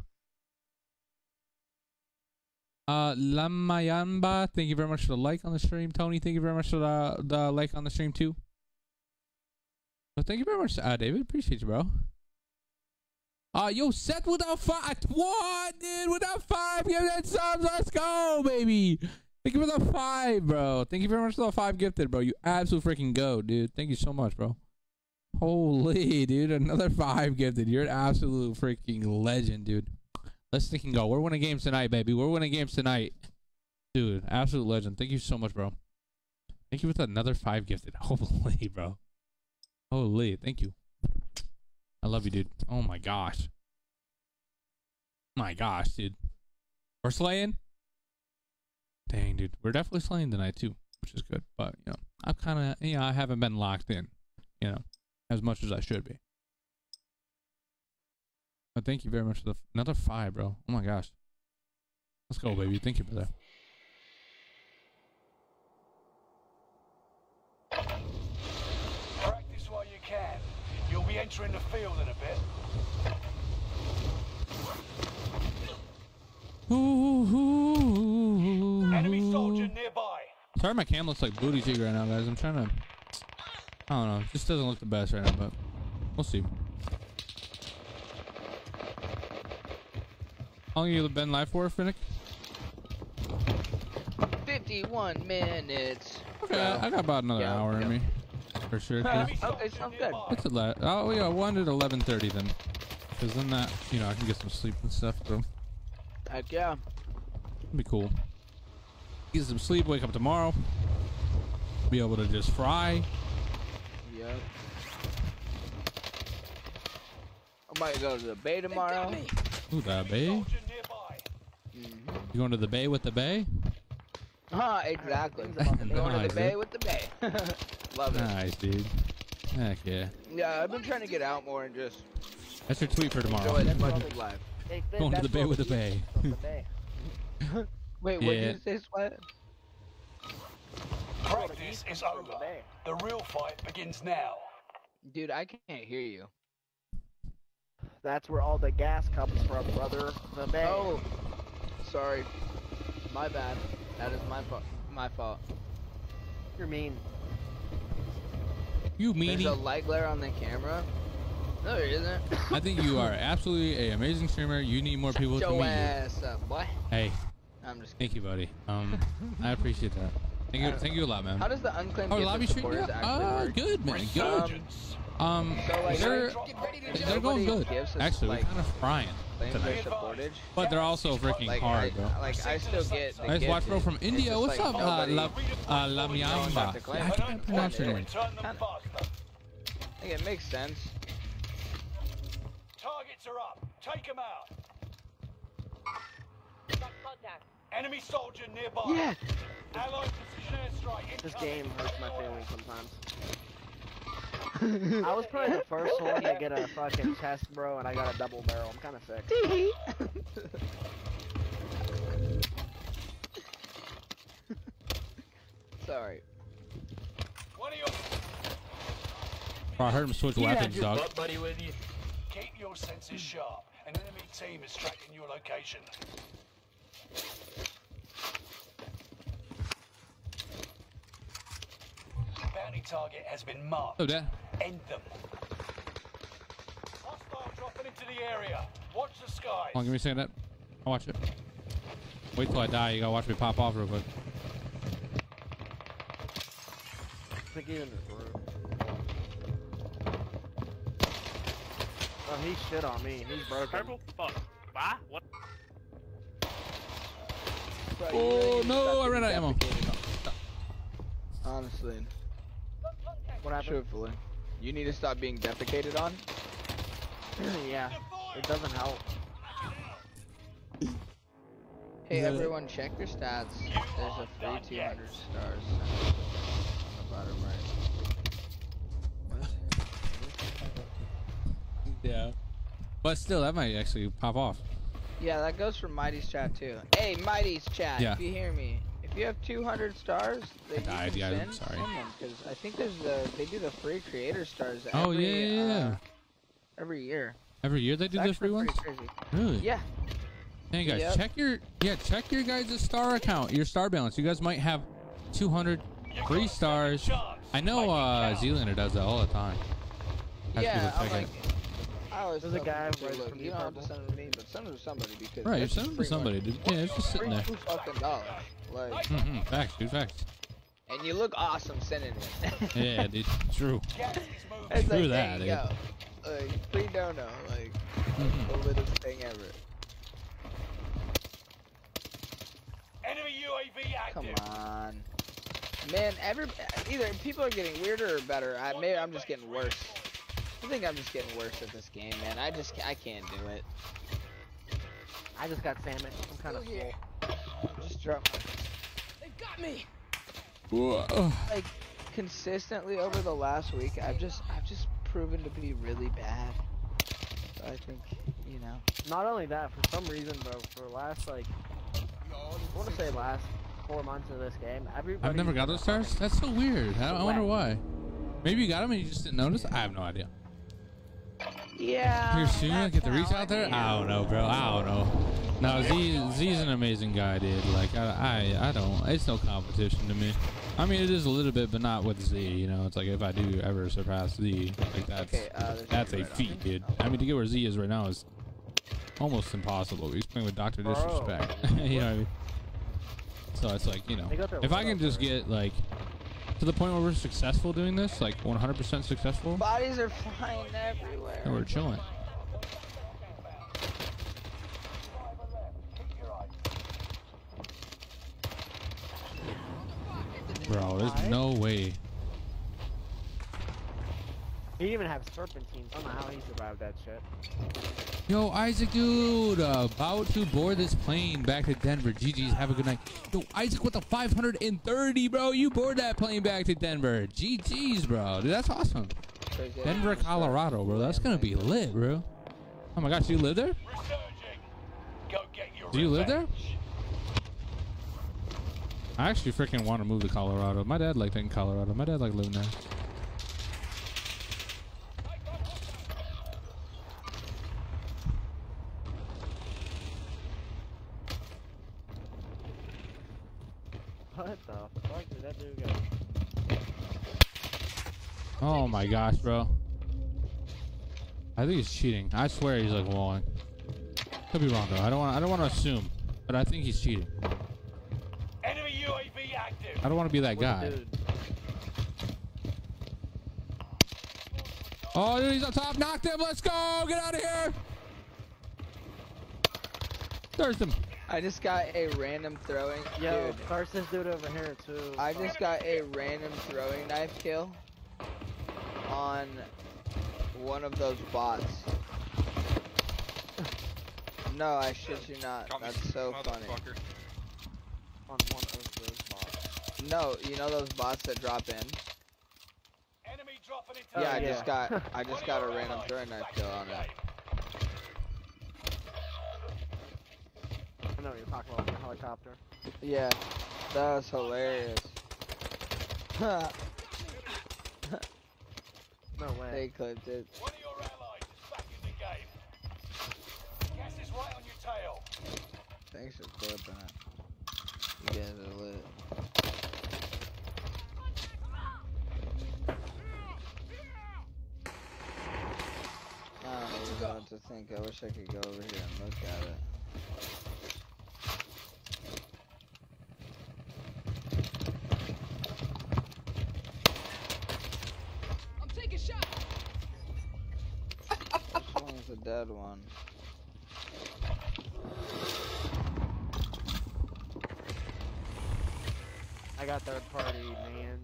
Uh, Lamayamba, thank you very much for the like on the stream. Tony, thank you very much for the, the like on the stream too. So thank you very much, uh, David. Appreciate you, bro. Uh, yo, Seth without five. What, dude? Without five, give that subs. Let's go, baby. Thank you for the five, bro. Thank you very much for the five gifted, bro. You absolute freaking go, dude. Thank you so much, bro. Holy, dude. Another five gifted. You're an absolute freaking legend, dude. Let's freaking go. We're winning games tonight, baby. We're winning games tonight. Dude, absolute legend. Thank you so much, bro. Thank you for another five gifted. Holy, bro. Holy, thank you. I love you, dude. Oh my gosh. My gosh, dude. We're slaying? Dang, dude. We're definitely slaying tonight, too, which is good. But, you know, I'm kind of, you know, I haven't been locked in, you know, as much as I should be. But thank you very much for the another five, bro. Oh my gosh. Let's go, baby. Thank you for that. Practice while you can. You'll be entering the field in a bit. Enemy soldier nearby. Sorry, my cam looks like booty cheek right now, guys. I'm trying to. I don't know. It just doesn't look the best right now, but we'll see. How long you been live for, Finnick? 51 minutes. Okay, I I got about another Yeah, hour yeah. in me, for sure. Uh, 'cause okay, sounds good. It's a lot. Oh yeah, one at 11:30 then, because then that you know I can get some sleep and stuff. So Heck yeah. it'll be cool. Get some sleep. Wake up tomorrow. Be able to just fry. Yep. I might go to the bay tomorrow. Ooh, the bay. Mm-hmm. You going to the bay with the bay? Huh, exactly. Going to Nice, the bay dude. with the bay. Love it. Nice, dude. Heck yeah. Yeah, I've been trying to get out more and just That's your tweet for tomorrow. enjoy as much of life. Going to the bay with the bay. Wait, what Yeah. did you say, Sweat? Practice is over. The real fight begins now. Dude, I can't hear you. That's where all the gas comes from, brother. The bay. Oh, sorry. My bad. That is my fault. My fault. You're mean. You There's meanie. a light glare on the camera. No, there isn't. I think you are absolutely a amazing streamer. You need more people to Your meet you. ass up, boy. Hey, I'm just. thank you, buddy. Um, I appreciate that. Thank you, thank you a lot, man. How does the unclaimed Oh, gift lobby of stream? supporters Yeah, uh, work? good, man, good. Um, Um, So, like, they're they're going good. Actually, like, we're kind of frying tonight. But they're also freaking Like, hard, I, bro. like I still get. The Nice watch, bro, from India. What's up, uh, nobody La, uh, La knows Miamba? about the claim. I can't pronounce your name. Return them faster. I think it makes sense. Targets are up. Take them out. Enemy soldier nearby. Yeah. Allied precision airstrike. This game hurts my feelings sometimes. I was probably the first one to get a fucking chest, bro, and I got a double barrel. I'm kind of sick. Sorry. One of your Bro, oh, I heard him switch weapons, dog. buddy with you. Keep your senses sharp. An enemy team is tracking your location. Bounty target has been marked. Oh, Dad. End them. Hostile dropping into the area. Watch the skies. Hold on, give me a second. That I'll watch it. Wait till I die. You gotta watch me pop off real quick. I think he's in this room. Oh, he shit on me. He's broken. Purple? Fuck. Bye? What? Bro, Oh really need to no, I ran out of ammo. Honestly. What happened? Truthfully. You need to stop being defecated on. yeah, it doesn't help. Hey Yeah. everyone, check your stats. There's a free 200 stars on the bottom right. Yeah. But still, that might actually pop off. Yeah, that goes for Mighty's chat too. Hey, Mighty's chat, Yeah. if you hear me, if you have 200 stars that you Died, can yeah, I'm send, sorry. send them because I think there's the they do the free creator stars. Oh, yeah, yeah, yeah. Uh, every year. Every year they do It's the free actually ones. crazy. Really? Yeah. Hey guys, Yep. check your yeah, check your guys' star account, your star balance. You guys might have 200 free stars. I know uh Zlaner does that all the time. Has Yeah, I'm check like. I always There's a guy people, right look, from you the don't have to purple. send them to me, but send them to somebody because Right, you're sending them to somebody, dude. Yeah, it's just sitting there. two fucking dollars. Like, Mm-hmm. Facts, dude. Facts. and you look awesome sending it. Yeah, dude. True. It's True like, that, there you dude. go. Like, free dono, like, Mhm. the littlest thing ever. Enemy UAV active. Come active. on. Man, every either people are getting weirder or better. I maybe I'm just getting worse. I think I'm just getting worse at this game, man. I just I can't do it. I just got sandwich. I'm kind of full. Just drop They've got me. Whoa. like consistently over the last week. I've just I've just proven to be really bad. So I think you know. Not only that, for some reason, bro, for the last like, I want to say last four months of this game, everybody. I've never got those stars. That's so weird. I, I wonder why. Maybe you got them and you just didn't notice. I have no idea. Yeah. Soon, I get the reach out there. I don't know, bro. I don't know. No, Z Z's an amazing guy, dude. Like I, I, I don't. It's no competition to me. I mean, it is a little bit, but not with Z. You know, it's like if I do ever surpass Z, like that's Okay, uh, that's a right on feat, dude. I mean, to get where Z is right now is almost impossible. He's playing with Doctor Disrespect. you know what I mean? So it's like you know, They got their if I can just get like to the point where we're successful doing this, like 100% successful, Bodies are flying everywhere. then we're chilling. Bro, there's no way. He even have serpentine. I don't know how he survived that shit. Yo, Isaac, dude, uh, about to board this plane back to Denver. GG's, have a good night. Yo, Isaac with the 530, bro. You board that plane back to Denver. GG's, bro. Dude, that's awesome. Denver, Colorado, bro. That's gonna be lit, bro. Oh my gosh, do you live there? Do you live there? I actually freaking want to move to Colorado. My dad liked it in Colorado. My dad liked living there. What the fuck did that dude go? Oh my gosh, bro. I think he's cheating. I swear he's like walling. Could be wrong though. I don't want. I don't want to assume, but I think he's cheating. Enemy UAV active. I don't want to be that guy. Oh, dude, he's on top. Knocked him. Let's go. Get out of here. There's him. I just got a random throwing. Yo, dude, first this dude over here too. I just got a random throwing knife kill on one of those bots. No, I shit you not. That's so funny. On one of those bots. No, you know those bots that drop in? Enemy dropping into Yeah, I yeah. just got I just got a random throwing knife kill on it. I know what you're talking about. The helicopter. Yeah, that was hilarious. No way. they clipped it. One of your allies is back in the game. Gas is right on your tail. Thanks for clipping it. You guys are lit. I don't know what to think. I wish I could go over here and look at it. One's a dead one. I got third party, man.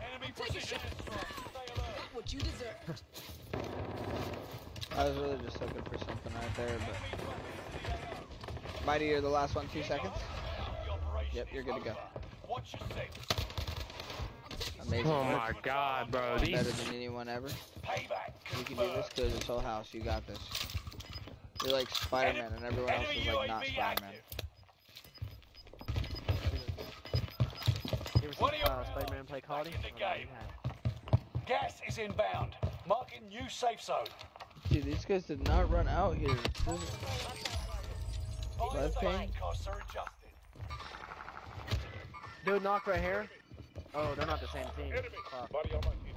Enemy precision shot. airstrike. Stay alert. Got what you deserved. I was really just looking for something right there, but. Mighty, you're the last one, two seconds. Yep, you're good to go. Is over. Watch your. Amazing. Oh my god, bro. These Better than anyone ever. Payback. You can do this good, this whole house. You got this. You're like Spider-Man, and everyone else is like not UAV Spider-Man. active. You ever seen uh, Spider-Man play Cardi? in the Oh, no, you game. Gas is inbound. Marking new safe zone. Dude, these guys did not run out here. Fire Left station ping? costs are adjusted. Dude, knock right here. Oh, they're not the same team. Enemy. Fuck. Buddy on my team.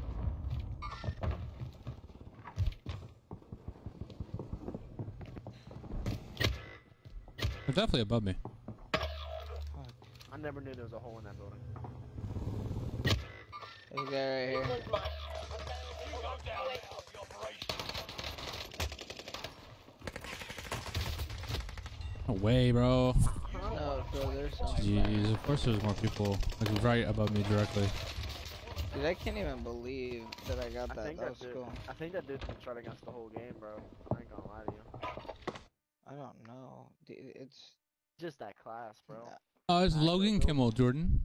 They're definitely above me. I never knew there was a hole in that building. There's a guy right here. You down now. The operation. No way, bro. No, bro. Jeez, of course there's more people like right above me directly. Dude, I can't even believe that I got I that. think That's that dude, cool. I think that dude's been shredding us the whole game, bro. I ain't gonna lie to you. I don't know. Dude, it's Just that class, bro. Uh, it's Logan Kimmel, Jordan.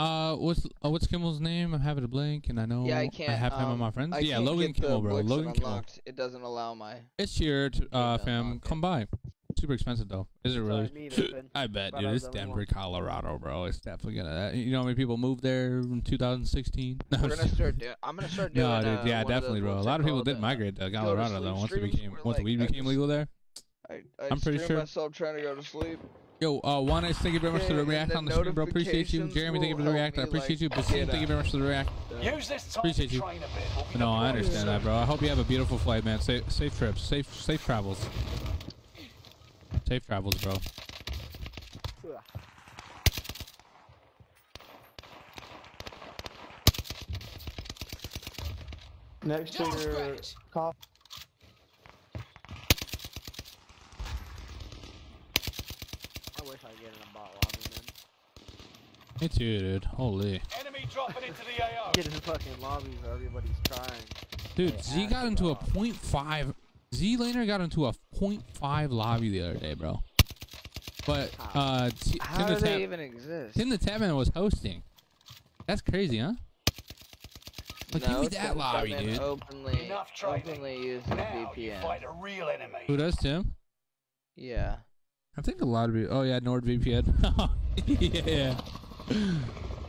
Uh, what's uh, what's Kimmel's name? I'm having a blank, and I know yeah, I can't. I have him on um, my friends. I yeah, Logan get Kimmel, bro. Logan Kimmel. It doesn't allow my. It's here, to, uh, to fam. Come by. Super expensive though. Is it really? me. I bet, But dude. I It's the only Denver, Colorado, bro. It's definitely gonna. Uh, you know how many people moved there in 2016? No, We're I'm gonna start doing. I'm gonna start doing. no, uh, dude. Yeah, one definitely, bro. A lot of people did uh, migrate to go to Colorado though. Once it became once the like, weed became legal there. I, I I'm pretty stream sure- myself trying to go to sleep. Yo, uh, one is thank you very much for the react and on the the stream, bro. Appreciate you. Jeremy, thank you for the react. I appreciate you. like, Basim, get thank you very much for the react. Use this time Appreciate to you. a bit. We'll No, I understand that, bro. I hope you have a beautiful flight, man. Safe, safe trips, safe, safe travels. Safe travels, bro. Next to Just a your scratch. cough. I wish I could get in a bot lobby, man. Me too, dude. Holy. Enemy dropping into the AO. Get in fucking lobbies where everybody's trying. Dude, They Z got it into a off. .5. Zlaner got into a .5 lobby the other day, bro. But uh, T- How Tim do the they Tap, even exist? Tim the Tatman was hosting. That's crazy, huh? Like, give me Tim that lobby, Tubman dude. Openly, Enough training. openly uses Now you VPN. fight a real enemy. Who does Tim? Yeah. I think a lot of people. Oh yeah, NordVPN. yeah.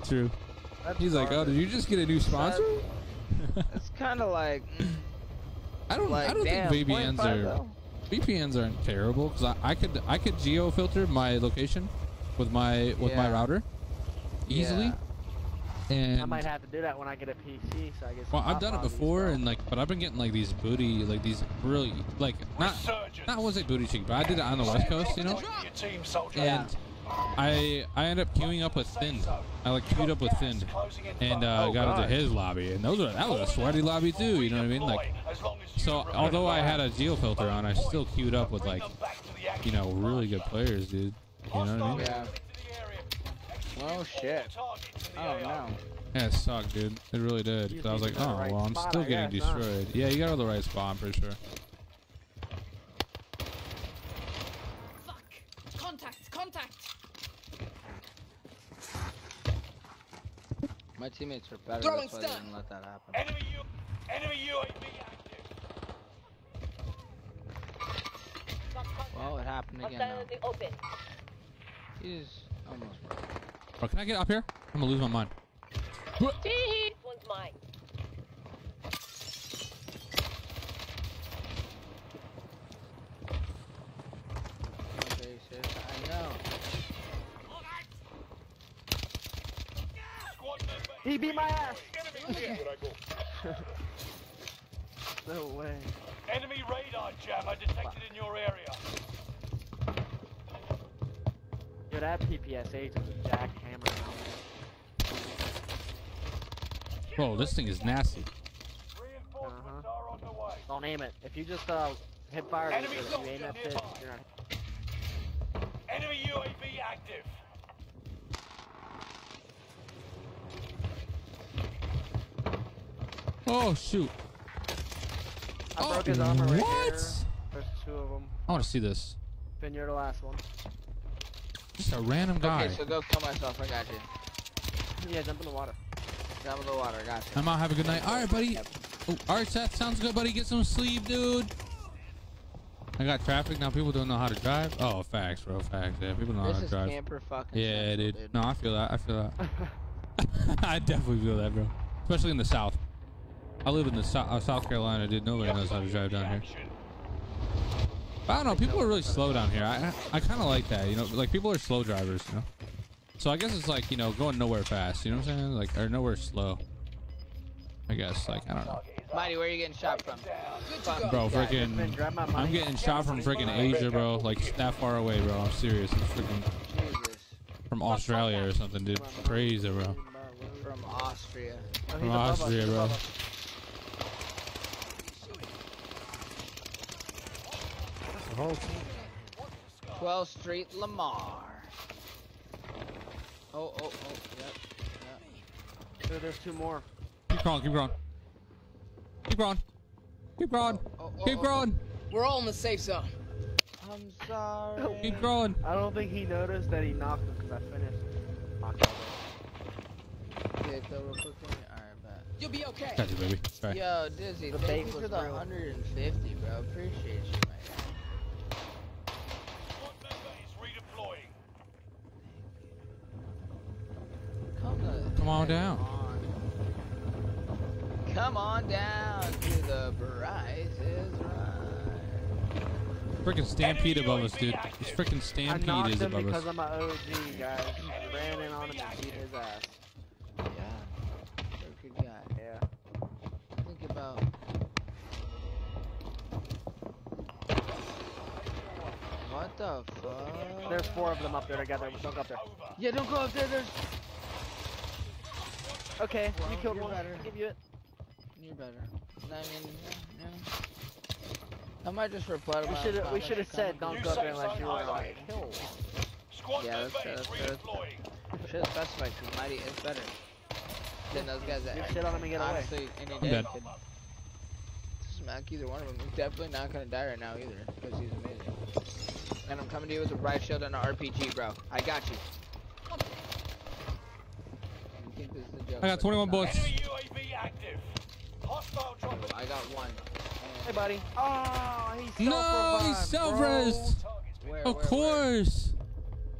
True. That's He's like, oh, did you just get a new sponsor? It's kind of like. mm, I don't. like, I don't damn, think VPNs are. though. VPNs aren't terrible because I, I could I could geo filter my location with my with my router easily. And I might have to do that when I get a PC, so I guess. well, I've done it before, and like, but I've been getting like these booty, like these really, like not, not I won't booty cheek, but I did it on the west coast, you know. Your team soldier. And I I ended up queuing up with Finn. I like queued up with Finn, and uh, Oh, got into his lobby, and those were that was a sweaty lobby too. You know what I mean? Like, so although I had a geo filter on, I still queued up with like, you know, really good players, dude. You know what I mean? Yeah. Oh shit. Oh no. Yeah, it sucked, dude. It really did. 'Cause I was like, oh, well, I'm still getting destroyed. Yeah, you got all the right spawn for sure. Fuck! Contact, contact. My teammates are better. Throwing That's why they stun. didn't let that happen. Enemy, U enemy UAV active. Well, it happened again now. open. He's almost broke. Bro, can I get up here? I'm gonna lose my mind. This one's mine. Okay, sis, I know. He beat my ass. no way. Enemy radar jammer detected in your area. Yo, that PPSH is a jackhammer. Whoa, this thing is nasty. Uh-huh. Don't aim it. If you just uh hit fire, with Enemy it, if you aim at it. Enemy UAV active. Oh shoot! I Oh, broke his armor right what? here. There's two of them. I want to see this. Finn, you're the last one. Just a random guy. Okay, so go kill myself. I got you. Yeah, jump in the water. Jump in the water. I got you. I'm out. Have a good night. All right, buddy. Oh, all right, Seth. Sounds good, buddy. Get some sleep, dude. I got traffic now. People don't know how to drive. Oh, facts, bro. Facts. Yeah, people don't know This how to drive. This is drive. camper fucking Yeah, central, dude. dude. No, I feel that. I feel that. I definitely feel that, bro. Especially in the South. I live in the South, uh, South Carolina, dude. Nobody knows how to drive down here. But I don't know. People are really slow down here. I I, I kind of like that. You know, like people are slow drivers. You know. So I guess it's like you know going nowhere fast. You know what I'm saying? Like or nowhere slow. I guess like I don't know. Mighty, where are you getting shot from? Bro, Yeah, freaking, Finn, I'm getting shot from freaking Asia, bro. Like that far away, bro. I'm serious. It's freaking from Australia or something, dude. Crazy, bro. From Austria. From Austria, bro. 12th Street, Lamar. Oh, oh, oh, yep, yep. Dude, there's two more. Keep crawling, keep crawling. Keep crawling. Keep crawling. Oh, oh, oh, keep crawling. We're all in the safe zone. I'm sorry. Keep crawling. I don't think he noticed that he knocked him because I finished. Okay, so real quick. Alright, bet. You'll be okay. Got you, baby. Right. Yo, Dizzy, The thank you for the real. 150, bro. Appreciate you, my guy. Come, on down. on. Come on down to the Bryce is right. Freaking stampede above us, dude. This freaking stampede knocked is above because us. I'm an OG, guys. I ran in on him and beat his ass. Yeah. You're good guy. Yeah. Think about. What the fuck? There's four of them up there together. Don't go up there. Yeah, don't go up there. There's. Okay, Well, you killed one. better. I'll give you it. You're better. I mean, yeah, yeah. I might just reply to We my should comment we should have and said don't go there unless you were like killed. Yeah, that's fair. That's fair. That's fair. Should have specified because Mighty is better than those guys that You shit on him and get away. honestly any day dead. could smack either one of them. He's definitely not gonna die right now either because he's amazing. And I'm coming to you with a bright shield and an RPG, bro. I got you. You think this is a joke, I got 21 it's bullets. UAV active. Hostile dropping. I got one. Hey, buddy. Oh, he No, he self-revived, self bro. res. Where, Of where, course.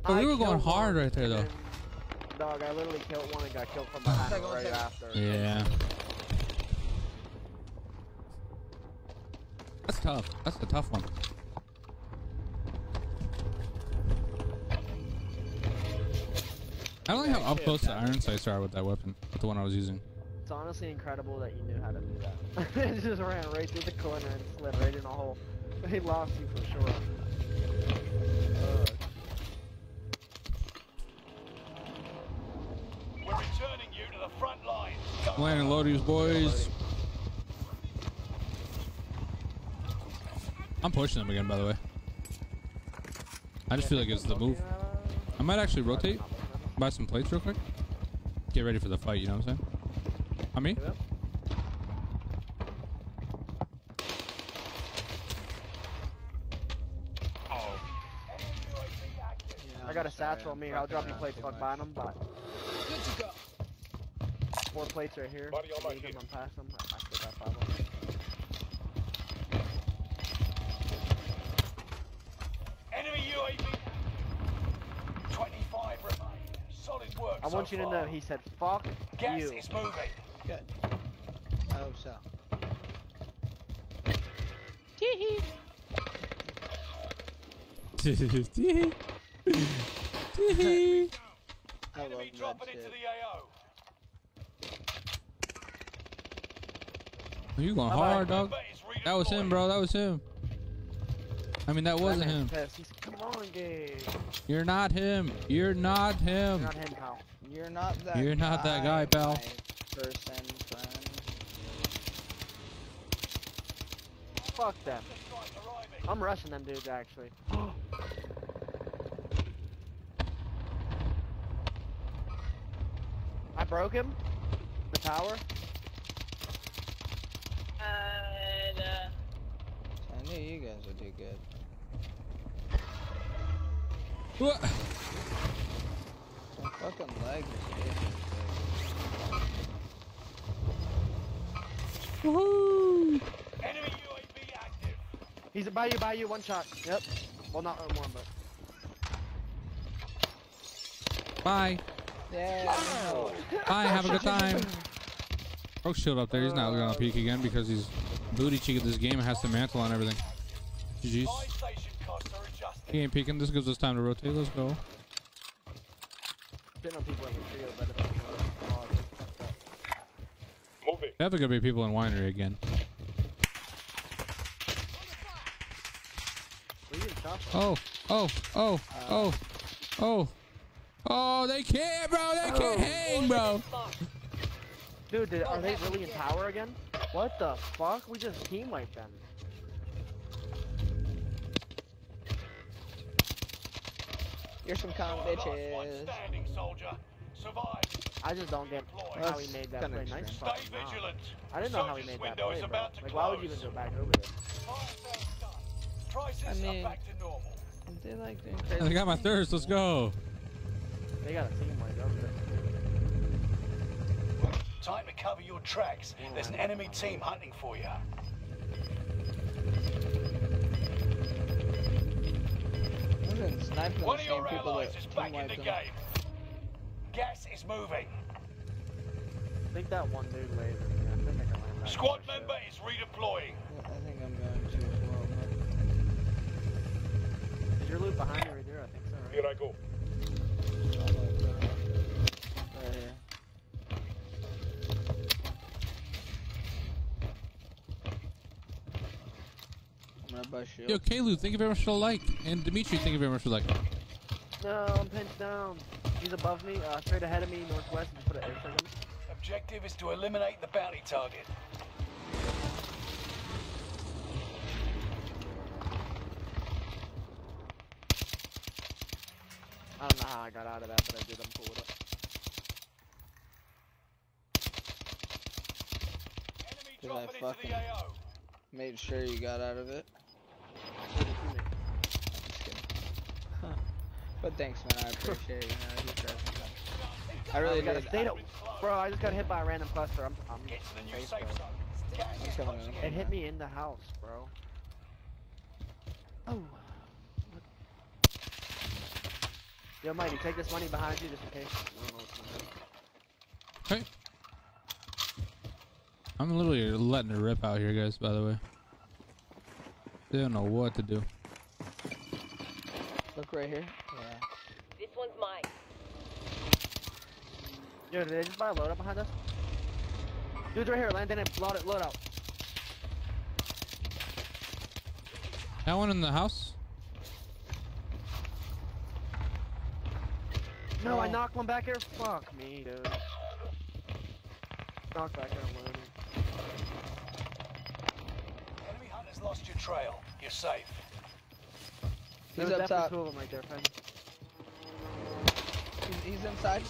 But I we were going hard one, right there, though. Dog, I literally killed one and got killed from behind Second, right after. Yeah. That's tough. That's a tough one. I don't like how up close the iron sights are with that weapon, with the one I was using. It's honestly incredible that you knew how to do that. it just ran right through the corner and slid right in a hole. They lost you for sure. Uh, We're returning you to the front lines. Landing loadies, boys. I'm pushing them again, by the way. I just feel like it's the move. I might actually rotate, buy some plates real quick, get ready for the fight. You know what I'm saying? I mean, oh. I got a satchel on me. I'll drop you plates. Fuck buying them, but Good to go. four plates right here. Buddy, on my them. I'm past them. I still got five of them. Enemy UAV. 25 remain. Solid work. I want so you to know, he said, fuck Gas you. is moving. Good. I hope so. I love Enemy that dropping into the AO. you going hard, dog? That was him, bro. That was him. I mean, that wasn't him. pissed. He's, come on, Gabe. You're not him. You're not him. You're not him, pal. You're not that You're not that guy, pal. Person, friend. Fuck them. I'm rushing them dudes, actually. I broke him. The tower. I knew you guys would do good. What? Some fucking leg mistakes. Woohoo! Enemy UAV active. He's by you, by you, one shot. Yep. Well, not one, but. Bye. Yeah. Bye. Have a good time. Oh, Broke's shield up there. He's not gonna peek again because he's booty cheek of this game and has the mantle on everything. GG's. Buy station costs are adjusted. He ain't peeking. This gives us time to rotate. Let's go. Didn't know people in the trio better than oh, Definitely gonna be people in winery again. Oh, oh, oh, oh, oh. Oh, they can't, bro. They can't oh. hang, bro. Dude, did, are they really in tower again? What the fuck? We just team wiped them. You're some con bitches. Standing soldier. Survive. I just don't get how he made that kinda play. Nice extreme. fucking Stay knock. vigilant. I didn't know how he made that play, bro. Like, why would you even go back over there? Fire sales done. Prices I mean- are back to normal. They like doing I got my thirst. Let's go. They got a team wipe over there. Time to cover your tracks. There's an enemy team hunting for you. I've One of your allies that is team back in the them. game. Gas is moving. I think that one dude laser. Yeah, I think I can land that. Squad member is redeploying. Yeah, I think I'm going to as well. Is your loot behind you right there? I think so, right? Here I go. Right here. I'm gonna buy shield. Yo, Kalu, thank you very much for the like. And Dimitri, thank you very much for the like. No, I'm pinned down. He's above me, uh, straight ahead of me, northwest. Just put an airstrike on me. Objective is to eliminate the bounty target. I don't know how I got out of that, but I did. I'm cool with it. Enemy Did I dropping into fucking made sure you got out of it? Just kidding. But thanks, man. I appreciate it. You know, he tries I really we got a did. state Bro, I just got hit by a random cluster. I'm, I'm Get to the new safe zone. Gas I'm is coming closing in. It hit me in the house, bro. Oh. Yo, Mighty, take this money behind you just in case. I don't know what's going on. Okay. I'm literally letting it rip out here, guys, by the way. They don't know what to do. Look right here. Yeah. This one's mine. Yo, did they just buy a load up behind us? Dude's right here, landing it, load it, load out. That one in the house. No, I knocked one back here. Fuck me, dude. Knocked back here, I'm loading. Enemy hunters lost your trail. You're safe. He's There's up top. two of them right there, friend. He's, he's inside.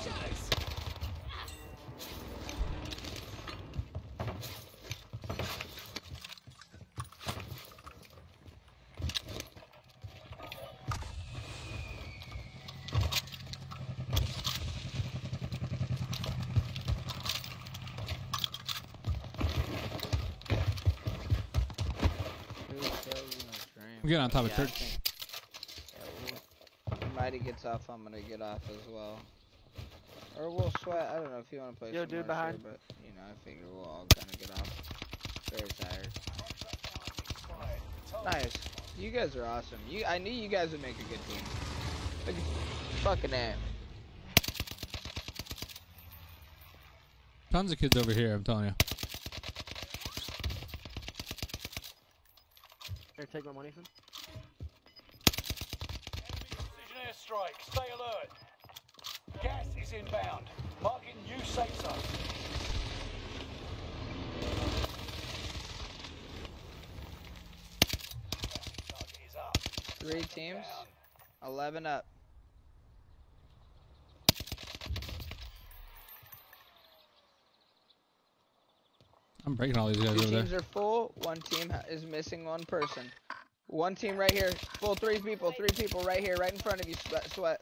I'm getting on top of Yeah, I church. think- yeah, we'll- when Mighty gets off, I'm gonna get off as well. Or we'll sweat. I don't know if you want to play Yo, some dude, behind. Sure, but you know, I figure we'll all kind of get off. Very tired. Nice. You guys are awesome. You, I knew you guys would make a good team. Look at fucking that. Tons of kids over here. I'm telling you. Here, take my money, son. Precision airstrike. Stay alert. Gas is inbound. Marking new safe zone. Target is up. Three teams. Eleven up. I'm breaking all these guys Two over teams there. are full. One team is missing one person. One team right here. Full three people. Three people right here, right in front of you. Sweat. sweat.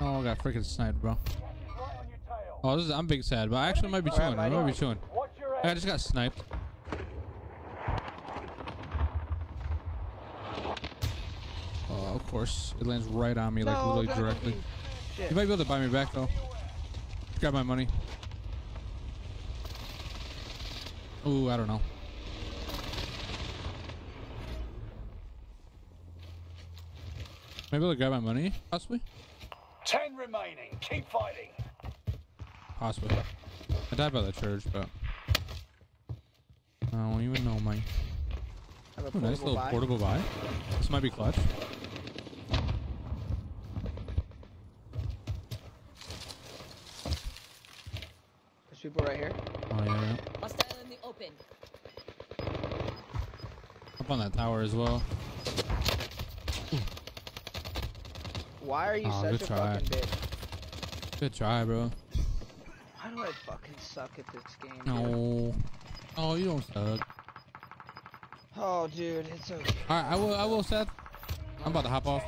Oh, I got freaking sniped, bro. Oh, this is, I'm big sad, but I actually might be chewing. I might be chewing. I just got sniped. Oh, of course. It lands right on me, like No, literally directly. Be- shit. You might be able to buy me back, though. Grab my money. Ooh, I don't know. Maybe I'll grab my money, possibly? Ten remaining. Keep fighting. Possibly. I died by the church, but I don't even know, man. Have a Ooh, nice little buy. portable buy. This might be clutch. People right here. Oh yeah, yeah. Hostile in the open. Up on that tower as well. Why are you Aw, such good a try. fucking bitch? Good try, bro. Why do I fucking suck at this game? dude? No. Oh, you don't suck. Oh, dude, it's okay. All right, I will. I will, Seth. I'm about to hop off.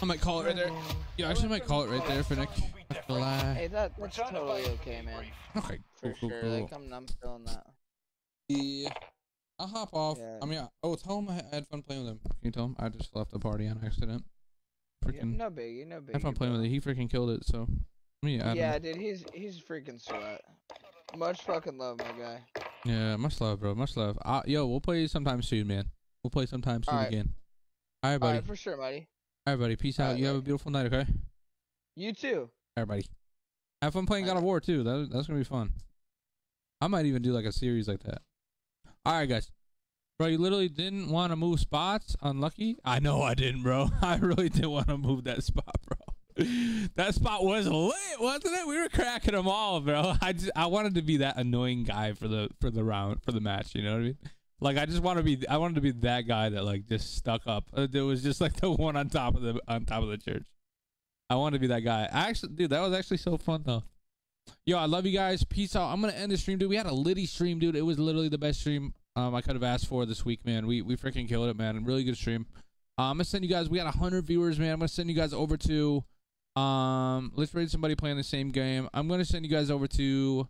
I might call it right there. Yeah, I actually might call it right there for Nick. I feel like- Hey, that, that's totally okay, man. Okay, For cool, cool, sure. cool. Like, I'm, I'm feeling that. Yeah. I'll hop off. Yeah. I mean, I, oh, tell him I had fun playing with him. Can you tell him I just left the party on accident? Yeah, Freaking. no biggie, no I had fun biggie, playing with it. He freaking killed it. So. Me, I Yeah, dude, he's he's freaking sweat. Much fucking love, my guy. Yeah, much love, bro. Much love. Uh, yo, we'll play sometime soon, man. We'll play sometime soon Alright. again. All right, buddy. Alright, for sure, buddy. All right, buddy. Peace out. Alright, you have a beautiful night, okay? You too. Buddy. Have fun playing God of War too. That that's gonna be fun. I might even do like a series like that. All right, guys. Bro, you literally didn't want to move spots. Unlucky. I know I didn't, bro. I really didn't want to move that spot, bro. that spot was lit, wasn't it? We were cracking them all, bro. I just I wanted to be that annoying guy for the for the round for the match. You know what I mean? Like I just want to be. I wanted to be that guy that like just stuck up. Uh, it was just like the one on top of the on top of the church. I want to be that guy. I actually, dude, that was actually so fun though. Yo, I love you guys. Peace out. I'm gonna end the stream, dude. We had a litty stream, dude. It was literally the best stream um I could have asked for this week, man. We we freaking killed it, man. Really good stream. Uh, I'm gonna send you guys. We got hundred viewers, man. I'm gonna send you guys over to um. Let's rate somebody playing the same game. I'm gonna send you guys over to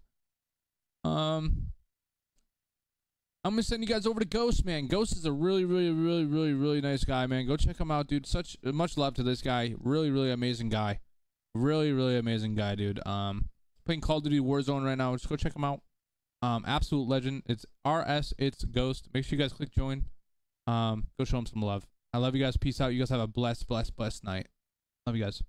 um. I'm gonna send you guys over to Ghost, man. Ghost is a really, really, really, really, really nice guy, man. Go check him out, dude. Such much love to this guy. Really, really amazing guy. Really, really amazing guy, dude. Um, playing Call of Duty Warzone right now. Just go check him out. Um, absolute legend. It's RS. It's Ghost. Make sure you guys click join. Um, go show him some love. I love you guys. Peace out. You guys have a blessed, blessed, blessed night. Love you guys.